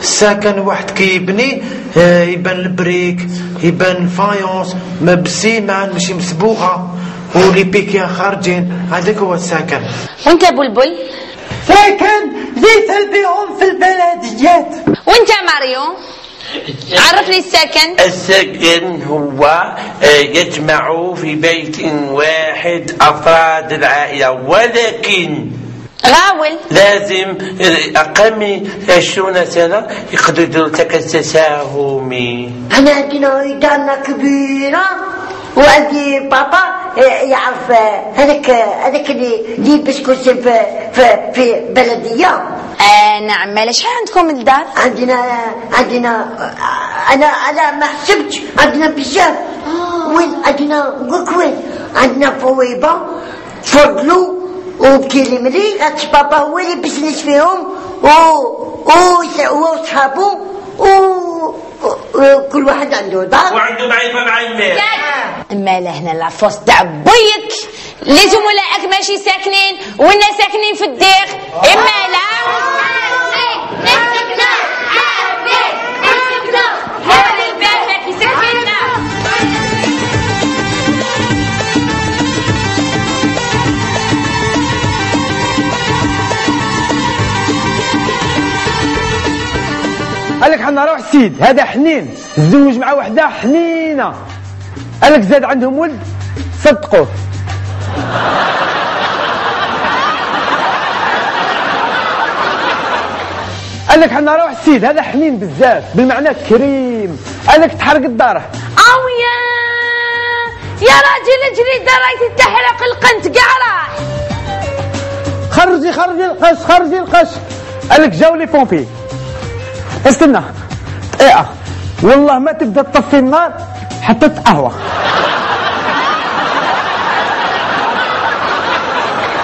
السكن واحد كيبني آه، يبان البريك يبان فايونس مبسي ما ماشي مسبوغه ولي بيكيا خارجين. هذاك هو السكن. وانت بلبل؟ ساكن ليس بهم في البلديات. وانت ماريو؟ عرف لي السكن. السكن هو آه، يجمع في بيت واحد أفراد العائلة ولكن غاول. لازم آه، أقل عشرون سنة يقدروا يديروا التساهمي أنا عندنا دارنا كبيرة. وعندي بابا يعرف هذاك هذاك اللي يلبس كرسي في في في بلدية. آه نعم. مالا شحال عندكم الدار عندنا عندنا أنا أنا ما حسبتش. عندنا بزاف. وين؟ عندنا نقولك وين؟ عندنا فويبة فضلو وبكيلمري هاتش بابا هو اللي بزنس فيهم و و وصحابو و وكل واحد عنده دار وعنده معرفة مع المال مالا هنا لافوس تاع بيك. اللي زملائك ماشي ساكنين ونا ساكنين في الدير إما لا. حنا روح السيد هذا حنين تزوج مع وحدة حنينة. قال لك زاد عندهم ولد؟ صدقوه قال لك حنا روح السيد هذا حنين بزاف بالمعنى كريم. قال لك تحرق الدار. أو يا راجل اجري درايتي تحرق القنت كاع راح خرجي خرجي القش خرجي القش. قال لك جاو لي بومبي استنى. دقيقة والله ما تبدا تطفي النار حتى تقهوى.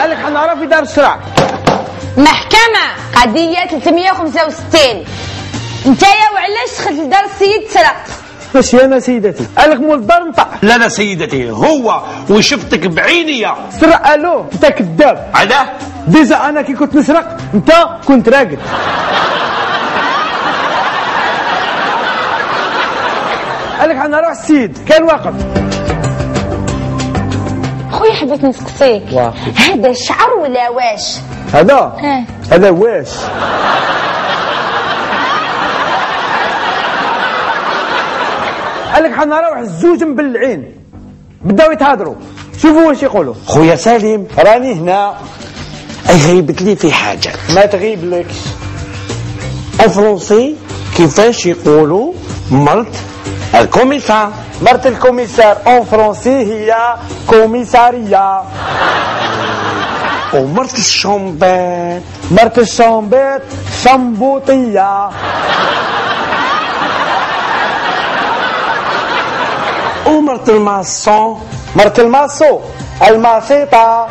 قال لك حنعرف في دار الشرع. محكمة قضية 365 انت يا وعلاش دخلت لدار السيد سرقت ماشي أنا سيدتي. قال لك مول الدار نطع لا لا سيدتي هو وشفتك بعيني سرق ألو أنت كذاب. علاه؟ ديجا أنا كي كنت نسرق أنت كنت راقد. حنا نروح السيد كان واقف. خويا حبيت نسقسيك. هذا شعر ولا واش؟ هذا. هذا واش؟ قال لك حنا نروح الزوج مبلعين بداو يتهادروا. شوفوا واش يقولوا. خويا سالم راني هنا. أي غيبت لي في حاجة. ما تغيب لكش. ان فرونسي كيفاش يقولوا مرت الكوميسار مرت الكوميسار اون فرونسي هي كوميسارية ومرت الشومبات مرت الشامبيت شمبوطية ومرت الماسون مرت الماسو الماسيطة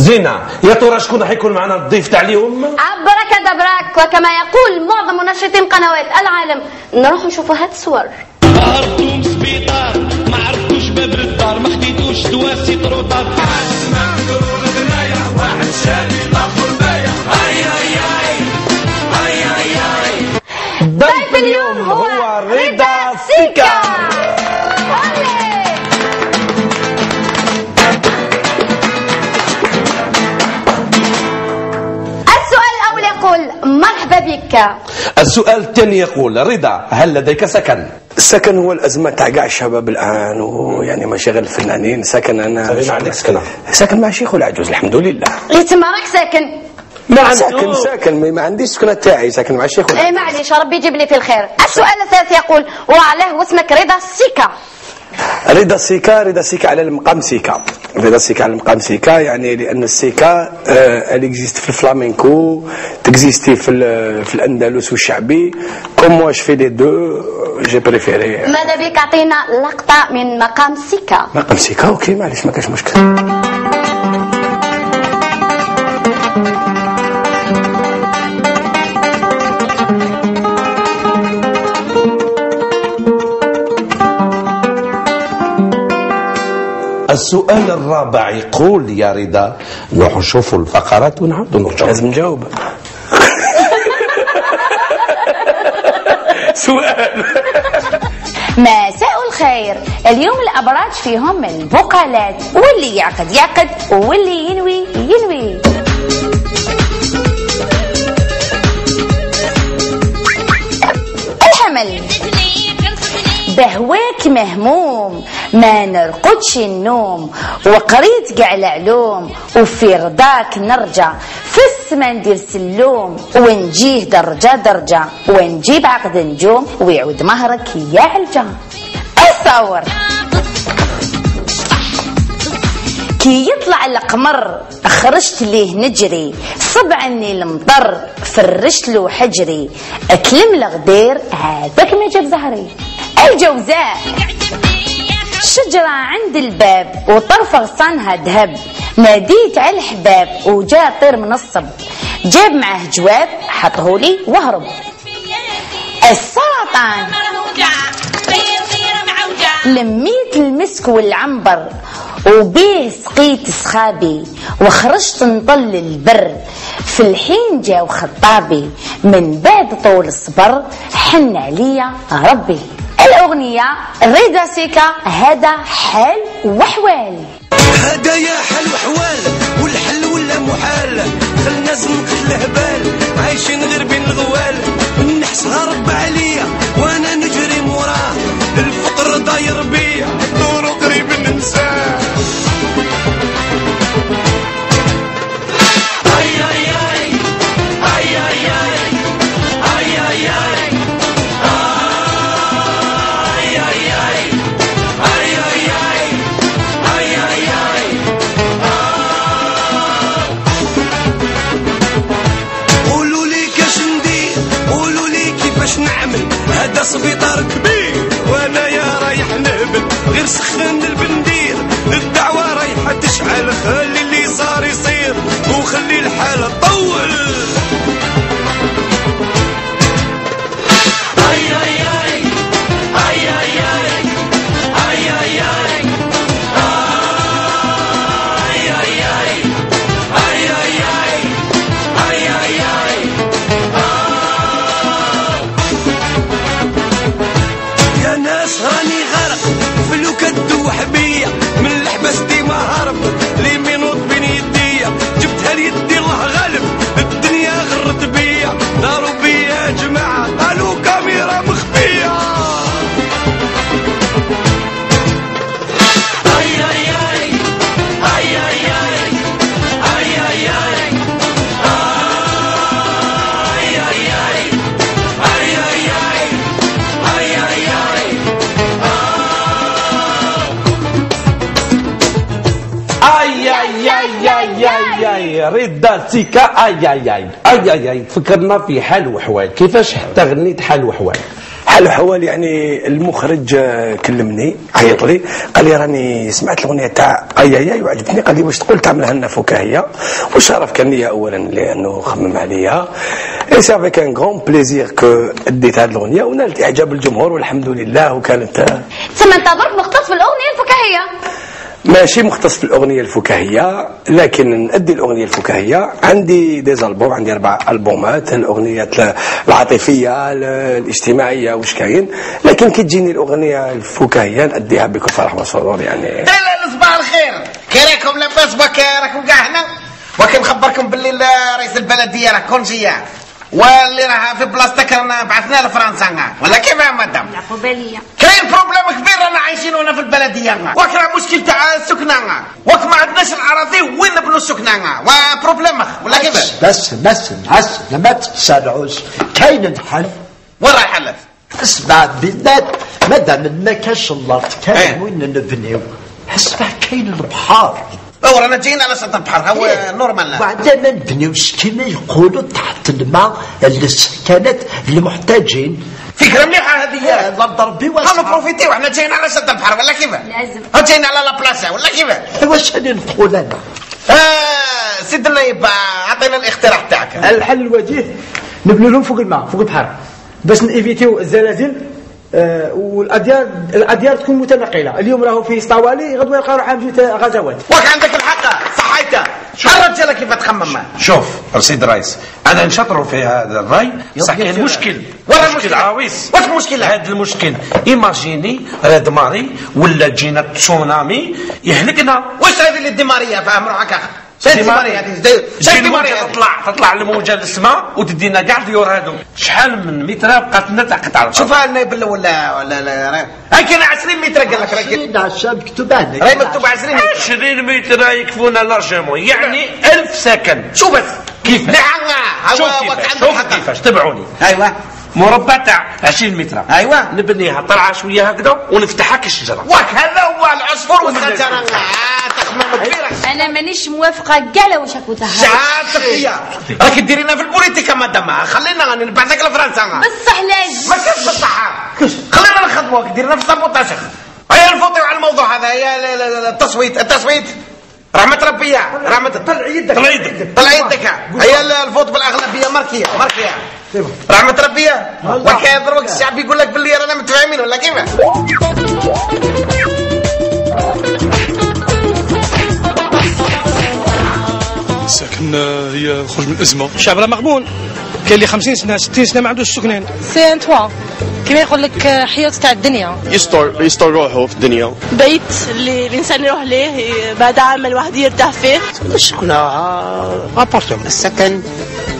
زينة يا ترى شكون حيكون معنا الضيف تاع اليوم؟ عبرك دبرك وكما يقول معظم منشطين قنوات العالم. نروح نشوفوا هاد الصور. هربتم سبيطار ما عرفتوش باب الدار ما خديتوش دواسي طروطار اسمع دور غنايا واحد شادي ضاف البايع اي اي اي اي اي اي ضيف اليوم هو رضا سيكا. بك السؤال الثاني يقول رضا هل لديك سكن؟ السكن هو الأزمة تاع كاع الشباب الآن ويعني مشاغل الفنانين. سكن ما عندك سكنة ساكن مع شيخ والعجوز الحمد لله. اللي تما راك ساكن. ما ساكن ساكن. ما- عنديش سكنه تاعي ساكن مع الشيخ إيه معليش ربي يجيب لي في الخير. السؤال الثالث يقول وعلاه واسمك رضا سيكا رضا سيكا رضا سيكا على المقام سيكا. رضا سيكا على المقام سيكا يعني لأن السيكا آه existe في الفلامينكو ت existe في في الأندلس والشعبي. comme je vais les deux j'ai préféré ماذا بك؟ أعطينا لقطة من مقام سيكا. مقام سيكا أوكي معليش ما كاش مشكل. السؤال الرابع يقول يا رضا نروح نشوفوا الفقرات ونعاودوا نرجعوا لازم نجاوب. سؤال. مساء الخير. اليوم الأبراج فيهم البقالات واللي يعقد يعقد واللي ينوي ينوي. الحمل. بهواك مهموم. ما نرقدش النوم وقريت كاع العلوم وفي رضاك نرجع. في السما ندير سلوم ونجيه درجة درجة ونجيب عقد نجوم ويعود مهرك يا علجة. اصور كي يطلع القمر خرجت ليه نجري. صبعني المطر فرشت له حجري. أكلم الغدير هذاك ما جاب زهري. الجوزاء شجرة عند الباب وطرف غصانها ذهب. ناديت على الحباب وجا طير منصب جاب معاه جواب حطهولي وهرب. السرطان. لميت المسك والعنبر وبيه سقيت سخابي وخرجت نطل البر. في الحين جاو خطابي من بعد طول الصبر حن عليا ربي. الأغنية رضا سيكا هذا حال وحوال. هدايا حل وحوال والحل ولا محال. خلنا زم الهبال عايشين غير بين الغوال. النحس هرب عليا سبيطار كبير وأنا يا رايح نهبل غير سخن البندير الدعوة رايحة تشعل خلي اللي صار يصير وخلي الحالة اي أي أي أي أي أي أي أي. تفكرنا في حال وحوال. كيفاش حتى غنيت حال وحوال؟ حال حوال يعني المخرج آه، كلمني عيط لي. قال لي راني سمعت الأغنية تاع أي أي أي وعجبتني. قال لي واش تقول تعملها لنا فكاهية؟ والشرف كان ليا اولا لأنه خمم عليا. et c'est avec un grand plaisir que أديت هذه الأغنية ونالت إعجاب الجمهور والحمد لله. وكانت آه، ثم انت مختص في الأغنية الفكاهية. ماشي مختص في الاغنيه الفكاهية لكن نأدي الأغنية الفكاهية. عندي des albums عندي أربع ألبومات الأغنيات العاطفية الاجتماعية واش كاين. لكن كي تجيني الأغنية الفكاهية نأديها بكل فرح وسرور يعني. لا لا صباح الخير. كي راكم لاباس بك راكم كاع هنا. وكي نخبركم باللي ال- رئيس البلدية راه congé. واللي راه في بلاصتك رانا بعثنا لفرنسا ولا كيف يا مدام قباليه كاين problème كبير رانا عايشين هنا في البلديه وك راه مشكل تاع السكنه وك ما عندناش الاراضي وين نبنوا السكنه و problème ولا كيف بس بس بس ما تتسارعوش كاين الحل وين راه الحل اسمع بالذات مادام ما كاش الأرض كاين وين نبنيو اسمع كاين البحر أو رانا جايين على شط البحر هو normal. وبعدين ما نبنيوش كما يقولوا تحت الماء للسكنات المحتاجين. فكرة مليحة هذه. ضرب ربي واسع خلينا ن profiter يو إحنا جايين على شط البحر ولا كيف؟ لازم. جايين على لا بلاصة ولا كيف؟ واش راني نقول أنا؟ آه سيد النايب عطينا الاقتراح تاعك. الحل الوجيه نبنوا لهم فوق الماء فوق البحر باش نيفيتيو الزلازل آه والاديار الأديار تكون متنقلة. اليوم راهو في إسطوالي غدوة يلقاو روحهم في غزوات. وك عندك الحق. صحيت. الرجاله كيف تخمم؟ شوف سيد الرئيس أنا نشطروا في هذا الرأي صح كاين مشكل وين مشكل المشكلة؟ عويص. واش المشكلة؟ هذا المشكل. إيماجيني راد ماري ولا جينا تسونامي يهلكنا. واش هذه اللي الدمارية؟ فاهم روحك. اخ تجي الدماريه الموجة هذه تطلع تطلع الموجة للسماء وتدينا كاع الديور هذو شحال من متر بقات لنا تحت على شوف النايب ولا ولا ولا لا هاي كاين 20 متر قال لك راكي. 20 عشان مكتوب عليك راهي مكتوب 20 متر. 20 متر يكفونا لارجيمون يعني ألف سكن. شو بس. كيف نعم شوف كيفاش شوف تبعوني. أيوه. مربع تاع 20 متر. أيوه. نبنيها طلعه شوية هكذا ونفتحها كالشجره وك هذا هو العصفور والخنجره أنا مانيش موافقة كاع واش راكو تهضروا شعار تقية. راك ديرينا في البوليتيكا مدام. خلينا نبعثك لفرنسا. بصح لازم ما كاش بصح خلينا نخدموك ديرنا في ال sabotage هيا نفوتوا على الموضوع هذا. هي ال- التصويت التصويت. رحمة ربي رحمة طلع يدك. طلع يدك. طلع يدك. هي ال- الفوت بالأغلبية ماركية ماركية رحمة ربي وكان يضربك الشعب يقول لك باللي رانا متفاهمين ولا كيف؟ ساكن هي خرج من الازمه الشعب راه مغبون كاين اللي 50 سنة 60 سنة ما عندوش سكنان. سي ان توا. كيما يقول لك حياة تاع الدنيا. يستر يستر روحه في الدنيا. بيت اللي الإنسان يروح ليه بعد عام الواحد يرتاح فيه. السكنة appartement السكن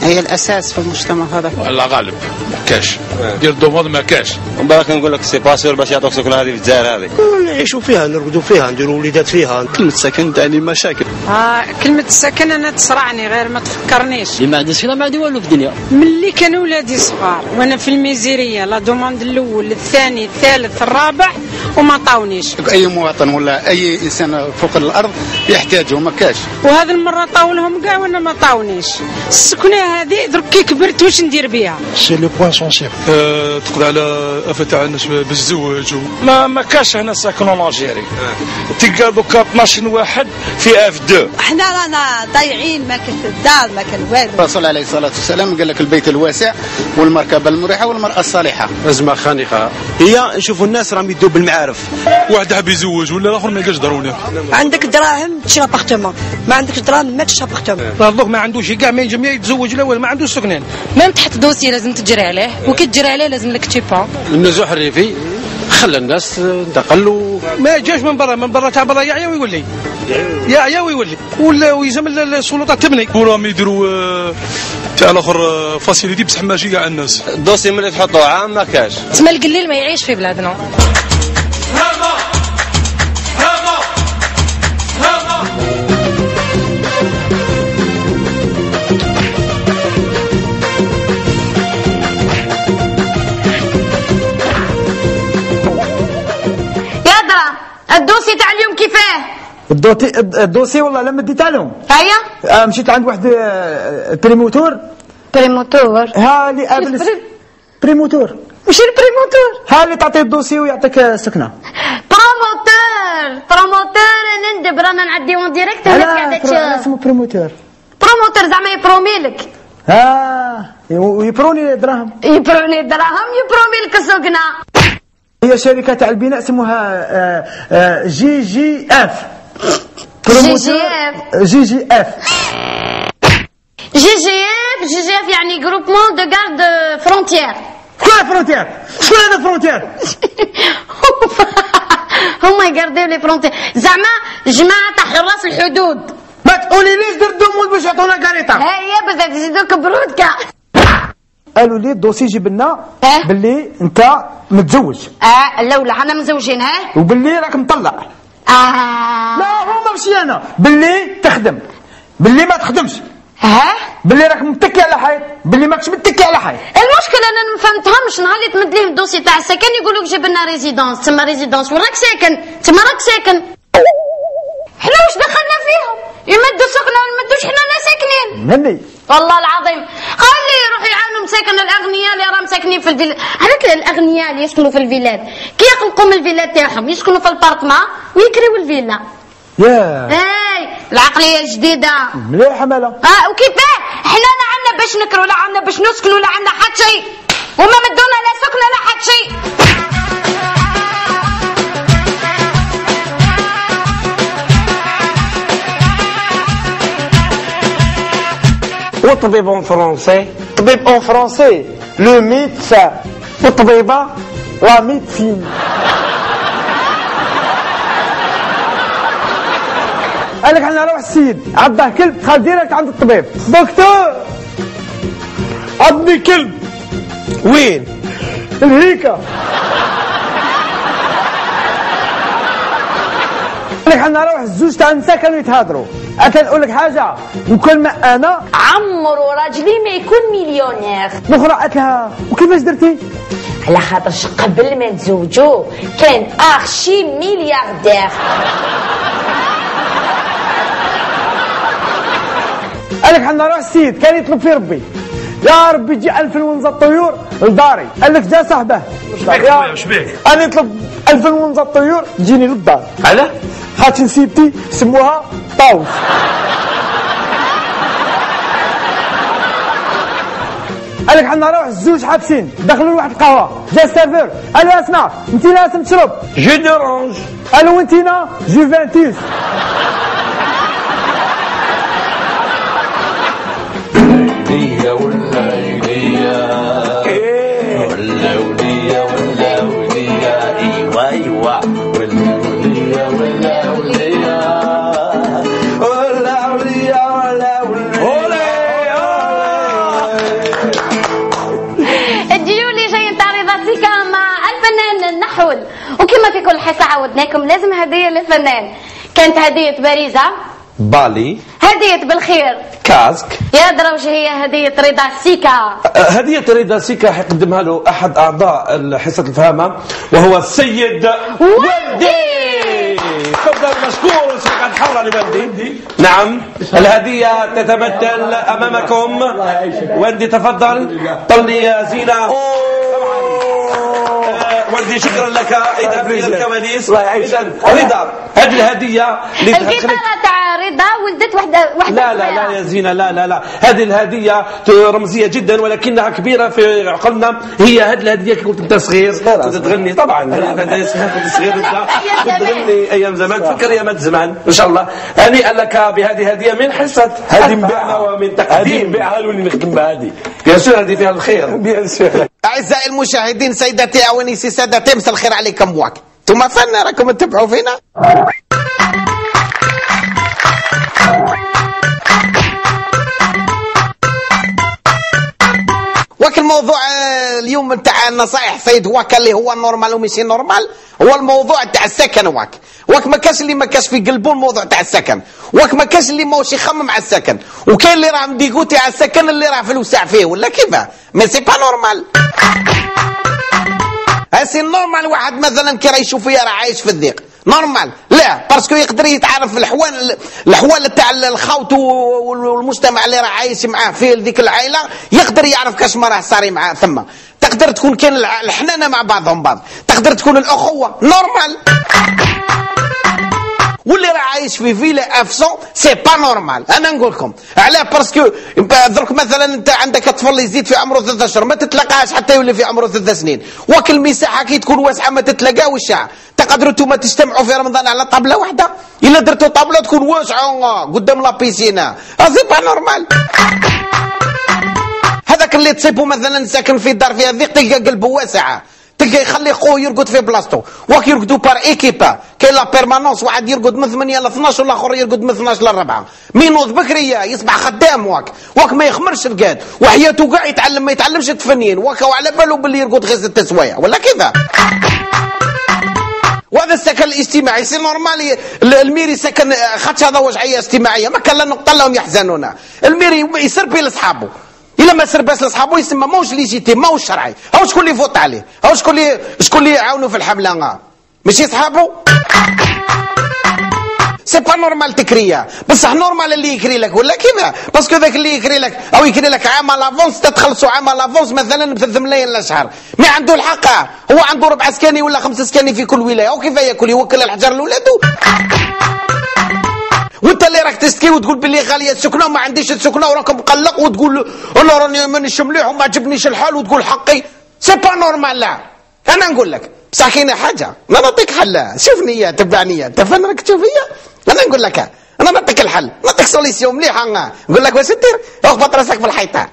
هي الأساس في المجتمع هذا. الله غالب. ما كاش دير ال demande ما كاش. من بعد نقول لك c'est pas sûr باش يعطوك سكنه هذه في الجزائر هذه. نعيشوا فيها نرقدوا فيها نديروا وليدات فيها. كلمة سكن تعني مشاكل. آه كلمة السكن أنا تصرعني غير ما تفكرنيش. اللي ما عندوش هنا ما عندي والو في الدنيا. ملي كانوا ولادي صغار وأنا في الميزيرية la demande الأول الثاني الثالث الرابع وما عطاونيش أي مواطن ولا أي إنسان فوق الأرض يحتاجه ما كاش. وهذه المرة طاولهم كاع وأنا ما عطاونيش السكنة هذه درك كي كبرت واش ندير بها سي لو بوان سونسيبل تقضي على افه تاع الناس بالزواج. و- ما ما كاش هنا ساكن الجيري تلقى دوكا 12 واحد في اف 2 إحنا رانا ضايعين ما كان والو الرسول عليه الصلاة والسلام قال لك البيت الواسع والمركبة المريحة والمرأة الصالحة. أزمة خانقة. هي نشوفوا الناس راهم يدوا بالمعارف. واحد حاب يزوج ولا الآخر ما يلقاش ضروري عندك دراهم تشري appartement ما عندكش دراهم ما تشري appartement الضوء ما عندوش كاع ما يجي يتزوج الأول ما عندوش سكنان même تحت dossier لازم تجري عليه. وكي تجري عليه لازم لك تيبا النزوح الريفي. خلى الناس انتقلوا. ما جاش من برا من برا تاع برا يعيا ويولي يعيا ويولي ولا ويلزم السلطات تبني. وراهم يديروا آه، تاع الآخر آه، فاسيليتي بصح ماشي كاع الناس. الدوسي ملي تحطوه عام ما كاش. تسمى القليل ما يعيش في بلادنا. كيفاه؟ الدوتي الدوسي والله لما ديتها لهم هيا؟ مشيت عند واحد آه، promoteur. promoteur. ها اللي قابل promoteur. وش ال promoteur؟ ها اللي تعطيه ال dossier ويعطيك آه، السكنة. promoteur promoteur نندب رانا نعدي en direct الناس قاعدة تشوف اسمه promoteur. promoteur زعما يبرومي لك. ها ويبروني دراهم يبروني الدراهم يبرومي لك السكنة. هي شركة تاع البناء اسمها آه، آه، جي جي اف. جي جي اف. جي جي اف. جي جي اف جي جي اف يعني جروبمون دو غارد فرونتيير شكون frontières شكون هذا frontières هما يقرديو les frontières زعما جماعة تاع حراس الحدود. ما تقولي ليش درت demande باش يعطونا كاريطه هي بس تزيدوك برودكا. قالوا لي ال dossier جيب لنا باللي انت متزوج. آه الاولى حنا مزوجين ها؟ وباللي راك مطلع آه. لا هو ماشي أنا. باللي تخدم. باللي ما تخدمش. ها باللي راك متكي على حيط باللي ماكش متكي على حيط المشكلة أنا ما فهمتهمش. نهار اللي تمد ليه ال dossier تاع السكن يقول لك جيب لنا résidence تما ريزيدونس وين راك ساكن. تما راك ساكن. حنا واش دخلنا فيهم؟ يمدوا سكنه ولا يمدوش حنا لا ساكنين. مني. والله العظيم. قال لي يروحوا يعاونوا مساكن الأغنياء اللي راهم ساكنين في الفيلاد عرفت الأغنياء اللي يسكنوا في الفيلاد. كي يخلقوا من الفيلاد تاعهم يسكنوا في البارتما ويكريوا الفيلا. يا. اي العقلية الجديده مليحه مالا آه وكيفاه حنا لا عندنا باش نكروا لا عندنا باش نسكنوا لا عندنا حتى شيء. وما مدونا لا سكنة لا حتى شيء. والطبيب en français طبيب en français le médecin والطبيبه la médecine قال لك إحنا نروح السيد عضه كلب. دخل direct عند الطبيب. دكتور. عضني كلب. وين؟ الهيكة قال لك إحنا نروح الزوج تاع النساء كانوا يتهادروا. اكل أقول لك حاجة؟ وكل ما أنا عمرو راجلي ما يكون مليونير. الاخرى قالت لها وكيفاش درتي؟ على خاطرش قبل ما نتزوجوا كان ارشي ملياردير. قال لك حنا نروح السيد كان يطلب في ربي. يا ربي تجي ألف ونزة الطيور لداري. قال لك جا صاحبه. شبيك يا- خويا، شبيك؟ أنا يطلب ألف ونزة الطيور تجيني للدار. علاه؟ خاطر نسيبتي سموها طاوس قال لك حنا نروح الزوج حابسين دخلوا لواحد القهوة جا ال serveur قال له أسمع انت لازم تشرب. jus d'orange قالوا وانتينا جوفنتوس. ولية وكما في كل حصة عودناكم لازم هدية للفنان. كانت هدية باريزة. بالي. هدية بالخير. كاسك. يا دروج هي هدية رضا سيكا. أه، هدية رضا سيكا حيقدمها له أحد أعضاء حصة الفهامة وهو السيد ولدي تفضل مشكور سيقعد حرة لولدي نعم الهدية تتمثل أمامكم. ولدي تفضل. طلي يا زينة. آه، ولدي شكرا لك. إذا في الكواليس. إذا رضا. هذه الهدية اللي تاع رضا ولدت وحدة وحدة لا لا لا يا زينة لا لا لا. هذه الهدية رمزية جدا ولكنها كبيرة في عقلنا هي هذه الهدية كي كنت أنت صغير. كنت تغني. طبعا. كنت صغير كنت تغني أيام زمان. تفكر ايامات زمان. إن شاء الله. هنيئا لك بهذه هدية من حصة. هذه نبيعها ومن تقديم. نبيعها ولي نخدم بهذه bien sûr هذه فيها الخير. bien sûr أعزائي المشاهدين سيداتي أوانيسي سادتي مساء الخير عليكم واك ثم فن راكم تتبعوا فينا. وك الموضوع آه، اليوم تاع النصائح سيد واك اللي هو normal وماشي normal؟ هو الموضوع تاع السكن واك واك ما كاش اللي ما كاش في قلبه الموضوع تاع السكن. واك ما كاش اللي ماهوش يخمم على السكن. وكاين اللي راه مديقوتي على السكن اللي راه فلوسع فيه ولا كيفاه mais c'est pas normal ه c'est normal واحد مثلا كي راه يشوف فيا راه عايش في الضيق. normal لا parce que يقدر يتعرف الحوال الحوال تاع الخوت والمجتمع اللي راه عايش معاه في ذيك العائلة يقدر يعرف كاش ما راه صاري معاه ثم. تقدر تكون الع- الحنانة مع بعضهم بعض. تقدر تكون الأخوة. normal واللي راه عايش في فيلا F cinq c'est pas normal أنا نقول لكم علاه parce que درك مثلا أنت عندك طفل يزيد في عمره ثلاثة اشهر ما تتلقاهش حتى يولي في عمره ثلاث سنين. وكل المساحه كي تكون واسعة ما تتلقاوش تقدروا أنتم تجتمعوا في رمضان على طابلة واحدة؟ إلا درتوا طابلة تكون واسعة. قدام la piscine c'est pas normal هذاك اللي تصيبه مثلا ساكن في دار فيها ضيق تلقى قلبه واسعه تلقى يخلي خوه يرقد في بلاصتو. واك يرقدوا بار ايكيبا كاين لا بيرمانونس واحد يرقد من 8 ل 12 والآخر يرقد من 12 ل 4 مينوض بكرية يصبح خدام واك. واك ما يخمرش القاد. وحياته كاع يتعلم ما يتعلمش التفنين واك وعلى باله باللي يرقد غير ست سوايع. ولا كذا. وهذا السكن الاجتماعي سي نورمال الميري سكن خاطش هذا وجعيه اجتماعية. ما كان لا نقطة لهم يحزنون الميري يسربي لاصحابه إلا ما سرباش لأصحابه يسمى ماهوش légitime ماهوش شرعي. هاو شكون اللي يفوت عليه؟ هاو شكون اللي شكون اللي يعاونوا في الحملة؟ ماشي صحابه c'est pas normal تكريه بصح normal اللي يكري لك ولا كيما parce que ذاك اللي يكري لك أو يكري لك عام l'avance تتخلصوا عام l'avance مثلا بثلاث ملايين للشهر ما عنده الحق هو عنده ربع سكاني ولا خمس سكاني في كل ولاية. وكيف ياكل؟ يوكل الحجر لولادو وانت اللي راك تشتكي وتقول باللي غالية السكنه وما عنديش السكنه وراك مقلق وتقول أنا راني مانيش مليح وما عجبنيش الحال وتقول حقي. c'est pas normal لا أنا نقول لك بصح كاينة حاجة أنا نعطيك حل. شوفني يا تبعني انت فين راك تشوف فيا أنا نقول لك أنا نعطيك الحل. نعطيك solution مليحة. نقول لك واش دير اخبط راسك في الحيطة.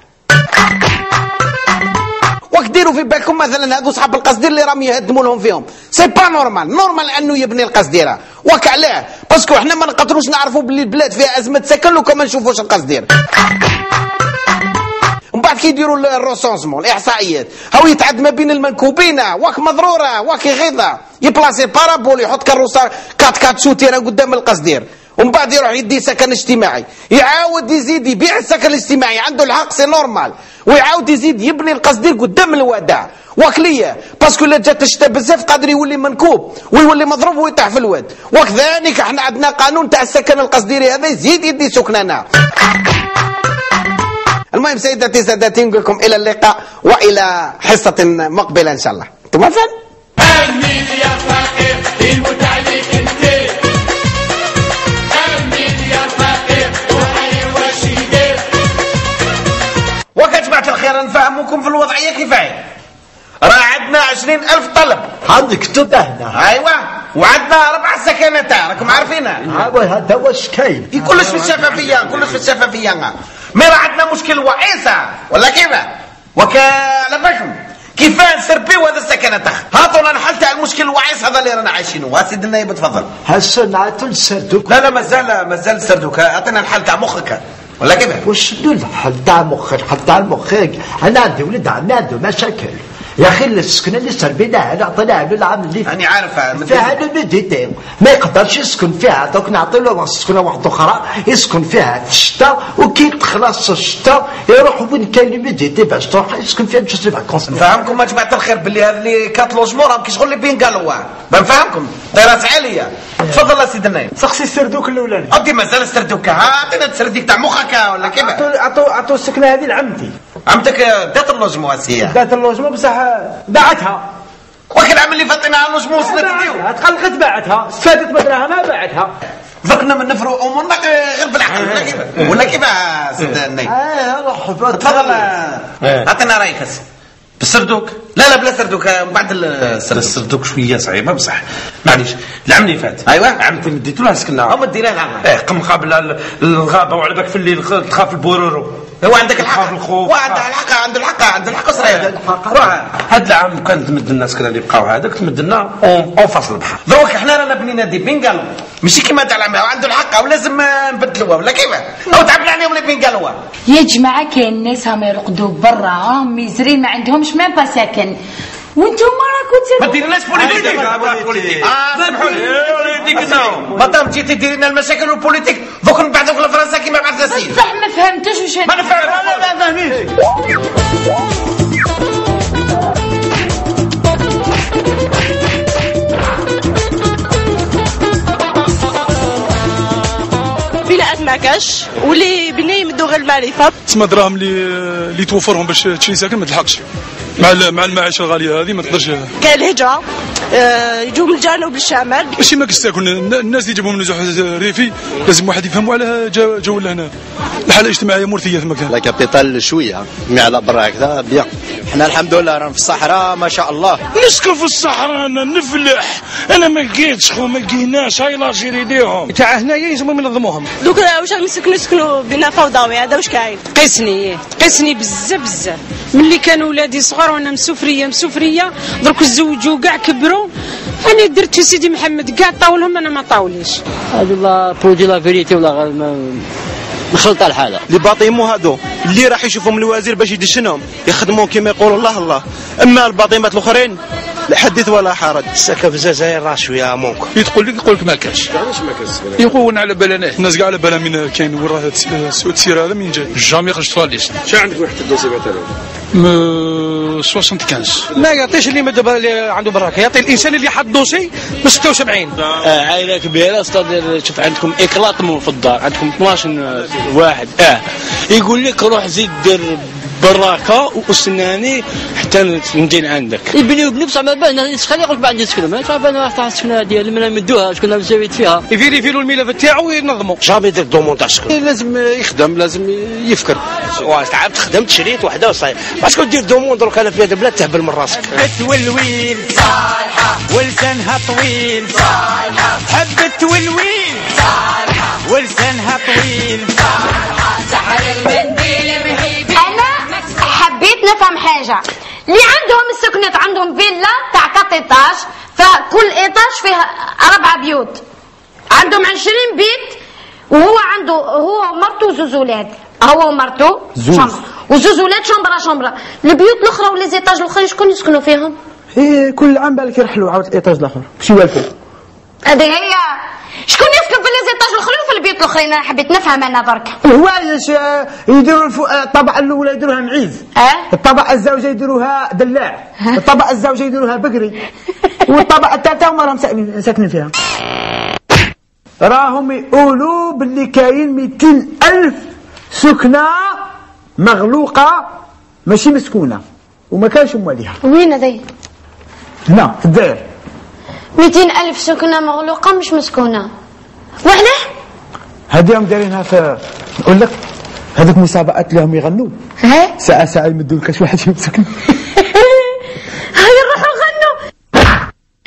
واك ديروا في بالكم مثلا هذو صحاب القصدير اللي راهم يهدموا لهم فيهم. c'est pas normal normal أنه يبني القصديرة. واك علاه parce que إحنا ما نقدروش نعرفوا باللي البلاد فيها أزمة. سكن لو كان ما نشوفوش القصدير. ومن بعد كي يديروا ال recensement الإحصائيات. هاو يتعد ما بين المنكوبين. واك مضرورة. واك يغيظه يبلاسي parabole يحط كروسه quatre quatre شوتيره قدام القصدير. ومن بعد يروح يدي سكن اجتماعي يعاود يزيد يبيع السكن الاجتماعي عنده الحق c'est normal. ويعاود يزيد يبني القصدير قدام الوداع. وكلية باسكو لا جات الشتاء بزاف قادر يولي منكوب ويولي مضروب ويطيح في الواد. وكذلك إحنا عندنا قانون تاع السكن القصديري هذا يزيد يدي سكننا. المهم سيداتي سادتي نقول لكم إلى اللقاء وإلى حصة مقبلة إن شاء الله. أنتم فين الخير نفهمكم في الوضعية كيفاه راه عندنا عشرين ألف طلب. عندك تدهنا أيوة. وعندنا ربع سكنات راكم عارفينها هذا واش كاين؟ كلش في الشفافية كلش في الشفافية. مي راه عندنا مشكل وعيسى. ولا كيفاه وكا لبشم كيفاه نسربيو هذا السكنات هاتوا لنا حل تاع المشكل الوعيس هذا اللي رانا عايشينه. سيدي النايب تفضل. هسه نعطل سردوك لا لا مازال مازال سردوك اعطينا الحل تاع مخك. ولا كيفاه وشنو الحل تاع مخك الحل تاع مخك أنا عندي ولد عمي عنده مشاكل يا أخي السكن اللي سربيناه هذا عطيناه له العام اللي راني عارف. فيها المدينتين ما يقدرش يسكن فيها. دوك نعطي له سكنه واحدة أخرى يسكن فيها في الشتاء وكي تخلص الشتاء يروح وين كاين المدينتي باش تروح يسكن فيها تصير فاكونس نفهمكم يا جماعة الخير باللي هذا اللي كات لوجمون راهم كيشغل لي بين قالوا بنفهمكم طيرات عالية. تفضل سيدي النايم. سقسي السردوك الأولاني. ودي مازال السردوك. ها عطينا السرديك تاع مخك ولا كيف عطو عطو السكنة هذه لعمتي. عمتك دات ال logement هي دات ال logement بصح باعتها. وكل العام اللي فاطينا ال logement وصلت باعتها. تقلقت باعتها. استفادت بدراها ما باعتها. ذكنا من نفروا امورنا غير بالعقل ولا كيف ولا كيف أه روح تفضل. عطينا رأيك هسه بالسردوك لا لا بلا سردوك من بعد السردوك السردوك شوية صعيبة بصح. معليش العام اللي فات. ايوا عمتي مديتو لها سكنها هم مدينا لها إيه قم قابل الغابة وعلى بالك في الليل تخاف البورورو. هو عندك الحق. الخوف. وعنده الحق عنده الحق عنده الحق روح. هاد العام كانت تمد لنا سكنه اللي بقاو هذاك تمد لنا en face البحر. دروك إحنا رانا بنينا دي بين قالوا ماشي كيما تاع العام عنده الحق ولازم نبدلوها ولا كيف؟ أو تعبنا عليهم اللي بين قالوا يا جماعة كاين ناس هم يرقدوا برا هم ميزرين ما عندهمش même pas ساكن وأنتم راكم ما ديرناش politique. آه سمحوا لي مادام جيتي ديري لنا المشاكل وال politique دوك نبعثوك لفرنسا كيما بعثنا سيدي بصح ما فهمتوش واش ما نفهم. لا لا فهميش بناءات ما كاش واللي بني يمدوا غير المعرفة. تسمى دراهم اللي اللي توفرهم باش تشري ساكن ما تلحقش. مع ال- مع المعيشة الغالية هذه ما تقدرش كاين الهجره آه، يجوا من الجنوب للشمال. ماشي ما تاكل الناس اللي يجيبهم من نزوح ريفي لازم واحد يفهموا على جو لهنا الحالة الاجتماعية مرثيه في المكان. لا كابيتال شوية. مي على برا هكذا بيان. حنا الحمد لله رانا في الصحراء ما شاء الله. نسكن في الصحراء أنا نفلح. أنا ما لقيتش خو ما لقيناش هاي لاجيري ليهم تاع هنايا يلزموا ينظموهم دوك واش راهم يسكنوا يسكنوا بنا فوضوي هذا واش كاين؟ قسني قسني بزاف بزاف. ملي كانوا ولادي صغار وأنا مسفريه مسفريه درك تزوجوا كاع كبروا. أنا درت سيدي محمد كاع طاولهم أنا ما طاوليش. هذه la vérité لا vérité ولا غير مخلطه الحاله les bâtiments هادو اللي راح يشوفهم الوزير باش يدشنهم يخدموا كما يقولوا الله الله. أما ال bâtimentات الأخرين لا حدث ولا حرج. السكه في الجزائر راه شوية مونك. يقول لك يقول لك ما كاش. علاش ما كاش؟ يقولون على بالنا الناس كاع على بالها من كاين وين راه السير هذا من جاي جامي خرجت في الليست شنو عندك واحد الدوسي مثلا 75 ما يعطيش اللي مد اللي عنده براك يعطي الإنسان اللي حط دوسي ب 76 آه عائلة كبيرة أستاذ شوف عندكم اكلاطمو في الدار عندكم 12 واحد. آه يقول لك روح زيد دير براكه واستناني حتى ندين عندك. يبني يبني بصح ما بان خلي يقول بعد يسكن؟ ما تعرف أنا راح السكنه ديالي من مدوها شكون مسويت فيها؟ يفيريفي له الملف تاعو وينظموا جامي دير دومون تاع سكن لازم يخدم لازم يفكر. تعبت خدمت شريت وحده وصاير باسكو دير دومون دروك أنا في هذا البلاد تهبل من راسك؟ والويل صالحة ولسانها طويل صالحة. حبت والويل صالحة ولسانها طويل صالحة. سحر المنديل نفهم حاجة. اللي عندهم السكنات عندهم فيلا تاع quatre étages فكل étage فيه أربع بيوت. عندهم عشرين بيت وهو عنده هو ومرته وزوز ولاد. هو ومرته زوز. وزوز ولاد chambre à chambre البيوت الأخرى و les étages الاخرين شكون يسكنوا فيهم؟ إيه كل عام بالك يرحلوا عاود ال étage الأخر. باش يوالفوا. هذه هي شكون يسكن في les étages الاخرين وفي البيوت الأخرين؟ أنا حبيت نفهم أنا برك. هو يديروا الفو... آه، الطبقه الأولى يديروها معيز. أه؟ الطبقه الزوجه يديروها دلاع الطبقه الزوجه يديروها بقري. والطبقه الثالثة هما راهم ساكنين ساكنين فيها. راهم يقولوا باللي كاين 200 ألف سكنة مغلوقة ماشي مسكونة. وما كانش مواليها وين هذي؟ هنا في الدائر 200 ألف سكنة مغلوقة مش مسكونة. وعلاه؟ هذه راهم دايرينها في نقول لك هذوك مسابقات لهم يغنوا. ها؟ ساعة ساعة يمدوا لك واحد يمسك. هاي نروحوا نغنوا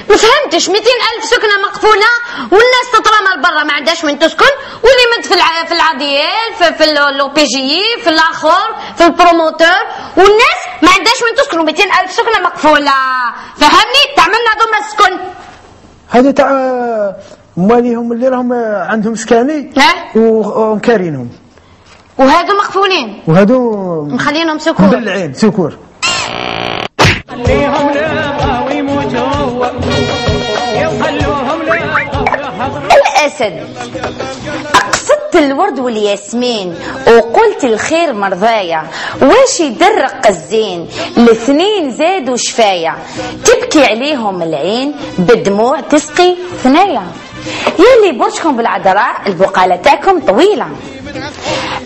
ما فهمتش. 200 ألف سكنة مقفولة والناس تترمى لبرا ما عندهاش وين تسكن. واللي مد في الع... في ال AADL في, في l'OPGI في الآخر في ال promoteur. والناس ما عندهاش وين تسكن. 200 ألف سكنة مقفولة. فهمني؟ تعملنا demande سكن هذا تاع مواليهم اللي راهم عندهم سكاني ومكارينهم. وهذو مقفولين. وهذو مخلينهم سكون مدلعين سكور. خليهم لا بغاو يموتوا يخلوهم لا أقصدت الورد والياسمين وقلت الخير مرضايا. واش يدرق الزين؟ الاثنين زادوا شفايا. تبكي عليهم العين بالدموع تسقي ثنايا. يلي برجكم بالعذراء البقالة تاعكم طويلة.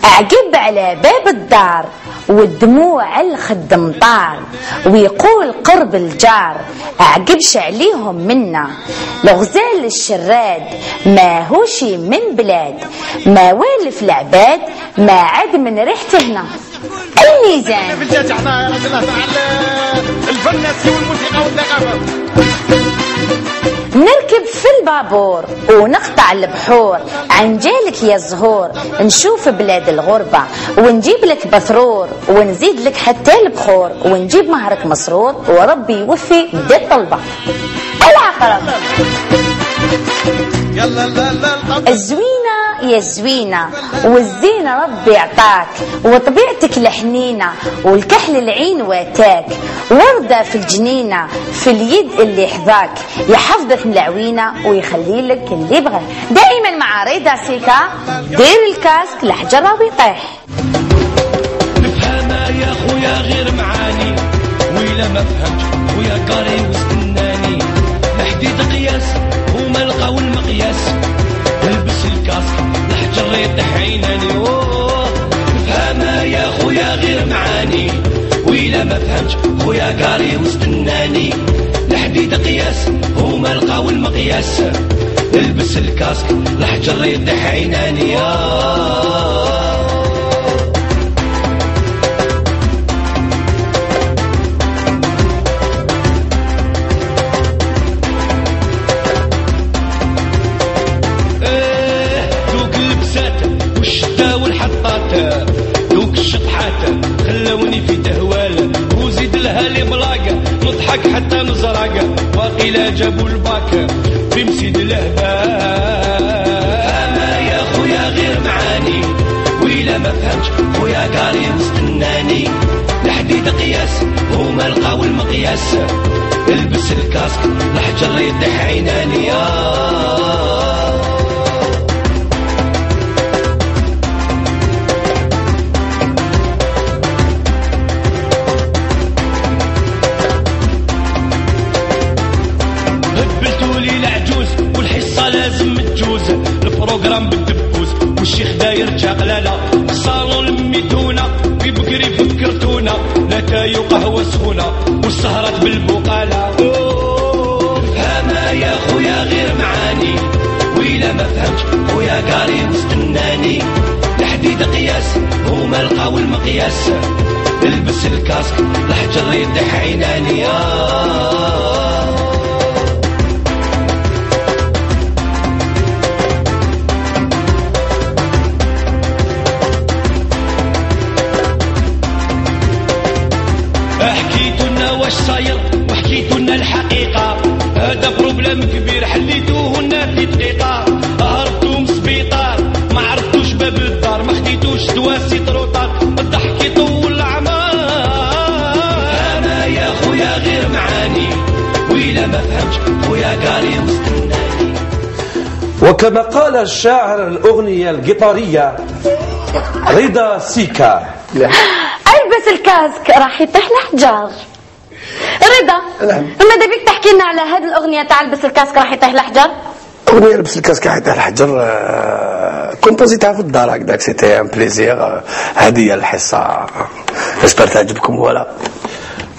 أعقب على باب الدار. والدموع على الخد مطار ويقول قرب الجار أعقبش عليهم منا. الغزال الشراد ما هوش من بلاد. ما والف العباد ما عاد من ريحته هنا. الميزان. الفناسي والموسيقى والثقافه نركب في البابور ونقطع البحور. عن جالك يا زهور نشوف بلاد الغربة. ونجيب لك بثرور ونزيد لك حتى البخور. ونجيب مهرك مسرور وربي يوفي دي الطلبة العقرب الزوينة يا زوينة والزينة ربي عطاك وطبيعتك الحنينة والكحل العين واتاك. وردة في الجنينة في اليد اللي حذاك يحفظك من العوينة ويخلي لك اللي بغاك دائما مع رضا سيكا دير ال casque لحجر ويطيح نفهمها يا خويا غير معاني وإلا ما فهمتش خويا قاري واستناني. الحديد قياس وما لقاو المقياس. البس الكاسك الحجر يطيح عيناني. نفهمها يا خويا غير معاني وإلا ما فهمتش خويا قاري واستناني. الحديد قياس وما لقاو المقياس. البس الكاسك الحجر يطيح عيناني دوك اللبسات والشتا والحطات خلوني في تهوال وزيد لها لي بلاقة نضحك حتى نزرق واقيلا جابوا الباك في مسيد الهبال أنا يا خويا غير معاني ويلا ما فهمتش خويا قاري واستناني الحديد قياس هما لقاو المقياس. البس الكاسك الحجر يطيح عيناني. آه. البروغرام بالدبوز والشيخ داير الصالون لميتونا في بكري فكرتونا لاتاي وقهوه سخونة والسهرات بالبقالة. فهمها يا خويا غير معاني ويلا ما فهمتش خويا قاري واستناني الحديد قياس هما لقاو المقياس. البس الكاسك الحجر يطيح عيناني. آه. الحقيقة. هذا problème كبير حليتوه لنا في دقيقة هربتوا من السبيطار ما عرفتوش باب الدار ما خديتوش dossiers طروطات الضحك يطول الأعمار أنا يا خويا غير معاني ويلا ما فهمتش خويا قاري واستناني وكما قال الشاعر الأغنية القطارية رضا سيكا. ألبس ال casque راح يطيح الحجار. رضا ماذا بيك تحكي لنا على هذه الأغنية تاع البس ال casque راح يطيح الحجر أغنية لبس ال casque حتى الحجر آه، composerيتها في الدار هكذاك. c'était un plaisir آه، هديه الحصة. j'espère تعجبكم ولا.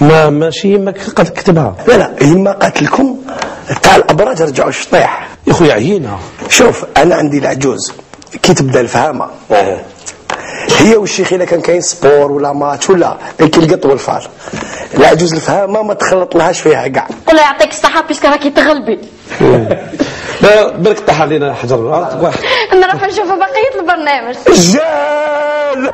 ما ماشي يمك قد كتبها. لا لا إما قالت لكم تاع الأبراج رجعوا الشطيح يا خويا عيينا شوف أنا عندي العجوز. كي تبدأ الفهامة. هي والشيخ الا كان كاين sport ولا ماتش ولا كي القط والفار. العجوز الفهامه ما تخلط لهاش فيها كاع. قول له يعطيك الصحة parce que راكي تغلبي لا بالك طيح علينا حجر. واحد نروح نشوفوا بقية البرنامج. جال!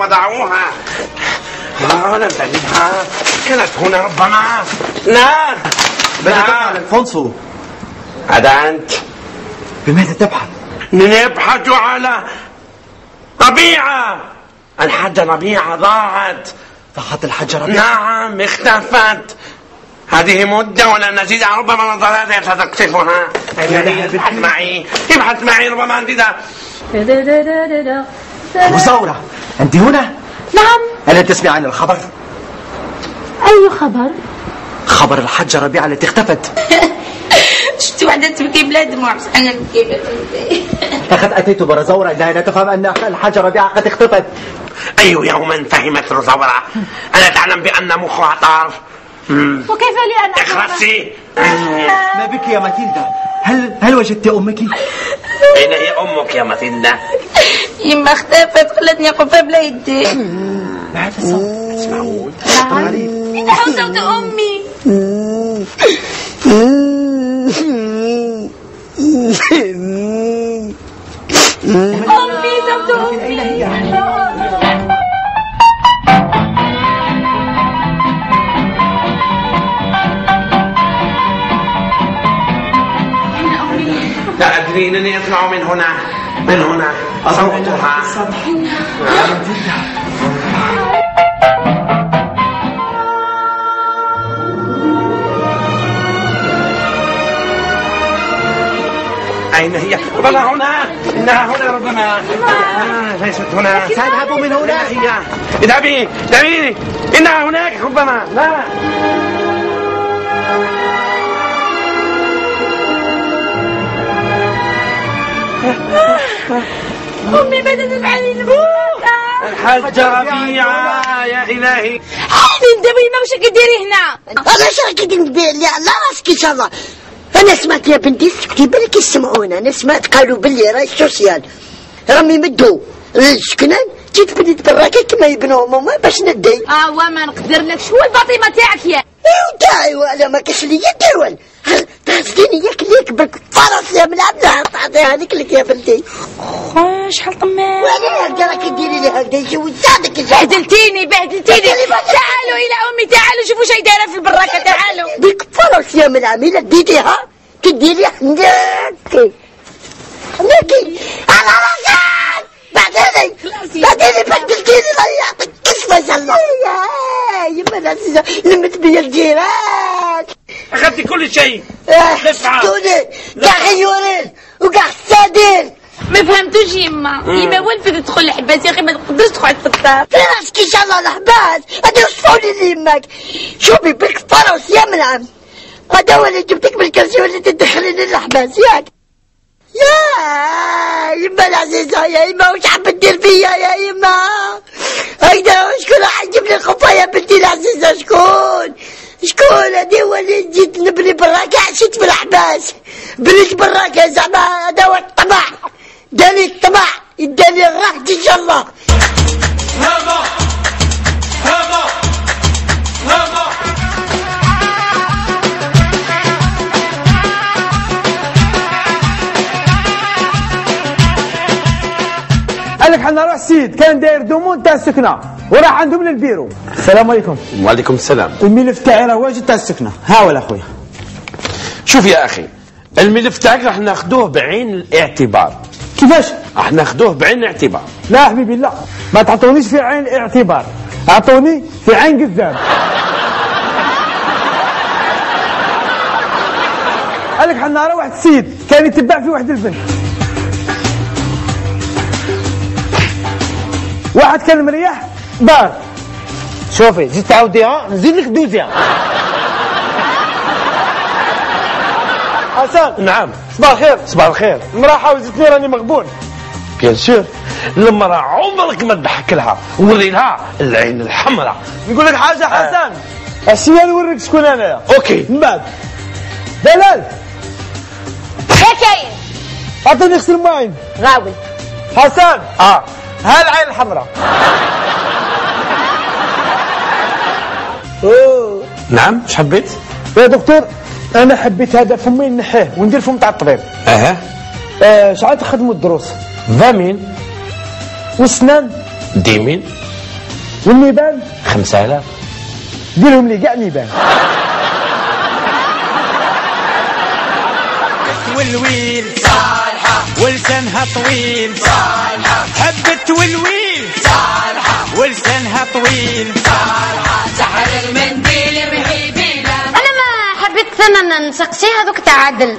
وضعوها لا لم تجدها كانت هنا ربما نعم. تفعل؟ الفونسو؟ هذا أنت. بماذا تبحث؟ نبحث على ربيعة الحاجة ربيعة ضاعت. ضاعت الحاجة ربيعة؟ نعم اختفت. هذه مدة ولن نزيد. ربما نظرات ستكتشفها ابحث معي. ابحث معي ربما. نزيدها مزاورة أنت هنا؟ نعم ألا تسمع عن الخبر؟ أي خبر؟ خبر الحاجة ربيعة التي اختفت شفت وحدة تبكي بلا دموع بصح أنا نبكي بلا لقد أتيت برزورة إنها لا تفهم أن الحاجة ربيعة قد اختفت أي يوما فهمت رزورة ألا تعلم بأن مخها طار. وكيف لي أن اخرسي ما بك يا ماتيلدا؟ هل هل وجدت أمك؟ أين هي أمك يا ماتيلدا؟ يما اختفت خلتني أقف بلا يدي. هذا الصوت. اسمعون إنه صوت أمي. أمي صوت أمي. لا أدري أنني أسمع من هنا من هنا. صوتها أين هي؟ ربما هنا. إنها هنا ربما. آه ليست هنا. سأذهب من هنا. هي. اذهبي اذهبي إنها هناك ربما. لا. أمي تفعلين بالبركة الحاجة ربيعة يا إلهي. حالي ندوي ما وش كديري هنا. شاكي ندير لي على راسك إن شاء الله. أنا سمعت يا بنتي سكتي بالك يسمعونا. أنا سمعت قالوا باللي راي السوسيال. راهم يمدوا. السكنان جيت بديت براكي كما يبنوهم هما باش ندي. آه وما نقدر لك. شو تاعك يا؟ أيوا تاعي ولا ما كاش لي ديوان تهزديني ياك ليك بالفرس يا ملعب لا تعطيها لك لك يا بنتي خويا شحال طماع وأنا هكذا راكي ديري لي هكذا يجي زادك بهدلتيني بهدلتيني تعالوا إلى أمي تعالوا شوفوا شي دايرة في البراكه تعالوا. ديك فرس يا ملعب الا ديتيها تديري حناكي. حناكي. على راسك. بعدين بعدين بدلتيني الله يعطيك كسفه ان شاء الله. يا يما العزيزه لمت بيا الجيران. أخذت كل شيء. دفعه كاع غيورين وكاع السادين ما فهمتوش يما. يما وين فين تدخل الحباس يا أخي؟ ما تقدرش تقعد في الدار. في راسك ان شاء الله الحباس. هذا وصفوني لي يماك. شوفي بك فرس يا ملعب. هذا هو اللي جبتك بالكرسي واللي تدخليني الحباس ياك. يا يما العزيزة يا يما وش حاب تدير فيا يا يما هيدا شكون راح يجيب لي الخفة يا بنتي العزيزة شكون. شكون هذه هو اللي جيت نبني براك؟ عشت في الحباس بنيت براك زعما هذا هو الطمع داني الطمع يداني الراحة إن شاء الله. قال لك حنا نروح السيد كان داير دومون تاع السكنة. وراح عندهم للبيرو. السلام عليكم. وعليكم السلام. الملف تاعي راه واجد تاع السكنة. ها ولا خويا شوف يا أخي الملف تاعك راح ناخذوه بعين الاعتبار. كيفاش؟ راح ناخذوه بعين الاعتبار. لا حبيبي لا. ما تعطونيش في عين اعتبار أعطوني في عين قزام قال لك حنا راه واحد السيد كان يتبع في واحد البنت. واحد كان مريح دار شوفي زيد تعاوديها نزيد لك دوزيها حسن نعم. صباح الخير. صباح الخير. المراه حاوزتني راني مغبون bien sûr المرأة عمرك ما تضحك لها وري لها العين الحمراء. نقول لك حاجة حسن. اسيا نوريك شكون انايا OK. من بعد. دلال. يا كاين أعطيني غسل الماين غاوي حسن. آه. ها العين الحمراء. نعم إيش حبيت؟ يا دكتور أنا حبيت هذا فمي نحيه وندير فم تاع الطبيب. أها. آه شحال تخدموا الدروس. فامين والسنان ديمين. والنيبان 5000 ديرهم لي كاع نيبان والويل. ولسانها طويل. صالحة. حبة والويل صالحة. ولسانها طويل. صالحة. سحر المنديل رهيبينا أنا ما حبيت أنا نسقسي هذوك تاع عدل.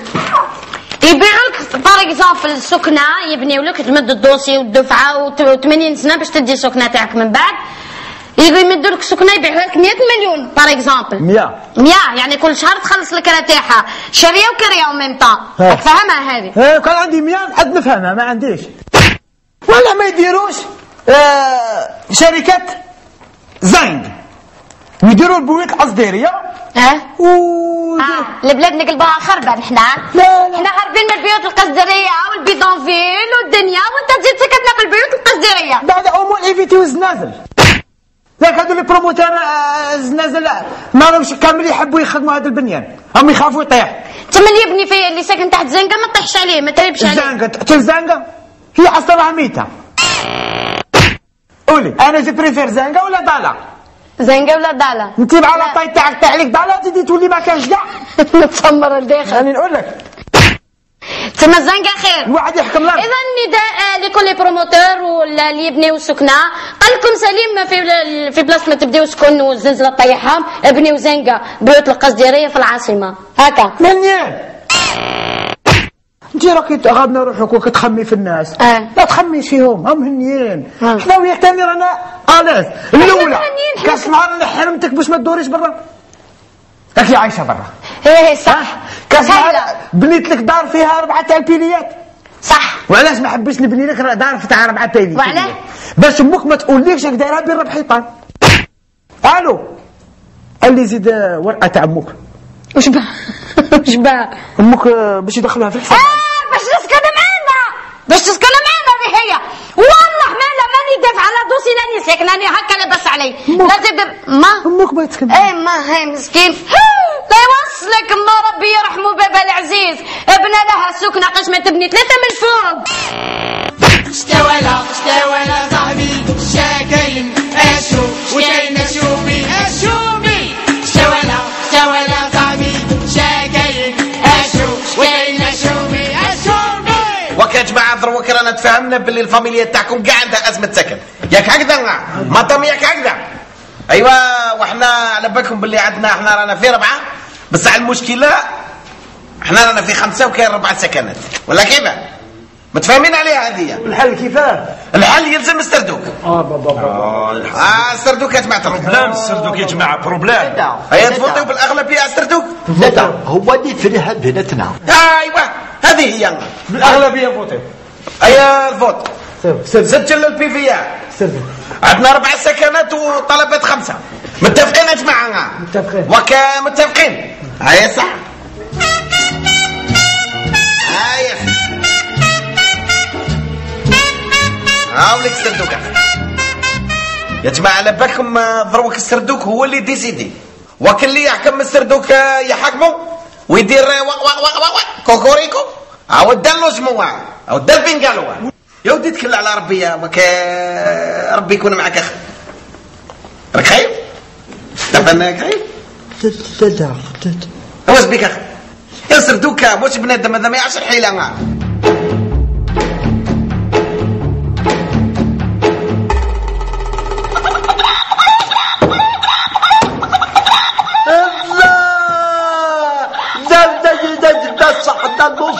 يبيعوا لك par exemple السكنة يبنيو لك تمد ال dossier والدفعة و80 سنة باش تدي السكنة تاعك من بعد. يمدوا لك سكنه يبيعوها لك 100 مليون par exemple 100 100 يعني كل شهر تخلص الكرا تاعها شاريه وكرية أو ميم طون ها. فاهمها هذه؟ كان عندي 100 حد نفهمها ما عنديش. ولا ما يديروش آه شركة زنج ويديروا البويك الأصديرية آه و آه. البلاد نقلبوها خربة نحنا لا لا. إحنا هاربين من البيوت القصدرية والبيدونفيل والدنيا وأنت تزيد سكتنا في البيوت القصدرية بعد أمور ايفيتيو الزنازل ذاك هذو لي بروموتور الزنازل ما راهمش كامل يحبوا يخدموا هذا البنيان. هم يخافوا يطيح. تما اللي يبني فيه اللي ساكن تحت زنقة ما تطيحش عليه ما تريبش عليه. الزنقة تحت الزنقة؟ هي أصلا راها ميتة. قولي أنا جو بريفير زنقة ولا ضالة زنقة ولا ضالة انت مع لاطاي تاعك تاع عليك تدي تولي ما كانش كاع نتسمر الداخل. راني نقول لك. تما الزنقة خير الواحد يحكم لك. اذا النداء آه، لكل بروموتور ولا اللي يبنيو السكنة قال لكم سليم في في بلاصة ما تبداو سكن والزنزلة طيحهم ابنيو زنقة بيوت القصديرية في العاصمة. هكا. منين؟ انت راكي غادنا روحك وكتخمي في الناس. آه. لا تخميش فيهم هم هنيين. آه. حنا وياك تاني رانا الاز الأولى. كاس نهار اللي حرمتك باش ما تدوريش برا. راكي عايشة برا. إيه صح. كاس بنيت لك دار فيها أربعة تاع البيليات صح. وعلاش ما حبيتش نبني لك دار تاع أربعة بيليات وعلاه؟ باش أمك ما تقوليش راك دايرها بين ربع حيطان ألو. قال لي زيد آه، ورقة تاع أمك. وش بها وش بها أمك آه، باش يدخلوها في الحساب آه باش تسكن معنا باش تسكن معنا اللي هي والله ما لا ماني دافع على دوسي لاني ساكن راني هكا لاباس علي. لازم دب- ما؟ أمك ما تسكن. إيه ما هي مسكين. لا يوصلك ما ربي يرحمه بابا العزيز. ابنى لها سكنة قش ما تبني ثلاثة من فوق اشتولا اشتولا صاحبي. شاكين اشو وشاين اشوبي باللي الفاميليا تاعكم كاع عندها أزمة سكن. ياك هكذا مطم ياك هكذا ايوا وحنا على بالكم باللي عندنا إحنا رانا في ربعة. بس على المشكلة إحنا رانا في خمسة وكاين ربعة سكنات. ولا كيف؟ متفاهمين عليها هذه. الحل كيفاه الحل يلزم السردوك آه بابا آه السردوك يا جماعة problème السردوك يا جماعة problème هيا تفوتوا بالاغلبيه على السردوك لا هو اللي فريها بيناتنا ايوا هذه هي. بالاغلبيه فوتي هيا ال vote سجل البيفيات عندنا أربع سكنات وطلبات خمسة. متفقين يا جماعة؟ متفقين. وك متفقين. هيا صح. هيا. هاوليك السردوك يا جماعة على بالكم آه، دروك السردوك هو اللي ديسيدي وكل اللي يحكم السردوك آه، يحكمه. ويدير آه، وق وق وق وق وق كوكوريكو. أو دلو جموع أو دل بنقالوا يا ودي تكل على ربي يا وك ربي يكون معك أخ راك خايف؟ انك خايف؟ لا واش بك أخي؟ يا سردوك واش بنادم هذا ما يعرفش الحيلة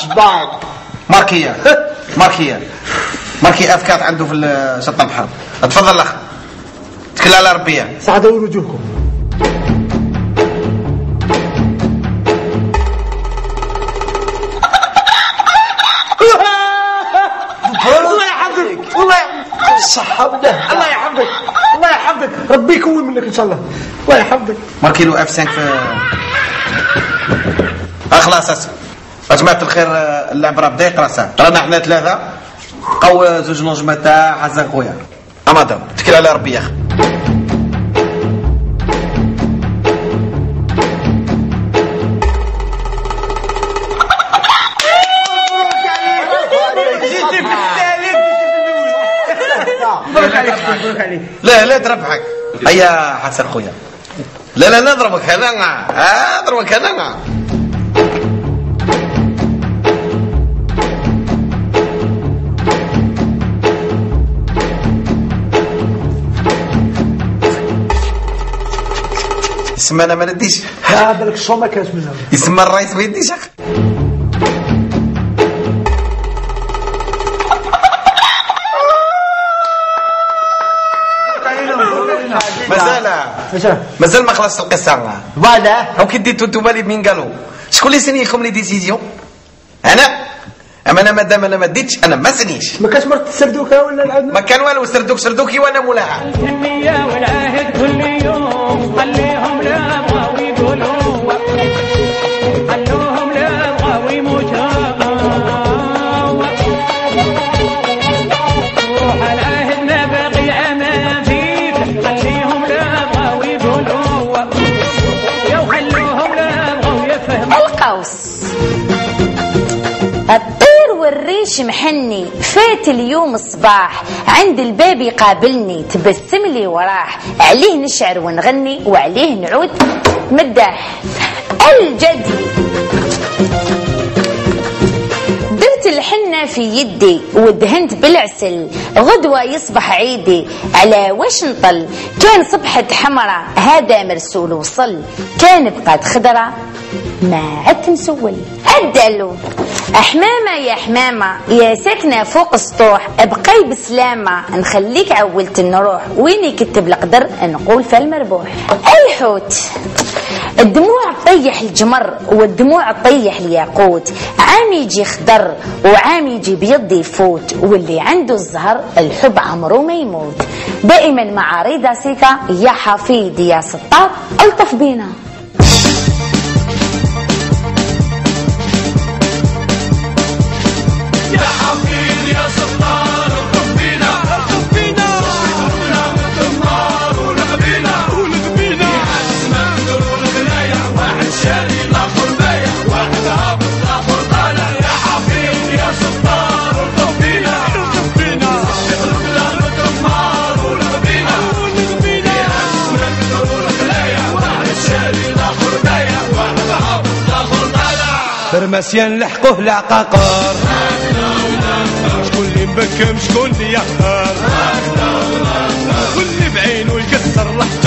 نصبر ماركية. ماركية. ماركي افكات عنده في شط البحر. تفضل الاخ تكل على ربية سعدوا وجوهكم. الله يحفظك. ولا الله يحفظك. الله يحفظك. ربي يكون منك إن شاء الله. الله يحفظك. ماركي له اف 5 في خلاص جماعة الخير آه، اللعب راه بدا يقرا ساعة رانا إحنا ثلاثة. قوى زوج نجمة تاع حسن خويا. امادام تكل على ربي يا تربحك لا لا تربحك هيا حسن خويا. لا لا اضربك هذا آه، اضربك هذا. يسمى أنا ما نديش. هذا لك الصوم ما كاش منه. يسمى الرئيس ما يديش. مازال. مازال. ما خلصت القصة. voilà هاو كي ديتو نتوما اللي مين قالوا شكون اللي سني لكم les décisions؟ أنا؟ أما أنا مادام أنا ما ديتش أنا ما سنيش. ما كاش مرت السردوكه ولا العدل ما كان والو سردوك سردوكي وأنا مولاها. النية والعهد كل يوم خليهم لا بغاو يقولوا خلوهم لا بغاو يموتوا روح العهد ما باقي أمان فيك خليهم لا بغاو يقولوا يا وخلوهم لا بغاو يفهموا. القوس. الطير والريش محني. فات اليوم الصباح عند الباب يقابلني. تبسم لي وراح. عليه نشعر ونغني وعليه نعود. مداح. الجدي. الحنة في يدي ودهنت بالعسل غدوة يصبح عيدي على وش نطل؟ كان صبحة حمرة هذا مرسول وصل. كان بقات خضرة ما عدت نسول. الدلو حمامة يا حمامة يا ساكنة فوق السطوح أبقي بسلامة. نخليك عولت نروح وين يكتب القدر؟ نقول فالمربوح الحوت الدموع طيح الجمر والدموع طيح الياقوت. عام يجي خضر وعام يجي بيض يفوت واللي عنده الزهر الحب عمره ما يموت. دائما مع رضا سيكا يا حفيد يا سطار ألطف بينا. فرماسيان لحقوه العقاقر شكون اللي مبكم شكون اللي يختار واللي بعينه يكسر الحجر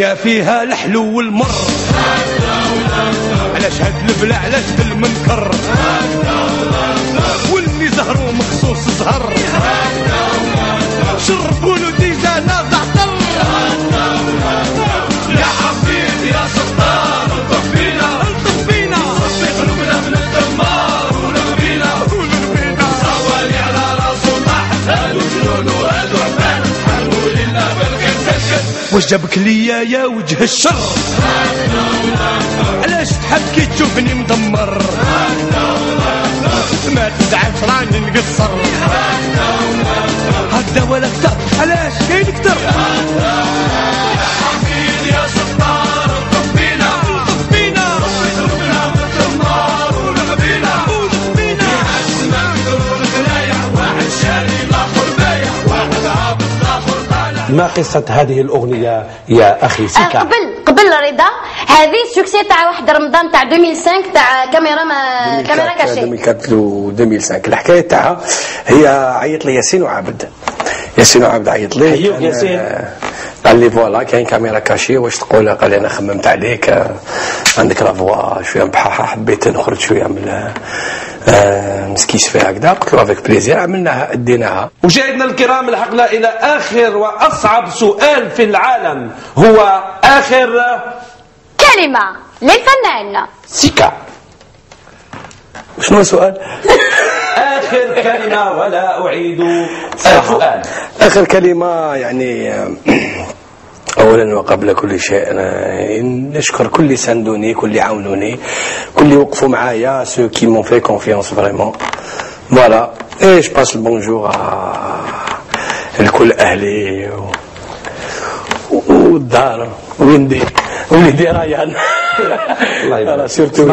دنيا فيها الحلو والمر. علاش هاد البلا علاش بالمنكر واللي زهرو مخصوص زهر. شربوا واش جابك ليا يا وجه الشر. علاش تحكي تشوفني مدمر؟ ما تزعلش راني نقصر. ما قصة هذه الأغنية يا أخي آه، سيكا قبل قبل رضا هذه succès تاع واحد رمضان تاع 2005 تاع كاميرا ما caméra cachée. 2004 و 2005 الحكاية تاعها هي عيط لي ياسين وعابد ياسين وعابد عيط لي. أيوه، ياسين. قال لي voilà كاين caméra cachée واش تقول؟ قال لي أنا خممت عليك عندك la voix شوية مبحاحه حبيت نخرج شوية من مسكيش فيها هكذا قلت له avec plaisir عملناها اديناها مشاهدينا الكرام لحقنا إلى آخر وأصعب سؤال في العالم. هو آخر كلمة للفنان. سيكا. شنو السؤال؟ آخر كلمة ولا أعيد السؤال. آخر كلمة يعني اولا وقبل كل شيء أنا نشكر كل اللي ساندوني كل اللي عاونوني كل اللي وقفوا معايا ceux qui m'ont fait confiance vraiment voilà et je passe le bonjour لكل أهلي و- والدار. وولدي ولدي ريان الله surtout.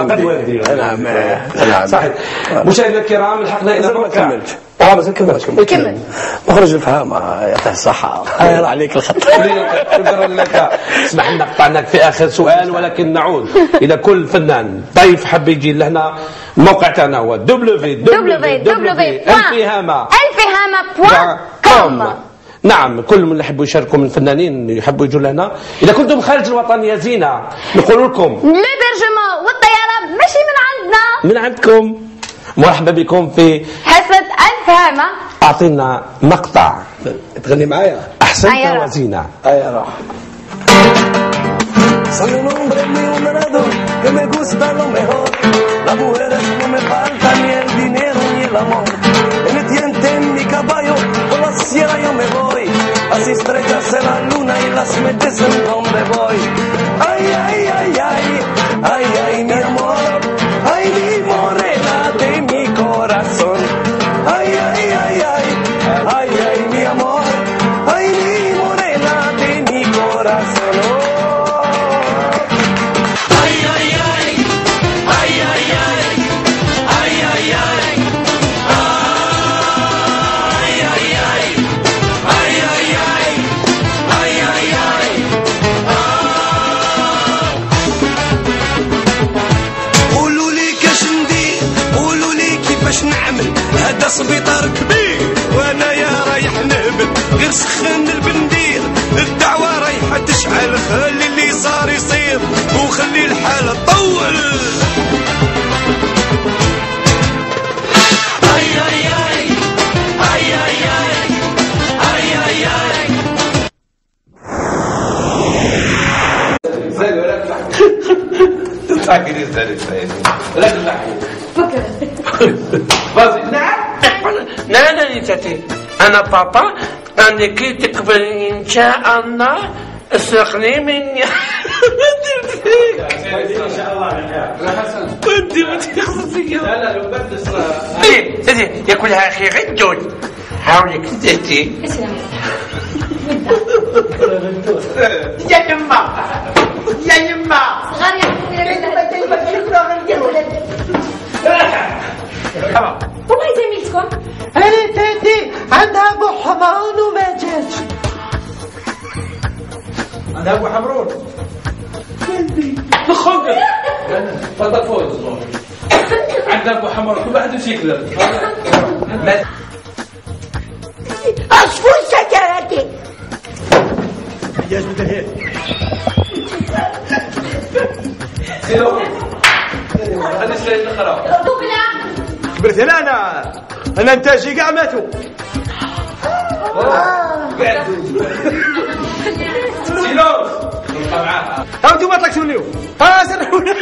نعم نعم. صحيح. مشاهدينا الكرام لحقنا إلى موقع كملتش آه مازال كملت كمل. مخرج الفهامة. يعطيه الصحة خير عليك الخط. شكرا لك. اسمح لنا قطعناك في آخر سؤال ولكن نعود إلى كل فنان. ضيف حب يجي لهنا الموقع تاعنا هو www.الفهامة.com نعم كل من اللي يحبوا يشاركوا من الفنانين يحبوا يجوا لهنا. إذا كنتم خارج الوطن يا زينة نقول لكم. لوبرجمون والطيارة ماشي من عندنا. من عندكم. مرحبا بكم في حصة الفهامة اعطينا مقطع تغني معايا احسنت أيوة. وزينه اي راح Soy un hombre muy honorado que me gusta lo mejor. Las mujeres no me faltan ni el dinero ni el amor. En el diente en mi caballo, por la sierra yo me voy. Las estrellas en la luna y las metes en donde voy. Ay, ay, ay, ay, ay, ay, mi الحال خلي اللي صار يصير وخلي الحال تطول. لا لا لا تلحقوا فكر. لا لا لا لا لا لا لا لا لا لا لا أسرقني من بدي فيك ان شاء الله يا حسن بدي بدي فيك لا لا لو بدي اسرق ياكلها أخي غدود حاولك تهدي يا يما. يا يما. صغار يا والله زميلتكم أنا تهدي عندها بو حمران ومجاج عندها أبو حمرون. الخنقر تفضل فوز. عندنا أبو حمرون. كل واحد يمشي يكذب اصفر سكرتي يا جود الهيل هذا الشيء الآخر كبرت هنا أنا أنا انتاجي كاع ماتوا معاها ها أنتم طلقتوا اليوم ها سرحونا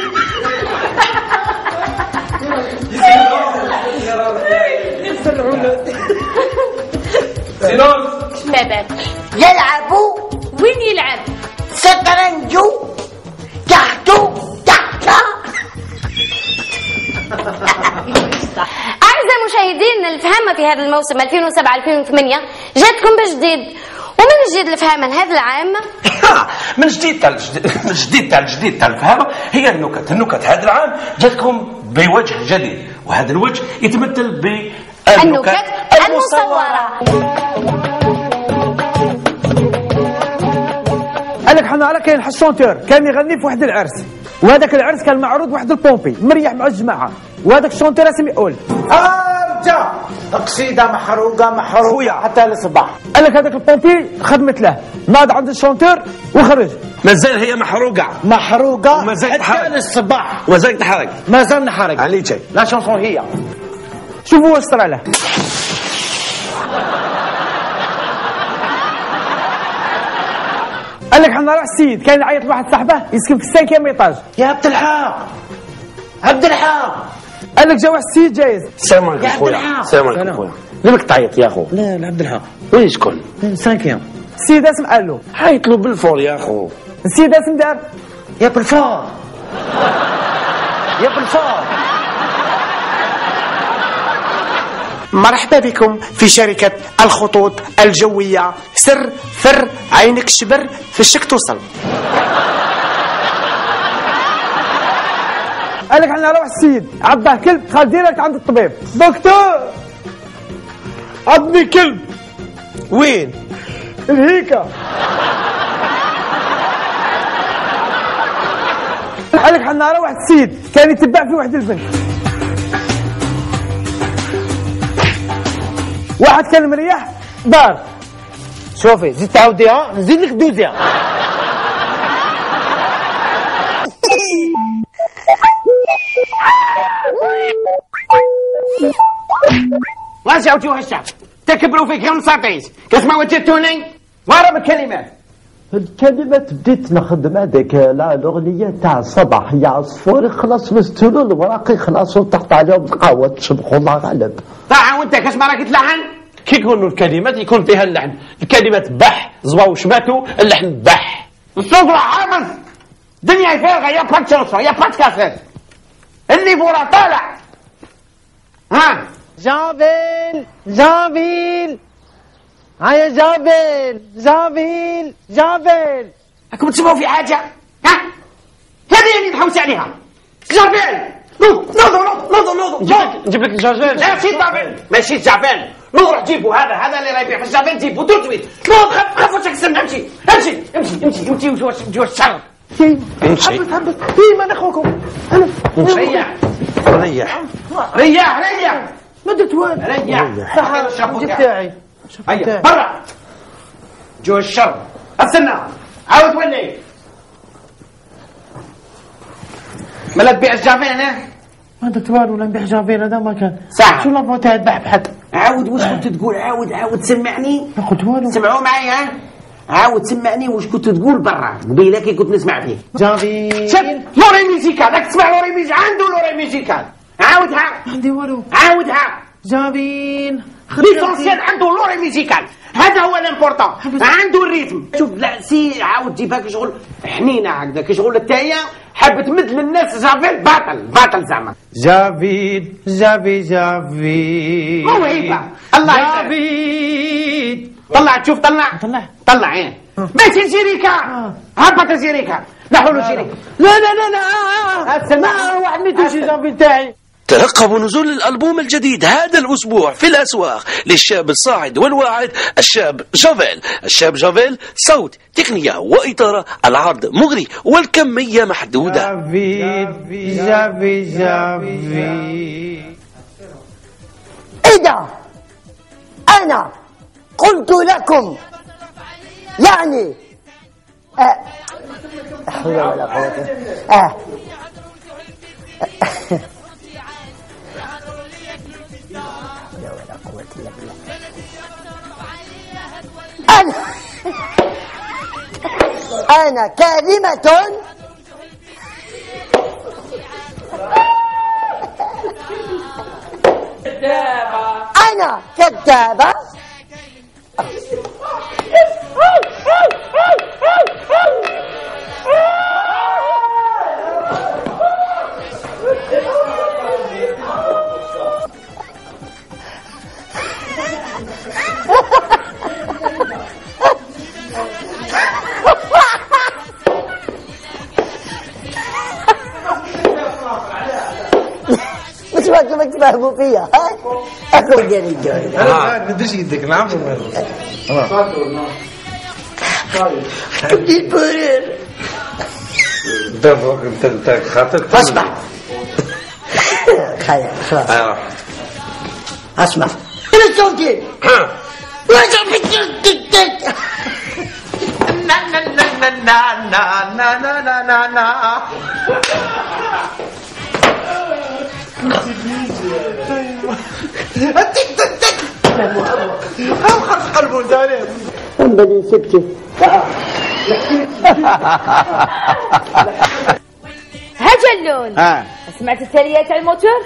سيلوس شباب يلعبوا وين يلعب؟ شطرنجو تحتو تحتا أعزائي المشاهدين الفهامة في هذا الموسم 2007-2008 جاتكم بجديد. ومن جديد الفهامة لهذا العام؟ من جديد تاع الجديد من جديد تاع الجديد تاع الفهامه هي النكت. النكت هذا العام جاتكم بوجه جديد وهذا الوجه يتمثل بالنكت النكت المصورة. قال لك حنا على كاين chanteur كان يغني في واحد العرس وهذاك العرس كان معروض واحد ال pompier مريح مع الجماعة وهذاك ال chanteur اسمه يقول ارجع قصيده محروقة محروقه حتى الصباح قال لك هذاك ال pompier خدمت له. ناض عند ال chanteur وخرج. مازال هي محروقة. محروقة ومازال حتى تحرق. للصباح ومازال تحرق. مازال نحرق. علي جاي. la chanson هي. شوفوا واش صرا له. قال لك حنا راح السيد. كان يعيط لواحد صاحبه يسكن في السانكيام ايطاج يا عبد الحق. عبد الحق. قال لك جا واحد السيد جايز. السلام عليكم خويا. السلام عليكم. خويا لمك تعيط يا أخو. لا لا عبد الحق. وين شكون؟ سانكيام السيد اسم قال له. حيت له بالفور يا أخو. السيد اسم دار يا بالفار يا بالفار مرحبا بكم في شركة الخطوط الجوية. سر فر عينك شبر في الشك توصل. قال لك إحنا نروح السيد. عضه كلب خال ديرك عند الطبيب. دكتور! عضني كلب. وين؟ الهيكة. قال لك إحنا نروح السيد. كان يتبع في واحد البنت. واحد كان مريح دار شوفي زيد تعاوديها نزيد لك دوزيها. رجعوا الشعب تكبروا فيك يوم ساطيس كسمعوا وجدتوني ورا بالكلمات الكلمات بديت نخدم هذاك لا الأغنية تاع الصباح. يا عصفور خلاص مستولوا الوراق يخلصوا تحت عليهم القهوه تشبحوا الله غالب طاعة وانت كسمع راك تلحن كي يكونوا الكلمات يكون فيها اللحن. الكلمات بح زوا وشماتو اللحن بح. الصوت راه حافظ دنيا فارغة يا با تشونسون يا با تكاسيت اللي فورا طالع. ها؟ جابيل جابيل. هيا جابيل جابيل جابيل. راكم تسمعوا في حاجة؟ ها؟ هذه اللي نحوس عليها. جابيل. نوض نوض نوض نوض نوض نجيب لك لا ماشي جابيل. ماشي جابيل. نوض روح جيبوا هذا هذا اللي راه يبيع في الجابيل جيبوا دور تويت نوض خف خف وشك السم امشي. امشي امشي امشي امشي جوا الشر؟ امشي حبس حبس ديما اخوكم أنا ريح. ريح. ريح. ريح. ما درت والو ريح. صح الشابو الجيب تاعي. هيا برا. جوا الشر. أستنى. عاود ولي. ملا تبيع الجافين ها؟ ما درت والو ولا نبيع جافين هذا ما كان. ساعة. شو la voix تاع بحبحت عاود واش كنت تقول؟ عاود عاود سمعني. ما قلت والو. سمعوا معي ها؟ عاود سمعني واش كنت تقول برا. قبيلة كي كنت نسمع فيه جافين شوف l'oreille musicale. راك تسمع l'oreille musicale. عنده l'oreille musicale. عاودها عندي والو. عاودها جافين ليسونسيال عنده لوري ميوزيكال. هذا هو الامبورطون. عنده الريتم. شوف لا سي عاود جيبها كي شغل. حنينة هكذا. كي شغل التايه حاب تمد للناس جافيل باطل باطل زعما. جافين جافي جافي موهبه الله يسلمك. جافين طلع تشوف طلع. طلع. طلع عين ماشي شريكة. هبط الشريكة نحو له شريكة. لا لا لا لا ما واحد ما يدوش جافين تاعي ترقبوا نزول الألبوم الجديد هذا الأسبوع في الأسواق للشاب الصاعد والواعد الشاب جافيل الشاب جافيل صوت تقنية وإطارة العرض مغري والكمية محدودة. جافين جافي جافي إذا أنا قلت لكم. يعني حول ولا آه. أنا أنا كلمة أنا كذابة. فيها ها؟ أكو يا رجال ما تدريش يدك نعم كبدي البرير دفعك انت خاطر اسمع خير خلاص اسمع أنا صوتي نا نا نا نا نا نا نا نا أو خرج قلبه بني سبتي ها. جلون سمعت التالية تاع الموتور؟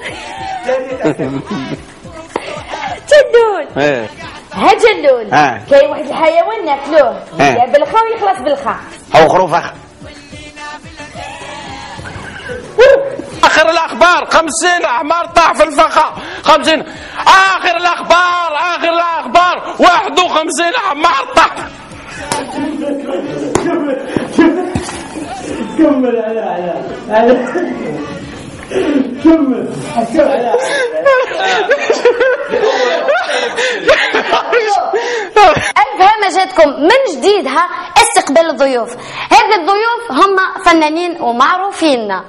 جلون. إيه. ها. جلون كاين واحد الحيوان ناكلوه. إيه. بالخا ويخلص بالخا. أو خروفة. آخر الأخبار. خمسين أعمار طاح في الفخا خمسين. آخر الأخبار آخر الأخبار. واحد وخمسين أعمار طاح. كمل على على كمل. على ألف جاتكم من جديدها استقبال الضيوف. هذه الضيوف هم فنانين ومعروفين.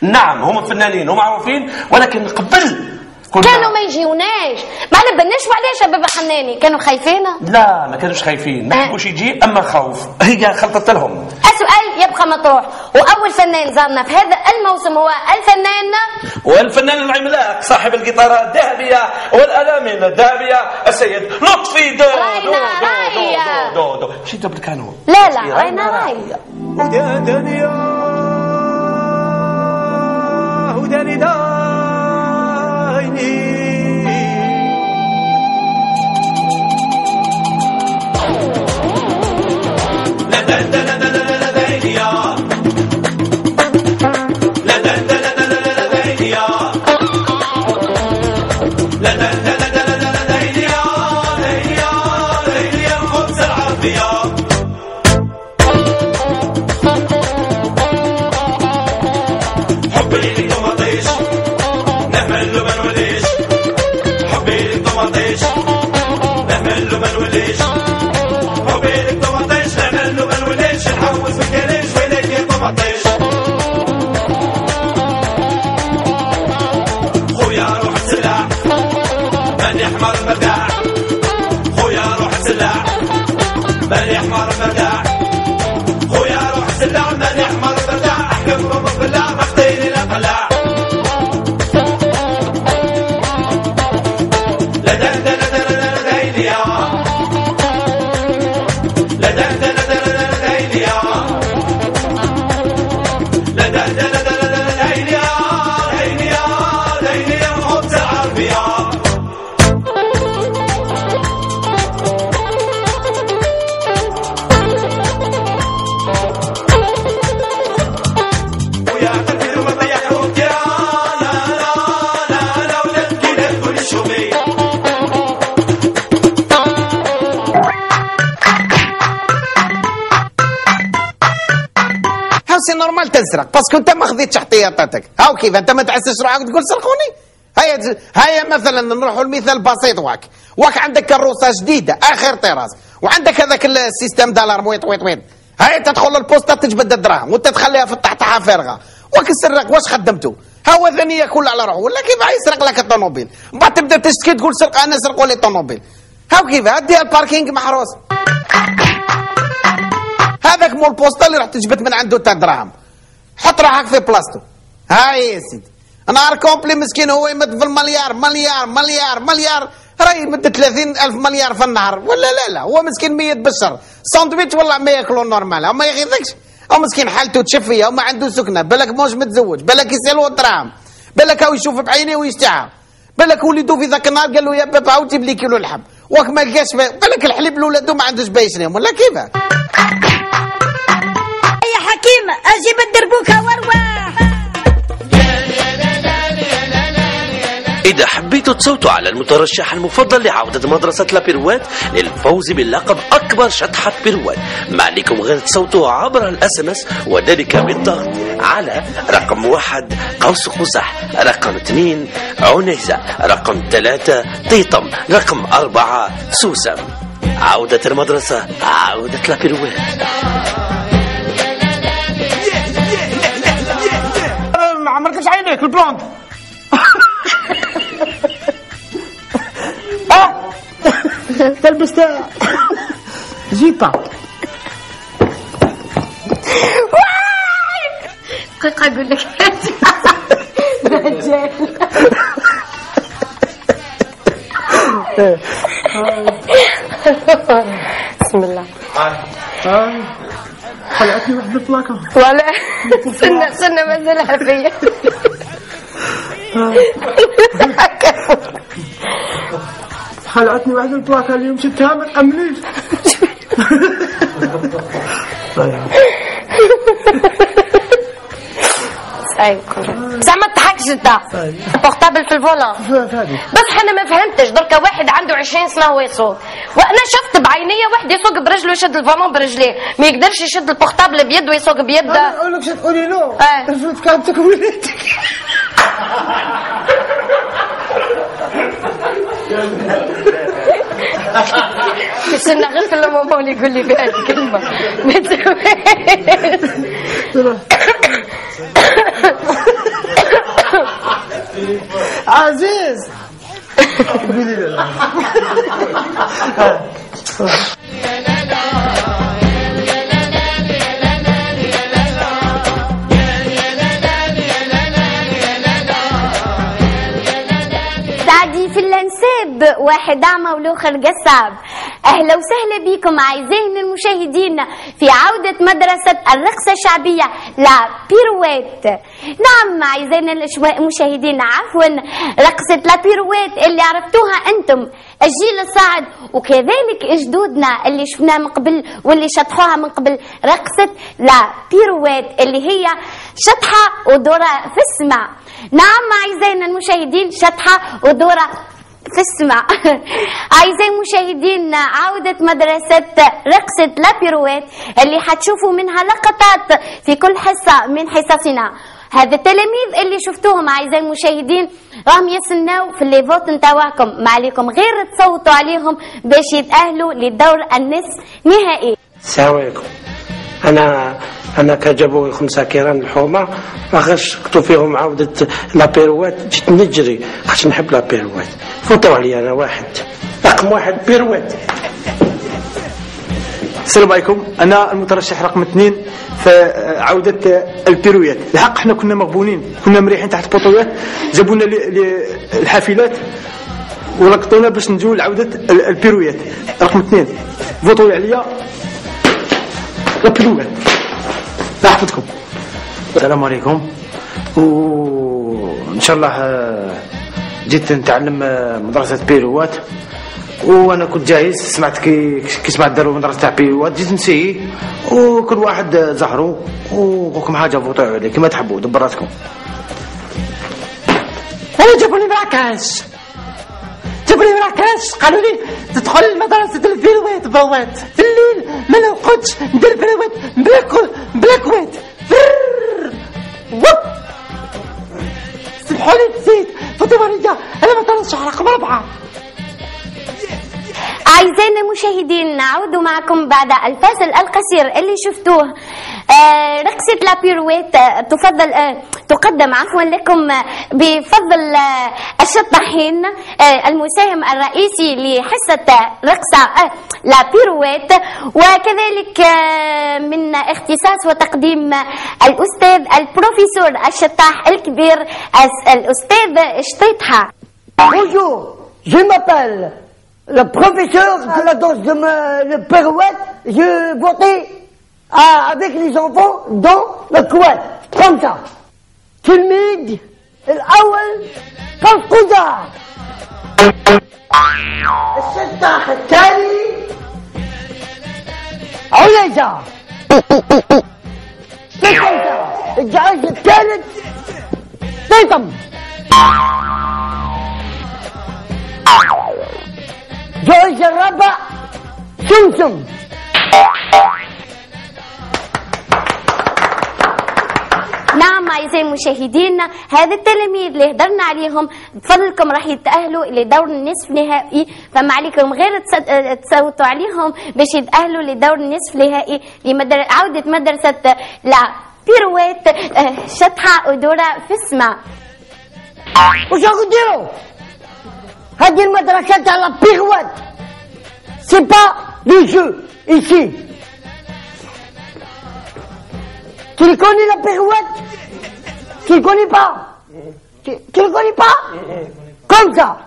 نعم هم فنانين ومعروفين ولكن قبل كانوا ما يجيوناش. ما بالناش وعلاش بابا حناني. كانوا خايفين؟ لا ما كانوش خايفين. ما حبوش يجي أما خوف. هي خلطت لهم. السؤال يبقى مطروح. وأول فنان زارنا في هذا الموسم هو الفنان والفنان العملاق صاحب القيتارة الذهبية والألامين الذهبية السيد لطفي دو دو رأينا دو دو دو دو شي دوبل كانون لا لا رأينا راي ودا دنيا وداني دايني حبي ماني تسرق parce que انت ما خذيتش احتياطاتك هاو كيف؟ انت ما تحسش روحك تقول سرقوني؟ هيا هيا مثلا نروحوا لمثال بسيط واك. واك عندك كروسة جديدة آخر طراز. وعندك هذاك ال système d'alarme. ويط ويط ويط هيا تدخل البوسطة تجبد الدراهم وانت تخليها في تحتها فارغة. واك السراق واش خدمته هو ذني ياكل على روحه. ولا كيف؟ يسرق لك الطوموبيل. من بعد تبدأ تشتكي تقول سرق أنا سرقوا لي الطوموبيل. هاو كيف؟ هدي ال parking محروس هذاك مول بوسطة اللي رحت تجبد من عنده تاع دراهم حط روحك في بلاصتو هاي يا سيدي. نهار complet مسكين هو يمد في المليار مليار مليار مليار. راهي يمد 30 ألف مليار في النهار. ولا لا لا هو مسكين مية بشر. ساندويتش والله ما ياكلوا normal. ما يغيظكش. أو مسكين حالته تشفية وما عنده سكنة. بالك موش متزوج بالك يسألوا الدراهم بالك هو يشوف بعينيه ويشتعى بالك وليدو في ذاك النهار قال له يا بابا عاود جيب لي كيلو لحم. وك ما لقاش بالك الحليب لولادو ما عندوش بايش ولا كيفاه أجيب الدربوكة وارواح إذا حبيتوا تصوتوا على المترشح المفضل لعودة مدرسة la pirouette للفوز بلقب أكبر شطحة pirouette. ما عليكم غير تصوتوا عبر ال SMS وذلك بالضغط على رقم واحد قوس قزح رقم اثنين عنيزة رقم ثلاثة طيطم رقم أربعة سوسم. عودة المدرسة عودة لابيروات. عينيك البلوند آه تلبس تا- جيبا دقيقة أقول لك دجال بسم الله خلعتني واحد البلاكة ولا. سنة سنة مازالها فيا. خلعتني واحد البلاكة اليوم شفتها ما تأمنيش. أيوه بصح ما تضحكش انت portable في ال volant بس أنا ما فهمتش. دركا واحد عنده 20 سنة هو يسوق. وأنا شفت بعينيا واحد يسوق برجله يشد ال volant برجليه. ما يقدرش يشد ال portable بيده ويسوق بيده. أقول لك شو تقولي له آه. الفلوس كانت وليدك كنا غير في ماما اللي يقول لي بهذه الكلمة. ما عزيز. قولي له سعدي في الانساب واحد أعمى والاخر قصاب أهلا وسهلا بكم اعزائنا المشاهدين في عودة مدرسة الرقصة الشعبية لا بيرويت نعم الأشوا- المشاهدين عفوا رقصة لا بيرويت اللي عرفتوها أنتم الجيل الصاعد وكذلك جدودنا اللي شفناها من قبل واللي شطحوها من قبل رقصة لا بيرويت اللي هي شطحة ودورة في السماء. نعم أعزائنا المشاهدين شطحة ودورة في السماء أعزائي المشاهدين عودة مدرسة رقصة لا بيرويت اللي حتشوفوا منها لقطات في كل حصة من حصصنا هذا التلاميذ اللي شفتوهم أعزائي المشاهدين راهم يستناو في الليفوت نتاعكم ما عليكم غير تصوتوا عليهم باش يتأهلوا للدور النصف نهائي. السلام عليكم. أنا أنا كجابوا خمسه كيران الحومة ما كتب فيهم عوده لابيروات جيت نجري خاطش نحب لابيروات فوتوا علي أنا واحد. رقم واحد بيروات. السلام عليكم. أنا المترشح رقم اثنين في عودة البيرويات. الحق إحنا كنا مغبونين كنا مريحين تحت البطولات جابونا ل- ل- الحافلات ولقطونا باش نجوا لعودة ال- البيرويات. رقم اثنين فوتوا عليا. الله يحفظكم السلام عليكم. وإن شاء الله آه، جيت نتعلم آه، مدرسة بيروات وأنا كنت جاهز سمعت كي كي سمعت داروا مدرسة تاع بيروات جيت نسيي وكل واحد آه، زهروا وكم حاجة فوتوا عليه كما تحبوا دبر راسكم. أنا جابوا لي مراكش جابوا لي مراكش قالوا لي تدخل مدرسة الفيروات بروات في الليل ما نرقدش ندير فيروات بلا كو- بلا كويت. وب. سمحوا لي نسيت. فاطمة ريا أنا مترشح رقم أربعة. أعزائنا المشاهدين نعود معكم بعد الفاصل القصير اللي شفتوه. رقصة لا بيرويت آه، تفضل آه، تقدم عفوا لكم آه، بفضل آه، الشطاحين آه، المساهم الرئيسي لحصة آه، رقصة آه، لا بيرويت. وكذلك آه، من اختصاص وتقديم آه، الأستاذ البروفيسور الشطاح الكبير الأستاذ شطيطحة Bonjour, je m'appelle le professeur de la danse de me- le pirouette. Votais à- avec les enfants dans le couette, comme ça. تلميذ الأول كالقدع الشطاح الثاني عليزة سكيتة الجهاز الثالث طيطم جوز الربع سمسم نعم أعزائي المشاهدين هذا التلاميذ اللي هدرنا عليهم بفضلكم راح يتأهلوا لدور النصف نهائي فما عليكم غير تص- تصوتوا عليهم باش يتأهلوا لدور النصف نهائي لمدر... عودة مدرسة la pirouette آه، شطحة ودورة في السماء. وش راكم ديروا؟ هذه المدرسة تاع la pirouette c'est pas du jeu ici Tu le connais la pirouette? Tu le connais pas? Tu, tu le connais pas? Comme ça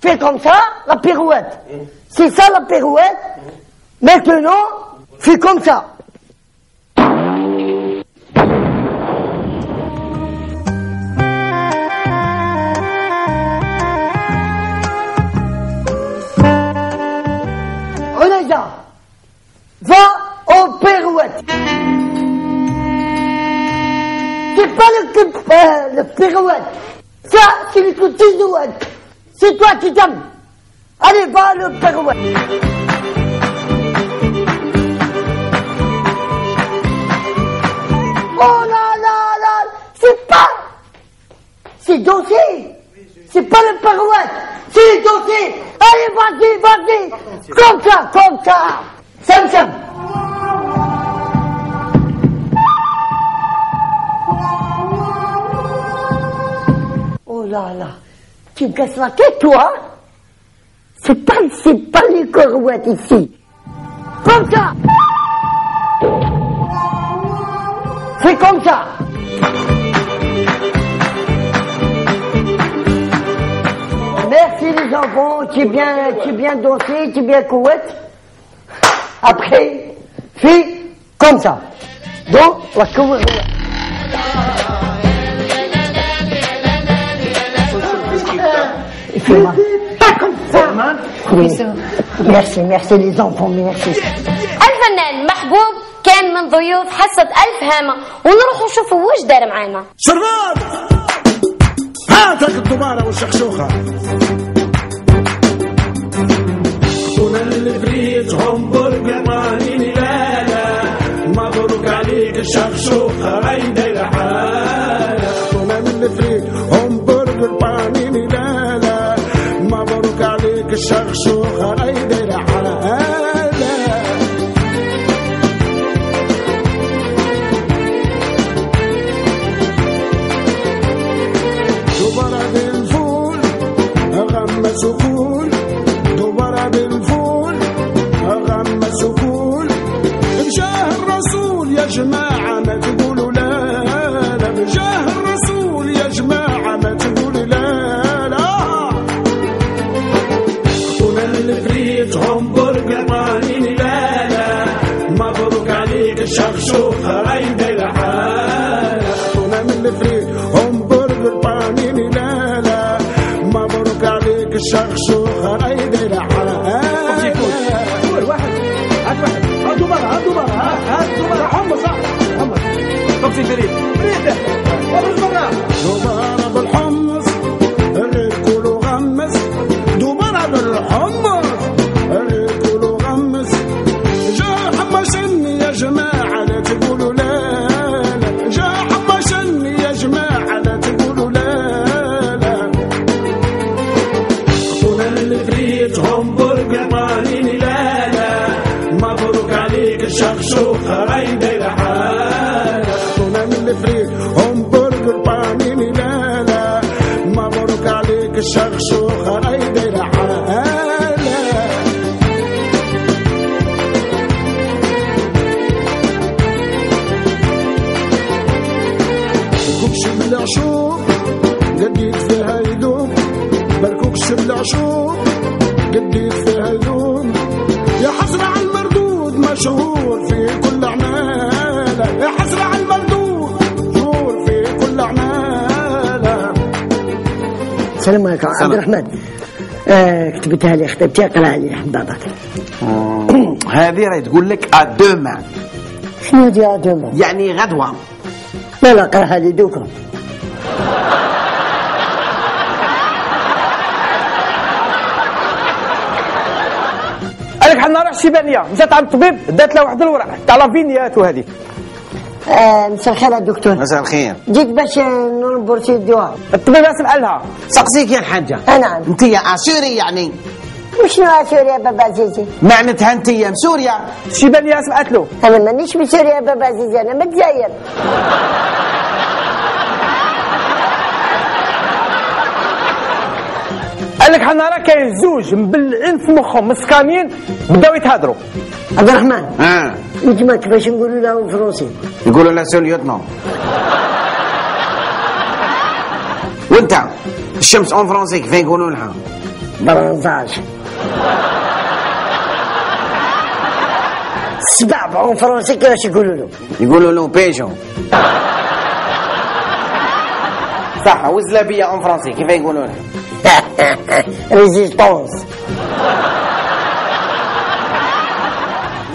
Fais comme ça, la pirouette. C'est ça la pirouette. Maintenant, fais comme ça. Va au pirouette. C'est pas le, euh, le pirouette. Ça, c'est le coutillouette. C'est toi qui t'aimes. Allez, va le pirouette. Oh là là là, c'est pas... C'est dansé. C'est pas le pirouette. C'est dansé. Allez, vas-y. Comme ça, comme ça. Sam, Sam. Là là, tu me casses la tête, toi C'est pas, c'est pas les corouettes ici. Comme ça C'est comme ça Merci les enfants, tu es bien, tu es bien dansé, tu es bien couette. Après, fais comme ça. Donc, la corouette. Pas comme ça. Oui. Merci, merci les enfants, merci. الفنان محبوب كان من ضيوف حصة ألف هامة. ونروحوا نشوفوا وش دار معانا. شربات هاتك الدبارة والشخشوخة هنا الفريت همبرجر مانيني لا لا مبروك عليك الشخشوخة راي دايرة حالة عليك الشخشوخة Felipe. Brita, vamos jogar. السلام عليكم عبد الرحمن. آه كتبتها لي خطيبتي قراها لي حبابك هذه راهي تقول لك ادوما شنو هادي يا دوما يعني غدوة. لا لا قراها لي دوكا قال لك حنا نروح الشيبانيه مشات عند الطبيب دات له واحد الورق. تاع لافينيات وهذه آه مساء الخير دكتور. مساء الخير. جيت باش نربرتي الدواء. الطبيب اسمع لها سقسيك يا الحاجة. نعم أنت يا assurée يعني. وشنو سوريا بابا عزيزي. معناتها أنت يا سوريا. الشيبانيه سمعت له أنا مانيش من سوريا بابا عزيزي أنا من الجزائر قال لك حنا راه كاين زوج مبلعين في مخهم مسكانين بداو يتهادروا عبد الرحمن. آه. انت ما كيفاش نقولوا لها بالفرنسي يقولوا لها sous-lieutenant. وانت الشمس en français كيف يقولوا لها؟ bronzage. السبع en français كيفاش يقولوا له يقولوا له بيجو. صح وزلابية اون فرونسي كيف يقولوا لها؟ résistance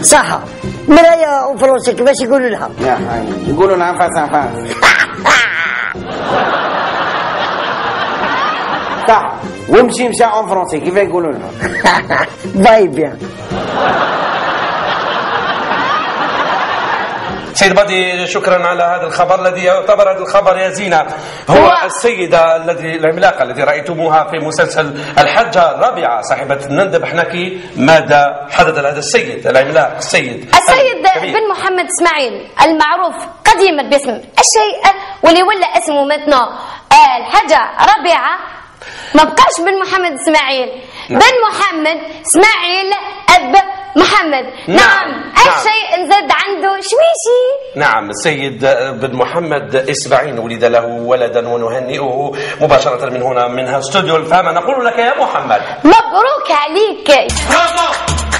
صح مرايا en français كيفاش يقولوا لها يقولوا نعم فاس صح ومشي مشى اون فرونسي كيف يقولوا لها باي بيان سيد بدي شكرا على هذا الخبر الذي يعتبر هذا الخبر يا زينة. هو السيدة الذي العملاقة التي رأيتموها في مسلسل الحجة الرابعة. صاحبة النندب حنكي ماذا حدث لهذا السيد العملاق السيد السيد الكبير. بن محمد إسماعيل المعروف قديما باسم الشيء واللي ولا اسمه مثنى آه، الحاجة ربيعة ما بقاش بن محمد إسماعيل. نعم. بن محمد إسماعيل أب محمد. نعم. نعم. نعم. الشيء نزد عنده. شويشي. نعم. السيد بن محمد إسماعيل ولد له ولدا ونهنئه مباشرة من هنا من استوديو الفامة. نقول لك يا محمد. مبروك عليك. هما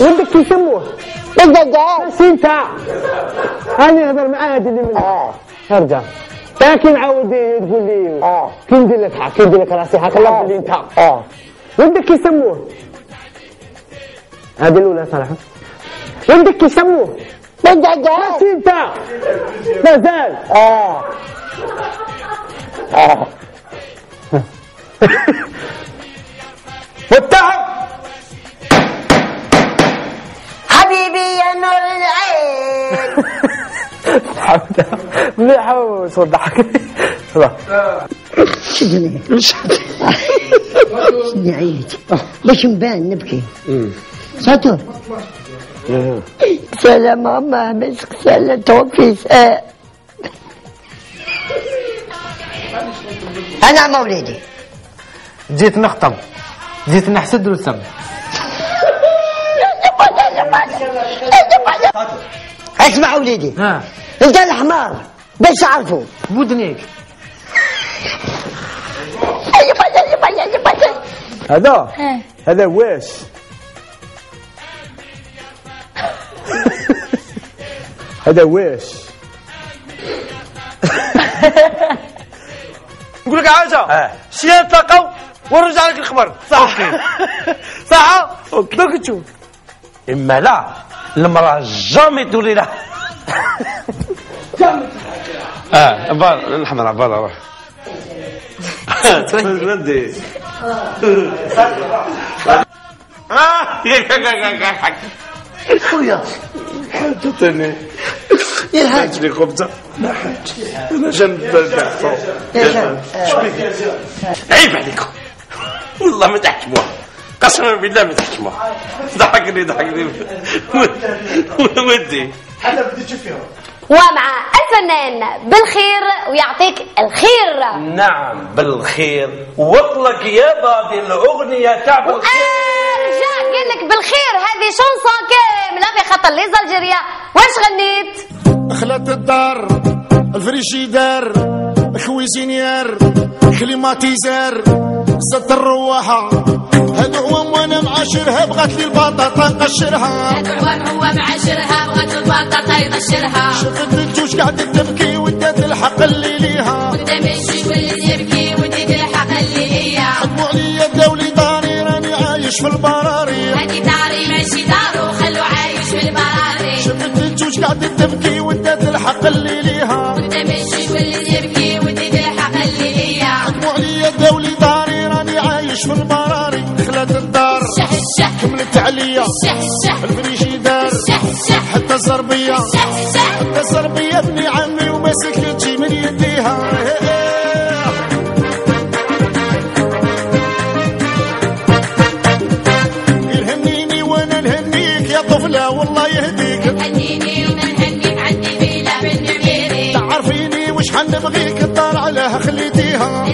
ولدك يسموه بالدجاج انت أنا نهضر مع هذا اللي من أرجع. لكن عاود تقول لي كي ندير لك حق كي ندير لك راسي حق الله اللي انت. آه. ولدك يسموه هذه الأولى صراحة. ولدك يسموه بالدجاج بس انت. مازال آه. آه. والتعب حبيبي يا نور العين. مليح وصوت ضحك شدني شدني عينك باش نبان نبكي ساتور سلام ماما مسك سلام توفيس آه. أنا مولدي. جيت نخطب جيت نحسد وسم اسمع وليدي. ها. انت الحمار باش عرفوا بودنيك هذا؟ هذا واش؟ هذا واش؟ نقول لك حاجة شي نتلاقاو ونرجع لك الخبر. صح. صح؟ دوك تشوف. إما لا المرأة جامي تولي لها. آه بار الحمراء بار روح تودي خويا. حاجتني. يا حاج لي خبزة. ما حاج أنا جنب الدعفه آه. عيب عليكم. والله ما تحكموها. قسما بالله ما تحكموها ضحكني ضحكني. ودي. ومع الفنان بالخير ويعطيك الخير. نعم بالخير. واطلق يا بادي الأغنية تاع بالخير قال لك بالخير. هذه شونسون كاملة في خاطر لي زالجيريا واش غنيت؟ خلات الدار الفريشيدار cuisinière climatiseur زدت الرواحة هو وأنا معاشرها بغات لي البطاطا نقشرها. هو معاشرها بغات البطاطا يقشرها. شفت الجوج قاعدة تبكي ودات الحق اللي ليها. وانت ماشي واللي يبكي وديك الحق اللي هي حكموا عليا دولي داري راني عايش في البراري. هادي داري ماشي دارو خلو عايش في البراري. شفت الجوج قاعدة تبكي ودات الحق اللي ليها. وانت ماشي واللي يبكي وديك الحق اللي هي حكموا عليا دولي داري عايش في البراري دخلت الدار كملت عليا شح شح. حتى الزربية. حتى الزربية ابني عمي وما سكتش من يديها. يهنيني وأنا نهنيك يا طفلة والله يهديك. هنيني ونهنيك عندي فيلا بالنميري تعرفيني وش حنبغيك الدار عليها خليتيها.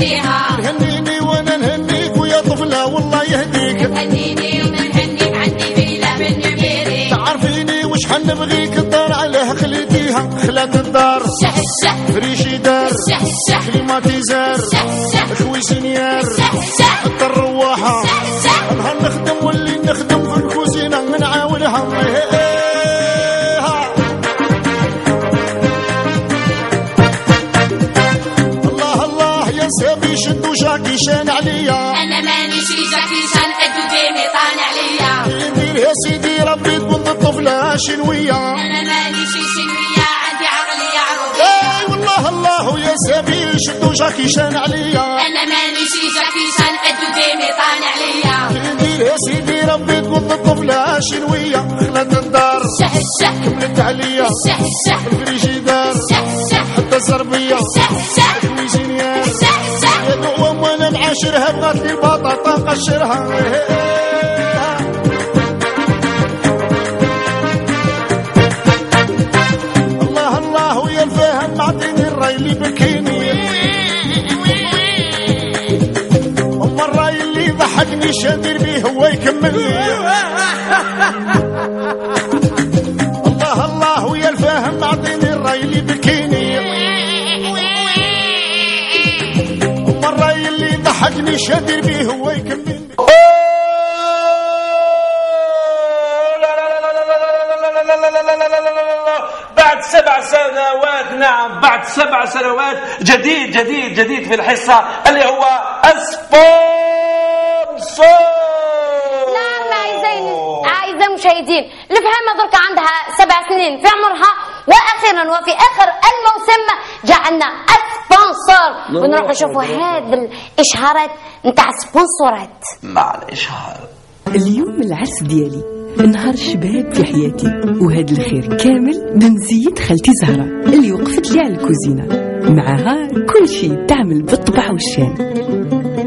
نهديها تهنيني وأنا نهنيك ويا طفلة والله يهديك. تهنيني وأنا عندي فيلا من نميري تعرفيني وش حنبغيك الدار عليها خليتيها. خلات الدار شه شه ريشي دار. شه شه كليماتيزر شه شه خوي سنيار. شه شه الرواحة. نهار نخدم واللي نخدم. في شدو جاكي شان عليا. أنا ماني شي جاكي شان ادو ديمي طالع عليا. ندير يا سيدي ربي تكون الطفلة شنوية أنا ماني شي شنوية عندي عقل يا عروبي. إي والله الله يا سبيل شدو جاكي شان عليا. أنا ماني شي جاكي شان ادو ديمي طالع عليا. ندير يا سيدي ربي تكون الطفلة شنوية خلت الدار الشح الشح كملت عليا. الشح الشح الفريجيدار الشح الشح حتى الزربية الشح الشح ال cuisinière الشح الشح يا دوام وأنا معاشرها بغات لي البطاطا قشرها. الله الله يا الفهم معطيني الراي اللي بكيني. اما الراي اللي ضحكني شادر بيه هو يكملني الله الله يا الفهم معطيني الراي اللي بكيني. ضحكني شادر بيه هو يكملني بعد سبع سنوات نعم بعد سبع سنوات جديد جديد جديد في الحصة اللي هو sponsor نعم أعزائي أعزائي المشاهدين الفهامة درك عندها سبع سنين في عمرها وأخيرا وفي آخر الموسم جعلنا sponsor ونروح نشوفوا هذه الإشهارات نتاع سبونسورات. مع الإشهار. اليوم العرس ديالي. نهار الشباب في حياتي. وهذا الخير كامل بمزية خالتي زهرة اللي وقفت لي على الكوزينة. معها كل شيء تعمل بالطبع والشان.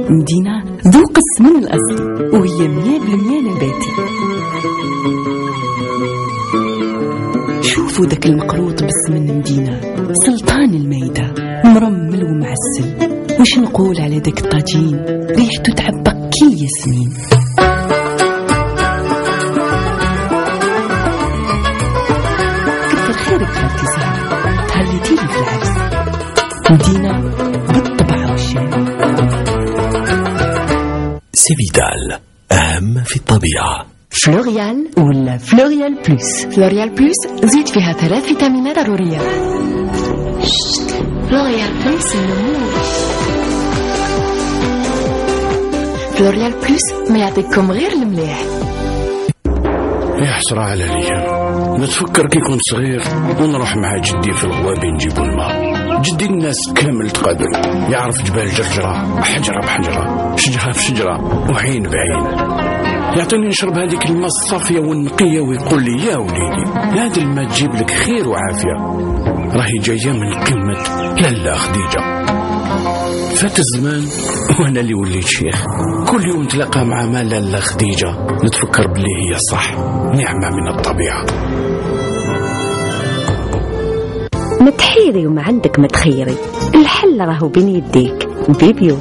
مدينة ذوق السمن الأصلي وهي مية بالمية نباتي شوفوا ذاك المقروط بالسمن مدينة سلطان المايدة ومعسل وش نقول على ذاك الطاجين؟ ريحته تعبق كل ياسمين. كثر خيرك خالتي زهرة تهليتيلي في العرس مدينة بالطبع والشان سيفيتال أهم في الطبيعة. فلوريال ولا فلوريال بلوس؟ فلوريال بلوس زيد فيها ثلاث فيتامينات ضرورية. فلوريال بلوس النمو فلوريال بلوس ما يعطيكم غير المليح يا حسرة على الأيام نتفكر كي كنت صغير ونروح مع جدي في الغوابي نجيبو الماء. جدي الناس كامل تقابل. يعرف جبال جرجرة حجرة بحجرة شجرة بشجرة وعين بعين. يعطيني نشرب هذيك الماء الصافية والنقية ويقول لي يا وليدي هذا الماء تجيب لك خير وعافية. راهي جاية من قمة لالا خديجة. فات الزمان وأنا اللي وليت شيخ. كل يوم نتلاقى مع ما لالا خديجة نتفكر بلي هي صح. نعمة من الطبيعة. ما تحيري وما عندك ما تخيري الحل راهو بين يديك. بيبيو.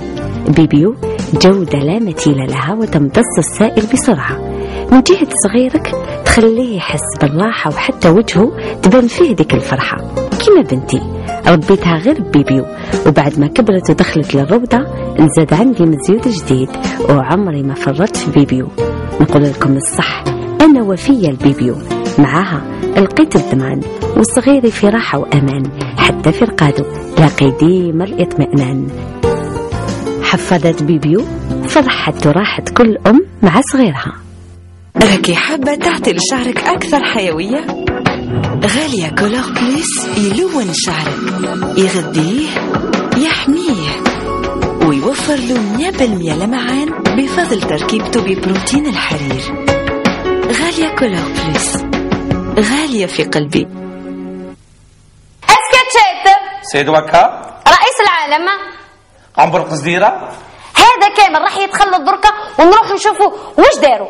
بيبيو. جودة لا مثيل لها وتمتص السائل بسرعة. من جهة صغيرك تخليه يحس بالراحة وحتى وجهه تبان فيه ديك الفرحة. كيما بنتي ربيتها غير بيبيو وبعد ما كبرت ودخلت للروضة نزاد عندي مزيود جديد وعمري ما فرطت في بيبيو. نقول لكم الصح أنا وفية البيبيو. معاها لقيت الضمان وصغيري في راحة وأمان حتى في رقادو لاقي ديما الإطمئنان. حفظت بيبيو فرحت وراحت كل أم مع صغيرها. راكي حابة تعطي لشعرك أكثر حيوية؟ غالية كولور بليس يلون شعرك. يغذيه يحميه. ويوفر له 100% لمعان بفضل تركيبته ببروتين الحرير. غالية كولور بليس. غالية في قلبي. اسكتشيت سيد وكا. رئيس العالم. عم برقص ديرة هذا كامل راح يتخلى دركا ونروح نشوفوا واش داروا.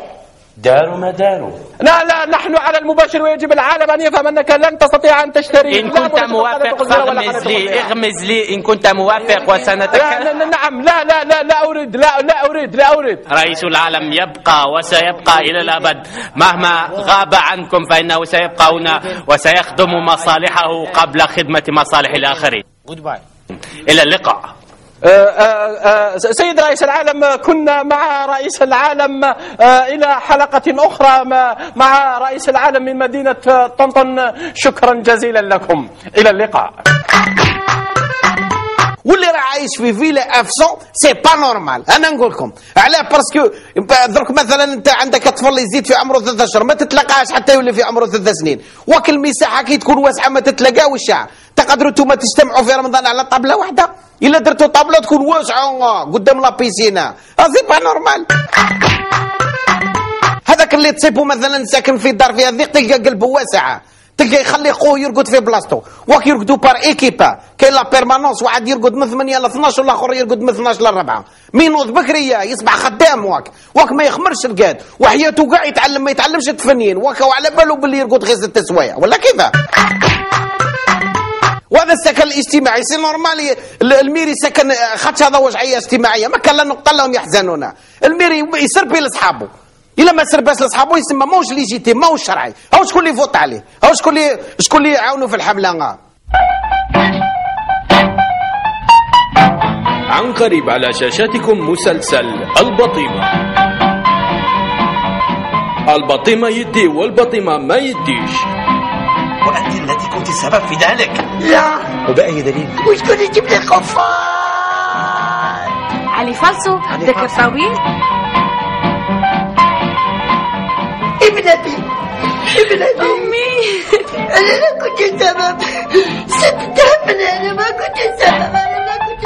داروا ما داروا. لا لا نحن على المباشر ويجب العالم أن يفهم أنك لن تستطيع أن تشتري إن كنت موافق فاغمز لي. اغمز لي. إن كنت موافق وسنتك لا لا- نعم. لا لا لا لا أريد لا لا أريد لا أريد. رئيس العالم يبقى وسيبقى إلى الأبد. مهما غاب عنكم فإنه سيبقى هنا وسيخدم مصالحه قبل خدمة مصالح الآخرين. إلى اللقاء. سيد رئيس العالم آه، كنا مع رئيس العالم آه، إلى حلقة أخرى مع- رئيس العالم من مدينة آه، طنطن. شكرا جزيلا لكم. إلى اللقاء. واللي راه عايش في فيلا F cinq c'est pas normal أنا نقول لكم علاه parce que درك مثلا انت عندك طفل يزيد في عمره ثلاثة اشهر ما تتلقاش حتى يولي في عمره ثلاث سنين وك المساحه كي تكون واسعه ما تتلقاوش الشعر تقدروا أنتم تجتمعوا في رمضان على طابله واحدة الا درتوا طابله تكون واسعه قدام la piscine c'est pas normal هذاك اللي تصيبه مثلا ساكن في دار فيها ضيق تلقى قلبه واسعه تلقى يخلي خوه يرقد في بلاصتو وك يرقدوا par équipe. كاين la permanence واحد يرقد من 8 ل 12 والآخر يرقد من 12 ل 4 مينوض بكرية يصبح خدام واك. واك ما يخمرش القاد. وحياته كاع يتعلم ما يتعلمش التفنين واك وعلى باله باللي يرقد غير ست سوايع. ولا كيف وهذا السكن الاجتماعي c'est normal ال maire سكن خدش هذا وجعية اجتماعية. ما كان لا نقطة لهم يحزنون ال maire يسربي لاصحابه إلا ما سرباش لأصحابه يسمى ماهوش légitime ماهوش شرعي. هاو شكون اللي يفوت عليه؟ هاو شكون اللي شكون اللي يعاونوا في الحملة؟ عن قريب على شاشاتكم مسلسل البطيمة. البطيمة يدي والبطيمة ما يديش. وأنت التي كنت السبب في ذلك؟ لا. وبأي دليل؟ وشكون يجيب لي القفار علي فالسو ذكر طويل. ابنتي ابنتي أمي. أنا لا كنت السبب ستتهمني أنا ما كنت السبب أنا لا كنت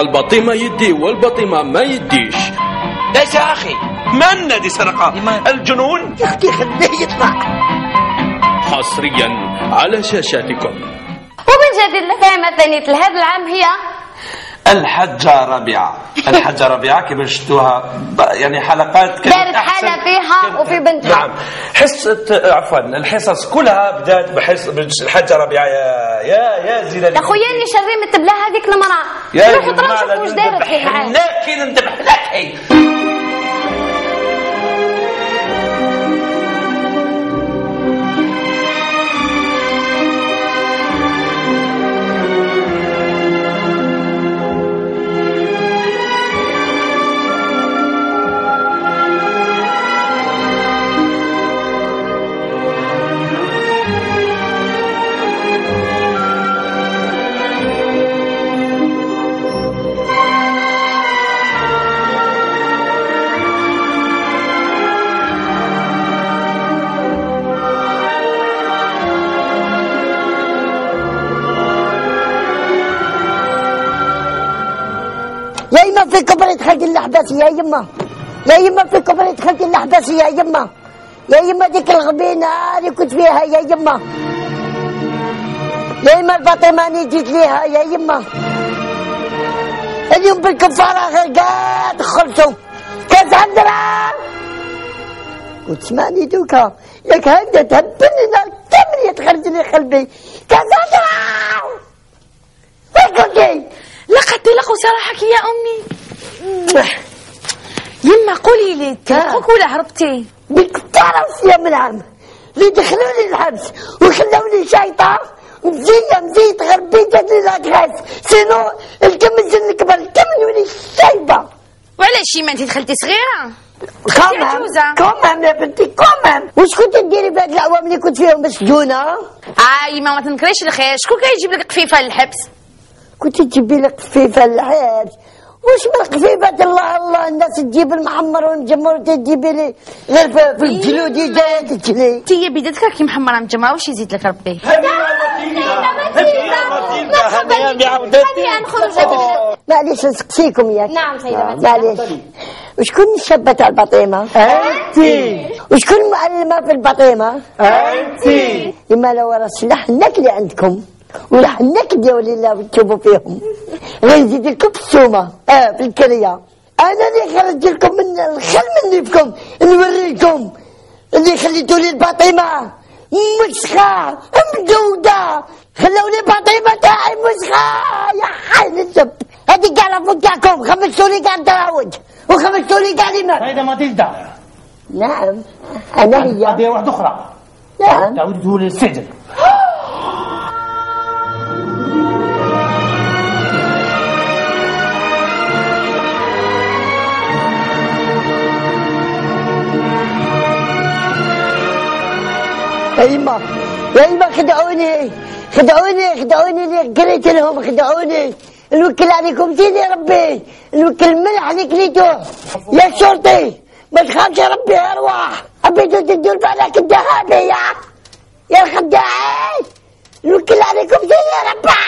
البطيمة يدي والبطيمة ما يديش. ليس يا أخي من الذي سرق الجنون؟ يا أختي خليه يطلع. حصريا على شاشاتكم. ومن جديد الفهم ثانية لهذا العام هي الحجة ربيعة الحجة ربيعة كما شفتوها. يعني حلقات كانت دارت حالة فيها وفي بنتها. نعم. حصة عفوا الحصص كلها بدات بحص الحجة ربيعة يا يا يا زينة يا خويا اللي شريمة بلا هذيك المرأة. يا روحوا ترى شوفوا واش دارت لكن انتبه لك يا يما في كبر دخلت الاحداث يا يما يا يما في كبر دخلت الاحداث يا يما يا يما ديك الغبينة اللي كنت فيها يا يما يا يما الفاطمه اللي جيت ليها يا يما اليوم بالكفارة غير قاعد دخلتوا كاساندرا وتسمعني دوكا ياك هكذا تهبني كامل يتخرج لي قلبي. كاساندرا وين كنتي؟ لقد لقوا صراحك يا أمي. يما قولي لي تلقوك ولا هربتي. بالكفارة يا منعم اللي دخلوني الحبس وخلوني شيطان مزية مزية غربي جات لي لاكراس سينو الكم سن كبر الكم نولي شايبة وعلاش يما أنت دخلتي صغيرة؟ كومام. كومام يا بنتي؟ كومام واش كنت ديري بهاد العوام اللي كنت فيهم؟ مسجونة. آه يما ما تنكريش الخير. شكون كيجيب لك قفيفة للحبس؟ كنت تجيبي لي قفيفة الحبس واش من قفيفة الله الله الناس تجيب المحمر والمجمر وتجيبي لي غير في في الجلود جاية تجلي انت يا بدتك كي محمرة مجمرة واش يزيد لك ربي معليش نسقسيكم ياك نعم سيدة. معليش وشكون الشابة تاع البطيمة؟ أنت. وشكون المعلمة في البطيمة؟ أنت. إما لو راه سلاح النكلي عندكم وراح النكد يا ولي الله تشوفوا فيهم. غنزيد لكم في السومة. آه في الكرية. أنا اللي خرج لكم من الخل مني فيكم نوريكم. اللي خليتوا لي البطيمة مسخة مدودة خلوا لي البطيمة تاعي مسخة. يا حي الزب هذه كاع تاعكم خمسوا لي كاع الدراوج. وخمسوا لي كاع الإمام هذا ما تلدا نعم. أنا هي. قضية واحدة أخرى. نعم. تعود تقول يا يما يا يما خدعوني. خدعوني خدعوني اللي قريت لهم خدعوني. نوكل عليكم يا ربي. نوكل ملح عليك ليتو يا شرطي ما تخافش يا ربي أرواح. حبيتوا تدوا بالك الذهبي يا. يا الخداعين نوكل عليكم يا ربي.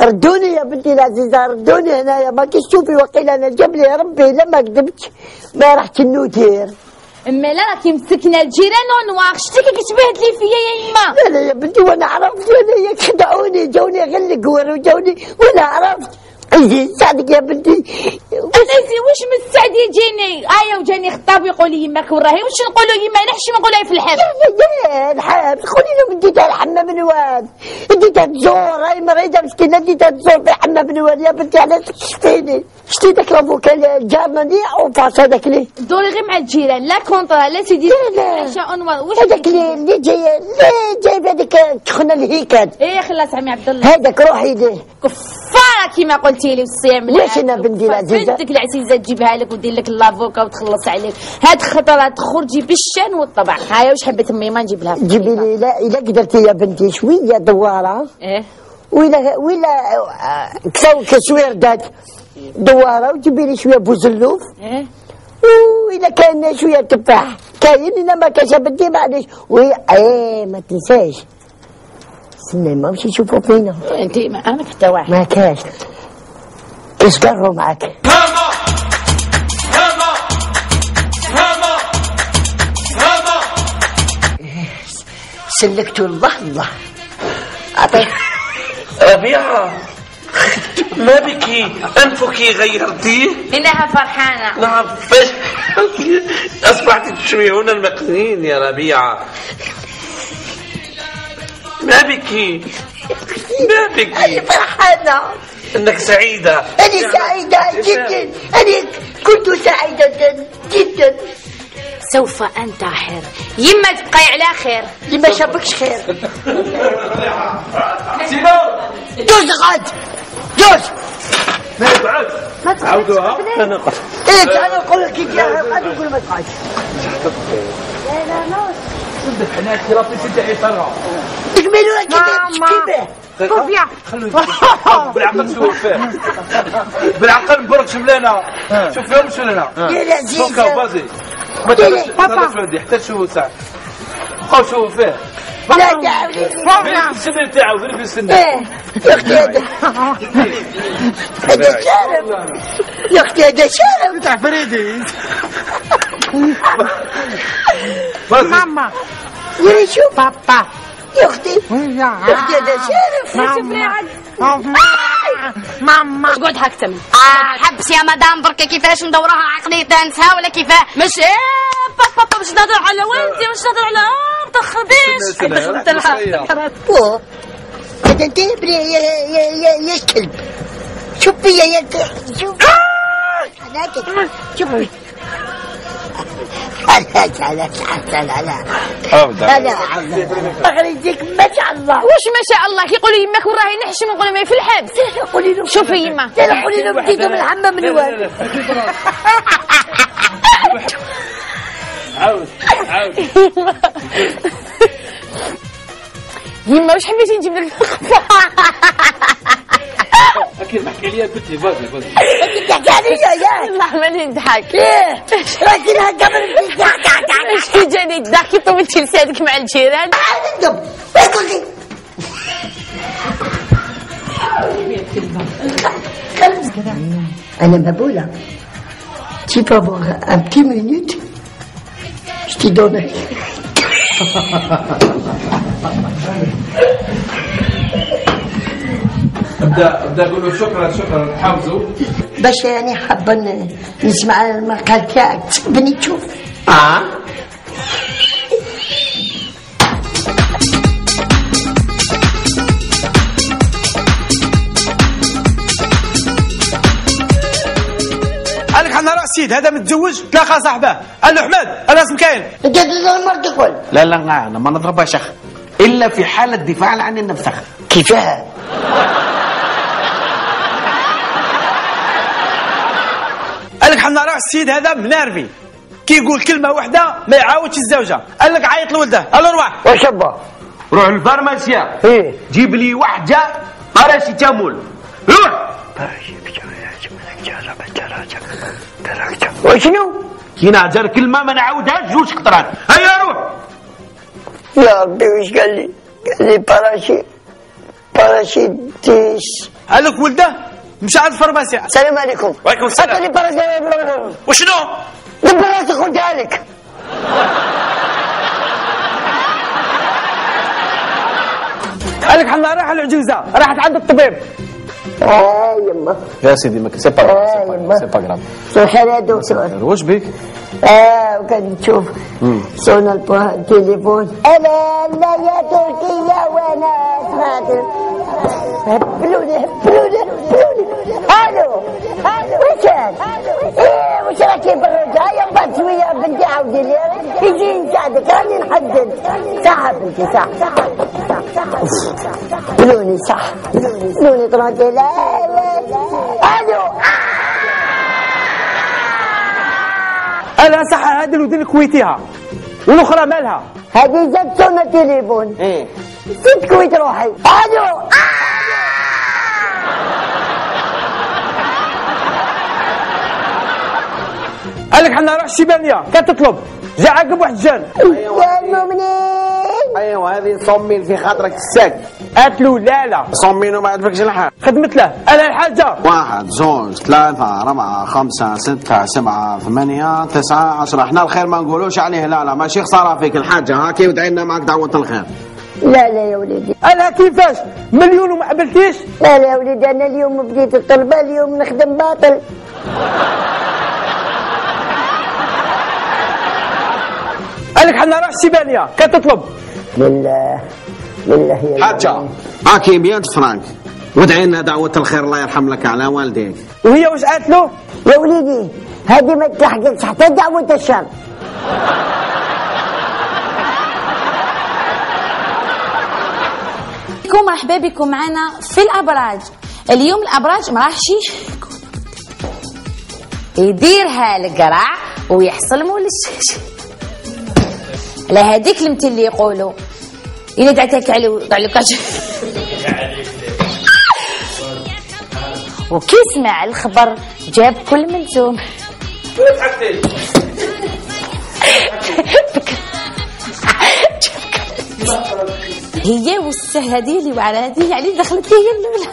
ردوني يا بنتي العزيزة ردوني هنايا. ما كنت تشوفي وقيل أنا جبلي يا ربي لما كذبت ما رحت النوتير. اما لا راكي مسكنه الجيران ونواغ شتي كي كتبهدلي فيا يا يما لا لا يا بنتي وأنا عرفت وأنا ياك خدعوني جوني غلق ورا جوني وأنا عرفت. عزيز صدق يا بنتي. اساسي واش مستعد يجيني ايا وجاني خطاب يقول لي يماك وراهي واش نقولوا يما نحشي ما نقولها في الحب. يا الحبس خلي لهم اديتها الحمام نواد اديتها تزور هاي مريضة مسكينة. اديتها تزور في حمام نواد يا بنتي علاش شتيني شتي داك لافوكا جارنا نيع وفاس هذاك ليه دوري غير مع الجيران. لا كونطرا لا سيدي. عشاء أنوار. واش هذاك اللي اللي جاي اللي جايب هذيك تخنا الهيكل. إيه خلاص عمي عبد الله. هذاك روحي ليه كفارة كيما قلتي لي والصيام واش أنا بنتي العزيزة؟ بنتك العزيزة تجيبها لك ودير لك اللافوكا وتخلص عليك. هاد خطره تخرجي بالشان والطبع. هاي واش حبيت أمي؟ ما نجيب لها جيبي لي. لا إلا قدرتي يا بنتي شوية دوارة. إيه. ولا ولا آه، كسو كسوير دات دوارة وجيبي لي شوية بوزلوف إيه. وإذا كان شوية تفاح. كاين إذا ما كاش بدي معليش وي إيه ما تنساش. السينما مش يشوفوا فينا انت ما أنا حتى واحد. ما كاش. إيش قروا معك سلكتوا الله الله. أعطيه ربيعة ما بكي أنفك غيرتيه إنها فرحانة. نعم فش. أصبحت تشويهون المقنين يا ربيعة ما بكي ما بكي فرحانة. إنك سعيدة. أنا سعيدة جدا. أنا كنت سعيدة جدا. سوف انتحر يما تبقاي على خير. يما شافكش خير. دوز غاد. دوز ما يقعد ما تقعد. عاودوها أنا إيه تعال نقول لك كي غادي نقول ما تقعدش حنا كرافي ستة حيطرها تكملوا لك كيفاه كوفيا بالعقل شوف فيه. بالعقل برك شملنا شوف فيهم لذيذ. فوكا فازي ما تهدرش عندي حتى تشوف ساعة. بقاو شوفوا فيه. لا في السن تاعو غير في السن إيه. يا أختي هذا هذا شارب. يا أختي هذا شارب. تاع فريدي. ماما. يا شوف. بابا. يا أختي. يا أختي هذا شارب ماما. قعد هكتم. آه حبس يا مدام بركة. كيفاش ندورها؟ عقلية تنسها ولا كيفاه مش إيه بابا بابا باش نهضر على وانتي باش نهضر على آه متخبيش أوه. هذا أنت يا يا يا يا يا كلب شوف فيا يا ك- شوف اغريزك ما شاء الله واش ما شاء الله؟ كيقولوا يماك وراهي نحشم ونقول ما في الحبس. قولي له شوفي يما. لا قولي له بديتو من الحمام من وين عاود عاود يما واش حبيتي نجيب لك أكيد تحكي عليا قلت لي فازي فازي يا الله ماني نضحك إيه راكي لها قبل اش كي جاني الضحك طويتي لسانك مع الجيران. إيش قلتي أنا مبولة Tu peux avoir un petit minute. Je te donne. ابدا أبدأ أقول له شكرا شكرا. حافظوا. باش يعني حابة ن- نسمع المقال تاعك. تحبني تشوف؟ آه. قال لك حنا راه السيد هذا متزوج؟ تلاقى صاحبه قال له حماد أنا اسم كاين. انت المرض تقول لا لا لا أنا ما نضربها شخ إلا في حالة دفاع عن النفس كيفاه قال لك حنا راه السيد هذا منارفي. كي يقول كلمة واحدة ما يعاودش الزوجة. قال لك عيط لولده. قال له روح. واش با روح للفارماسيا إيه. جيب لي وحدة باراسيتامول روح. وشنو؟ كي نهدر كلمة ما نعاودهاش جوج خطرات هيا روح. يا ربي واش قال لي؟ قال لي باراشي باراشيتيس. قال لك ولده؟ مشى عند ال pharmacien السلام عليكم. وعليكم السلام. أعطني باراشي وشنو؟ دبرات خدها لك قال لك حنا راح العجوزة راحت عند الطبيب. يما يا سيدي mais c'est pas يما c'est pas grave صحيح يا دكتور. واش بك؟ آه صونا البو- التليفون أنا لا يا تركيا وأنا سمعت هبلوني هبلوني هبلوني. ألو وش كان؟ إيه وش راكي برد هيا من بعد شوية بنتي عاودي لي. يجي نساعدك راني نحدد. صح بنتي صح. صح صح صح بلوني صح. بلوني ترانكي أنا صح هذه الودن كويتيها والأخرى مالها؟ هذه زاد صونا التليفون إيه. ست كويت روحي. ألو. قال لك حنا نروح الشيبانيه كانت تطلب؟ جا عقب واحد جان يا المؤمنين ايوا هذه صمين في خاطرك الساك قالت له لا لا. صمين وما عجبكش الحال خدمت له. أنا الحاجة. واحد زوج ثلاثة أربعة خمسة ستة سبعة ثمانية تسعة عشرة. إحنا الخير ما نقولوش عليه. لا لا ماشي خسارة فيك الحاجة. هاكي ودعي لنا معك دعوة الخير؟ لا لا يا وليدي. أنا كيفاش؟ مليون وما قبلتيش؟ لا لا يا وليدي أنا اليوم بديت الطلبة اليوم نخدم باطل. لك حنا نروح الشيبانيه كانت تطلب؟ لله لله يا حاجة. هاكي 100 فرانك. ودعي لنا دعوة الخير الله يرحم لك على والديك. وهي واش قالت له؟ يا وليدي هذه ما تحققش حتى دعوة الشر بكم مرحبا بكم معنا في الأبراج. اليوم الأبراج ما راحش يديرها القرع ويحصل مول الشاشه على هذيك كلمتين اللي يقولوا. إلا دعتك على على وكي سمع الخبر جاب كل ملزوم. هي والسه هذه اللي وعلى هذه يعني دخلت هي الاولى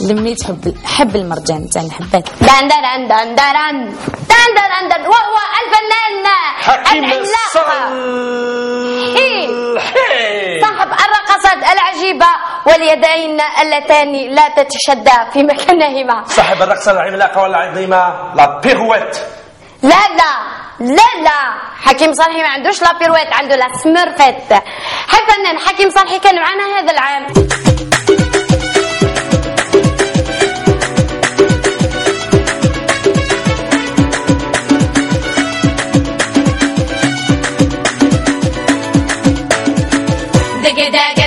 لمني تحب حب المرجان تاع حبات دان دان دان دان دان دان دان وهو الفنان. حكيم العملاق إيه. صاحب الرقصات العجيبة واليدين اللتان لا تتشدى في مكانهما. صاحب الرقصة العملاقة والعظيمة لا بيغويت لا لا لا لا. حكيم صالحي ما عندوش لا بيرويت عنده لا سميرفيت حي فنان حكيم صالحي كان معنا هذا العام. get that, get.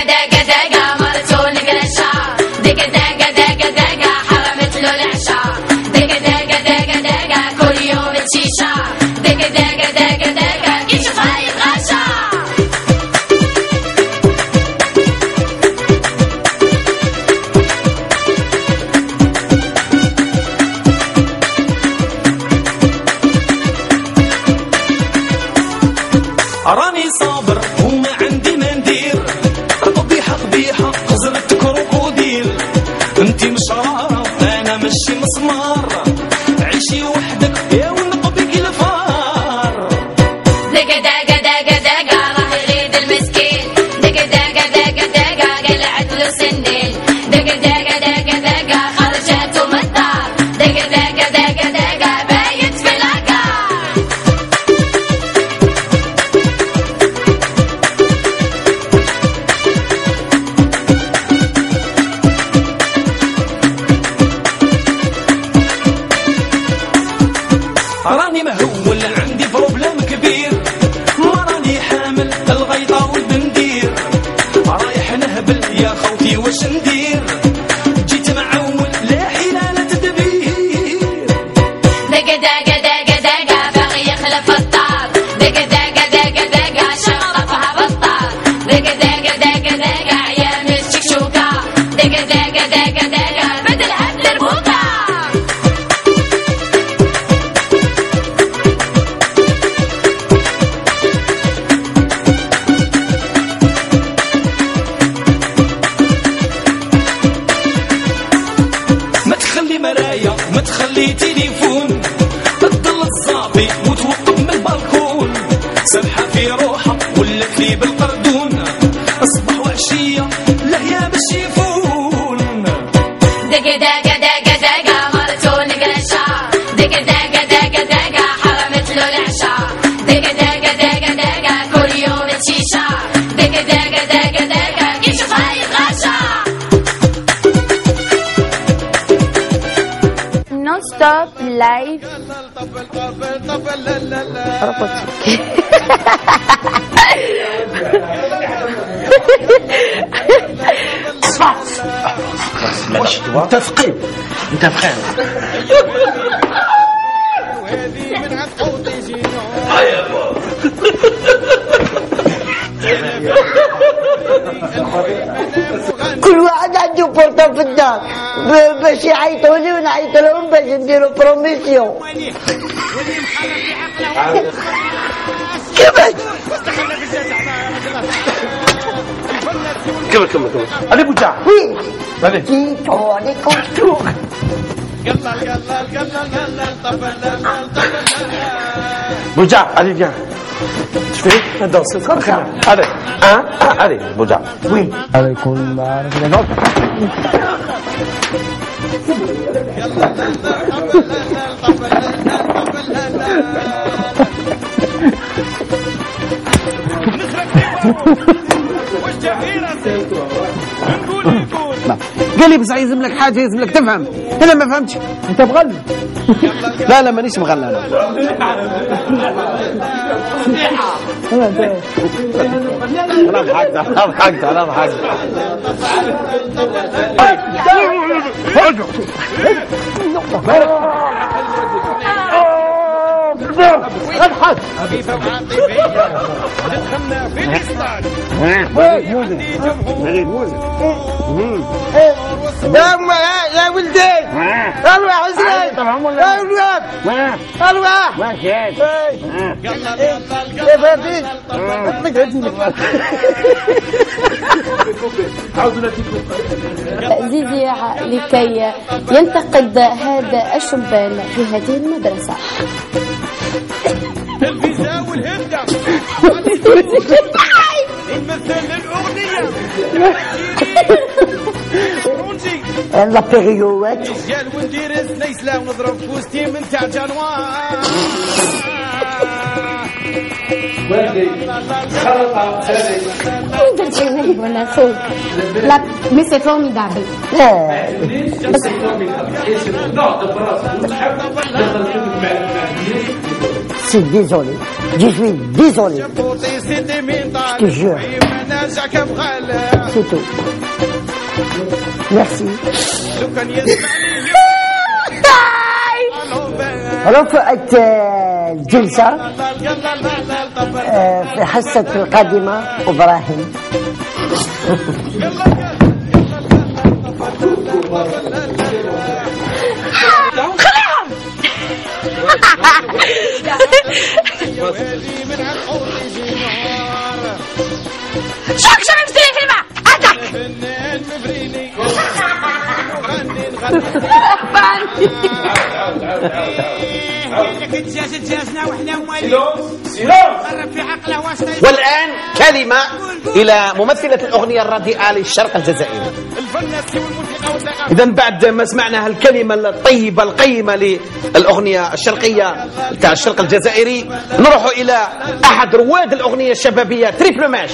مسمار لايف انت ثقيل انت فخام كل واحد عنده بورطة في الدار باش يعيطوا لي ونعيط لهم باش نديروا بروميسيون كيفاش كمل كمل كمل علي بوجع وي علي تيتو عليكم تو بوجع علي viens tu fais la danse comme ça allez un allez بوجع وين عليكم قال لي بصح يلزم لك حاجة يلزم لك تفهم. أنا ما فهمتش. أنت مغلب. لا لا مانيش مغلب. أنا. أنا ضحكت أنا ضحكت أنا ضحكت اضحك خفيفة وعاطفية تتخنى في الإسلام يا أم يا ولدي. الوا حسين يا ولاد الوا كيف هادي زيزي لكي ينتقد هذا الشبان في هذه المدرسة. الفيزا والهدة لا بيريوات رجال وندير سليسلة ونضرب فوستي من تاع جانوار وين درتي هذه وأنا فوق لا مي سي فورميدابل سي ديزولي جي سوي ديزولي بوطي سيدي من Je te jure. أنا جاك بغالة سي تو ميرسي رفعت آه، الجلسة في حصة القادمة إبراهيم. شوك والآن كلمة إلى ممثلة الأغنية الرديئة للشرق الجزائري. إذا بعد ما سمعنا هالكلمة الطيبة القيمة للأغنية الشرقية تاع الشرق الجزائري نروح إلى أحد رواد الأغنية الشبابية تريبل ماش.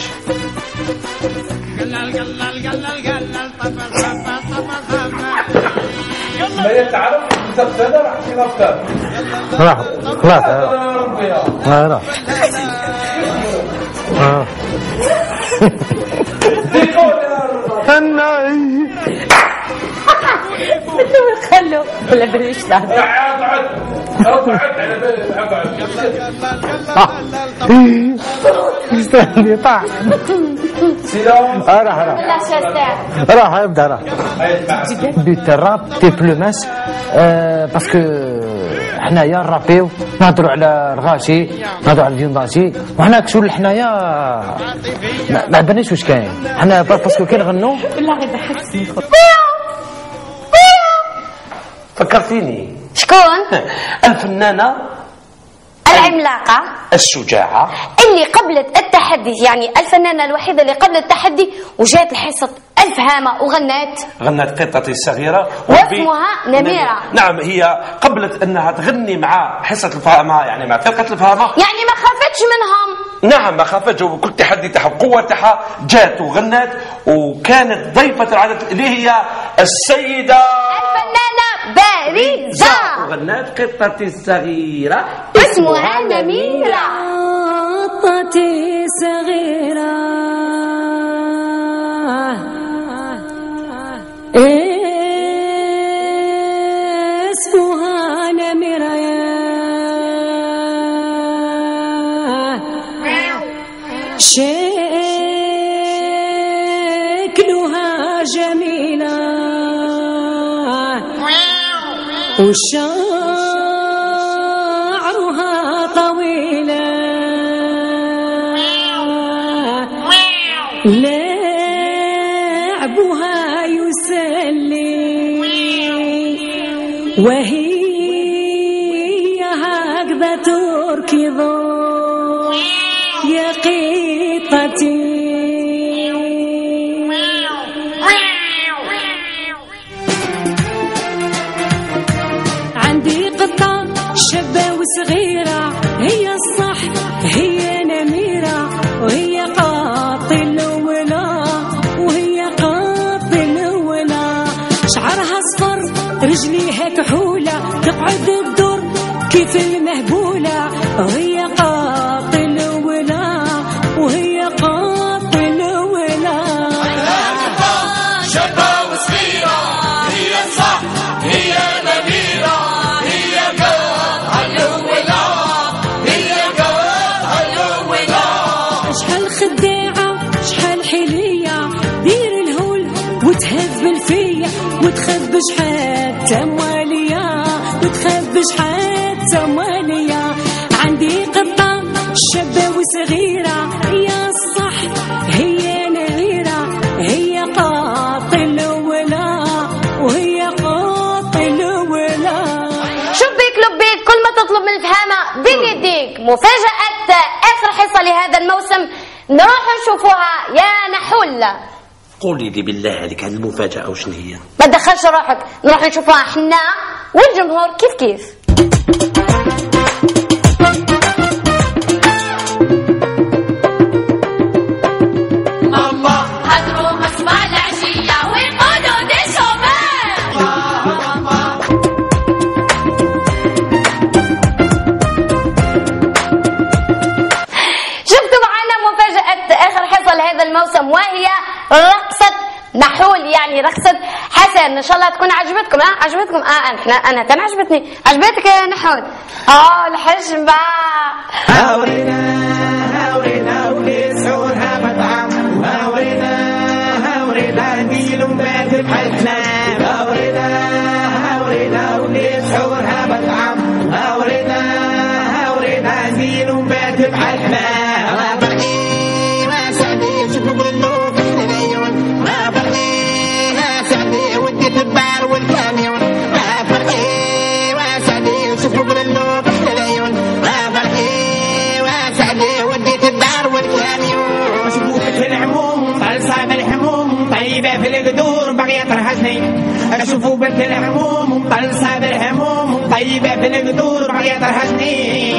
ما يتعرف راح في الافكار راح. راح. آه. خلو ولا بريش استني طاح آه، راح راح لا شاسع راح ابدأ راح. بيت الراب تي بلوماس آه باسكو حنايا نرابيو نهضروا على الغاشي نهضروا على الفيونداشي وحنا كشول حنايا ما عبالناش واش كاين. حنا باسكو كي نغنوا. بالله غير ضحكتني فكرتيني. شكون؟ الفنانة. العملاقة. الشجاعة. اللي قبلت التحدي يعني الفنانة الوحيدة اللي قبلت التحدي وجات لحصة ألف هامة وغنات غنت قطتي الصغيرة واسمها نميرة. نعم هي قبلت أنها تغني مع حصة الفهامة يعني مع فرقة الفهامة. يعني ما خافتش منهم نعم ما خافتش وكل تحدي تاعها القوة تاعها جات وغنت وكانت ضيفة العدد اللي هي السيدة الفنانة باريزة غنات قطتي الصغيرة اسمها نميرة. قطتي صغيرة. وشعرها طويلة لعبها يسلي. وهي وتخبي شحال تموالية وتخبي شحال تموالية عندي قطة شابة وصغيرة هي الصح هي نغيرة هي قاطل ولا وهي قاطل ولا. شبيك لبيك كل ما تطلب من الفهامة بين يديك. مفاجأة آخر حصة لهذا الموسم. نروح نشوفوها يا نحولة قولي لي بالله عليك هذه المفاجأة وشنو هي؟ ما تدخلش روحك. نروح نشوفوها حنا والجمهور. كيف كيف؟ شفتوا معنا مفاجأة آخر حصة لهذا الموسم وهي نحول يعني رقصة حسن. إن شاء الله تكون عجبتكم ها؟ عجبتكم؟ آه أنا أنا تم عجبتني. عجبتك يا نحول آه الحجم بقى طيبة في القدور بغية ترهجني اشوفوا بنت العموم طلصة بالهموم طيبة في القدور بغية ترهجني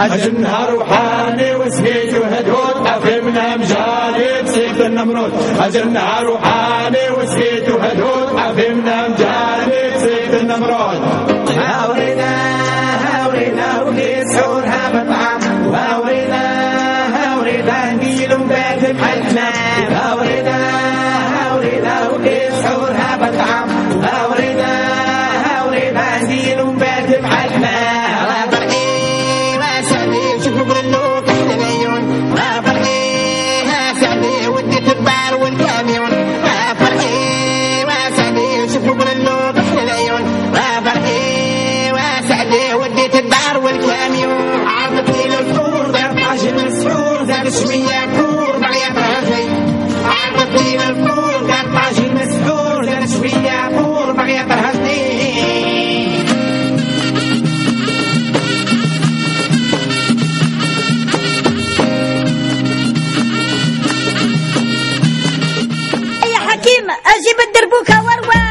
أجنها روحاني وسهيت وهدود أفهمنا مجالي بسيف النمرود. أجنها روحاني وسهيت وهدود أفهمنا مجالي بسيف النمرود. سعورها مطعم هاورينا هاورينا نيل ومبات بحالنا دربوك وارواح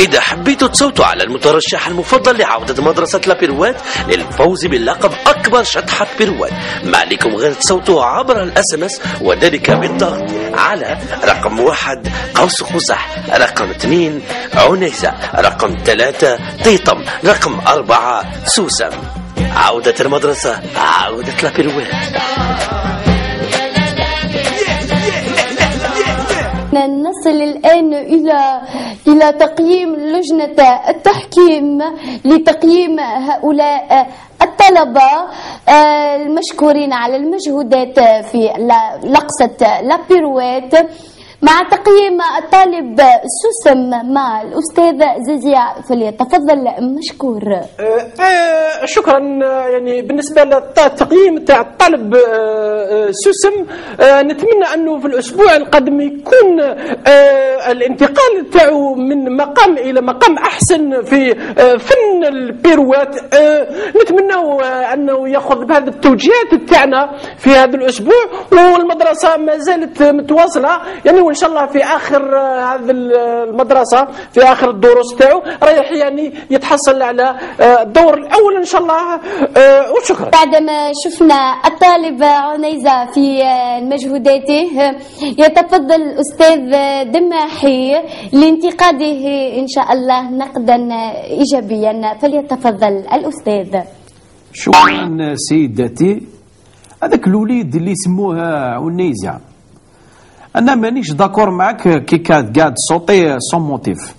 إذا حبيتوا تصوتوا على المترشح المفضل لعودة مدرسة la pirouette للفوز باللقب أكبر شطحة pirouette. ما عليكم غير تصوتوا عبر ال SMS وذلك بالضغط على رقم واحد قوس قزح رقم اثنين عنيزة رقم ثلاثة طيطم رقم أربعة سوسم. عودة المدرسة عودة la pirouette. نصل الآن إلى إلى تقييم لجنة التحكيم لتقييم هؤلاء الطلبة آه، المشكورين على المجهودات في لقصة لابيروات مع تقييم الطالب سوسم مع الأستاذ زيزيع فليتفضل مشكور. آه، شكرا. آه، يعني بالنسبة للتقييم تاع الطالب آه، سوسم نتمنى أنه في الأسبوع القادم يكون الانتقال تاعو من مقام إلى مقام أحسن في فن البيروات. نتمنى أنه يأخذ بهذه التوجيهات تاعنا في هذا الأسبوع. والمدرسة ما زالت متواصلة. يعني وإن شاء الله في آخر آه، هذه المدرسة في آخر الدروس تاعو رايح يعني يتحصل على آه، الدور الأول إن شاء الله آه، وشكرا. بعدما شفنا الطالب عنيزة في مجهوداته يتفضل الأستاذ دماحي لانتقاده إن شاء الله نقدا إيجابيا. فليتفضل الأستاذ. شكرا سيداتي هذاك الوليد اللي يسموه عنيزة. أنا مانيش d'accord معك كي كانت قاعد صوتي sans motif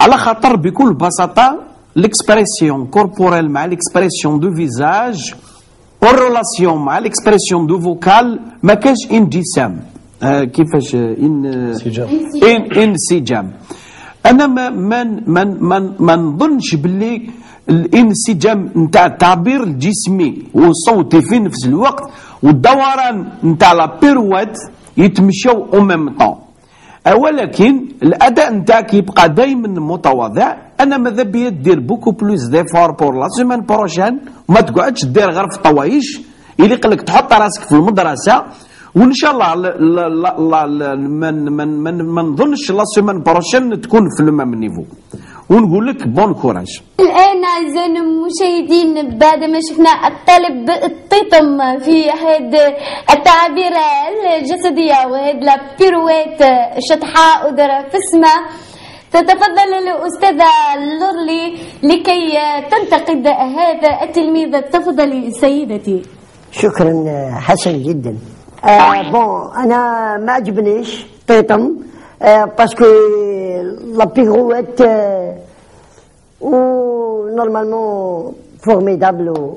على خاطر بكل بساطة l'expression corporelle مع l'expression du visage و ال rotation مع l'expression de vocal ما كانش انجسام آه كيفاش؟ ان ان انسجام أنا ما ما ما ما, ما نظنش باللي الانسجام نتاع التعبير الجسمي والصوتي في نفس الوقت والدوران نتاع la pirouette يتمشوا au même temps. ولكن الأداء نتاعك يبقى دائما متواضع. أنا ماذا بيا دير beaucoup plus d'efforts pour la semaine prochaine. وما تقعدش دير غير في الطوايش. يليق لك تحط راسك في المدرسة. وإن شاء الله لا لا لا لا ما ما ما ما نظنش la semaine prochaine تكون في ال même niveau. ونقول لك bon courage الآن أعزائنا المشاهدين بعد ما شفنا الطالب الطيطم في هذه التعابير الجسدية وهذه ال pirouette شطحاء ودرا في السماء تتفضل الأستاذة لورلي لكي تنتقد هذا التلميذ. تفضلي سيدتي. شكرا حسن جدا. آه bon أنا ما عجبنيش طيطم آه parce que la pirouette آه و normalement formidable و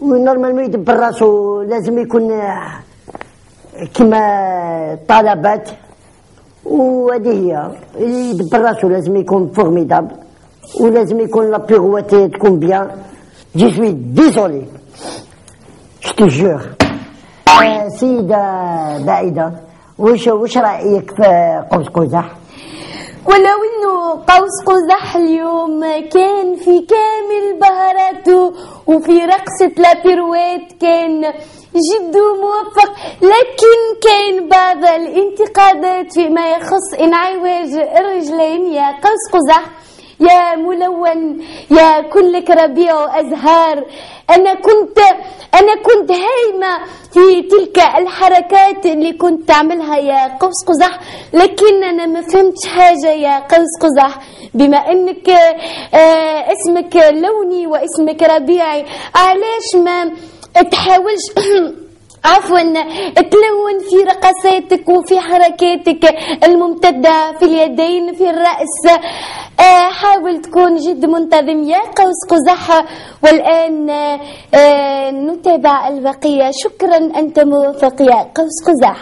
و normalement يدبر راسو لازم يكون آه، كما طلبات. وهذه هي يدبر راسو لازم يكون formidable ولازم يكون la pirouette تكون bien. je suis désolée je jure سيدة بعيدة وش وش رأيك في قوس قزح؟ ولو إنه قوس قزح اليوم كان في كامل بهاراته وفي رقصة لابيروات كان جد موفق لكن كان بعض الانتقادات فيما يخص انعواج الرجلين يا قوس قزح. يا ملون يا كلك ربيع وازهار أنا كنت أنا كنت هايمة في تلك الحركات اللي كنت تعملها يا قوس قزح لكن أنا ما فهمتش حاجة يا قوس قزح بما إنك آه اسمك لوني واسمك ربيعي علاش ما تحاولش عفوا تلون في رقصاتك وفي حركاتك الممتدة في اليدين في الرأس. آه، حاول تكون جد منتظم يا قوس قزح. والآن آه، نتابع البقية. شكرا أنت موفق يا قوس قزح.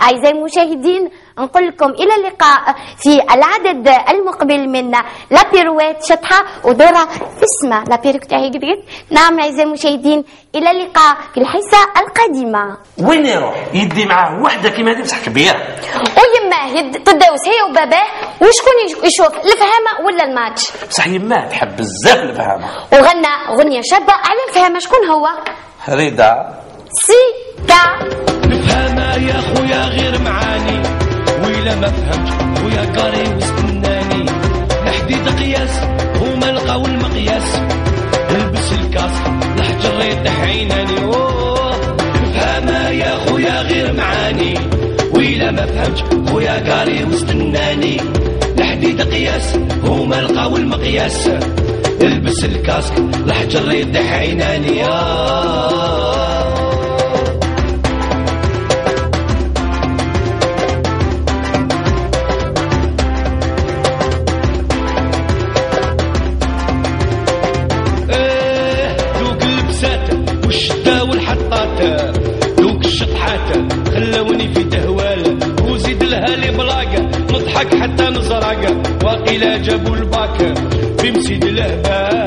أعزائي المشاهدين نقول لكم إلى اللقاء في العدد المقبل من لابيروات شطحة ودورة في السماء لابيروك تاعي قد نعم أعزائي المشاهدين إلى اللقاء في الحصة القادمة. وين يروح؟ يدي معاه وحدة كيما هذه بصح كبيرة. ويماه يد- تداوس هي وباباه وشكون يش- يشوف الفهامة ولا الماتش؟ بصح يما تحب بزاف الفهامة. وغنى غنية شابة على الفهامة. شكون هو؟ رضا. سي كا نفهمها يا خويا غير معاني. وإلا ما فهمت خويا قاري وسناني نحكي لحديد قياس. هما لقاو المقياس البس الكاسك الحجر يطيح عيناني. أوه. يا خويا غير معاني. وإلا ما فهمتش خويا قاري واستناني الحديد قياس. هما لقاو المقياس البس الكاسك الحجر يطيح عيناني. آه خلوني في تهوال وزيد لها لي بلاك نضحك حتى نزرق. واقيلا جابوا الباك في مسيد الهبال